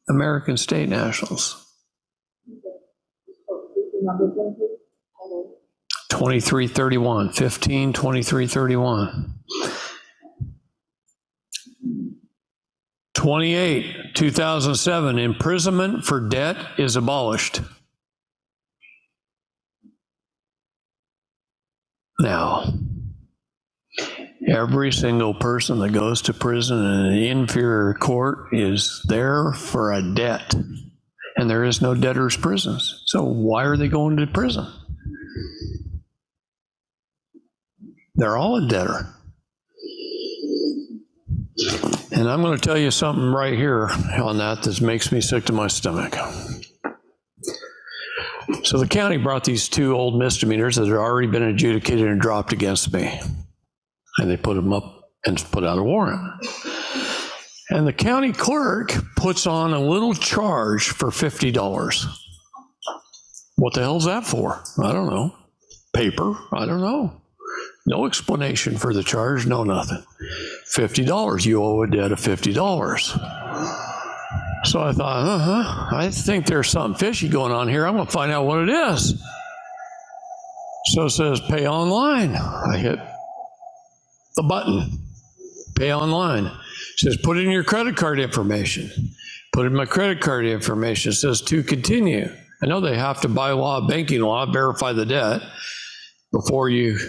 American state nationals. 2331, 15, 2331. 28, 2007, imprisonment for debt is abolished. Now, every single person that goes to prison in an inferior court is there for a debt. And there is no debtor's prisons. So why are they going to prison? They're all a debtor. And I'm going to tell you something right here on that that makes me sick to my stomach. So the county brought these two old misdemeanors that had already been adjudicated and dropped against me. And they put them up and put out a warrant. And the county clerk puts on a little charge for $50. What the hell's that for? I don't know. Paper? I don't know. No explanation for the charge, no nothing. $50. You owe a debt of $50. So I thought, uh huh, I think there's something fishy going on here. I'm going to find out what it is. So it says pay online. I hit the button, pay online. It says put in your credit card information. Put in my credit card information. It says to continue. I know they have to, by law, banking law, verify the debt before you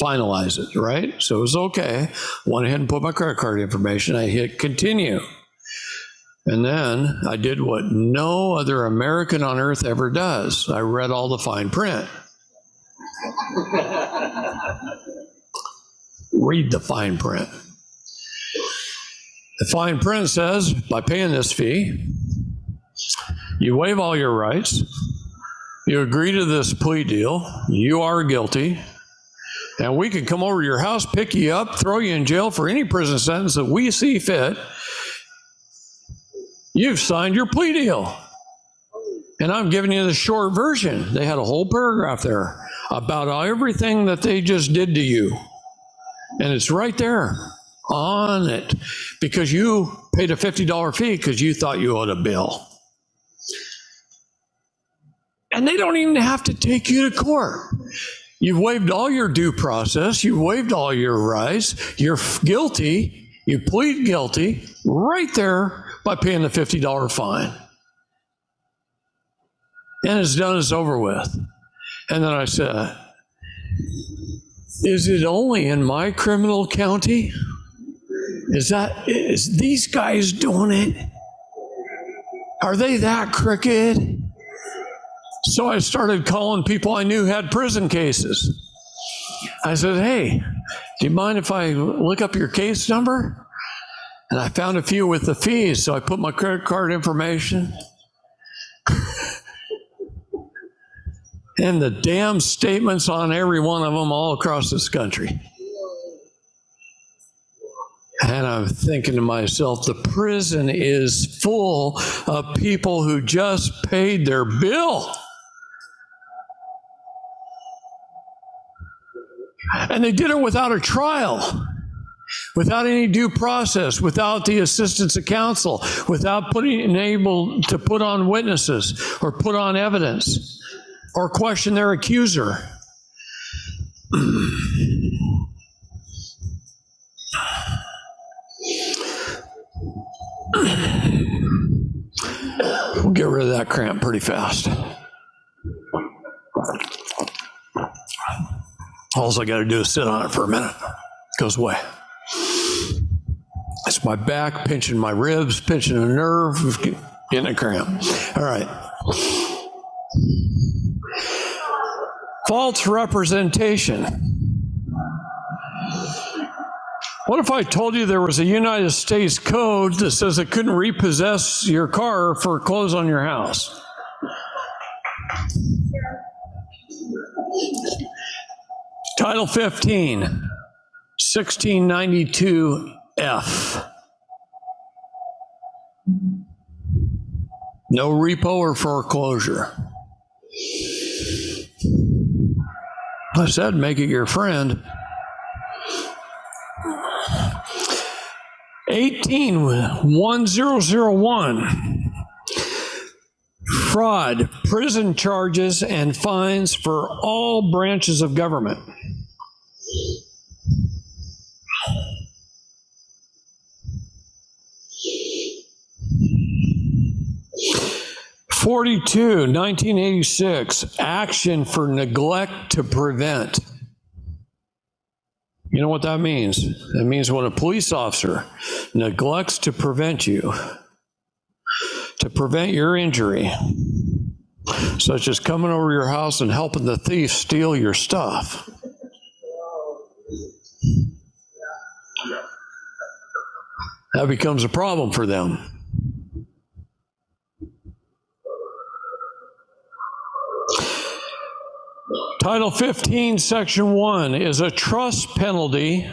finalize it, right? So it was okay. Went ahead and put my credit card information. I hit continue. And then I did what no other American on earth ever does. I read all the fine print. Read the fine print. The fine print says by paying this fee, You waive all your rights. You agree to this plea deal. You are guilty. And we can come over to your house, pick you up, throw you in jail for any prison sentence that we see fit. You've signed your plea deal. And I'm giving you the short version. They had a whole paragraph there about everything that they just did to you. And it's right there on it because you paid a $50 fee because you thought you owed a bill. And they don't even have to take you to court. You've waived all your due process, you've waived all your rights, you're guilty, you plead guilty right there by paying the $50 fine. And it's done, it's over with. And then I said, Is it only in my criminal county? Is that, is these guys doing it? Are they that crooked? So I started calling people I knew had prison cases. I said, Hey, do you mind if I look up your case number? And I found a few with the fees, so I put my credit card information. and the damn statements on every one of them all across this country. And I'm thinking to myself, the prison is full of people who just paid their bill. And they did it without a trial, without any due process, without the assistance of counsel, without putting able to put on witnesses or put on evidence or question their accuser. we'll get rid of that cramp pretty fast. All I got to do is sit on it for a minute. It goes away. It's my back, pinching my ribs, pinching a nerve, getting a cramp. All right. False representation. What if I told you there was a United States code that says it couldn't repossess your car for clothes on your house? Title 15, 1692F. No repo or foreclosure. I said, make it your friend. 181001 fraud, prison charges, and fines for all branches of government. Forty-two, 1986, action for neglect to prevent. You know what that means? That means when a police officer neglects to prevent you, to prevent your injury, such as coming over your house and helping the thief steal your stuff. That becomes a problem for them. Title 15, Section 1 is a trust penalty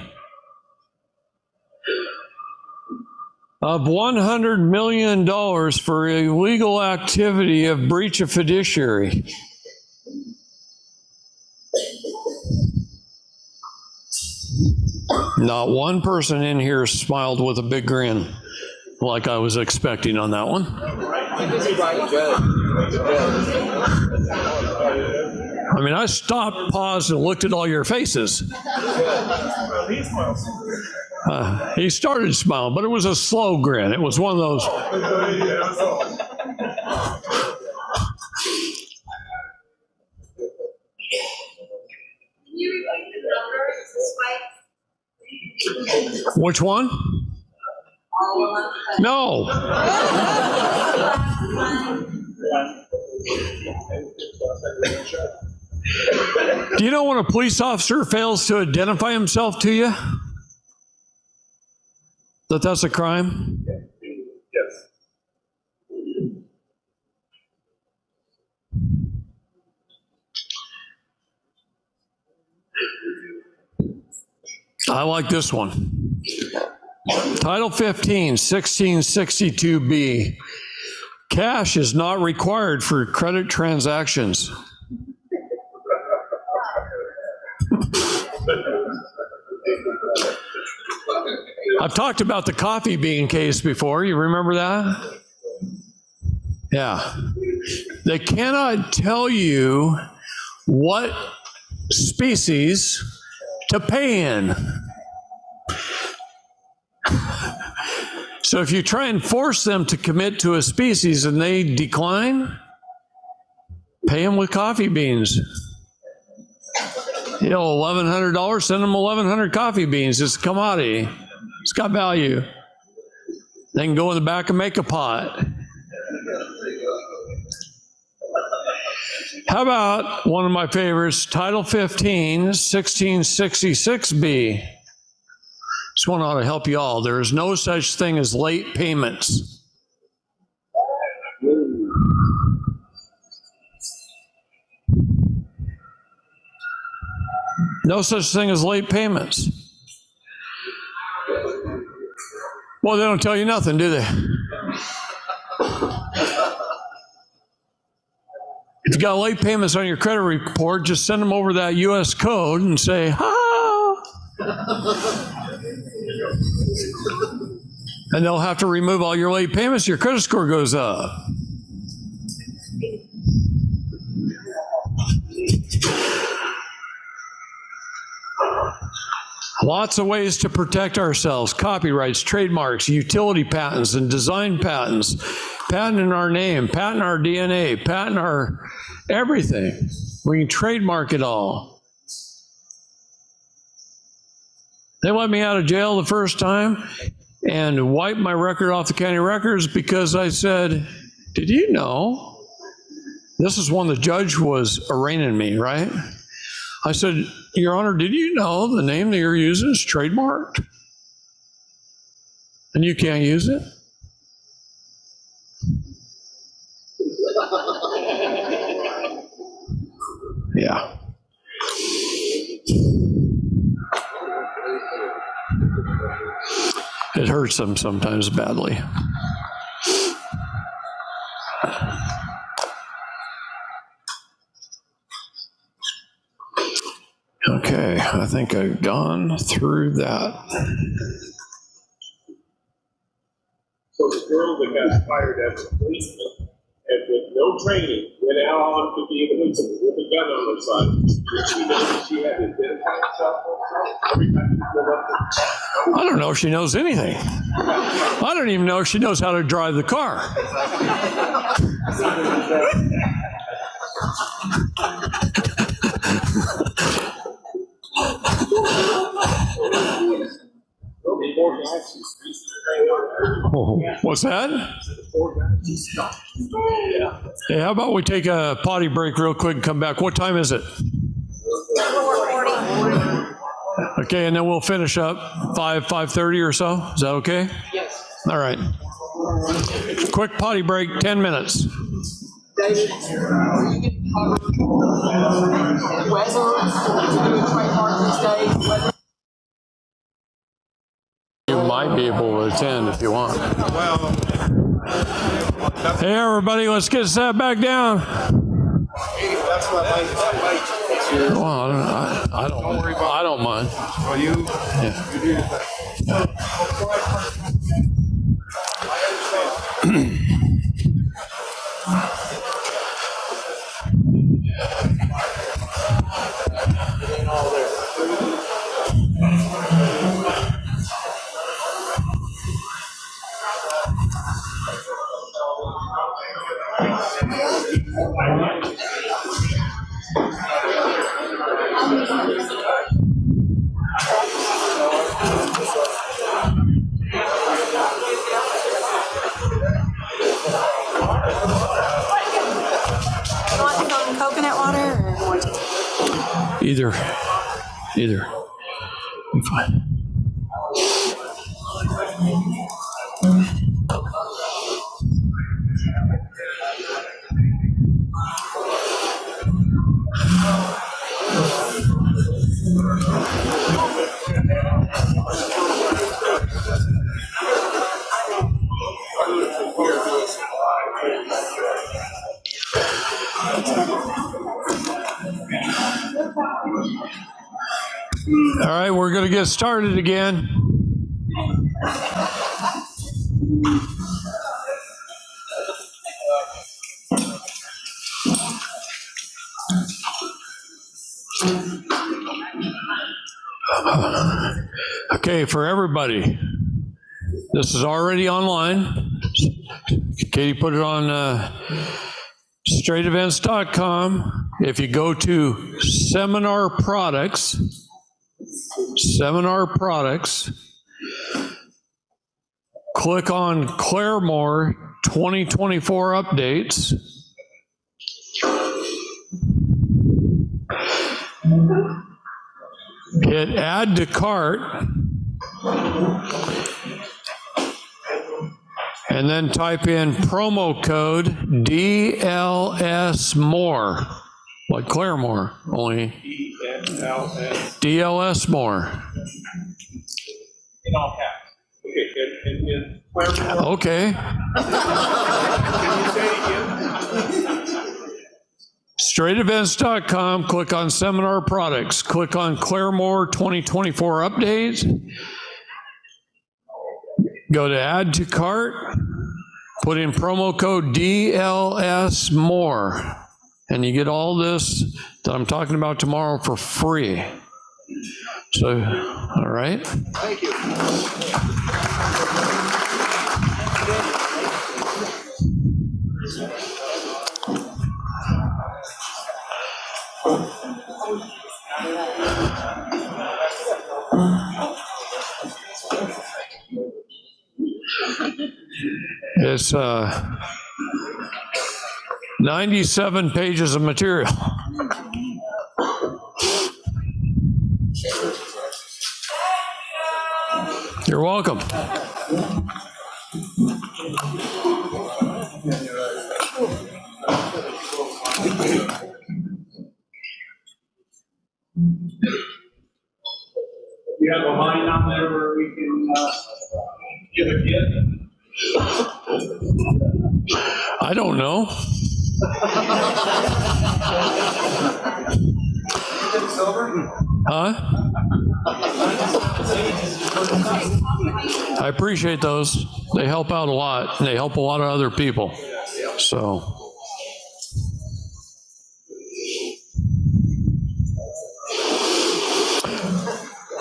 of $100 million for illegal activity of breach of fiduciary. Not one person in here smiled with a big grin like I was expecting on that one. I mean, I stopped, paused, and looked at all your faces. Uh, he started smiling, but it was a slow grin. It was one of those. Which one? No. Do you know when a police officer fails to identify himself to you? That that's a crime? I like this one. Title 15, 1662B. Cash is not required for credit transactions. I've talked about the coffee bean case before. You remember that? Yeah. They cannot tell you what species to pay in. So if you try and force them to commit to a species and they decline, pay them with coffee beans. You know, eleven hundred dollars, send them eleven hundred coffee beans. It's a commodity. It's got value. They can go in the back and make a pot. How about one of my favorites, Title 15, 1666B? This one ought to help you all. There is no such thing as late payments. No such thing as late payments. Well, they don't tell you nothing, do they? If you got late payments on your credit report, just send them over that US code and say, ah. And they'll have to remove all your late payments. Your credit score goes up. Lots of ways to protect ourselves copyrights, trademarks, utility patents, and design patents. Patent our name, patent our DNA, patent our everything. We can trademark it all. They let me out of jail the first time and wiped my record off the county records because I said, Did you know? This is when the judge was arraigning me, right? I said, Your Honor, did you know the name that you're using is trademarked? And you can't use it? Yeah. It hurts them sometimes badly. Okay, I think I've gone through that. So the girl that got fired as a policeman and with no training went out on to be a policeman with a gun on her side. Did she know that she had to identify herself every time she pulled up? to- I don't know if she knows anything. I don't even know if she knows how to drive the car. Well, the four guys who squeezed her. What's that? The four guys who stopped. Yeah. Hey, how about we take a potty break real quick and come back? What time is it? Okay, and then we'll finish up five, five thirty or so. Is that okay? Yes. All right. Quick potty break, ten minutes. David, you can talk whether to do a trademark these days, You might be able to attend if you want. Hey, everybody, let's get sat back down. That's what I, Well, I don't, I, I don't, I don't mind. Are you? Yeah. You Either, either. Be fine. Get started again. Okay, for everybody, this is already online. Katie put it on uh, straightevents.com. If you go to seminar products, seminar products, click on Claremore 2024 updates. Hit add to cart. And then type in promo code DLS more, like Claremore, only DLS more. In all caps. Okay, Okay. can you say it again? straightevents.com, click on seminar products, click on Claremore 2024 updates, go to add to cart, put in promo code DLS more, and you get all this that I'm talking about tomorrow for free. So, all right. Thank you. It's uh, 97 pages of material. You're welcome. You have a line on there where we can, uh, give a gift? I don't know. Huh? I appreciate those. They help out a lot, and they help a lot of other people. So.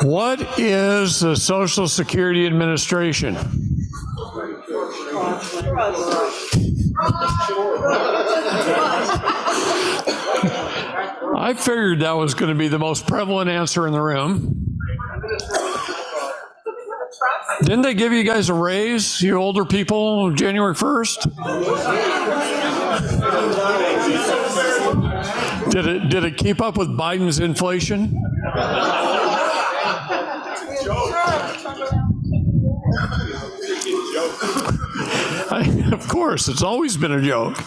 What is the Social Security Administration? I figured that was going to be the most prevalent answer in the room. Didn't they give you guys a raise, you older people, January 1st? Did it, did it keep up with Biden's inflation? of course, it's always been a joke.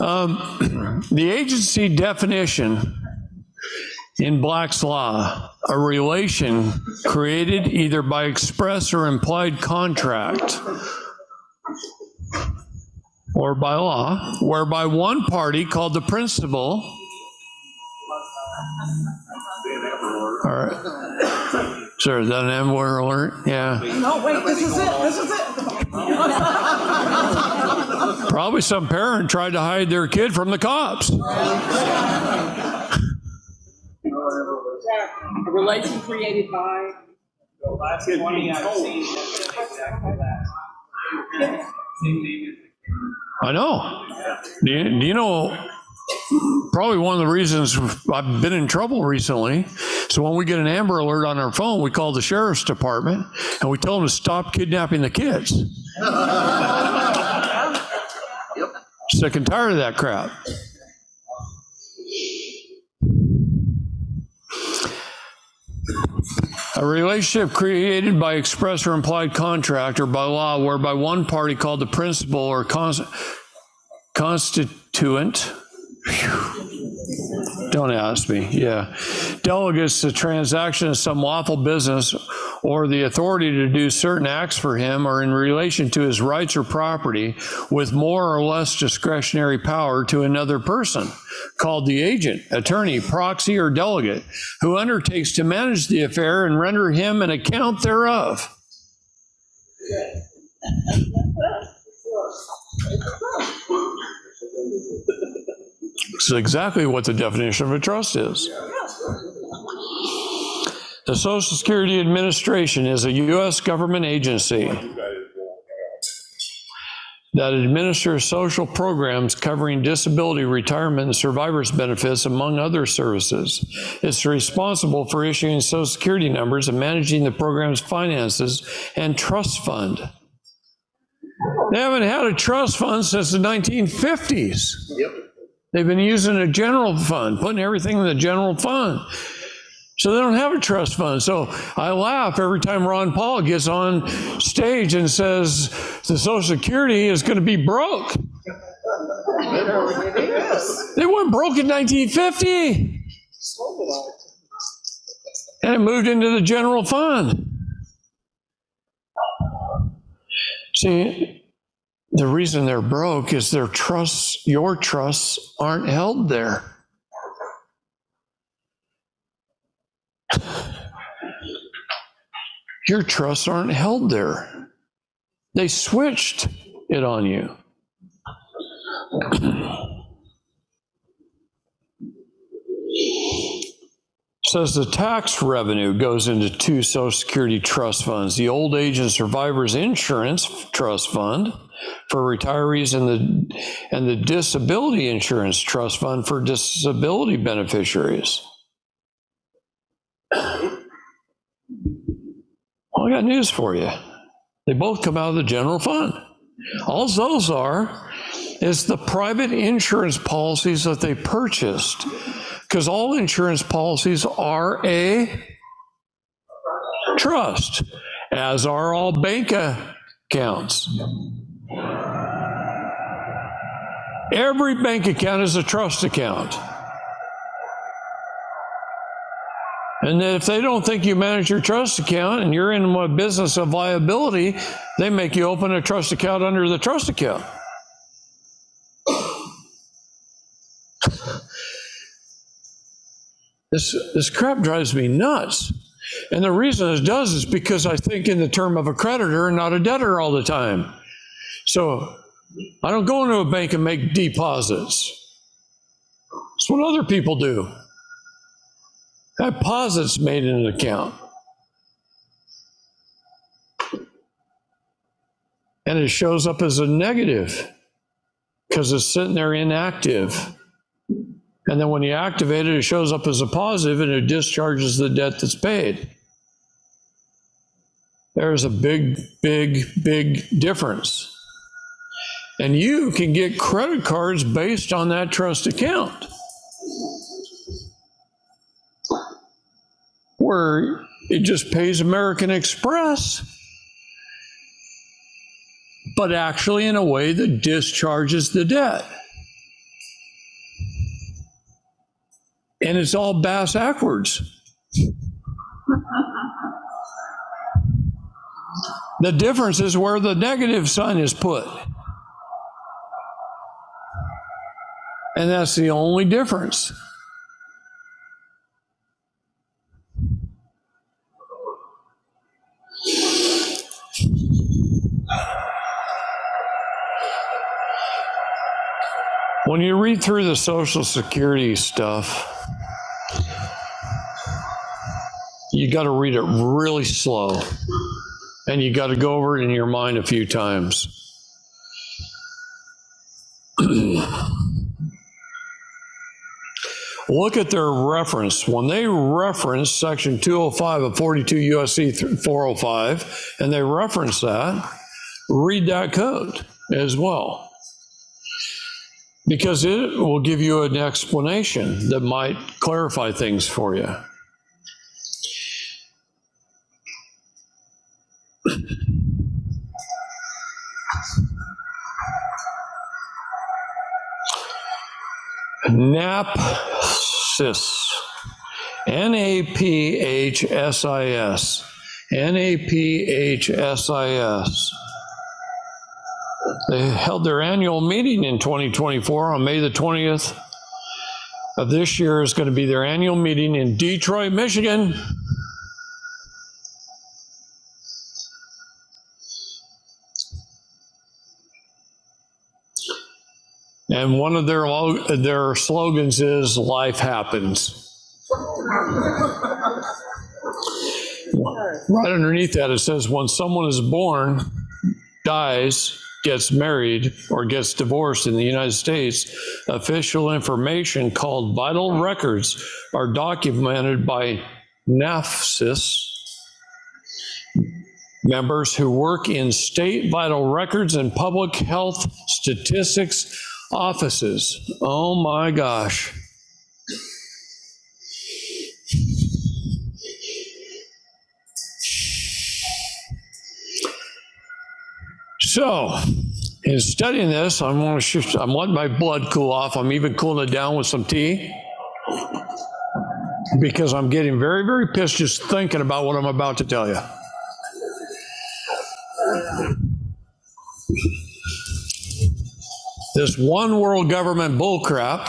Um, the agency definition in Black's Law, a relation created either by express or implied contract or by law, whereby one party called the principal. All right. Sir, is that an Amber alert? Yeah. No, wait, this is it, this is it. Probably some parent tried to hide their kid from the cops. A relation created by. The last twenty I've seen have exactly that. I know. Do you, do you know? Probably one of the reasons I've been in trouble recently. So when we get an Amber Alert on our phone, we call the sheriff's department and we tell them to stop kidnapping the kids. yep. Sick and tired of that crap. A relationship created by express or implied contract or by law whereby one party called the principal or cons- constituent. Don't ask me. Yeah. delegates the transaction of some lawful business or the authority to do certain acts for him or in relation to his rights or property with more or less discretionary power to another person called the agent, attorney, proxy, or delegate who undertakes to manage the affair and render him an account thereof. This is exactly what the definition of a trust is. The Social Security Administration is a U.S. government agency that administers social programs covering disability, retirement, and survivors' benefits, among other services. It's responsible for issuing Social Security numbers and managing the program's finances and trust fund. They haven't had a trust fund since the 1950s. Yep. They've been using a general fund, putting everything in the general fund. So they don't have a trust fund. So I laugh every time Ron Paul gets on stage and says the Social Security is going to be broke. They went broke in 1950 and it moved into the general fund. See, the reason they're broke is their trusts, your trusts aren't held there. Your trusts aren't held there. They switched it on you. says the tax revenue goes into two Social Security trust funds the Old Age and Survivors Insurance Trust Fund for retirees and the, and the Disability Insurance Trust Fund for disability beneficiaries. Well, I got news for you. They both come out of the general fund. All those are is the private insurance policies that they purchased because all insurance policies are a trust, as are all bank accounts. Every bank account is a trust account. And if they don't think you manage your trust account and you're in a business of liability, they make you open a trust account under the trust account. This, this crap drives me nuts. And the reason it does is because I think in the term of a creditor and not a debtor all the time. So I don't go into a bank and make deposits. That's what other people do. Deposits made in an account. And it shows up as a negative because it's sitting there inactive. And then when you activate it, it shows up as a positive and it discharges the debt that's paid. There's a big, big, big difference. And you can get credit cards based on that trust account. Where it just pays American Express, but actually in a way that discharges the debt. and it's all bass backwards. the difference is where the negative sign is put. And that's the only difference. When you read through the Social Security stuff, you got to read it really slow and you got to go over it in your mind a few times. Look at their reference. When they reference section 205 of 42 USC 405, and they reference that, read that code as well. Because it will give you an explanation that might clarify things for you. NAPHSIS NAPHSIS. NAPHSIS. They held their annual meeting in 2024 on May the 20th of this year is going to be their annual meeting in Detroit, Michigan. And one of their their slogans is "Life happens." Right underneath that, it says, "When someone is born, dies, gets married, or gets divorced in the United States, official information called vital records are documented by NAPHSIS members who work in state vital records and public health statistics offices. Oh my gosh. So, in studying this, I'm going to shift, I'm letting my blood cool off. I'm even cooling it down with some tea because I'm getting very, very pissed just thinking about what I'm about to tell you. This one world government bullcrap.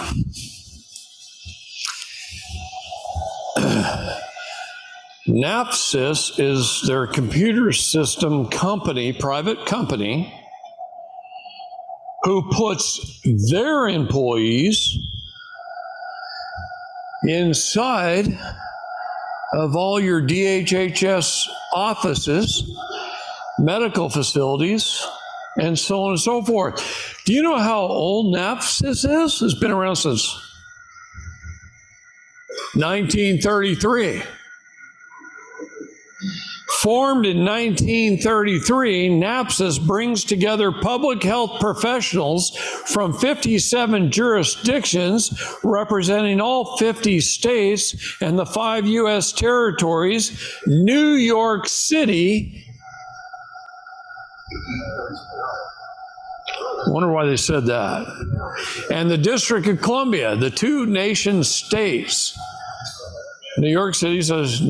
NAPHSIS is their computer system company, private company, who puts their employees inside of all your DHHS offices, medical facilities, and so on and so forth. Do you know how old NAPHSIS is? It's been around since 1933. Formed in 1933, NAPHSIS brings together public health professionals from 57 jurisdictions representing all 50 states and the five U.S. territories, New York City. Wonder why they said that. And the District of Columbia, the two nation states. New York City says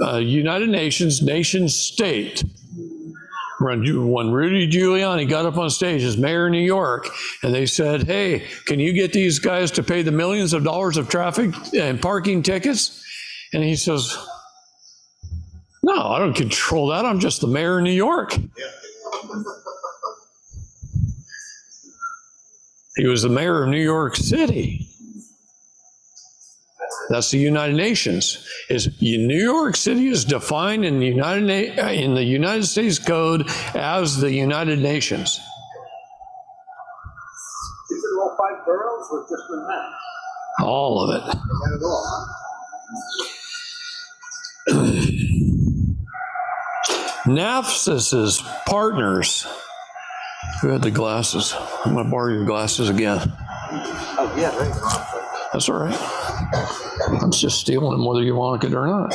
uh, United Nations nation state. When, when Rudy Giuliani got up on stage as mayor of New York, and they said, "Hey, can you get these guys to pay the millions of dollars of traffic and parking tickets?" And he says, "No, I don't control that. I'm just the mayor of New York." He was the mayor of New York City. That's the United Nations. Is New York City is defined in the United Na- in the United States Code as the United Nations. Is it all five boroughs or just? All of it. Not all, huh? NAPHSIS's partners. Who had the glasses? I'm going to borrow your glasses again. Oh, yeah, there you go. That's all right. I'm just stealing them whether you want it or not.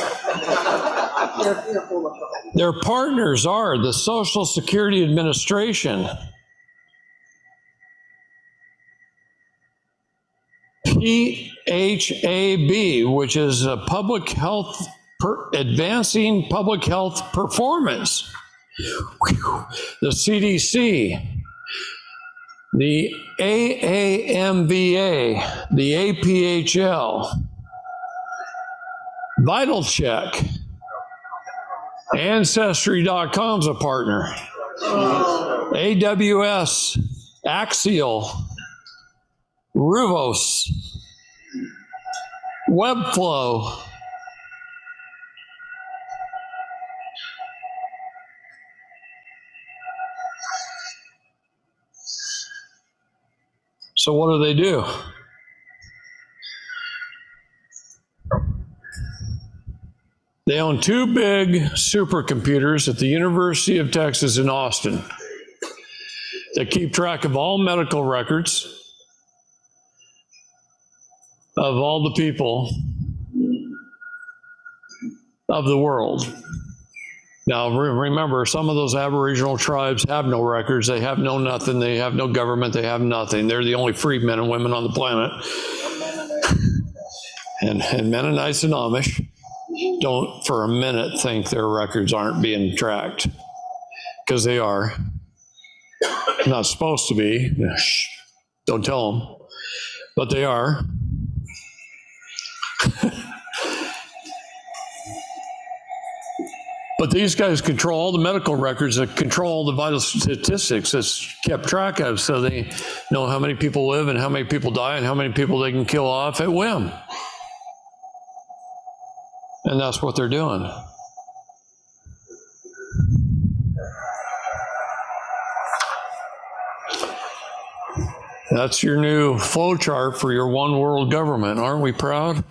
Their partners are the Social Security Administration, PHAB, which is a public health, per, advancing public health performance. The CDC, the AAMVA, the APHL, VitalChek, Ancestry.com's a partner, AWS, Axial, Ruvos, Webflow, So what do they do? They own two big supercomputers at the University of Texas in Austin that keep track of all medical records of all the people of the world. Now, re- remember, some of those Aboriginal tribes have no records. They have no nothing. They have no government. They have nothing. They're the only free men and women on the planet. And, and Mennonites and Amish don't for a minute think their records aren't being tracked because they are. Not supposed to be. Don't tell them, but they are. But these guys control all the medical records that control all the vital statistics that's kept track of so they know how many people live and how many people die and how many people they can kill off at whim. And that's what they're doing. That's your new flow chart for your one world government. Aren't we proud?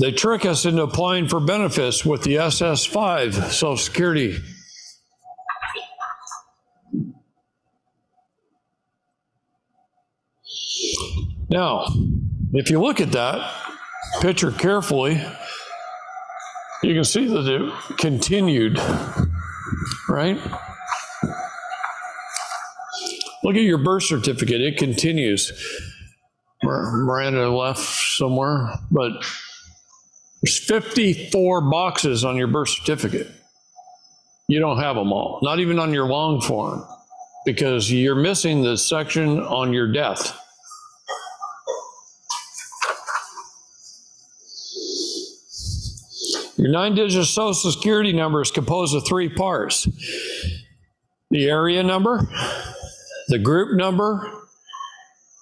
They trick us into applying for benefits with the SS5, Social Security. Now, if you look at that picture carefully, you can see that it continued, right? Look at your birth certificate, it continues. Miranda left somewhere, but there's 54 boxes on your birth certificate. You don't have them all, not even on your long form, because you're missing the section on your death. Your nine digit social security number is composed of three parts the area number, the group number,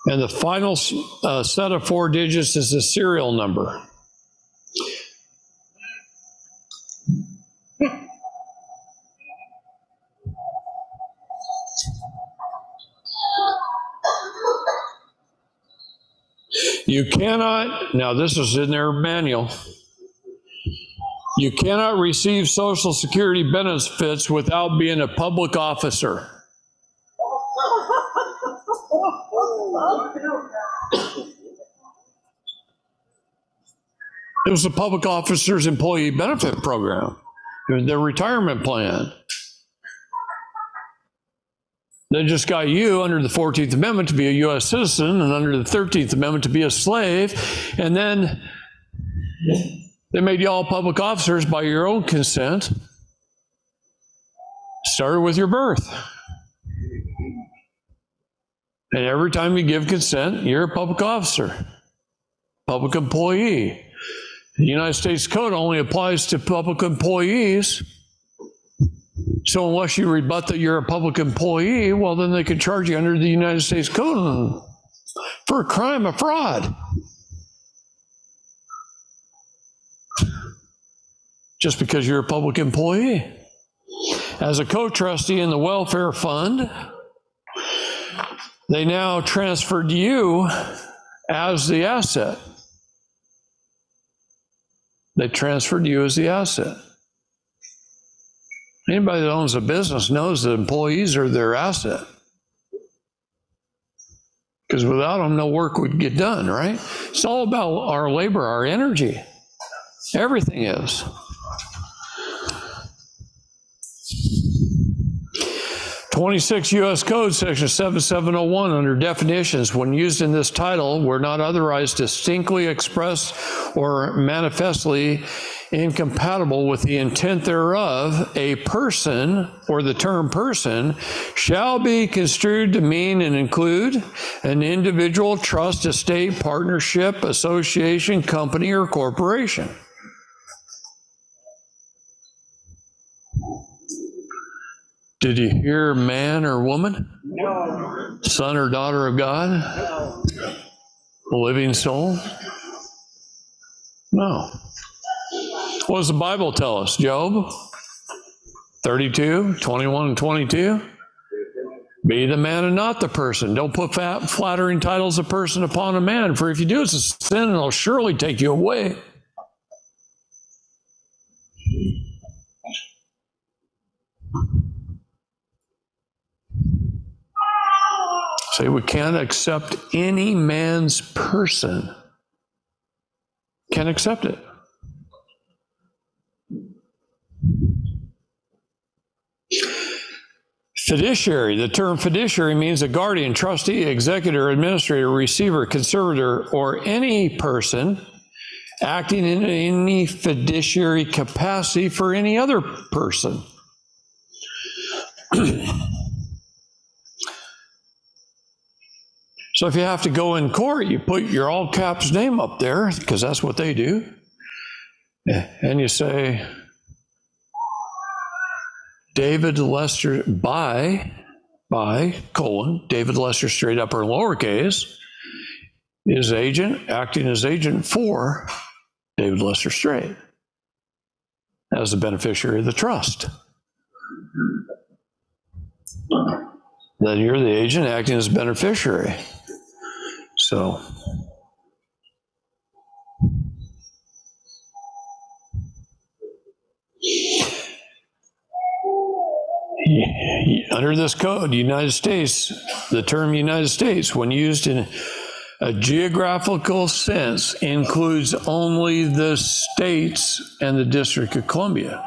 and the final uh, set of four digits is the serial number. You cannot, now this is in their manual. You cannot receive Social Security benefits without being a public officer. It was the Public Officers Employee Benefit Program, it was their retirement plan. They just got you under the 14th Amendment to be a U.S. citizen and under the 13th Amendment to be a slave. And then they made you all public officers by your own consent. Started with your birth. And every time you give consent, you're a public officer, public employee. The United States Code only applies to public employees. So unless you rebut that you're a public employee, well, then they can charge you under the United States Code for a crime of fraud. Just because you're a public employee. As a co-trustee in the welfare fund, they now transferred you as the asset. They transferred you as the asset. Anybody that owns a business knows that employees are their asset. Because without them, no work would get done, right? It's all about our labor, our energy. Everything is. Twenty-six U.S. Code, Section seven-seven oh one, under definitions, when used in this title, were not otherwise distinctly expressed or manifestly incompatible with the intent thereof, a person, or the term person, shall be construed to mean and include an individual, trust, estate, partnership, association, company, or corporation. Did you hear man or woman? No, Son or daughter of God? no. living soul? No. What does the Bible tell us? Job 32, 21 and 22? Be the man and not the person. Don't put fat, flattering titles of person upon a man, for if you do, it's a sin and it'll surely take you away. Say, we can't accept any man's person. Can't accept it. Fiduciary, the term fiduciary means a guardian, trustee, executor, administrator, receiver, conservator, or any person acting in any fiduciary capacity for any other person. so if you have to go in court, you put your all caps name up there because that's what they do. And you say, David Lester by by colon David Lester straight upper and lowercase is agent acting as agent for David Lester Straight as the beneficiary of the trust. Then you're the agent acting as beneficiary. So under this code, United States, the term United States, when used in a geographical sense, includes only the states and the District of Columbia.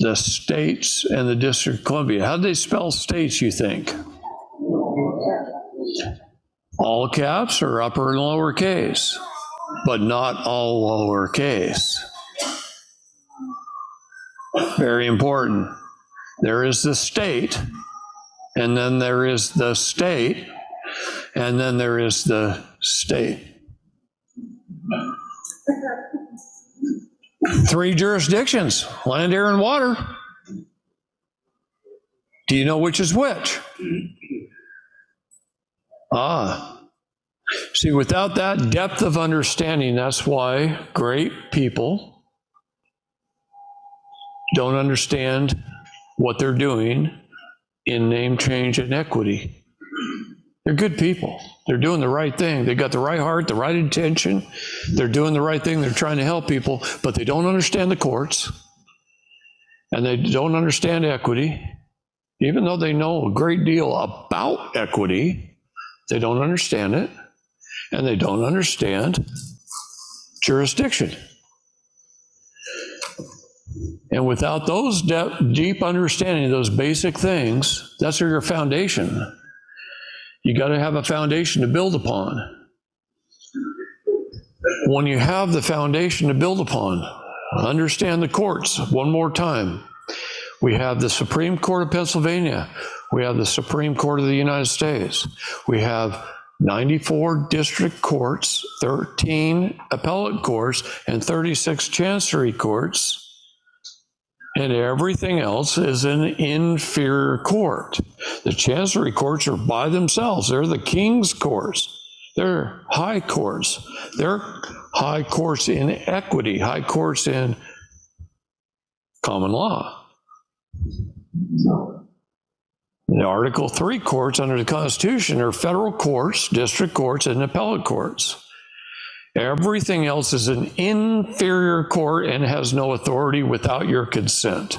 The states and the District of Columbia. How do they spell states, you think? All caps or upper and lower case, but not all lowercase. Very important. There is the state, and then there is the state, and then there is the state. Three jurisdictions land, air, and water. Do you know which is which? Ah. See, without that depth of understanding, that's why great people don't understand what they're doing in name change and equity. They're good people. They're doing the right thing. They've got the right heart, the right intention. They're doing the right thing. They're trying to help people, but they don't understand the courts and they don't understand equity. Even though they know a great deal about equity, they don't understand it and they don't understand jurisdiction. And without those de- deep understanding, of those basic things, that's your foundation. You got to have a foundation to build upon. When you have the foundation to build upon, understand the courts one more time. We have the Supreme Court of Pennsylvania. We have the Supreme Court of the United States. We have 94 district courts, 13 appellate courts, and 36 chancery courts and everything else is an inferior court. The chancery courts are by themselves, they're the king's courts. They're high courts. They're high courts in equity, high courts in common law. The Article 3 courts under the Constitution are federal courts, district courts, and appellate courts. Everything else is an inferior court and has no authority without your consent.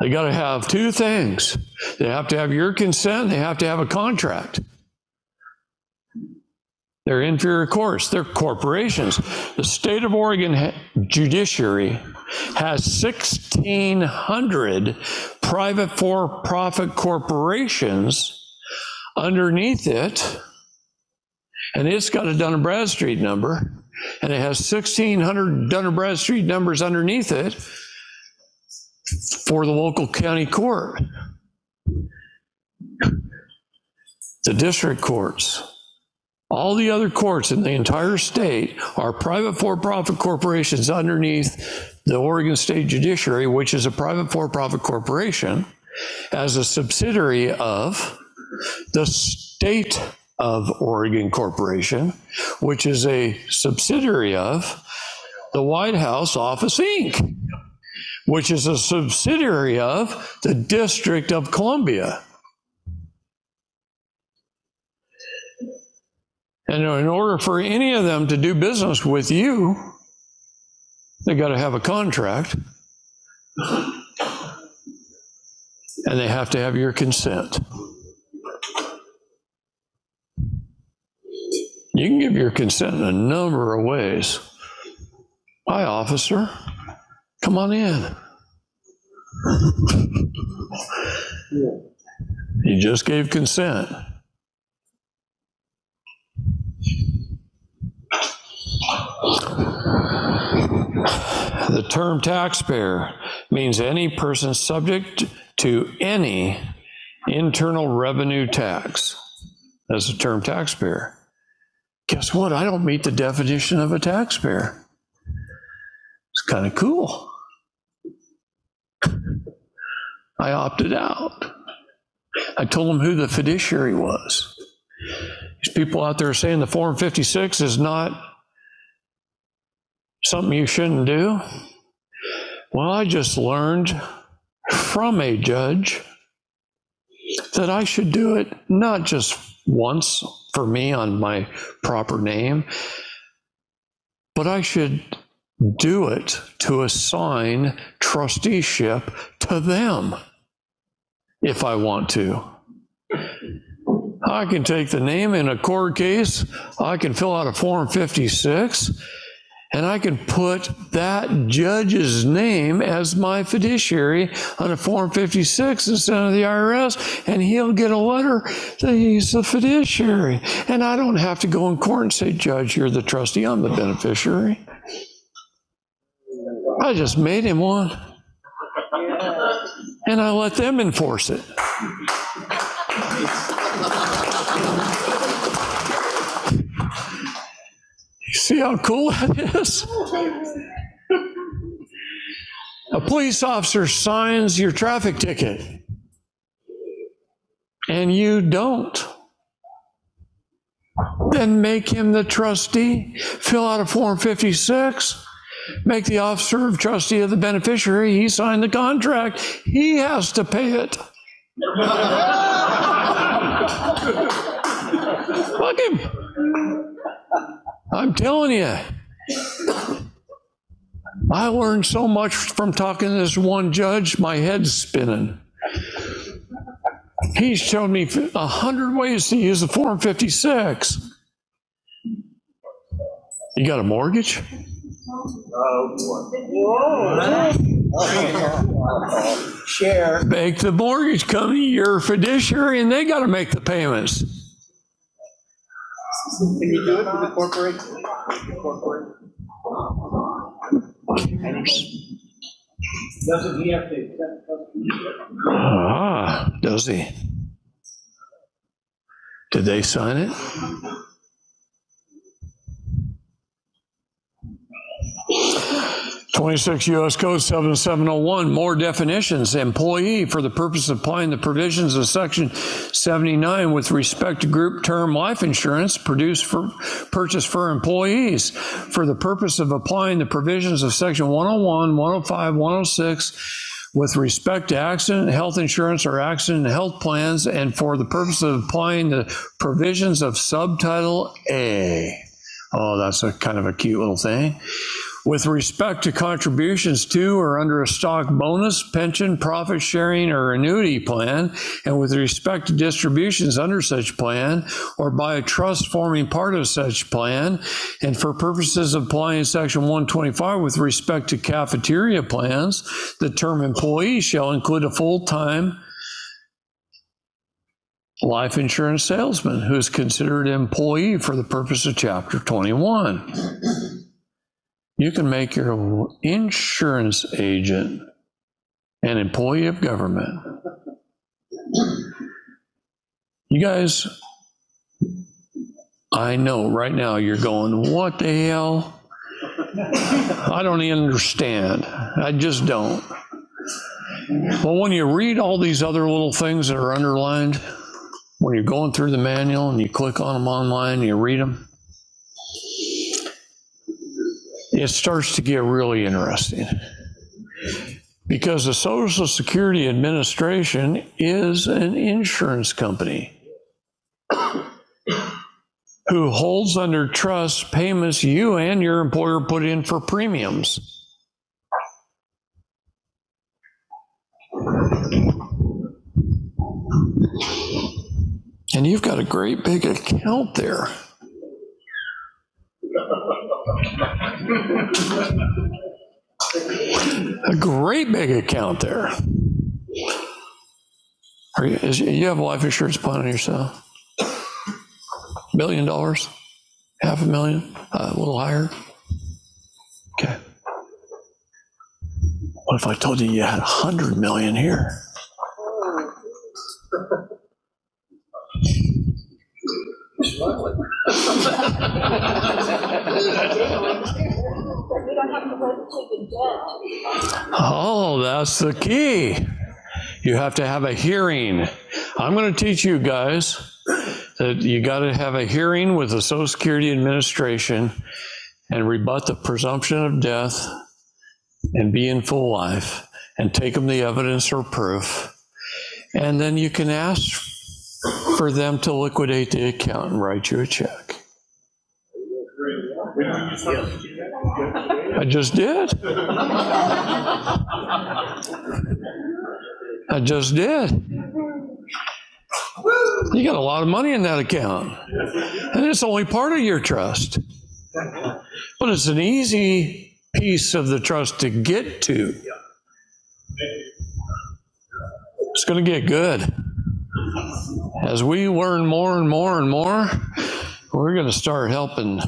They got to have two things they have to have your consent, they have to have a contract. They're inferior courts, they're corporations. The state of Oregon judiciary has 1,600 private for profit corporations underneath it, and it's got a Dun Bradstreet number, and it has 1,600 Dun Bradstreet numbers underneath it for the local county court. The district courts, all the other courts in the entire state are private for profit corporations underneath the Oregon State Judiciary, which is a private for profit corporation, as a subsidiary of the state of Oregon Corporation, which is a subsidiary of the White House Office Inc., which is a subsidiary of the District of Columbia. And in order for any of them to do business with you, they got to have a contract. And they have to have your consent. You can give your consent in a number of ways. Hi, officer. Come on in. You just gave consent. The term taxpayer means any person subject to any internal revenue tax. That's the term taxpayer. Guess what? I don't meet the definition of a taxpayer. It's kind of cool. I opted out. I told them who the fiduciary was. These people out there saying the Form 56 is not something you shouldn't do. Well, I just learned from a judge that I should do it not just once for me on my proper name, but I should do it to assign trusteeship to them if I want to. I can take the name in a court case, I can fill out a Form 56, and I can put that judge's name as my fiduciary on a Form 56 instead of the IRS, and he'll get a letter that he's the fiduciary. And I don't have to go in court and say, Judge, you're the trustee, I'm the beneficiary. I just made him one. And I let them enforce it. You see how cool that is? A police officer signs your traffic ticket and you don't. Then make him the trustee, fill out a Form 56, make the officer of trustee of the beneficiary. He signed the contract, he has to pay it. Fuck him. I'm telling you. I learned so much from talking to this one judge, my head's spinning. He's shown me a hundred ways to use the Form 56. You got a mortgage? Share. Make the mortgage company your fiduciary and they got to make the payments. Can you do it for the corporate? Corporate? Doesn't he have to accept custody? Ah, does he? Did they sign it? Twenty-six U.S. Code seven seven oh one, more definitions. Employee for the purpose of applying the provisions of section seventy-nine with respect to group term life insurance produced for purchase for employees. For the purpose of applying the provisions of section 101, 105, 106 with respect to accident health insurance or accident health plans and for the purpose of applying the provisions of subtitle A. Oh, that's a kind of a cute little thing. With respect to contributions to or under a stock bonus, pension, profit sharing, or annuity plan, and with respect to distributions under such plan or by a trust forming part of such plan, and for purposes of applying section 125 with respect to cafeteria plans, the term employee shall include a full-time life insurance salesman who is considered an employee for the purpose of chapter 21. You can make your insurance agent an employee of government. You guys, I know right now you're going, what the hell? I don't even understand. I just don't. But when you read all these other little things that are underlined, when you're going through the manual and you click on them online you read them, it starts to get really interesting. Because the Social Security Administration is an insurance company who holds under trust payments you and your employer put in for premiums. And you've got a great big account there. A great big account there. Are you, is, you have a life insurance plan on yourself? Million dollars? Half a million? Uh, a little higher? Okay. What if I told you you had a hundred million here? Oh, that's the key. You have to have a hearing. I'm going to teach you guys that you got to have a hearing with the Social Security Administration and rebut the presumption of death and be in full life and take them the evidence or proof. And then you can ask for them to liquidate the account and write you a check. I just did. I just did. You got a lot of money in that account. And it's only part of your trust. But it's an easy piece of the trust to get to. It's going to get good. As we learn more and more and more, we're going to start helping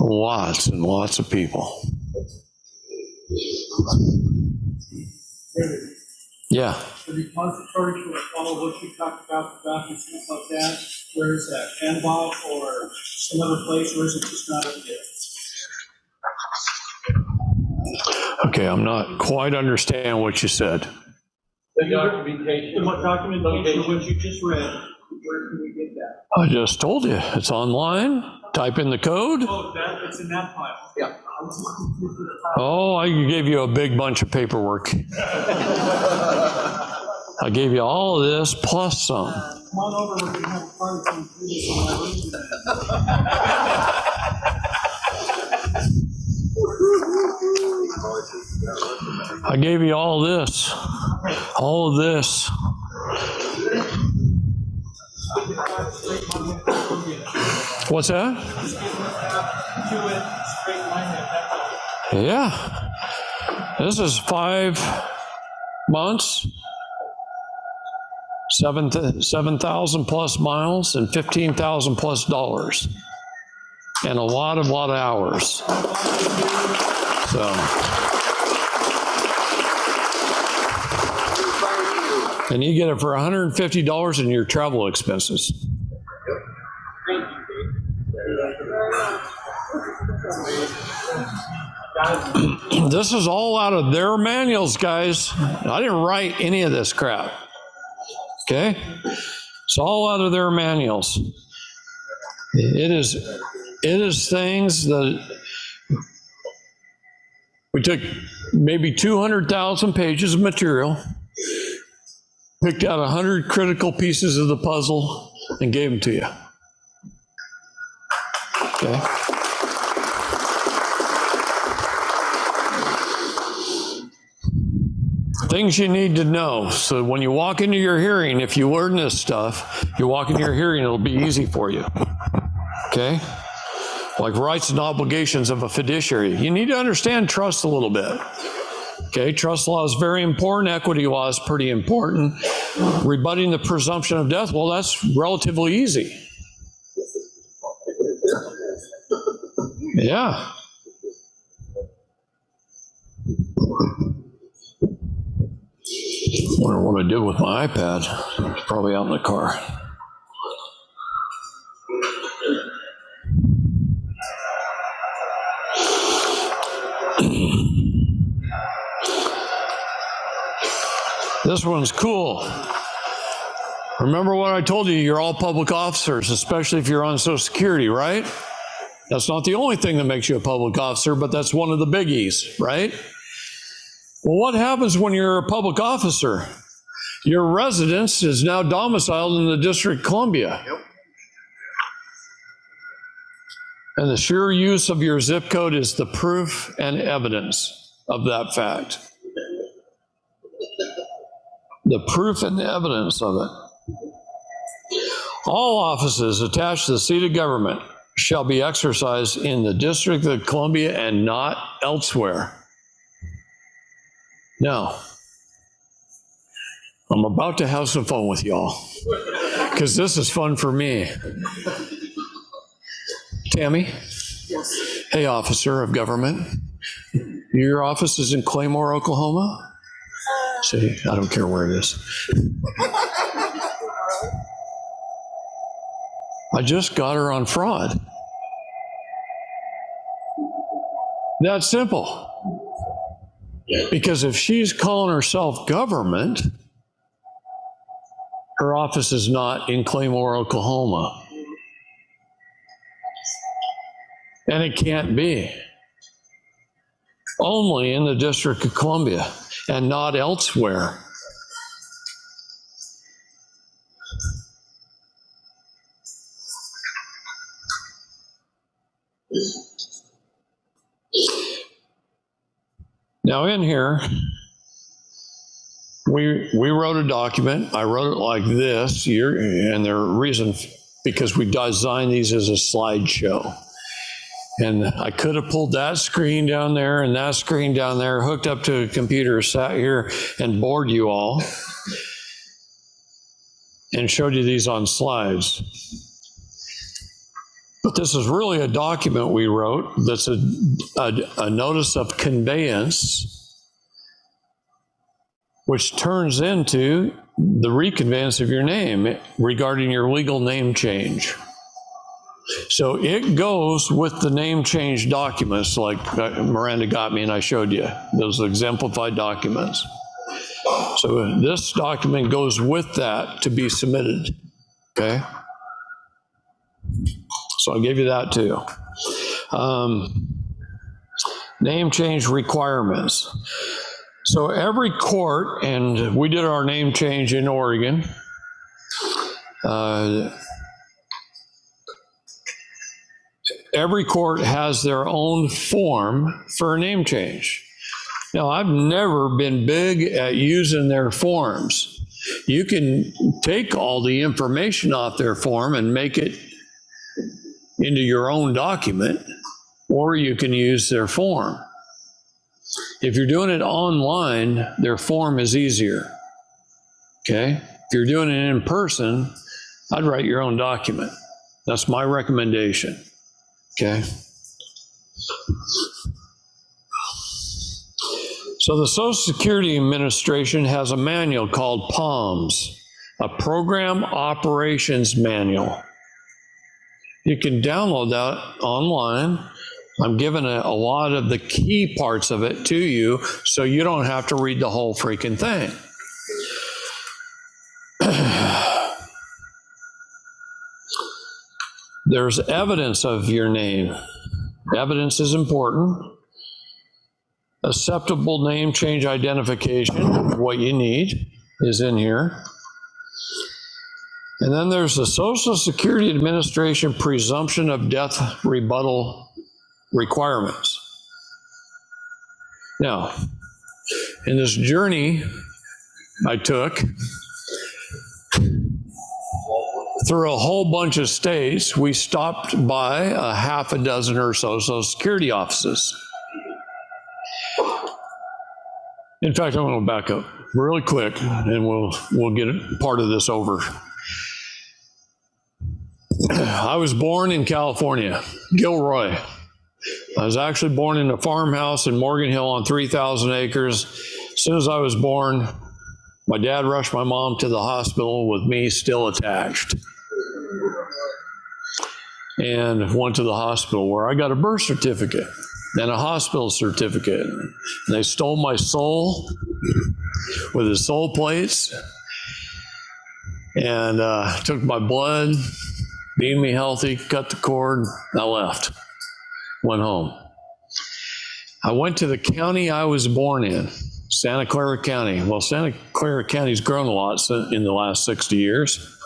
lots and lots of people. Yeah. The repository will follow what you talked about, the documents, stuff like that. Where is that? Canva or some other place, or is it just not up there? Okay, I'm not quite understand what you said. The documentation. What documentation, what you just read, where can we get that? I just told you, it's online. Type in the code. Oh, that, it's in that file. Yeah. Oh, I gave you a big bunch of paperwork. I gave you all of this plus some. Come on over, we're gonna have a party, so do this on my room. I gave you all this, all this. What's that? Yeah. This is five months, seven 7,000 plus miles, and 15,000 plus dollars. And a lot of, lot of hours. So. And you get it for $150 in your travel expenses. this is all out of their manuals, guys. I didn't write any of this crap. Okay? It's all out of their manuals. It is it is things that we took maybe 200,000 pages of material, picked out 100 critical pieces of the puzzle, and gave them to you. Okay? Things you need to know. So when you walk into your hearing, if you learn this stuff, you walk into your hearing, it'll be easy for you. Okay? Like rights and obligations of a fiduciary. You need to understand trust a little bit. Okay, trust law is very important. Equity law is pretty important. Rebutting the presumption of death, well, that's relatively easy. Yeah. Wonder what I did with my iPad. It's probably out in the car. This one's cool. Remember what I told you? You're all public officers, especially if you're on Social Security, right? That's not the only thing that makes you a public officer, but that's one of the biggies, right? Well, what happens when you're a public officer? Your residence is now domiciled in the District of Columbia. And the sure use of your zip code is the proof and evidence of that fact. The proof and the evidence of it. All offices attached to the seat of government shall be exercised in the District of Columbia and not elsewhere. Now, I'm about to have some fun with y'all because this is fun for me. Tammy? Yes. Hey, officer of government. Your office is in Claremore, Oklahoma? See, I don't care where it is. I just got her on fraud. That's simple. Because if she's calling herself government, her office is not in Claremore, Oklahoma. And it can't be. Only in the District of Columbia and not elsewhere. Now, in here, we we wrote a document. I wrote it like this. You're, and the reason because we designed these as a slideshow. And I could have pulled that screen down there and that screen down there, hooked up to a computer, sat here and bored you all, and showed you these on slides. But this is really a document we wrote that's a, a, a notice of conveyance, which turns into the reconveyance of your name regarding your legal name change. So it goes with the name change documents like uh, Miranda got me and I showed you, those exemplified documents. So this document goes with that to be submitted. Okay? So I'll give you that too. Um, name change requirements. So every court, and we did our name change in Oregon. Uh, every court has their own form for a name change. Now, I've never been big at using their forms. You can take all the information off their form and make it into your own document, or you can use their form. If you're doing it online, their form is easier. Okay? If you're doing it in person, I'd write your own document. That's my recommendation. Okay? So the Social Security Administration has a manual called POMS, a Program Operations Manual. You can download that online. I'm giving a, a lot of the key parts of it to you so you don't have to read the whole freaking thing. There's evidence of your name. Evidence is important. Acceptable name change identification, what you need, is in here. And then there's the Social Security Administration presumption of death rebuttal requirements. Now, in this journey I took through a whole bunch of states, we stopped by a half a dozen or so Social Security offices. In fact, I'm going to back up really quick, and we'll we'll get part of this over. I was born in California, Gilroy. I was actually born in a farmhouse in Morgan Hill on 3,000 acres. As soon as I was born, my dad rushed my mom to the hospital with me still attached. And went to the hospital where I got a birth certificate and a hospital certificate. And they stole my soul with his soul plates and uh, took my blood, deemed me healthy, cut the cord, I left, went home. I went to the county I was born in, Santa Clara County. Well, Santa Clara County's grown a lot in the last 60 years.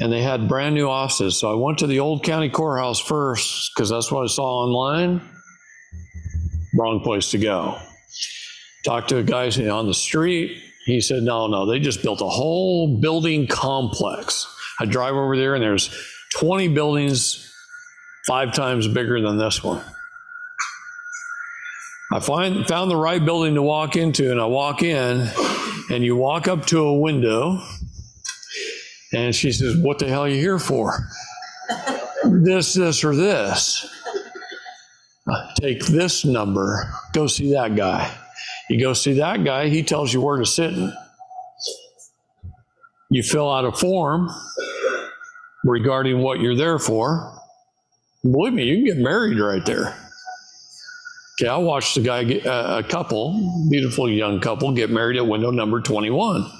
And they had brand new offices. So I went to the old county courthouse first because that's what I saw online. Wrong place to go. Talked to a guy on the street. He said, no, no, they just built a whole building complex. I drive over there and there's 20 buildings five times bigger than this one. I find found the right building to walk into, and I walk in, and you walk up to a window, and she says, "What the hell are you here for? this, this, or this? Uh, Take this number. Go see that guy. You go see that guy. He tells you where to sit. You fill out a form regarding what you're there for. Believe me, you can get married right there. Okay, I watched a guy, get, uh, a couple, beautiful young couple, get married at window number 21.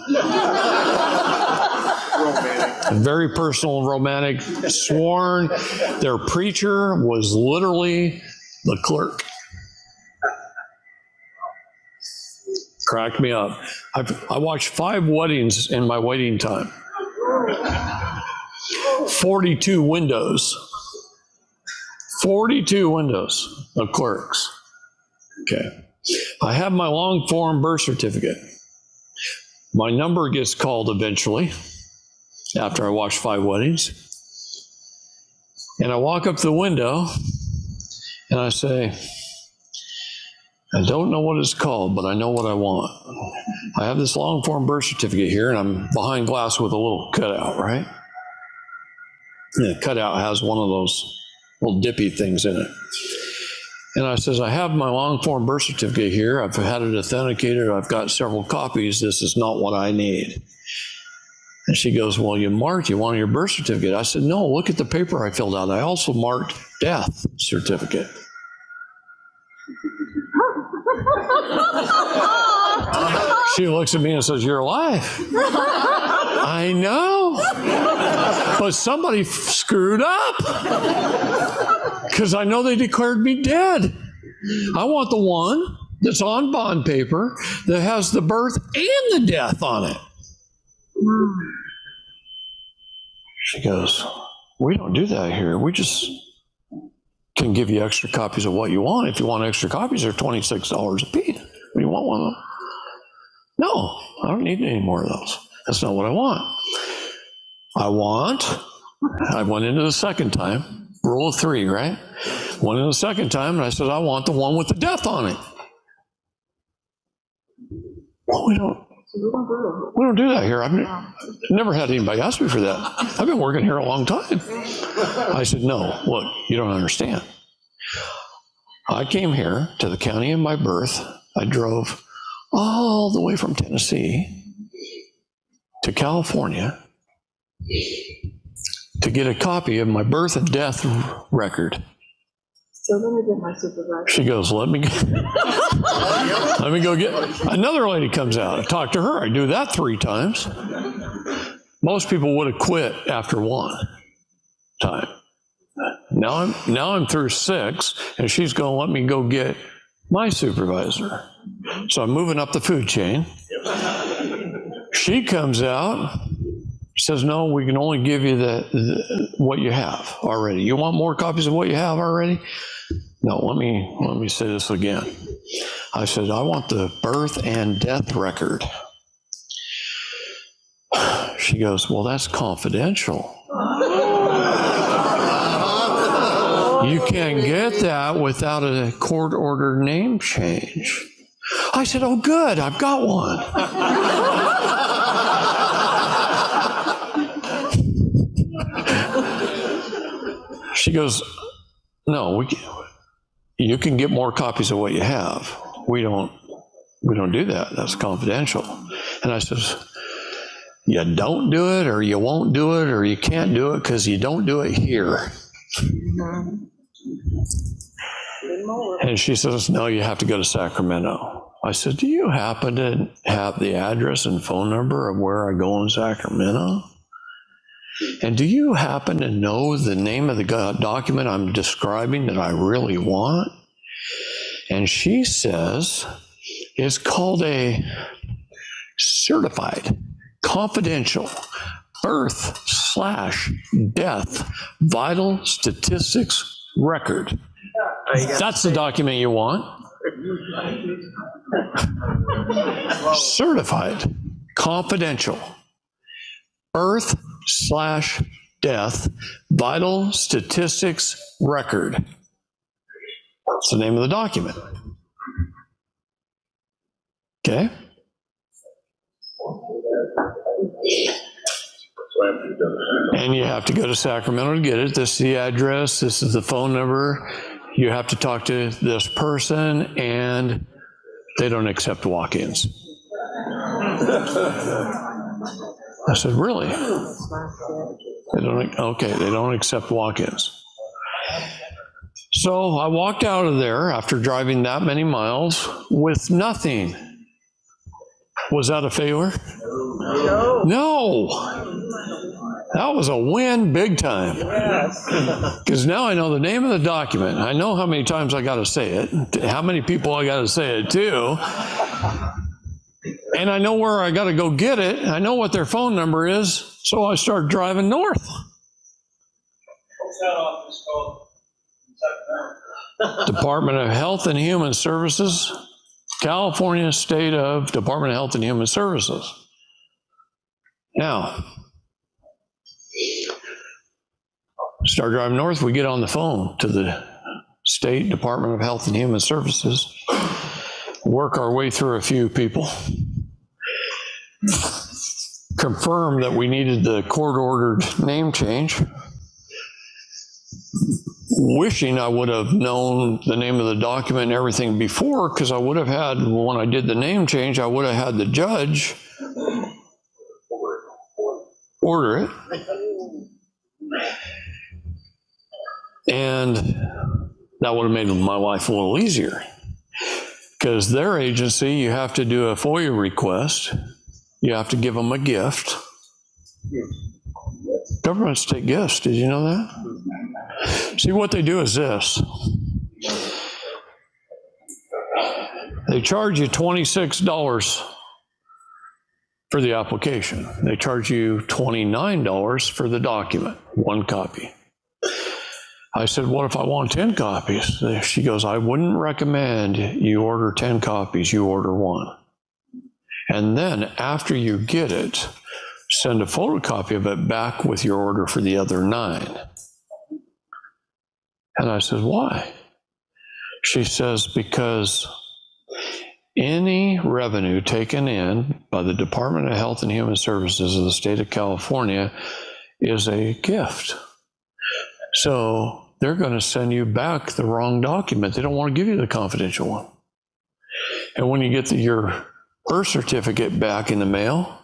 Very personal and romantic, sworn. Their preacher was literally the clerk. Cracked me up. I've, I watched five weddings in my waiting time. 42 windows. 42 windows of clerks. Okay. I have my long form birth certificate. My number gets called eventually after I watch five weddings. And I walk up to the window and I say, I don't know what it's called, but I know what I want. I have this long form birth certificate here, and I'm behind glass with a little cutout, right? And the cutout has one of those little dippy things in it. And I says, I have my long form birth certificate here. I've had it authenticated. I've got several copies. This is not what I need. And she goes, Well, you marked you wanted your birth certificate. I said, No, look at the paper I filled out. I also marked death certificate. She looks at me and says, You're alive. I know. But somebody f- screwed up. Because I know they declared me dead. I want the one that's on bond paper that has the birth and the death on it. She goes, We don't do that here. We just can give you extra copies of what you want. If you want extra copies, they're $26 a piece. Do you want one of them? No, I don't need any more of those. That's not what I want. I want, I went into the second time, rule of three, right? Went in the second time and I said, I want the one with the death on it. Well, we don't, we don't do that here. I've ne- never had anybody ask me for that. I've been working here a long time. I said, no, look, you don't understand. I came here to the county of my birth. I drove all the way from Tennessee to California to get a copy of my birth and death record. So let me get my supervisor. She goes, "Let me, get, let me go get." Another lady comes out. I talk to her. I do that three times. Most people would have quit after one time. Now I'm now I'm through six, and she's going to let me go get my supervisor. So I'm moving up the food chain. She comes out, says, "No, we can only give you the, the what you have already. You want more copies of what you have already?" No, let me let me say this again. I said, "I want the birth and death record." She goes, "Well, that's confidential." You can't get that without a court order name change. I said, Oh, good, I've got one. she goes, No, we, you can get more copies of what you have. We don't, we don't do that. That's confidential. And I says, You don't do it, or you won't do it, or you can't do it because you don't do it here. And she says, No, you have to go to Sacramento. I said, Do you happen to have the address and phone number of where I go in Sacramento? And do you happen to know the name of the document I'm describing that I really want? And she says, It's called a certified, confidential birth slash death vital statistics record. That's the document you want. Certified, confidential, birth slash death vital statistics record. That's the name of the document. Okay? And you have to go to Sacramento to get it. This is the address, this is the phone number. You have to talk to this person, and they don't accept walk ins. I said, Really? They don't, okay, they don't accept walk ins. So I walked out of there after driving that many miles with nothing. Was that a failure? No. No. That was a win big time. Because now I know the name of the document. I know how many times I got to say it, how many people I got to say it to. And I know where I got to go get it. I know what their phone number is. So I start driving north. What's that office called? Department of Health and Human Services, California State of Department of Health and Human Services. Now, start driving north, we get on the phone to the State Department of Health and Human Services, work our way through a few people, confirm that we needed the court ordered name change wishing I would have known the name of the document and everything before, because I would have had, when I did the name change, I would have had the judge order it. And that would have made my life a little easier. Because their agency, you have to do a FOIA request, you have to give them a gift. Governments take gifts. Did you know that? See, what they do is this they charge you $26 for the application, they charge you $29 for the document, one copy. I said, What if I want 10 copies? She goes, I wouldn't recommend you order 10 copies, you order one. And then after you get it, send a photocopy of it back with your order for the other nine. And I said, Why? She says, Because any revenue taken in by the Department of Health and Human Services of the state of California is a gift. So they're going to send you back the wrong document. They don't want to give you the confidential one. And when you get the, your birth certificate back in the mail,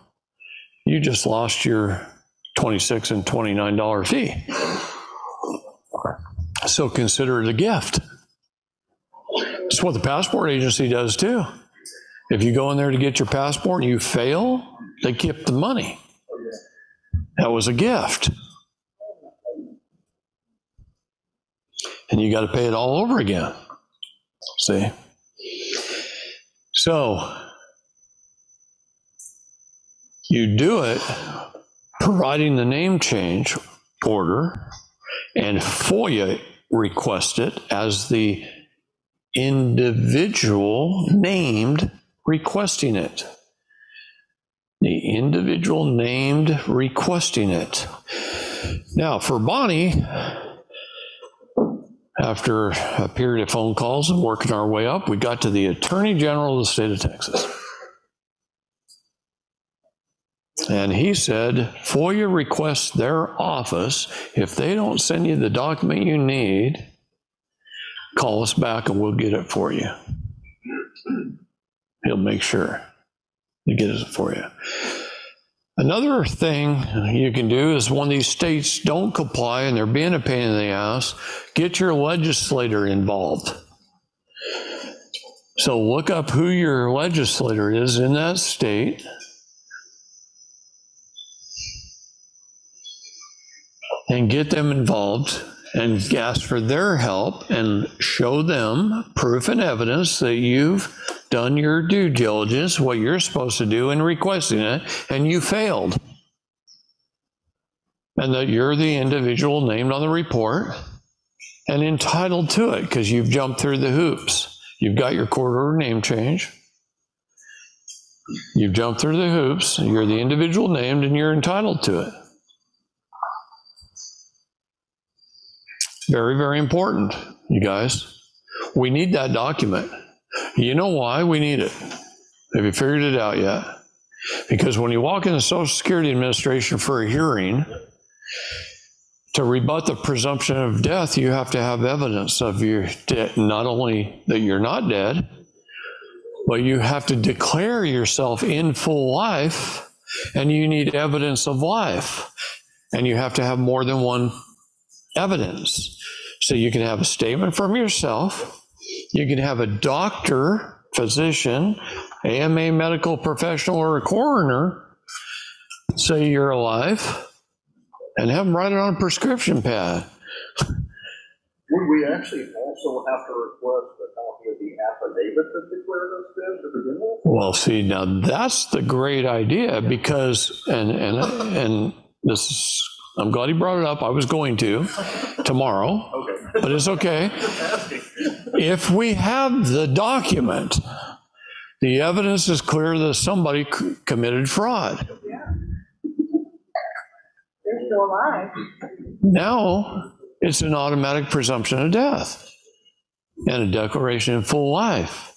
you just lost your 26 and 29 dollar fee. So consider it a gift. It's what the passport agency does too. If you go in there to get your passport and you fail, they keep the money. That was a gift. And you got to pay it all over again. See? So, you do it providing the name change order and FOIA request it as the individual named requesting it. The individual named requesting it. Now, for Bonnie, after a period of phone calls and working our way up, we got to the Attorney General of the state of Texas. And he said, FOIA requests their office. If they don't send you the document you need, call us back and we'll get it for you. He'll make sure he gets it for you. Another thing you can do is when these states don't comply and they're being a pain in the ass, get your legislator involved. So look up who your legislator is in that state. And get them involved and ask for their help and show them proof and evidence that you've done your due diligence, what you're supposed to do in requesting it, and you failed. And that you're the individual named on the report and entitled to it because you've jumped through the hoops. You've got your court order name change. You've jumped through the hoops. You're the individual named and you're entitled to it. Very, very important, you guys. We need that document. You know why we need it? Have you figured it out yet? Because when you walk in the Social Security Administration for a hearing, to rebut the presumption of death, you have to have evidence of your death, not only that you're not dead, but you have to declare yourself in full life, and you need evidence of life. And you have to have more than one evidence. So you can have a statement from yourself, you can have a doctor, physician, AMA medical professional, or a coroner say you're alive and have them write it on a prescription pad. Would we actually also have to request a copy of the affidavit that us dead to begin with? Well, see, now that's the great idea because, and, and, and this is, I'm glad he brought it up. I was going to tomorrow, Okay. but it's okay. If we have the document, the evidence is clear that somebody c- committed fraud. They're still alive. Now, it's an automatic presumption of death and a declaration in full life.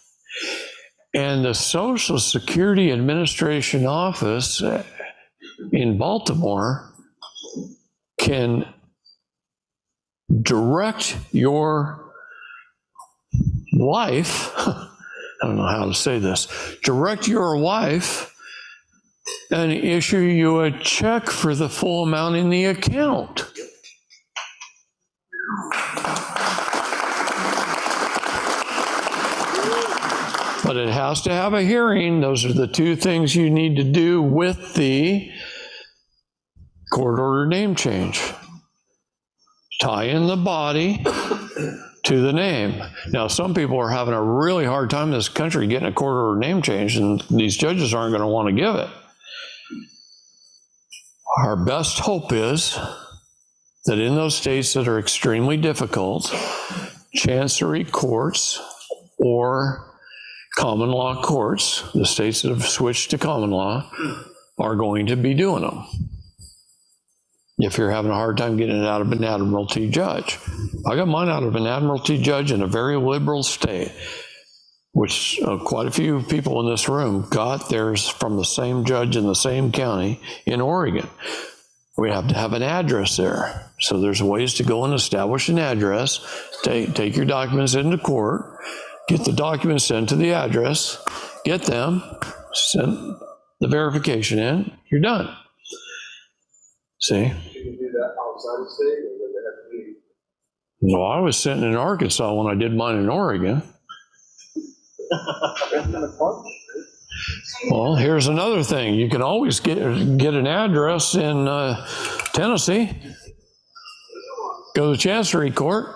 And the Social Security Administration office uh, in Baltimore can direct your life. I don't know how to say this. Direct your wife and issue you a check for the full amount in the account. But it has to have a hearing. Those are the two things you need to do with the court order name change. Tie in the body to the name. Now, some people are having a really hard time in this country getting a court order name change, and these judges aren't going to want to give it. Our best hope is that in those states that are extremely difficult, chancery courts or common law courts, the states that have switched to common law, are going to be doing them. If you're having a hard time getting it out of an admiralty judge, I got mine out of an admiralty judge in a very liberal state, which uh, quite a few people in this room got theirs from the same judge in the same county in Oregon. We have to have an address there. So there's ways to go and establish an address, take, take your documents into court, get the documents sent to the address, get them, send the verification in, you're done. See? You can do that outside of state, or would they have to be? No, I was sitting in Arkansas when I did mine in Oregon. That's kind of fun. Well, here's another thing. You can always get, get an address in uh, Tennessee. Go to Chancery Court.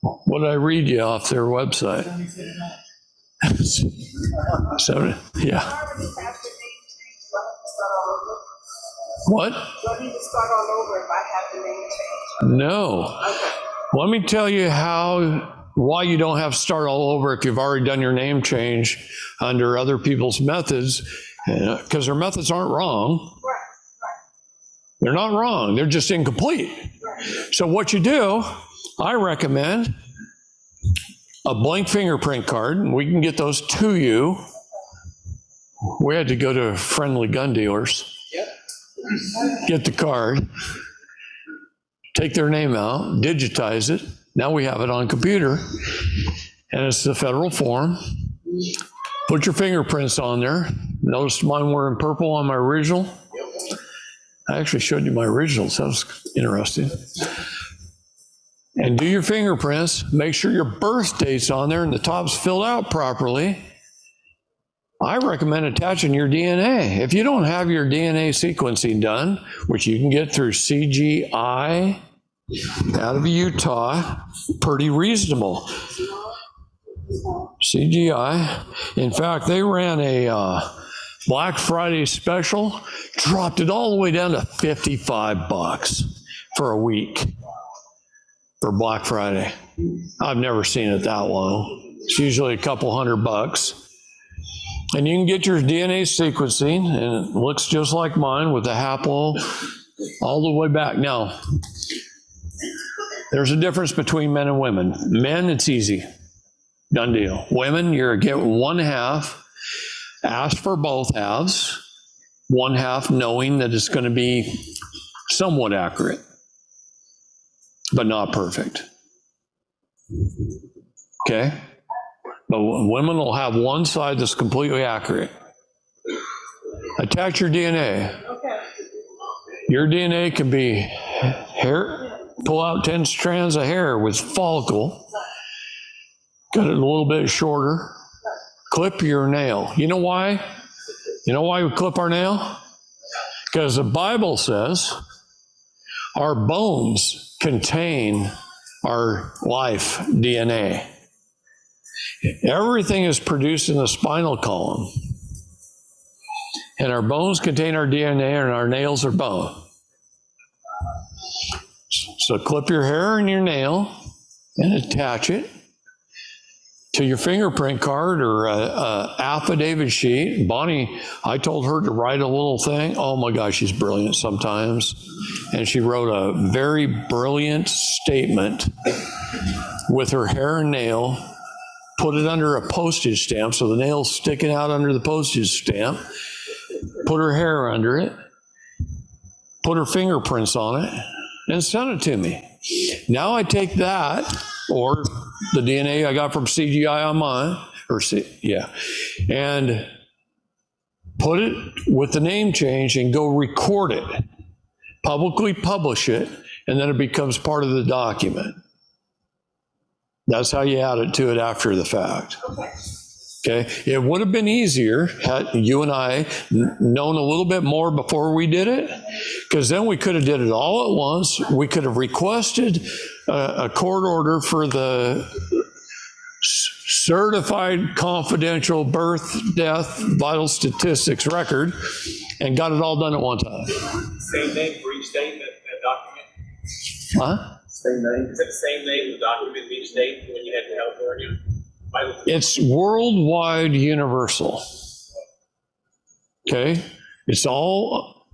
What did I read you off their website? so, yeah. What? Need to start all over if I have the name change? No. Okay. Let me tell you how why you don't have to start all over if you've already done your name change under other people's methods, eh, because their methods aren't wrong. They're not wrong. They're just incomplete. So what you do, I recommend a blank fingerprint card, and we can get those to you. We had to go to friendly gun dealers. Get the card, take their name out, digitize it. Now we have it on computer, and it's the federal form. Put your fingerprints on there. Notice mine were in purple on my original. I actually showed you my originals. That was interesting. And do your fingerprints. Make sure your birth date's on there and the top's filled out properly. I recommend attaching your DNA. If you don't have your DNA sequencing done, which you can get through CGI out of Utah, pretty reasonable. CGI. In fact, they ran a uh, Black Friday special, dropped it all the way down to 55 bucks for a week for Black Friday. I've never seen it that low. It's usually a couple hundred bucks. And you can get your DNA sequencing, and it looks just like mine with the haplo all the way back. Now, There's a difference between men and women. Men, it's easy. Done deal. Women, you're get one half. Ask for both halves. One half knowing that it's going to be somewhat accurate, but not perfect. Okay? But women will have one side that's completely accurate. Attach your DNA. Okay. Your DNA can be hair, pull out 10 strands of hair with follicle, cut it a little bit shorter, clip your nail. You know why? You know why we clip our nail? Because the Bible says our bones contain our life DNA. Everything is produced in the spinal column. And our bones contain our DNA, and our nails are bone. So clip your hair and your nail and attach it to your fingerprint card or a, a affidavit sheet. Bonnie, I told her to write a little thing. Oh my gosh, she's brilliant sometimes. And she wrote a very brilliant statement with her hair and nail, put it under a postage stamp so the nail's sticking out under the postage stamp, put her hair under it, put her fingerprints on it, and sent it to me. Now I take that or the DNA I got from CGI on mine, or C, yeah, and put it with the name change and go record it, publicly publish it, and then it becomes part of the document. That's how you add it to it after the fact. Okay. It would have been easier had you and I known a little bit more before we did it, because then we could have did it all at once. We could have requested a, a court order for the certified confidential birth, death, vital statistics record, and got it all done at one time. Same name for each state, that, that document? Huh? Same name? Is it the same name, the document of each state when you head to California? It's worldwide universal. Okay? It's all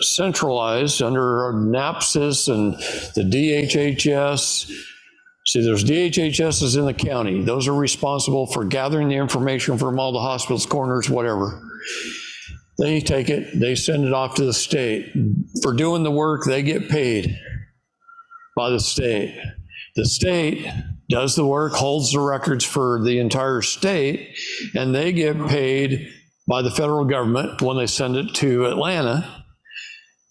centralized under NAPHSIS and the DHHS. See, there's DHHSs in the county. Those are responsible for gathering the information from all the hospitals, corners, whatever. They take it, they send it off to the state. For doing the work, they get paid by the state. The state does the work, holds the records for the entire state, and they get paid by the federal government when they send it to Atlanta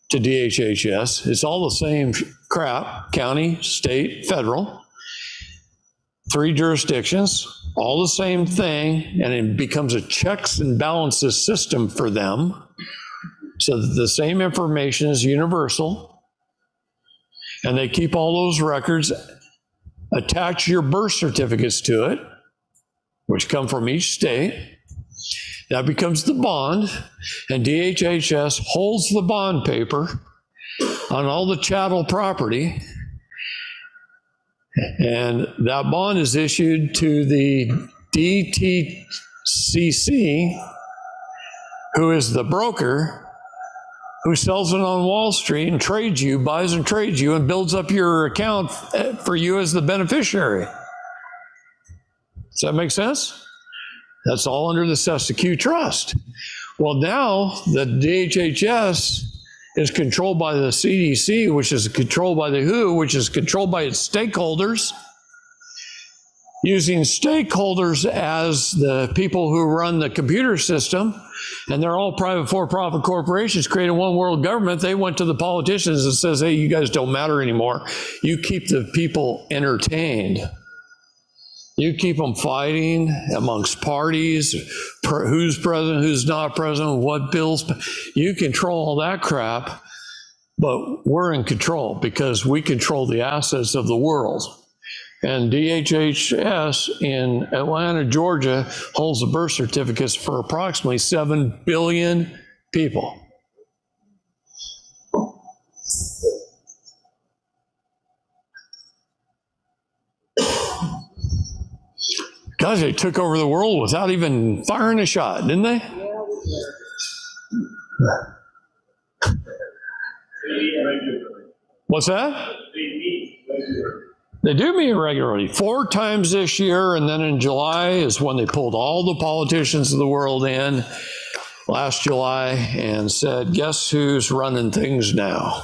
to DHHS. It's all the same crap county, state, federal. Three jurisdictions, all the same thing, and it becomes a checks and balances system for them. So the same information is universal. And they keep all those records, attach your birth certificates to it, which come from each state. That becomes the bond, and DHHS holds the bond paper on all the chattel property. And that bond is issued to the DTCC, who is the broker who sells it on Wall Street and trades you, buys and trades you, and builds up your account eh, for you as the beneficiary. Does that make sense? That's all under the Cestui Que Trust. Well, now the DHHS is controlled by the CDC, which is controlled by the WHO, which is controlled by its stakeholders, using stakeholders as the people who run the computer system. And they're all private for-profit corporations creating one world government. They went to the politicians and says, hey, you guys don't matter anymore. You keep the people entertained. You keep them fighting amongst parties, who's president, who's not president, what bills. You control all that crap, but we're in control because we control the assets of the world. And DHHS in Atlanta, Georgia, holds the birth certificates for approximately 7 billion people. Guys, they took over the world without even firing a shot, didn't they? What's that? They do meet regularly, four times this year, and then in July is when they pulled all the politicians of the world in last July and said, guess who's running things now?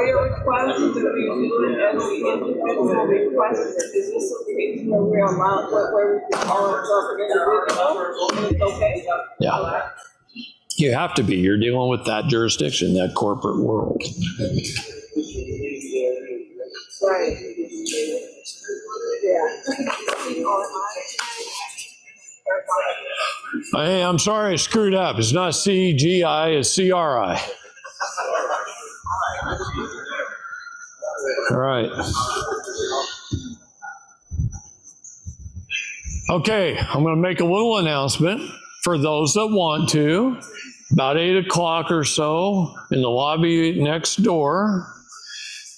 FOIA requests, do we do it as the individual requests? Is this okay, where we're allowed, where, where we can call it for individual? It's okay? Yeah. You have to be. You're dealing with that jurisdiction, that corporate world. Hey, I'm sorry I screwed up. It's not CGI, it's CRI. All right. Okay, I'm going to make a little announcement for those that want to. About 8 o'clock or so in the lobby next door,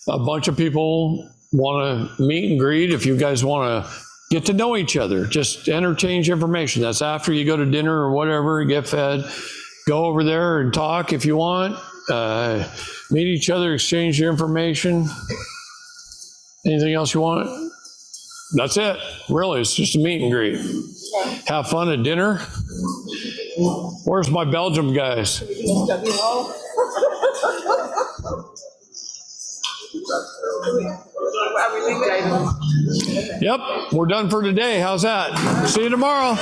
a bunch of people want to meet and greet. If you guys want to get to know each other, just interchange information. That's after you go to dinner or whatever, get fed. Go over there and talk if you want. Uh, meet each other, exchange your information. Anything else you want? That's it. Really, it's just a meet and greet. Have fun at dinner. Where's my Belgium guys? Yep, we're done for today. How's that? See you tomorrow.